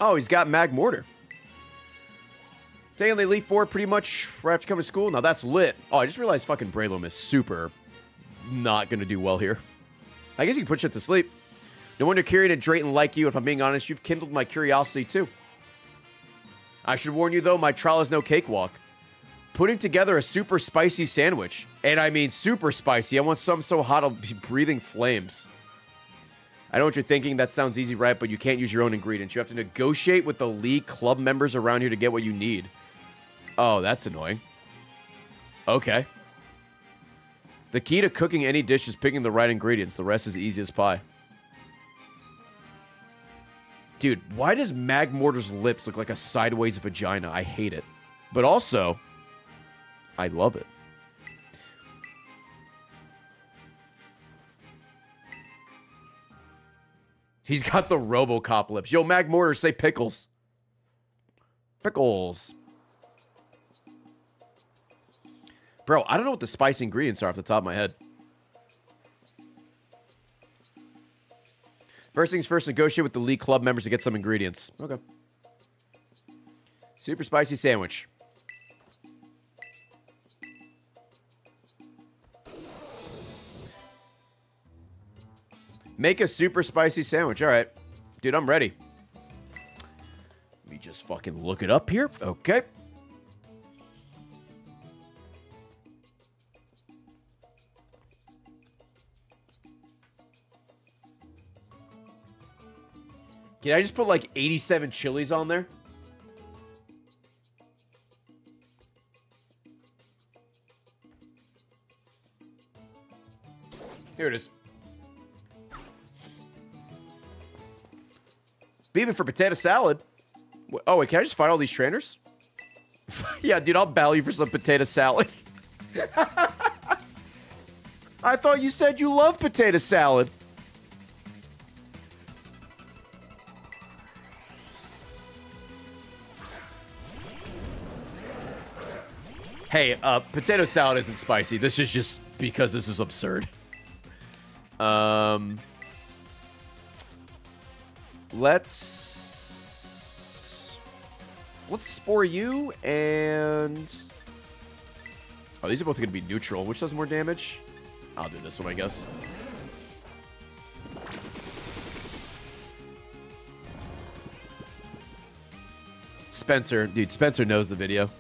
Oh, he's got Magmortar. Taking the Elite Four pretty much right after coming to school. Now that's lit. Oh, I just realized fucking Breloom is super not going to do well here. I guess you can put shit to sleep. No wonder Kieran and Drayton like you. If I'm being honest, you've kindled my curiosity too. I should warn you though, my trial is no cakewalk. Putting together a super spicy sandwich, and I mean super spicy. I want some so hot I'll be breathing flames. I know what you're thinking. That sounds easy, right? But you can't use your own ingredients. You have to negotiate with the league club members around here to get what you need. Oh, that's annoying. Okay. The key to cooking any dish is picking the right ingredients. The rest is easy as pie. Dude, why does Magmortar's lips look like a sideways vagina? I hate it. But also, I love it. He's got the RoboCop lips. Yo, Magmortar, say pickles. Pickles. Bro, I don't know what the spice ingredients are off the top of my head. First things first, negotiate with the League Club members to get some ingredients. Okay. Super spicy sandwich. Make a super spicy sandwich. All right. Dude, I'm ready. Let me just fucking look it up here. Okay. Can I just put like 87 chilies on there? Here it is. Beeping for potato salad. Oh, wait, can I just fight all these trainers? yeah, dude, I'll battle you for some potato salad. I thought you said you love potato salad. Hey, uh, potato salad isn't spicy. This is just because this is absurd. Um, let's let's spore you and oh, these are both going to be neutral. Which does more damage? I'll do this one, I guess. Spencer, dude, Spencer knows the video.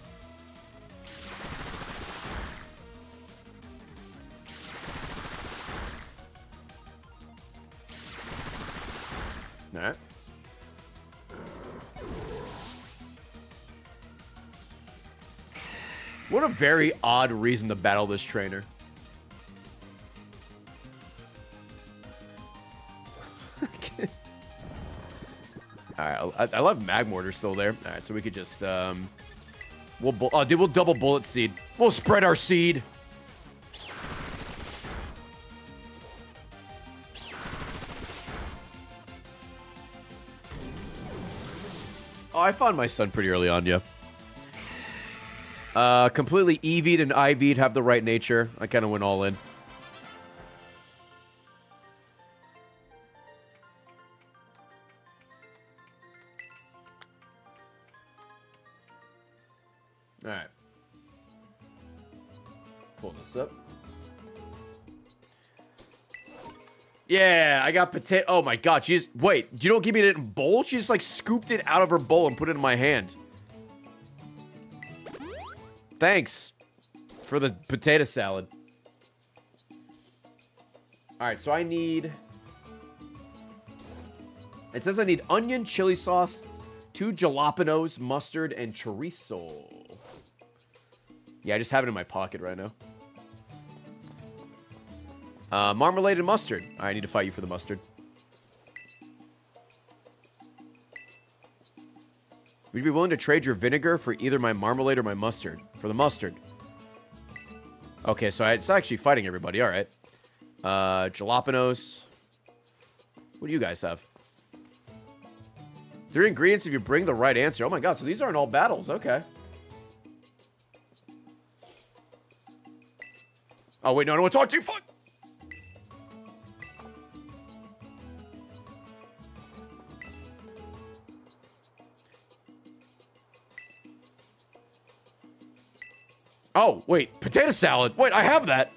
Very odd reason to battle this trainer. All right, I, I love Magmortar still there. All right, so we could just um, we'll oh, dude, we'll double bullet seed. We'll spread our seed. Oh, I found my son pretty early on, yeah. Uh, completely EV'd and IV'd have the right nature. I kind of went all in. All right. Pull this up. Yeah, I got potato. Oh my god, she's wait. You don't give me it in bowl. She just like scooped it out of her bowl and put it in my hand. Thanks for the potato salad. All right, so I need. It says I need onion, chili sauce, two jalapenos, mustard, and chorizo. Yeah, I just have it in my pocket right now. Uh, marmalade and mustard. I need to fight you for the mustard. Would you be willing to trade your vinegar for either my marmalade or my mustard? For the mustard. Okay, so it's actually fighting everybody. All right. Uh, jalapenos. What do you guys have? Three ingredients if you bring the right answer. Oh my god, so these aren't all battles. Okay. Oh, wait, no, I don't want to talk to you. Fuck. Oh, wait, potato salad. Wait, I have that.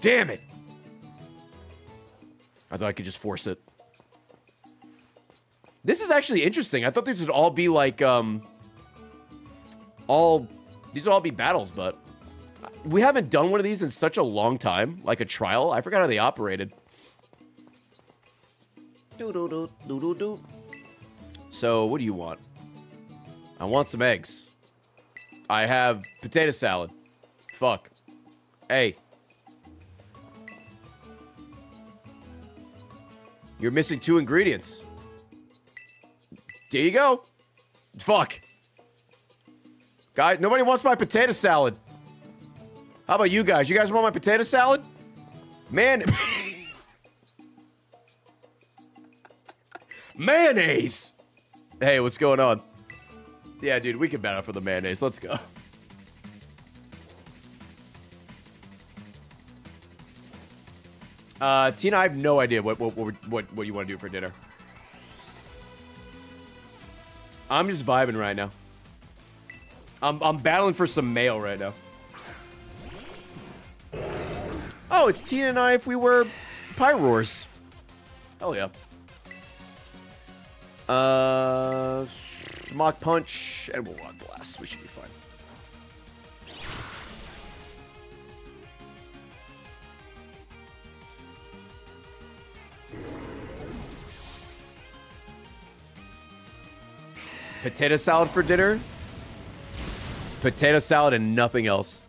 Damn it. I thought I could just force it. This is actually interesting. I thought these would all be like, um, all, these would all be battles, but we haven't done one of these in such a long time, like a trial. I forgot how they operated. Doo-doo-doo-doo-doo-doo. So, what do you want? I want some eggs. I have potato salad. Fuck. Hey. You're missing two ingredients. There you go. Fuck. Guys, nobody wants my potato salad. How about you guys? You guys want my potato salad? Man. Mayonnaise! Hey, what's going on? Yeah, dude, we can battle for the mayonnaise. Let's go. Uh, Tina, I have no idea what what what what, what you want to do for dinner. I'm just vibing right now. I'm I'm battling for some mail right now. Oh, it's Tina and I if we were Pyroars. Hell yeah. Uh, Mach Punch, and we'll Rock Blast. We should be fine. Potato salad for dinner. Potato salad and nothing else.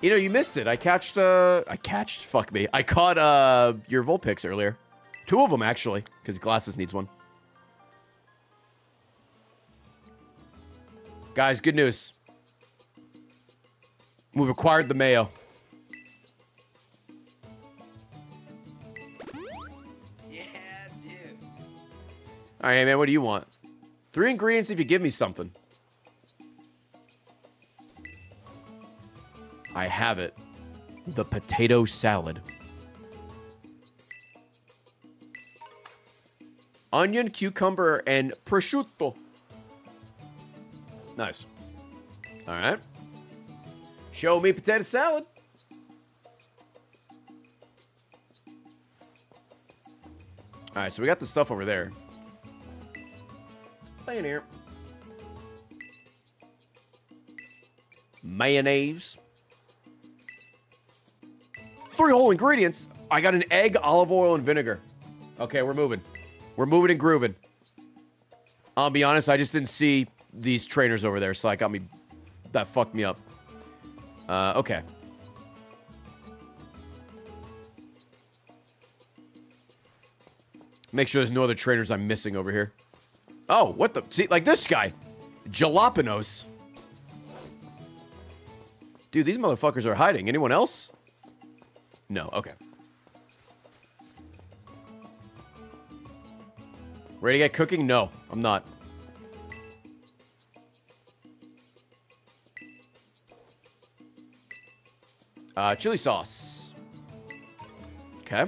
You know, you missed it. I catched, uh, I catched, fuck me. I caught, uh, your Vulpix earlier. Two of them, actually, because Glasses needs one. Guys, good news. We've acquired the mayo. Yeah, dude. All right, man, what do you want? Three ingredients if you give me something. I have it. The potato salad. Onion, cucumber, and prosciutto. Nice. All right. Show me potato salad. All right, so we got the stuff over there. Here. Mayonnaise. Three whole ingredients. I got an egg, olive oil, and vinegar. Okay, we're moving. We're moving and grooving. I'll be honest, I just didn't see these trainers over there, so that got me... That fucked me up. Uh, okay. Make sure there's no other trainers I'm missing over here. Oh, what the? See, like this guy. Jalapenos. Dude, these motherfuckers are hiding. Anyone else? No, okay. Ready to get cooking? No, I'm not. Uh, chili sauce. Okay.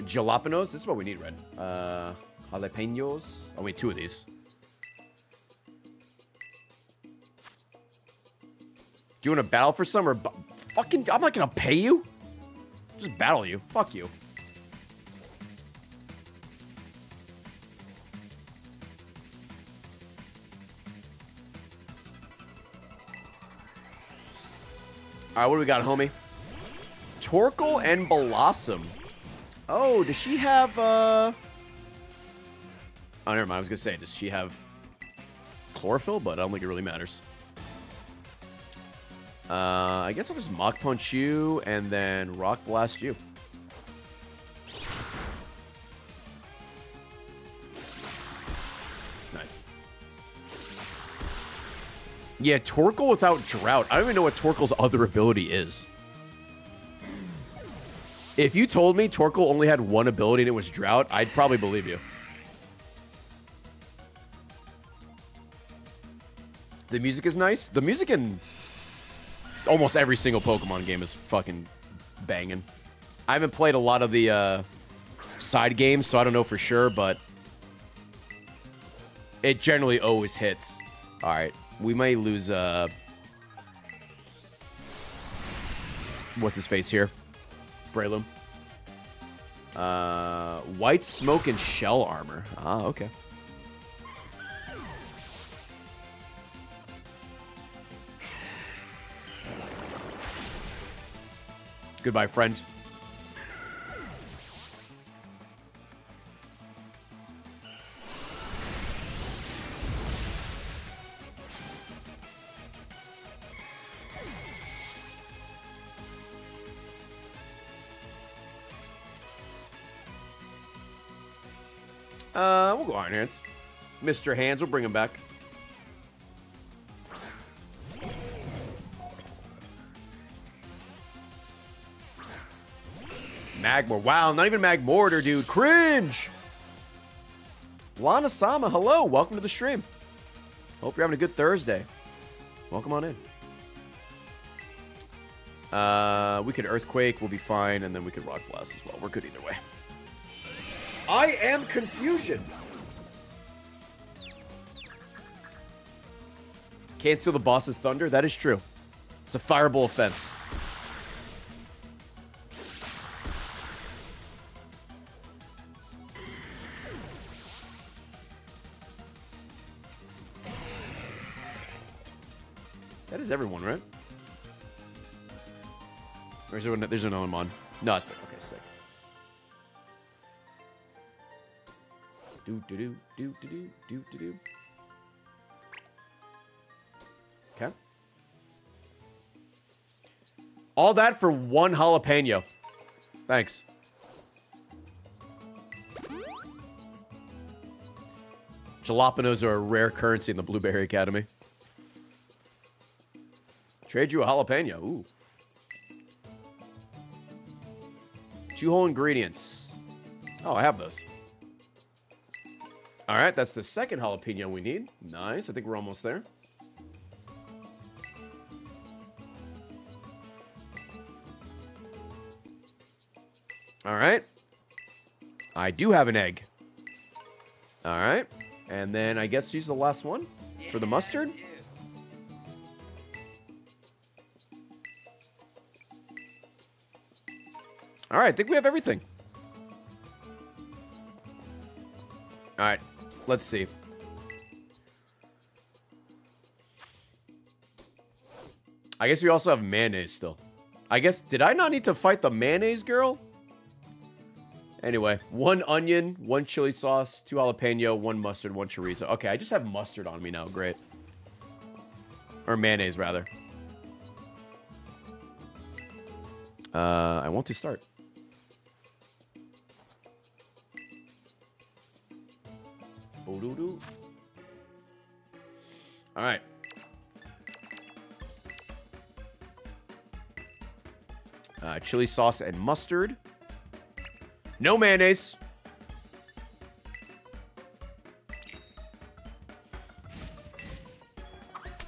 Jalapenos. This is what we need, Red. Uh, jalapenos. Oh, wait, two of these. Do you want to battle for some or fucking? I'm not gonna pay you. Just battle you. Fuck you. All right, what do we got, homie? Torkoal and Bellossom. Oh, does she have, uh... Oh, never mind. I was going to say, does she have chlorophyll? But I don't think it really matters. Uh, I guess I'll just Mach Punch you and then Rock Blast you. Nice. Yeah, Torkoal without Drought. I don't even know what Torkoal's other ability is. If you told me Torkoal only had one ability and it was Drought, I'd probably believe you. The music is nice. The music in almost every single Pokemon game is fucking banging. I haven't played a lot of the uh, side games, so I don't know for sure, but it generally always hits. All right, we may lose. Uh, what's his face here? Breloom. Uh, white smoke and shell armor. Ah, okay. Goodbye, friend. Uh, we'll go Iron Hands. Mr. Hands, we'll bring him back. Magmar. Wow, not even Magmortar, dude. Cringe! Lana Sama, hello. Welcome to the stream. Hope you're having a good Thursday. Welcome on in. Uh, we could Earthquake, we'll be fine, and then we could Rock Blast as well. We're good either way. I am Confusion. Can't steal the boss's thunder? That is true. It's a fireable offense. Everyone, right? Or is there one, there's another one. No, it's okay, sick. Do do do do do do do do do. Okay. All that for one jalapeno. Thanks. Jalapenos are a rare currency in the Blueberry Academy. Trade you a jalapeno. Ooh. Two whole ingredients. Oh, I have those. All right, that's the second jalapeno we need. Nice. I think we're almost there. All right. I do have an egg. All right. And then I guess use the last one for the mustard. All right, I think we have everything. All right, let's see. I guess we also have mayonnaise still. I guess, did I not need to fight the mayonnaise girl? Anyway, one onion, one chili sauce, two jalapeno, one mustard, one chorizo. Okay, I just have mustard on me now. Great. Or mayonnaise, rather. Uh, I want to start. All right. Uh, chili sauce and mustard. No mayonnaise.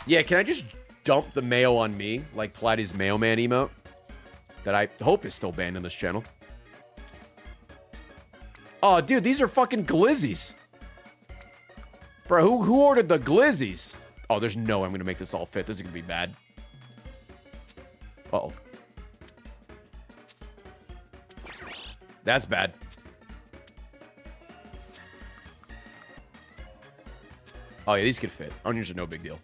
Yeah, can I just dump the mayo on me, like Platty's Mailman Man emote? That I hope is still banned on this channel. Oh, dude, these are fucking glizzies. Bro, who, who ordered the glizzies? Oh, there's no way I'm going to make this all fit. This is going to be bad. Uh oh That's bad. Oh, yeah, these could fit. Onions are no big deal.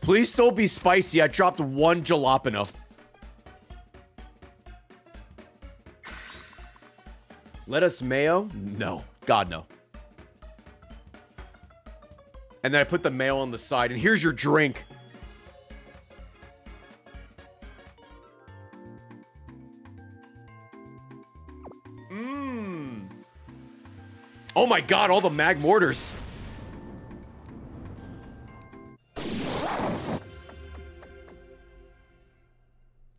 Please still be spicy. I dropped one jalapeno. Lettuce mayo? No. God, no. And then I put the mail on the side, and here's your drink. Mmm. Oh my god, all the Magmortars.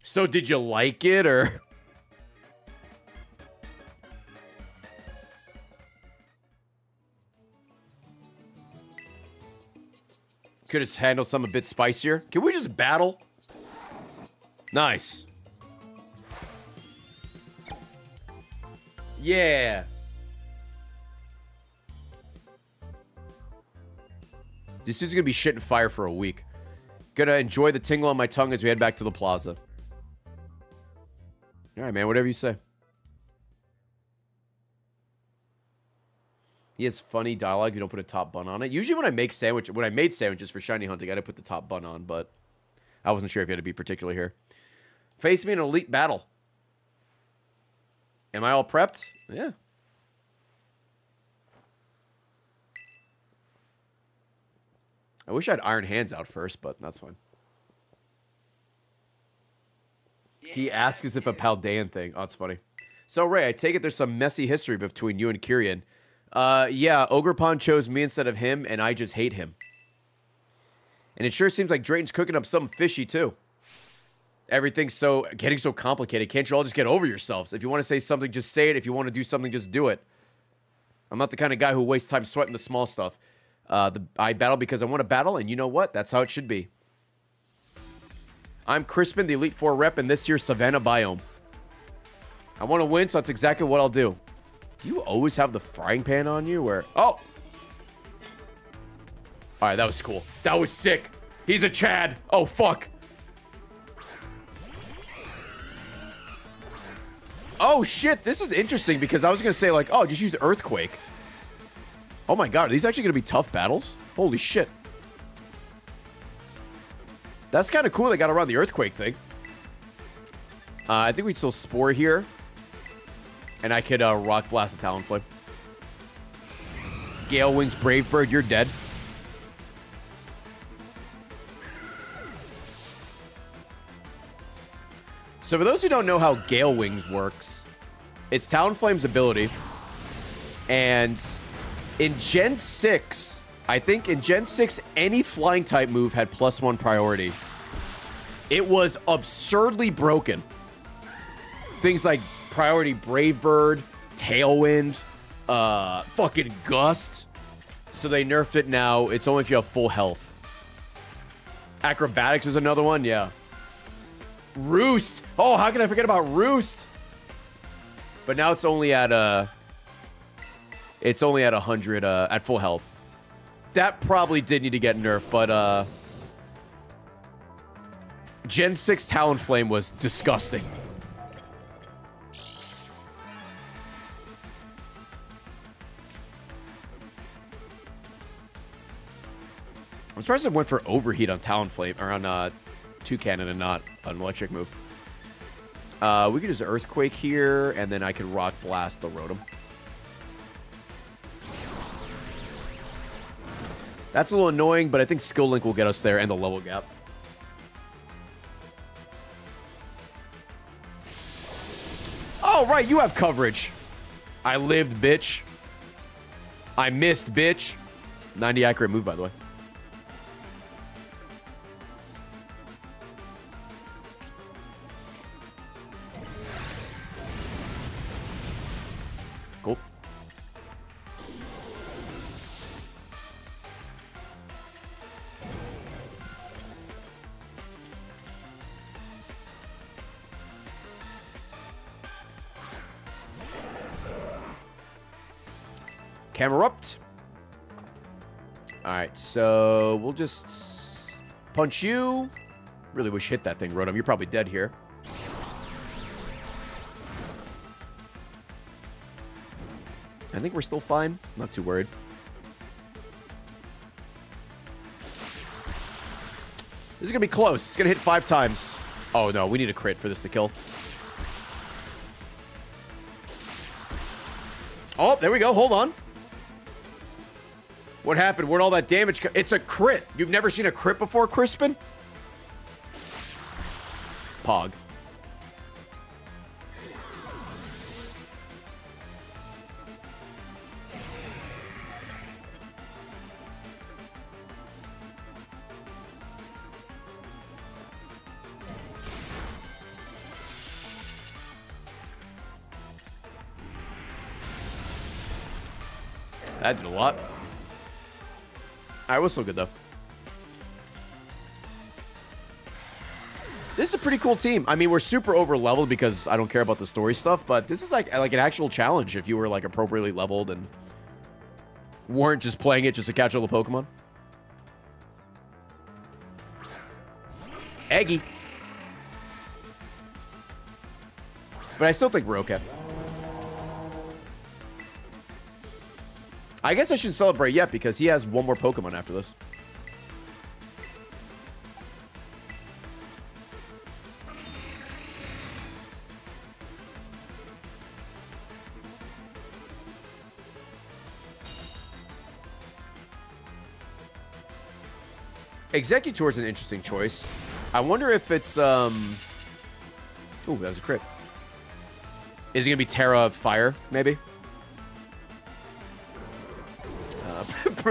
So did you like it or Could have handled some a bit spicier. Can we just battle? Nice. Yeah. This is gonna be shit and fire for a week. Gonna enjoy the tingle on my tongue as we head back to the plaza. All right, man. Whatever you say. He has funny dialogue. You don't put a top bun on it. Usually, when I make sandwich, when I made sandwiches for shiny hunting, I gotta put the top bun on. But I wasn't sure if you had to be particular here. Face me in an elite battle. Am I all prepped? Yeah. I wish I had Iron Hands out first, but that's fine. He asks as if a. Paldean thing. Oh, it's funny. So Ray, I take it there's some messy history between you and Kieran. Uh, yeah, Ogerpon chose me instead of him, and I just hate him. And it sure seems like Drayton's cooking up something fishy too. Everything's so getting so complicated. Can't you all just get over yourselves? If you want to say something, just say it. If you want to do something, just do it. I'm not the kind of guy who wastes time sweating the small stuff. Uh, the, I battle because I want to battle, and you know what? That's how it should be. I'm Crispin, the Elite Four rep in this year's Savannah biome. I want to win, so that's exactly what I'll do. Do you always have the frying pan on you? Where? Oh! All right, that was cool. That was sick. He's a Chad. Oh, fuck. Oh, shit. This is interesting because I was going to say, like, oh, just use Earthquake. Oh, my God. Are these actually going to be tough battles? Holy shit. That's kind of cool they got around the Earthquake thing. Uh, I think we'd still Spore here. And I could uh, Rock Blast a Talonflame. Gale Wings Brave Bird, you're dead. So for those who don't know how Gale Wings works, it's Talonflame's ability. And in Gen 6, I think in Gen 6, any flying type move had plus one priority. It was absurdly broken. Things like priority Brave Bird, Tailwind, uh, fucking Gust. So they nerfed it now. It's only if you have full health. Acrobatics is another one, yeah. Roost. Oh, how can I forget about Roost? But now it's only at uh it's only at 100 uh at full health. That probably did need to get nerfed, but uh Gen 6 Talonflame was disgusting. I'm surprised it went for overheat on Talonflame or on uh, Toucannon not an electric move. Uh, we could use Earthquake here, and then I could Rock Blast the Rotom. That's a little annoying, but I think Skill Link will get us there and the level gap. Oh, right, you have coverage. I lived, bitch. I missed, bitch. 90 accurate move, by the way. Camerupt. Alright, so we'll just punch you. Really wish hit that thing, Rotom. You're probably dead here. I think we're still fine. Not too worried. This is going to be close. It's going to hit five times. Oh, no. We need a crit for this to kill. Oh, there we go. Hold on. What happened? Where'd all that damage come? It's a crit. You've never seen a crit before, Crispin? Pog. That did a lot. I was so good though. This is a pretty cool team. I mean, we're super over leveled because I don't care about the story stuff, but this is like like an actual challenge if you were like appropriately leveled and weren't just playing it just to catch all the Pokemon. Eggy. But I still think we're okay. I guess I shouldn't celebrate yet because he has one more Pokemon after this. Exeggutor is an interesting choice. I wonder if it's, um... Ooh, that was a crit. Is it gonna be Tera Fire, maybe?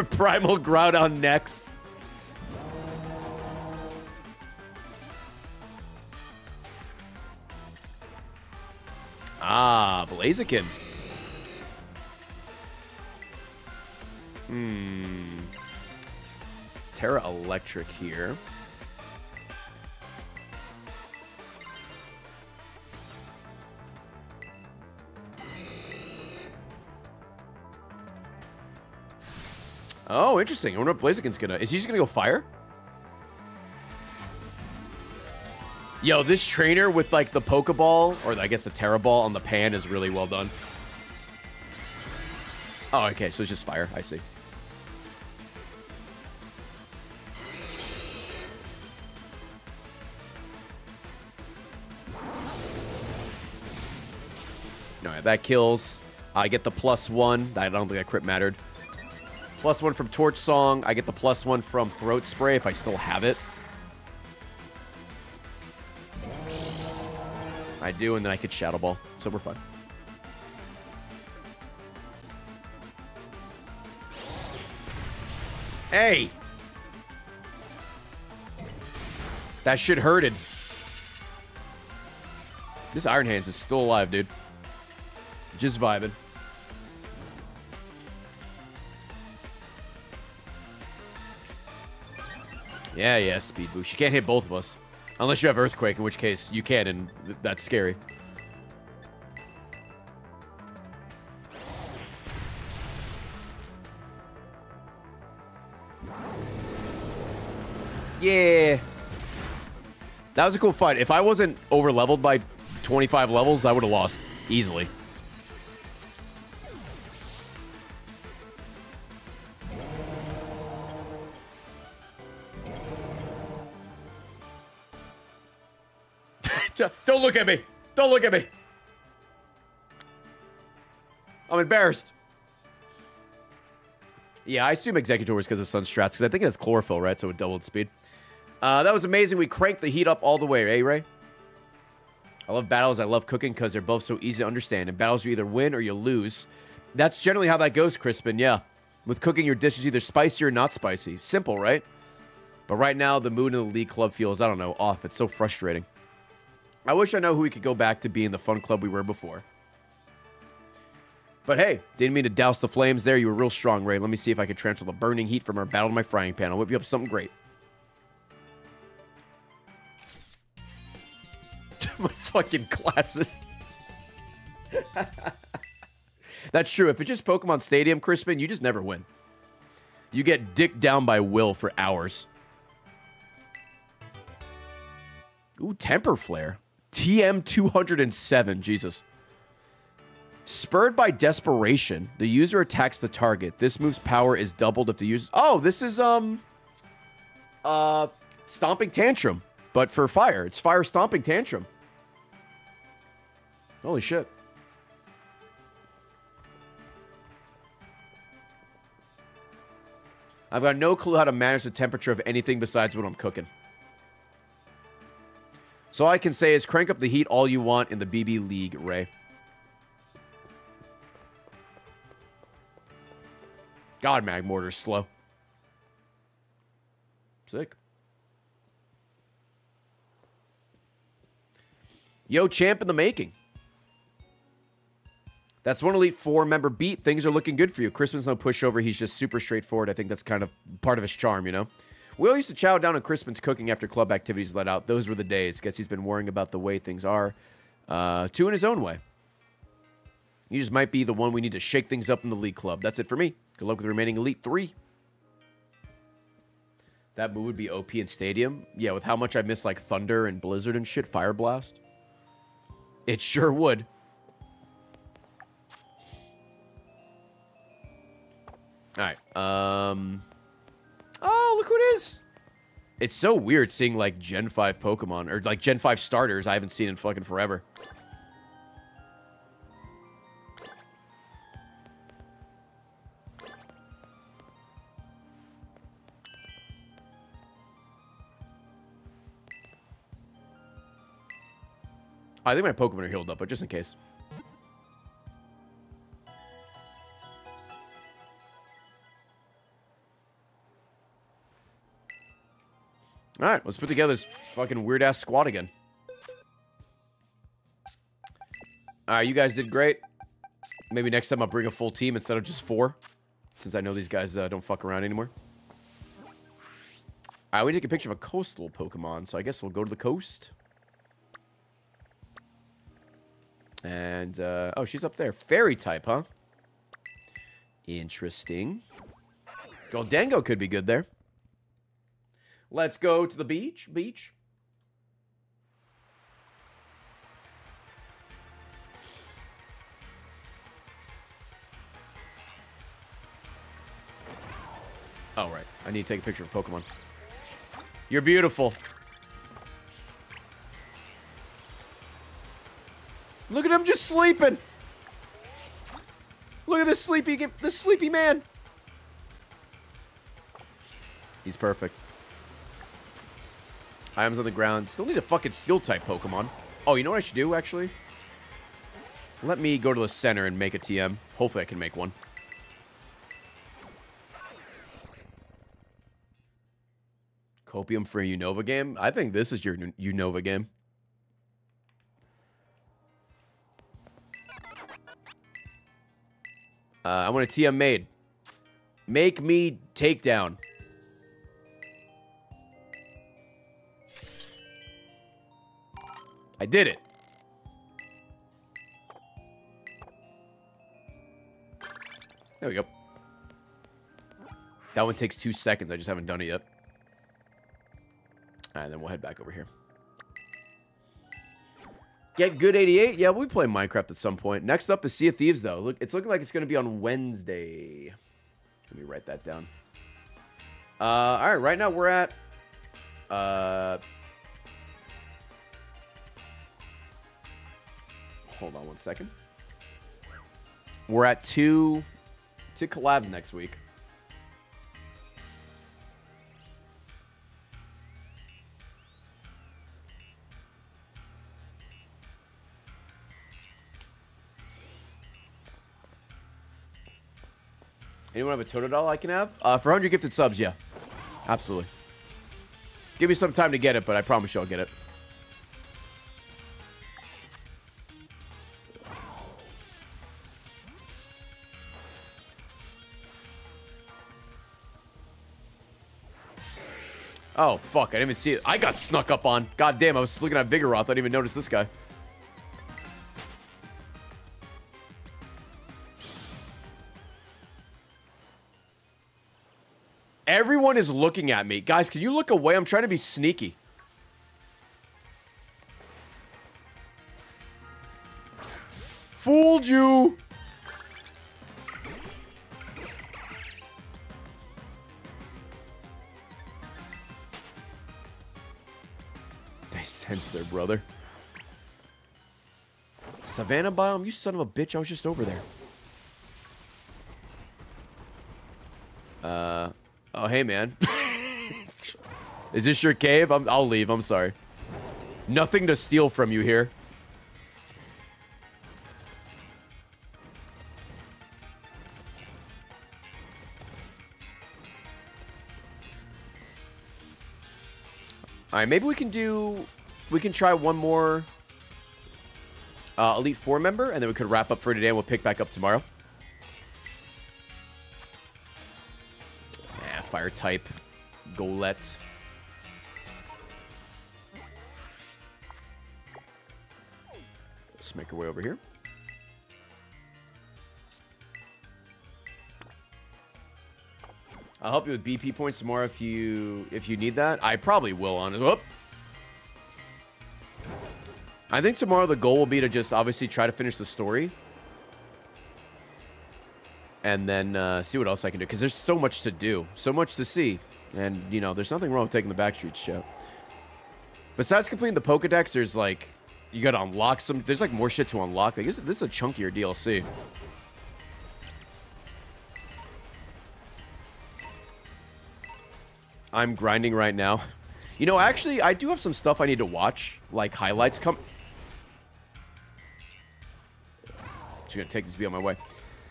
Primal Groudon next. Ah, Blaziken. Hmm. Tera Electric here. Interesting. I wonder what Blaziken's gonna. Is he just gonna go fire? Yo, this trainer with like the Pokeball, or I guess the Tera Ball on the pan is really well done. Oh, okay, so it's just fire. I see. Alright, that kills. I get the plus one. I don't think that crit mattered. Plus one from Torch Song. I get the plus one from Throat Spray if I still have it. I do, and then I could Shadow Ball. So we're fine. Hey! That shit hurted. This Iron Hands is still alive, dude. Just vibing. Yeah, yeah, speed boost. You can't hit both of us. Unless you have Earthquake, in which case you can, and th that's scary. Yeah. That was a cool fight. If I wasn't over leveled by 25 levels, I would have lost easily. At me. Don't look at me. I'm embarrassed. Yeah, I assume Exeggutor was because of Sun Strats, because I think it has chlorophyll, right? So it doubled speed. Uh, that was amazing. We cranked the heat up all the way, eh, Ray? I love battles. I love cooking because they're both so easy to understand. In battles, you either win or you lose. That's generally how that goes, Crispin, yeah. With cooking, your dish is either spicy or not spicy. Simple, right? But right now, the mood in the League Club feels, I don't know, off. It's so frustrating. I wish I know who we could go back to being the fun club we were before. But hey, didn't mean to douse the flames there. You were real strong, Ray. Let me see if I can transfer the burning heat from our battle to my frying pan. I'll whip you up something great. my fucking glasses. That's true. If it's just Pokemon Stadium, Crispin, you just never win. You get dicked down by Will for hours. Ooh, Temper Flare. TM 207. Jesus. Spurred by desperation, the user attacks the target. This move's power is doubled if the user. Oh, this is um, uh, stomping tantrum, but for fire. It's fire stomping tantrum. Holy shit. I've got no clue how to manage the temperature of anything besides what I'm cooking. So all I can say is crank up the heat all you want in the BB League, Ray. God, Magmortar's slow. Sick. Yo, champ in the making. That's one Elite Four member beat. Things are looking good for you. Crispin's no pushover. He's just super straightforward. I think that's kind of part of his charm, you know? We all used to chow down on Crispin's cooking after club activities let out. Those were the days. Guess he's been worrying about the way things are. Uh, two in his own way. You just might be the one we need to shake things up in the league club. That's it for me. Good luck with the remaining Elite Three. That move would be OP in Stadium. Yeah, with how much I miss like Thunder and Blizzard and shit, Fire Blast. It sure would. All right. Um. Oh, look who it is. It's so weird seeing like Gen 5 Pokemon or like Gen 5 starters I haven't seen in fucking forever. I think my Pokemon are healed up, but just in case. All right, let's put together this fucking weird ass squad again. All right, you guys did great. Maybe next time I'll bring a full team instead of just four, since I know these guys uh, don't fuck around anymore. All right, we take a picture of a coastal Pokemon, so I guess we'll go to the coast. And, uh, oh, she's up there. Fairy type, huh? Interesting. Gholdengo could be good there. Let's go to the beach. Beach. Oh, right. I need to take a picture of Pokemon. You're beautiful. Look at him just sleeping. Look at this sleepy, this sleepy man. He's perfect. Items on the ground. Still need a fucking steel type Pokemon. Oh, you know what I should do, actually? Let me go to the center and make a TM. Hopefully I can make one. Copium for a Unova game? I think this is your Unova game. Uh, I want a TM made. Make me takedown. I did it. There we go. That one takes two seconds. I just haven't done it yet. Alright, then we'll head back over here. Get good 88? Yeah, we play Minecraft at some point. Next up is Sea of Thieves, though. Look, It's looking like it's going to be on Wednesday. Let me write that down. Uh, Alright, right now we're at... Uh... Hold on one second. We're at two... Two collabs next week. Anyone have a Totodile I can have? Uh, for 100 gifted subs, yeah. Absolutely. Give me some time to get it, but I promise you I'll get it. Oh, fuck. I didn't even see it. I got snuck up on. God damn, I was looking at Vigoroth. I didn't even notice this guy. Everyone is looking at me. Guys, can you look away? I'm trying to be sneaky. Fooled you! They sense their brother. Savannah biome? You son of a bitch, I was just over there. Uh, oh, hey, man. Is this your cave? I'm, I'll leave, I'm sorry. Nothing to steal from you here. All right, maybe we can do... We can try one more uh, Elite Four member, and then we could wrap up for today, and we'll pick back up tomorrow. Nah, fire type. Golett. Let's make our way over here. I'll help you with BP points tomorrow if you if you need that. I probably will on it. Whoop. I think tomorrow the goal will be to just obviously try to finish the story. And then uh, see what else I can do. Because there's so much to do. So much to see. And, you know, there's nothing wrong with taking the Backstreet show. Besides completing the Pokedex, there's like... You gotta unlock some... There's like more shit to unlock. I guess this is a chunkier DLC. I'm grinding right now. You know, actually, I do have some stuff I need to watch. Like highlights come... Just gonna take this be on my way.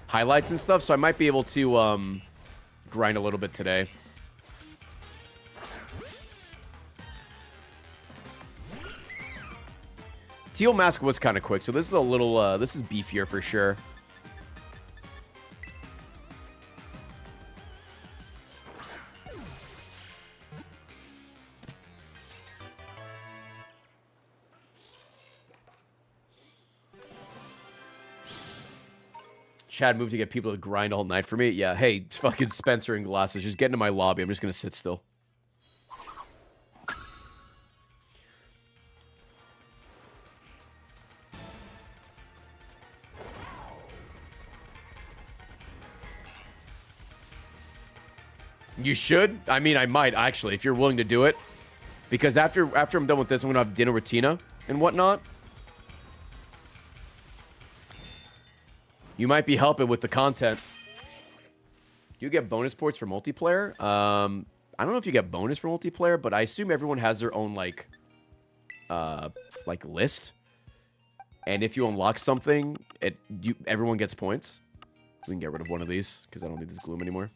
Highlights and stuff, so I might be able to um, grind a little bit today. Teal Mask was kind of quick, so this is a little, uh, this is beefier for sure. Chad moved to get people to grind all night for me. Yeah, hey, fucking Spencer and glasses, just get into my lobby. I'm just gonna sit still. You should. I mean, I might actually, if you're willing to do it, because after after I'm done with this, I'm gonna have dinner with Tina and whatnot. You might be helping with the content. You get bonus points for multiplayer. Um, I don't know if you get bonus for multiplayer, but I assume everyone has their own like, uh, like list. And if you unlock something, it you everyone gets points. We can get rid of one of these because I don't need this gloom anymore.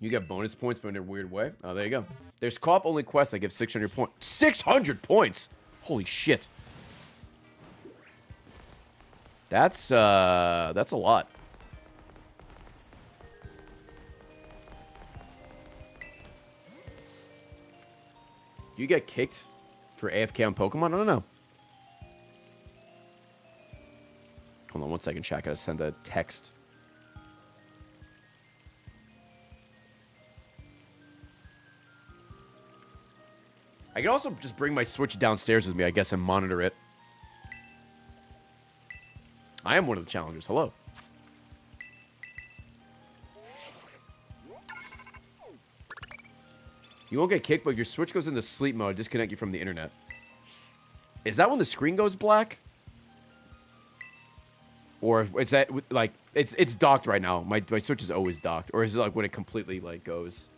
You get bonus points, but in a weird way. Oh, there you go. There's co-op only quests that give 600 points. 600 points! Holy shit. That's, uh, that's a lot. You get kicked for AFK on Pokemon? I don't know. Hold on one second, chat. I gotta send a text. I can also just bring my Switch downstairs with me, I guess, and monitor it. I am one of the challengers. Hello. You won't get kicked, but if your Switch goes into sleep mode, disconnect you from the internet. Is that when the screen goes black? Or is that, like, it's it's docked right now. My, my Switch is always docked. Or is it, like, when it completely, like, goes?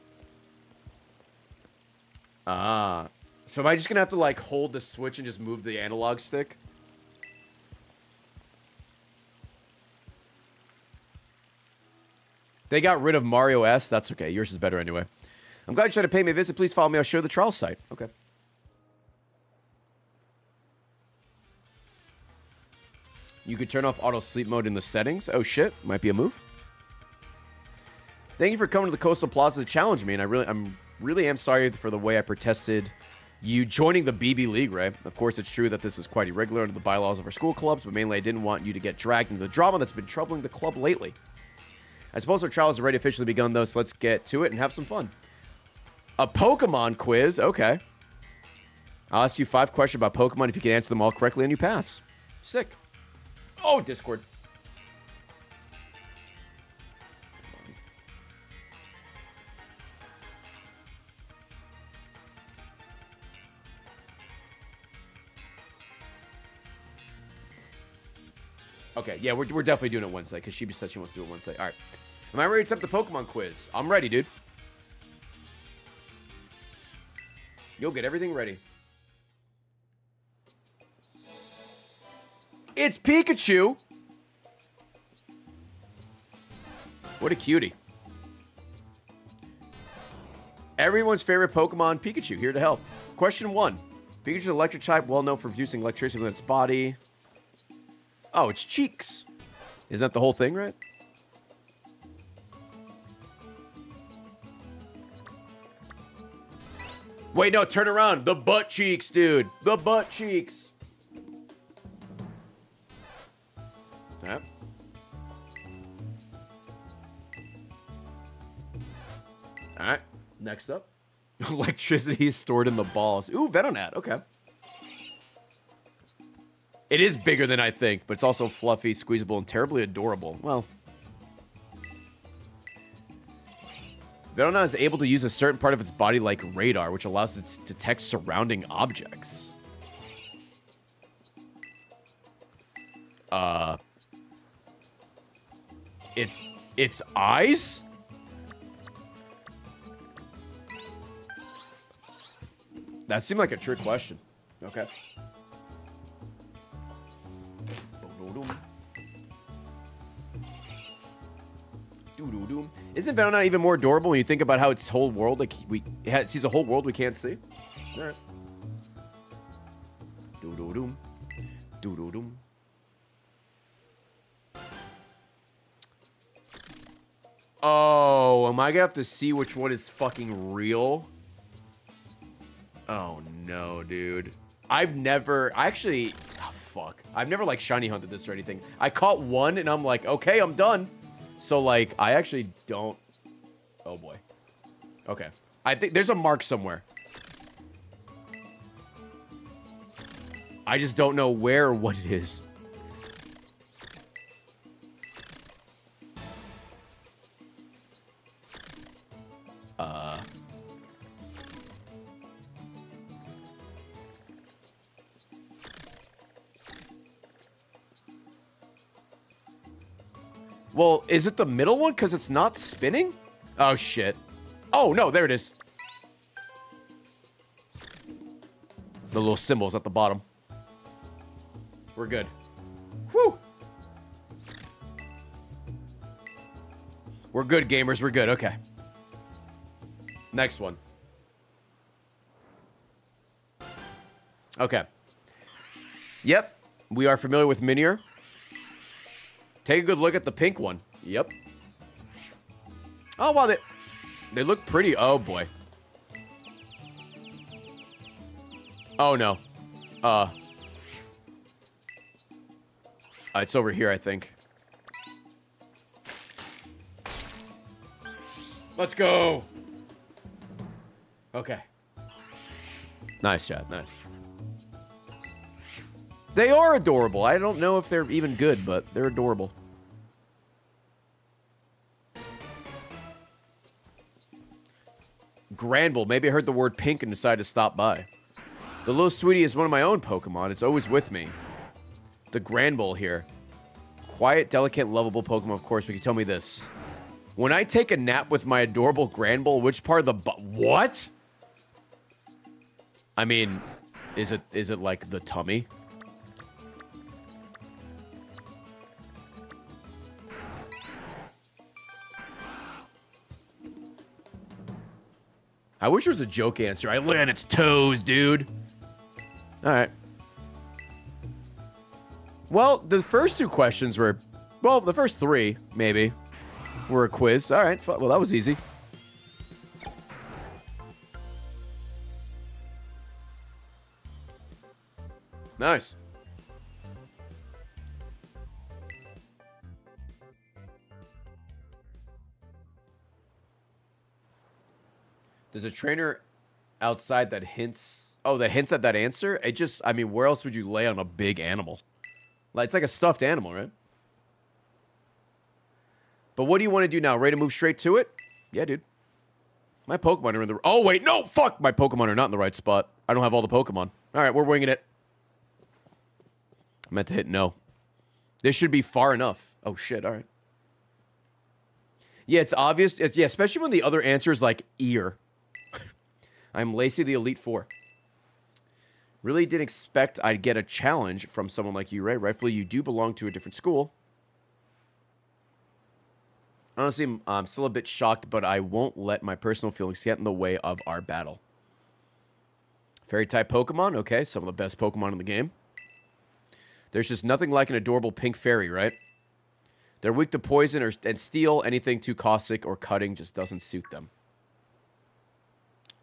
Ah. So am I just to have to, like, hold the Switch and just move the analog stick? They got rid of Mario S. That's okay. Yours is better anyway. I'm glad you tried to pay me a visit. Please follow me. I'll show the trial site. Okay. You could turn off auto sleep mode in the settings. Oh shit, might be a move. Thank you for coming to the Coastal Plaza to challenge me, and I really, I'm really am sorry for the way I protested you joining the BB League, right? Of course, it's true that this is quite irregular under the bylaws of our school clubs, but mainly I didn't want you to get dragged into the drama that's been troubling the club lately. I suppose our trial has already officially begun, though, so let's get to it and have some fun. A Pokemon quiz. Okay. I'll ask you five questions about Pokemon. If you can answer them all correctly, and you pass. Sick. Oh, Discord. Okay, yeah, we're, we're definitely doing it Wednesday because she said she wants to do it Wednesday. All right. Am I ready to attempt the Pokemon quiz? I'm ready, dude. You'll get everything ready. It's Pikachu! What a cutie. Everyone's favorite Pokemon, Pikachu, here to help. Question one. Pikachu's electric type, well known for producing electricity within its body. Oh, it's cheeks. Isn't that the whole thing, right? Wait, no, turn around. The butt cheeks, dude. The butt cheeks. Yep. Alright, next up. Electricity is stored in the balls. Ooh, Venonat, okay. It is bigger than I think, but it's also fluffy, squeezable, and terribly adorable. Well. Venonat is able to use a certain part of its body like radar, which allows it to detect surrounding objects. Uh... It's... Its eyes? That seemed like a trick question. Okay. Isn't Venom even more adorable when you think about how its whole world, like we it sees a whole world we can't see? All right. Doom, doom. Oh, am I gonna have to see which one is fucking real? Oh no, dude. I've never, I actually, oh, fuck. I've never like shiny hunted this or anything. I caught one and I'm like, okay, I'm done. So like, I actually don't, oh boy. Okay. I think there's a mark somewhere. I just don't know where or what it is. Well, is it the middle one because it's not spinning? Oh, shit. Oh, no, there it is. The little symbols at the bottom. We're good. Whew. We're good, gamers. We're good. Okay. Next one. Okay. Yep. We are familiar with Minior. Take a good look at the pink one. Yep. Oh, wow. They, they look pretty. Oh, boy. Oh, no. Uh. uh, It's over here, I think. Let's go. Okay. Nice job, Nice. They are adorable. I don't know if they're even good, but they're adorable. Granbull. Maybe I heard the word pink and decided to stop by. The little sweetie is one of my own Pokemon. It's always with me. The Granbull here. Quiet, delicate, lovable Pokemon, of course, but you tell me this. When I take a nap with my adorable Granbull, which part of the What? I mean, is it is it like the tummy? I wish there was a joke answer. I lay on its toes, dude. All right. Well, the first two questions were, well, the first three, maybe, were a quiz. All right. Well, that was easy. Nice. There's a trainer outside that hints. Oh, that hints at that answer. It just. I mean, where else would you lay on a big animal? Like it's like a stuffed animal, right? But what do you want to do now? Ready to move straight to it? Yeah, dude. My Pokemon are in the. Oh wait, no, fuck. My Pokemon are not in the right spot. I don't have all the Pokemon. All right, we're winging it. I meant to hit no. This should be far enough. Oh shit! All right. Yeah, it's obvious. It's, yeah, especially when the other answer is like ear. I'm Lacey, the Elite Four. Really didn't expect I'd get a challenge from someone like you, Ray. Rightfully, you do belong to a different school. Honestly, I'm, still a bit shocked, but I won't let my personal feelings get in the way of our battle. Fairy type Pokemon, okay, some of the best Pokemon in the game. There's just nothing like an adorable pink fairy, right? They're weak to poison or, and steel. Anything too caustic or cutting just doesn't suit them.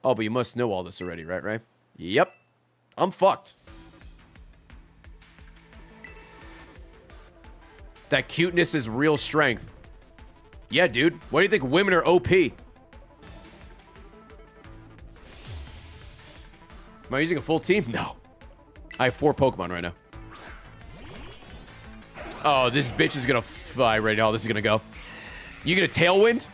Oh, but you must know all this already, right, Ray? Yep. I'm fucked. That cuteness is real strength. Yeah, dude. Why do you think women are OP? Am I using a full team? No. I have four Pokemon right now. Oh, this bitch is gonna fly right now. This is gonna go. You get a tailwind?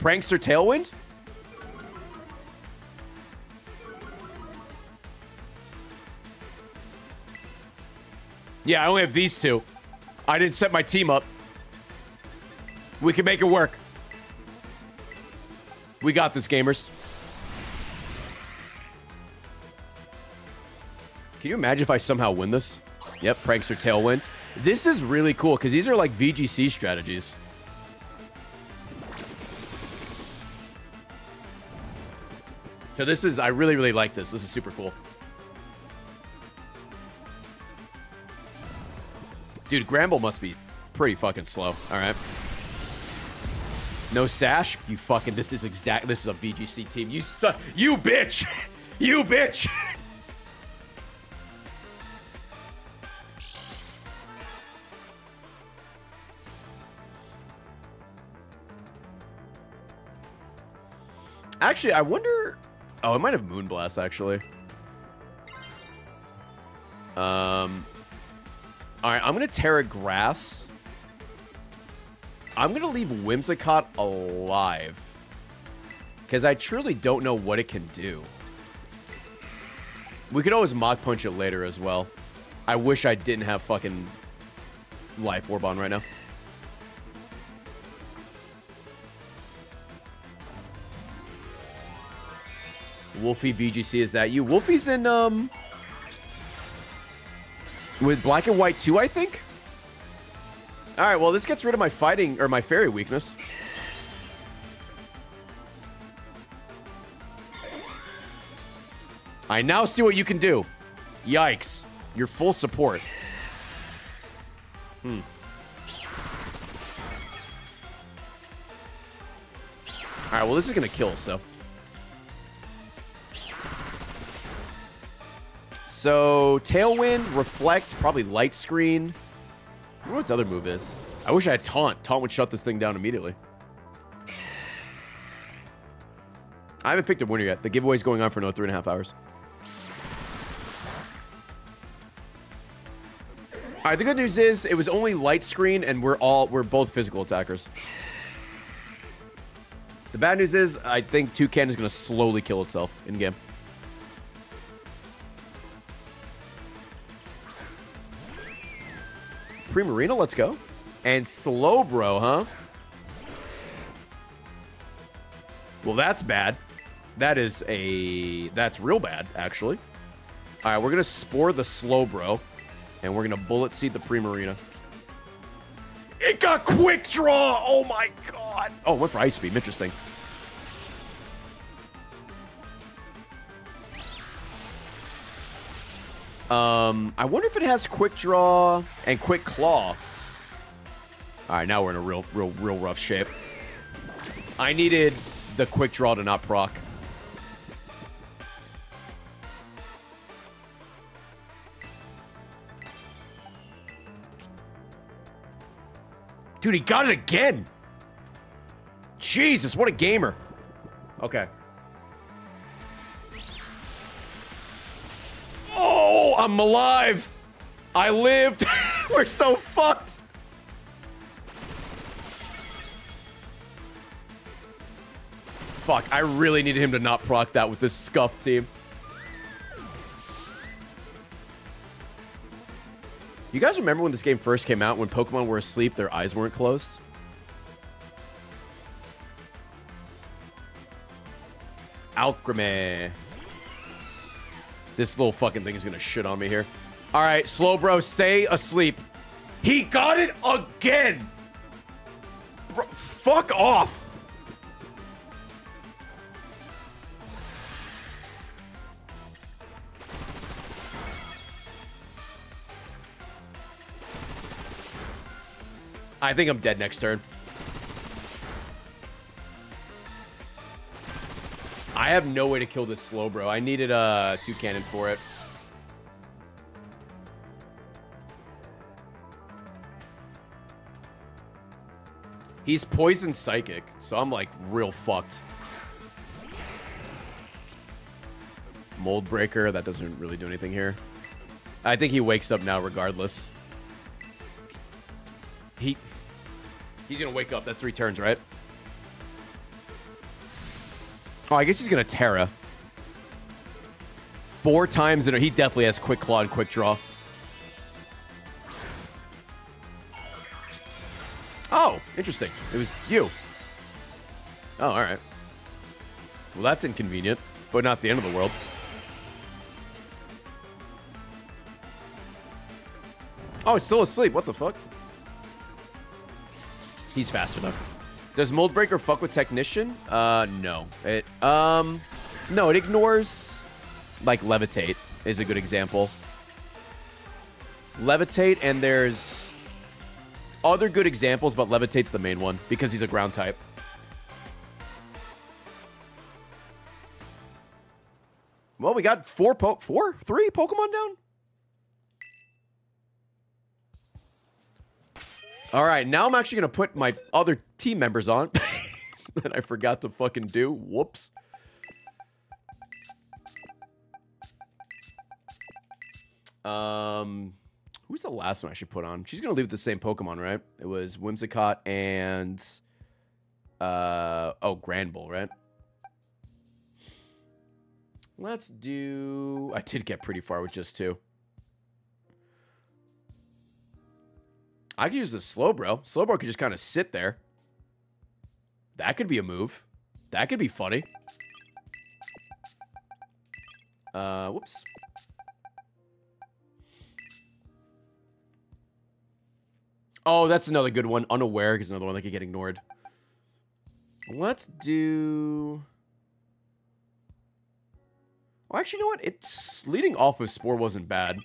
Prankster tailwind? Yeah, I only have these two. I didn't set my team up. We can make it work. We got this, gamers. Can you imagine if I somehow win this? Yep, Prankster Tailwind. This is really cool because these are like VGC strategies. So this is, I really, really like this. This is super cool. Dude, Granbull must be pretty fucking slow. All right. No sash? You fucking, this is exact, this is a VGC team. You suck, you bitch! you bitch! Actually, I wonder, oh, it might have Moonblast, actually. Um, all right, I'm going to Tera Grass. I'm going to leave Whimsicott alive. Because I truly don't know what it can do. We could always Mach Punch it later as well. I wish I didn't have fucking Life Orb on right now. Wolfey VGC, is that you? Wolfey's in, um... With Black and White too, I think? Alright, well, this gets rid of my fighting, or my fairy weakness. I now see what you can do. Yikes. Your full support. Hmm. Alright, well, this is gonna kill, us, so... So, Tailwind, Reflect, probably Light Screen. I wonder what its other move is. I wish I had Taunt. Taunt would shut this thing down immediately. I haven't picked a winner yet. The giveaway's going on for another three and a half hours. All right, the good news is it was only light screen and we're all we're both physical attackers. The bad news is I think Toucan is going to slowly kill itself in game. Primarina, let's go. And Slowbro, huh? Well, that's bad. That is a... That's real bad, actually. All right, we're going to Spore the Slowbro. And we're going to Bullet Seed the Primarina. It got Quick Draw! Oh, my God! Oh, went for Ice Beam. Interesting. Um, I wonder if it has Quick Draw and Quick Claw. All right, now we're in a real, real, real rough shape. I needed the Quick Draw to not proc. Dude, he got it again. Jesus, what a gamer. Okay. Oh, I'm alive. I lived. We're so fucked. Fuck, I really needed him to not proc that with this scuff team. You guys remember when this game first came out, when Pokemon were asleep, their eyes weren't closed? Alcremie. This little fucking thing is gonna shit on me here. All right, Slowbro, stay asleep. He got it again. Bro, fuck off. I think I'm dead next turn. I have no way to kill this Slowbro. I needed a uh, Toucannon for it. He's poison psychic, so I'm like real fucked. Mold breaker, that doesn't really do anything here. I think he wakes up now regardless. He He's gonna wake up. That's three turns, right? Oh, I guess he's gonna Tera. Four times in a... He definitely has Quick Claw and Quick Draw. Oh, interesting. It was you. Oh, alright. Well, that's inconvenient, but not the end of the world. Oh, it's still asleep. What the fuck? He's faster though. Does Mold Breaker fuck with Technician? Uh, no. It, um, no, it ignores, like, Levitate is a good example. Levitate, and there's other good examples, but Levitate's the main one because he's a ground type. Well, we got four, po- four, three Pokemon down. All right, now I'm actually gonna put my other team members on that I forgot to fucking do. Whoops. Um, who's the last one I should put on? She's gonna leave with the same Pokemon, right? It was Whimsicott and uh oh, Granbull, right? Let's do. I did get pretty far with just two. I could use the Slowbro. Slowbro could just kind of sit there. That could be a move. That could be funny. Uh, whoops. Oh, that's another good one. Unaware is another one that could get ignored. Let's do... Well, actually, you know what? It's leading off with Spore wasn't bad.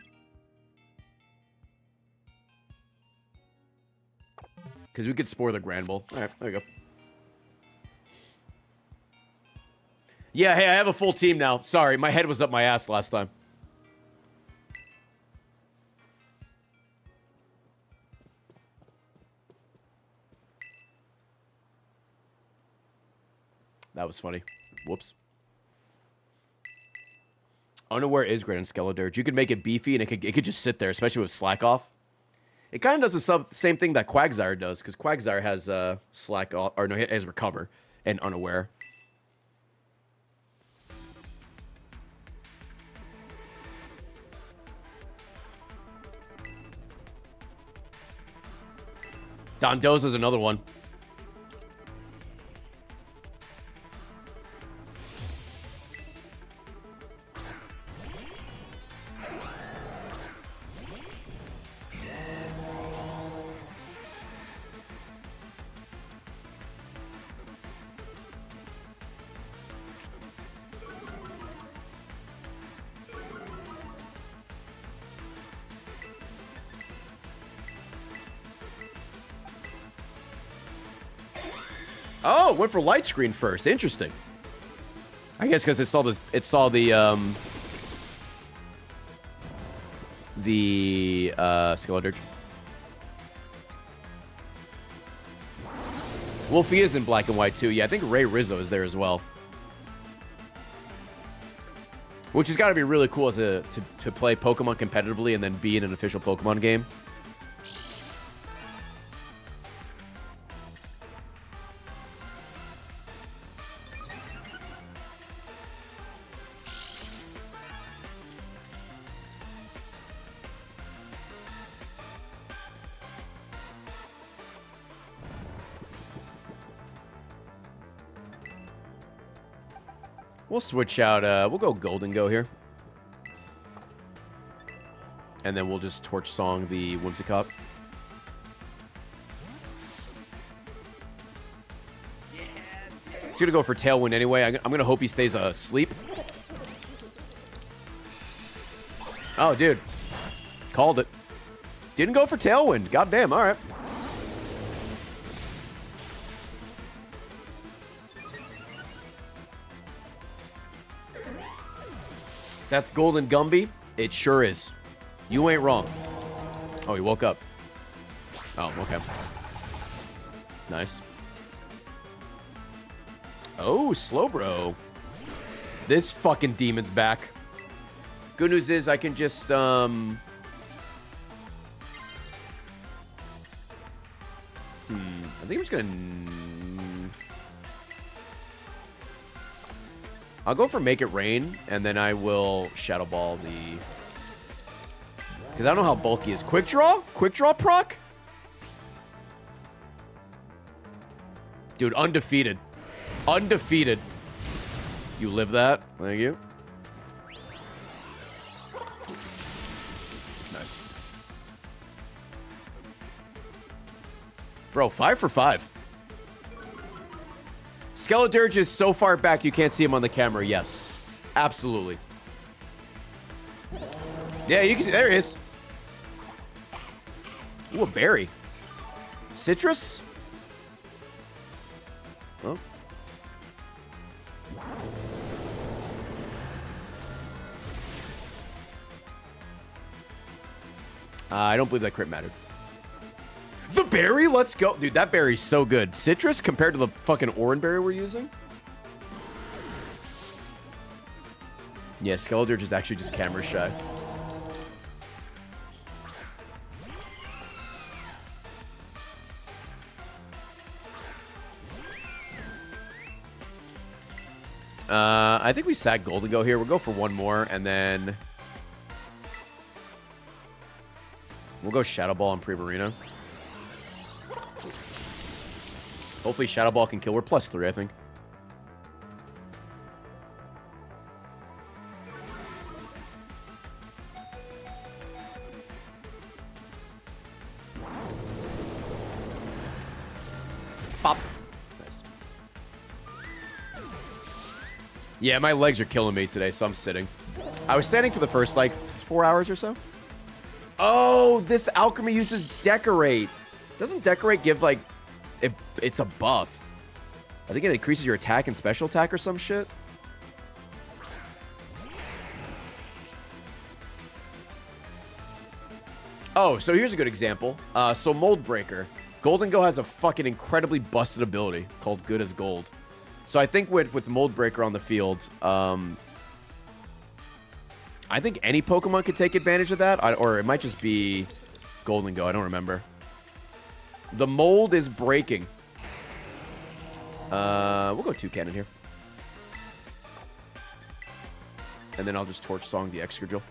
Because we could Spore the Granbull. All right, there you go. Yeah, hey, I have a full team now. Sorry, my head was up my ass last time. That was funny. Whoops. Unaware is great on Skeledirge. You could make it beefy and it could, it could just sit there, especially with Slack off. It kind of does the sub, same thing that Quagsire does, because Quagsire has uh, Slack off, or no, it has Recover and Unaware. Dondozo's another one. For light screen first. Interesting. I guess because it saw the it saw the um the uh Skeledirge. Wolfey is in black and white too. Yeah, I think Ray Rizzo is there as well. Which has got to be really cool as a, to, to play Pokemon competitively and then be in an official Pokemon game. Switch out, uh, we'll go Gholdengo here. And then we'll just Torch Song the Whimsicott. Yeah, dude. He's gonna go for Tailwind anyway. I'm gonna hope he stays asleep. Oh, dude. Called it. Didn't go for Tailwind. Goddamn, alright. That's Golden Gumby? It sure is. You ain't wrong. Oh, he woke up. Oh, okay. Nice. Oh, Slowbro. This fucking demon's back. Good news is I can just, um... Hmm. I think I'm just gonna... I'll go for Make It Rain, and then I will Shadow Ball the... Because I don't know how bulky is. Quick Draw? Quick Draw proc? Dude, undefeated. Undefeated. You live that. Thank you. Nice. Bro, five for five. Skeledirge is so far back you can't see him on the camera. Yes. Absolutely. Yeah, you can. There he is. Ooh, a berry. Sitrus? Oh. Uh, I don't believe that crit mattered. Berry? Let's go. Dude, that berry's so good. Sitrus compared to the fucking orange berry we're using? Yeah, Skeledirge is actually just camera shy. Uh, I think we sack Gholdengo here. We'll go for one more, and then... We'll go Shadow Ball and Primarina. Hopefully Shadow Ball can kill. We're plus three, I think. Pop. Nice. Yeah, my legs are killing me today, so I'm sitting. I was standing for the first, like, four hours or so. Oh, this Alcremie uses decorate. Doesn't decorate give, like, it, it's a buff. I think it increases your attack and special attack or some shit. Oh, so here's a good example. Uh, so Mold Breaker. Gholdengo has a fucking incredibly busted ability called Good as Gold. So I think with, with Mold Breaker on the field, um, I think any Pokemon could take advantage of that. Or it might just be Gholdengo. I don't remember. The mold is breaking. Uh, we'll go Toucannon here. And then I'll just Torch Song the Excadrill.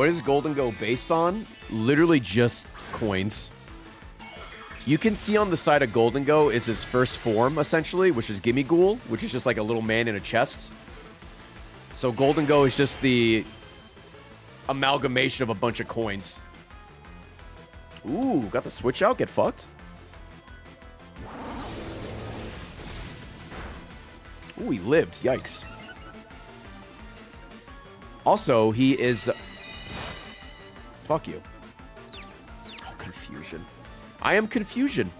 What is Gholdengo based on? Literally just coins. You can see on the side of Gholdengo is his first form, essentially, which is Gimmighoul, which is just like a little man in a chest. So Gholdengo is just the amalgamation of a bunch of coins. Ooh, got the switch out. Get fucked. Ooh, he lived. Yikes. Also, he is... Fuck you. Oh, confusion. I am confusion.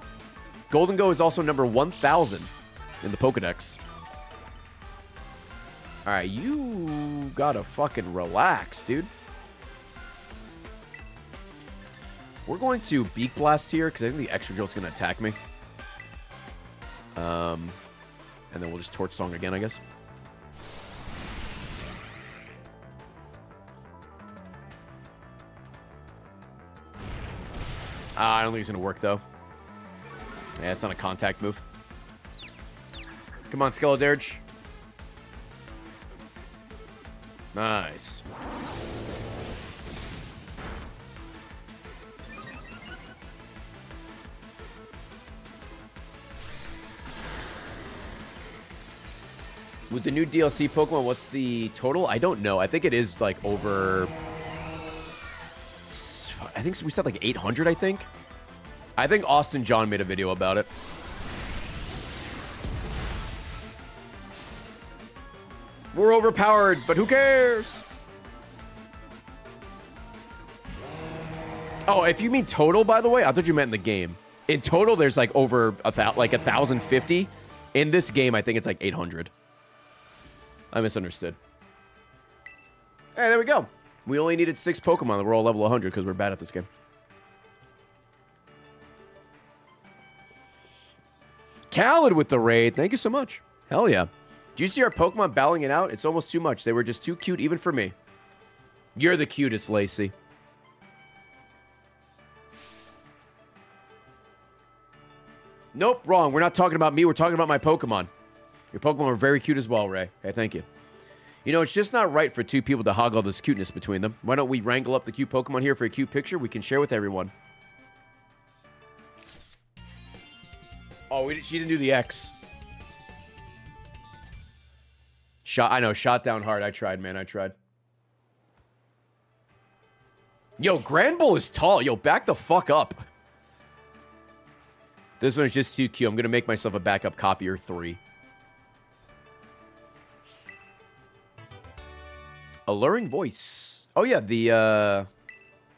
Gholdengo is also number 1,000 in the Pokedex. Alright, you gotta fucking relax, dude. We're going to Beak Blast here, because I think the Extra Excadrill's going to attack me. Um, and then we'll just Torch Song again, I guess. Uh, I don't think he's going to work, though. Yeah, it's not a contact move. Come on, Skeledirge. Nice. With the new DLC Pokemon, what's the total? I don't know. I think it is like over... I think we said like 800, I think. I think Austin John made a video about it. We're overpowered, but who cares? Oh, if you mean total, by the way, I thought you meant in the game. In total, there's like over a thousand, like a thousand fifty. In this game, I think it's like 800. I misunderstood. Hey, there we go. We only needed six Pokemon that were all level 100 because we're bad at this game. Khaled with the raid. Thank you so much. Hell yeah. Do you see our Pokemon battling it out? It's almost too much. They were just too cute even for me. You're the cutest, Lacey. Nope, wrong. We're not talking about me. We're talking about my Pokemon. Your Pokemon are very cute as well, Ray. Hey, thank you. You know, it's just not right for two people to hog all this cuteness between them. Why don't we wrangle up the cute Pokemon here for a cute picture we can share with everyone? Oh, we did, she didn't do the X. Shot, I know, shot down hard. I tried, man. I tried. Yo, Granbull is tall. Yo, back the fuck up. This one is just too cute. I'm going to make myself a backup copier 3. Alluring voice. Oh, yeah, the, uh...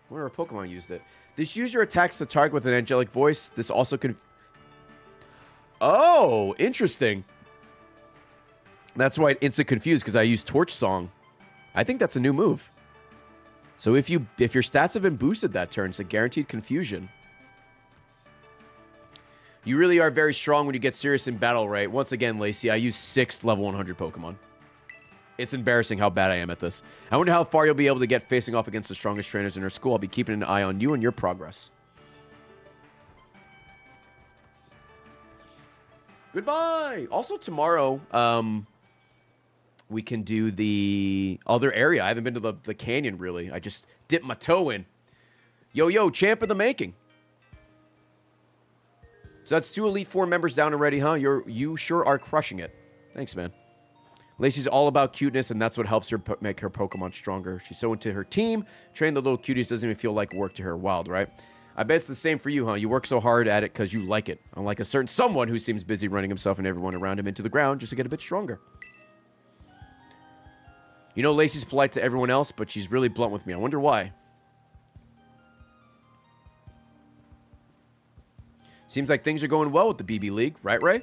Where Pokemon used it. This user attacks the target with an angelic voice. This also can... Oh, interesting. That's why it instant confused, because I used Torch Song. I think that's a new move. So if you if your stats have been boosted that turn, it's a guaranteed confusion. You really are very strong when you get serious in battle, right? Once again, Lacey, I use six level 100 Pokemon. It's embarrassing how bad I am at this. I wonder how far you'll be able to get facing off against the strongest trainers in our school. I'll be keeping an eye on you and your progress. Goodbye. Also tomorrow, um, we can do the other area. I haven't been to the, the canyon really. I just dipped my toe in. Yo, yo, champ of the making. So that's two Elite Four members down already, huh? You're you sure are crushing it. Thanks, man. Lacey's all about cuteness, and that's what helps her make her Pokemon stronger. She's so into her team. Training the little cuties doesn't even feel like work to her. Wild, right? I bet it's the same for you, huh? You work so hard at it because you like it. Unlike a certain someone who seems busy running himself and everyone around him into the ground just to get a bit stronger. You know, Lacey's polite to everyone else, but she's really blunt with me. I wonder why. Seems like things are going well with the BB League, right, Ray?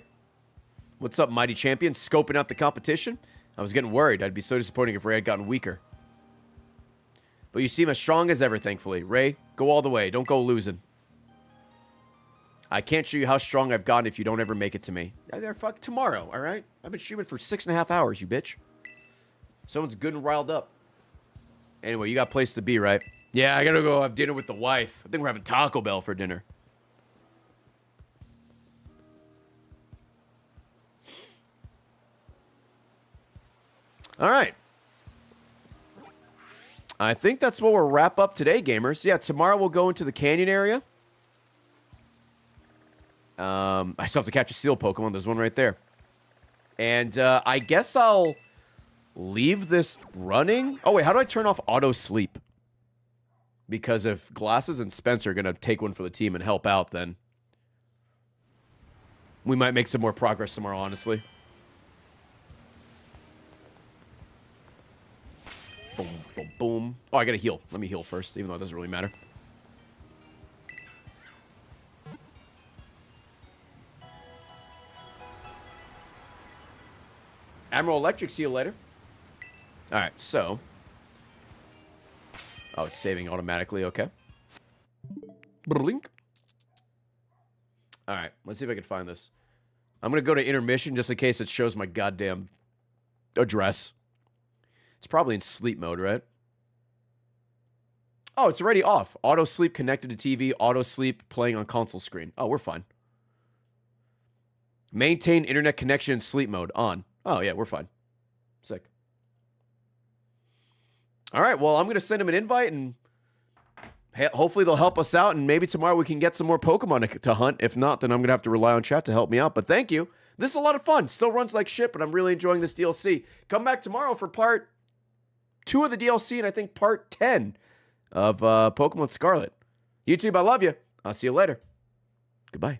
What's up, mighty champion? Scoping out the competition? I was getting worried. I'd be so disappointing if Ray had gotten weaker. But you seem as strong as ever, thankfully. Ray, go all the way. Don't go losing. I can't show you how strong I've gotten if you don't ever make it to me. Yeah, there, fuck, tomorrow, all right? I've been streaming for six and a half hours, you bitch. Someone's good and riled up. Anyway, you got a place to be, right? Yeah, I gotta go have dinner with the wife. I think we're having Taco Bell for dinner. All right. I think that's what we'll wrap up today, gamers. Yeah, tomorrow we'll go into the canyon area. Um, I still have to catch a steel Pokemon. There's one right there. And uh, I guess I'll leave this running. Oh, wait, how do I turn off auto sleep? Because if Glasses and Spencer are going to take one for the team and help out, then we might make some more progress tomorrow, honestly. Boom, boom. Oh, I gotta heal. Let me heal first, even though it doesn't really matter. Admiral Electric, see you later. Alright, so. Oh, it's saving automatically, okay. Blink. Alright, let's see if I can find this. I'm gonna go to intermission just in case it shows my goddamn address. It's probably in sleep mode, right? Oh, it's already off. Auto sleep connected to TV, auto sleep playing on console screen. Oh, we're fine. Maintain internet connection in sleep mode on. Oh, yeah, we're fine. Sick. All right, well, I'm going to send him an invite and hopefully they'll help us out and maybe tomorrow we can get some more Pokemon to, to hunt. If not, then I'm going to have to rely on chat to help me out. But thank you. This is a lot of fun. Still runs like shit, but I'm really enjoying this DLC. Come back tomorrow for part two of the DLC and I think part 10 of uh, Pokemon Scarlet. YouTube, I love you. I'll see you later. Goodbye.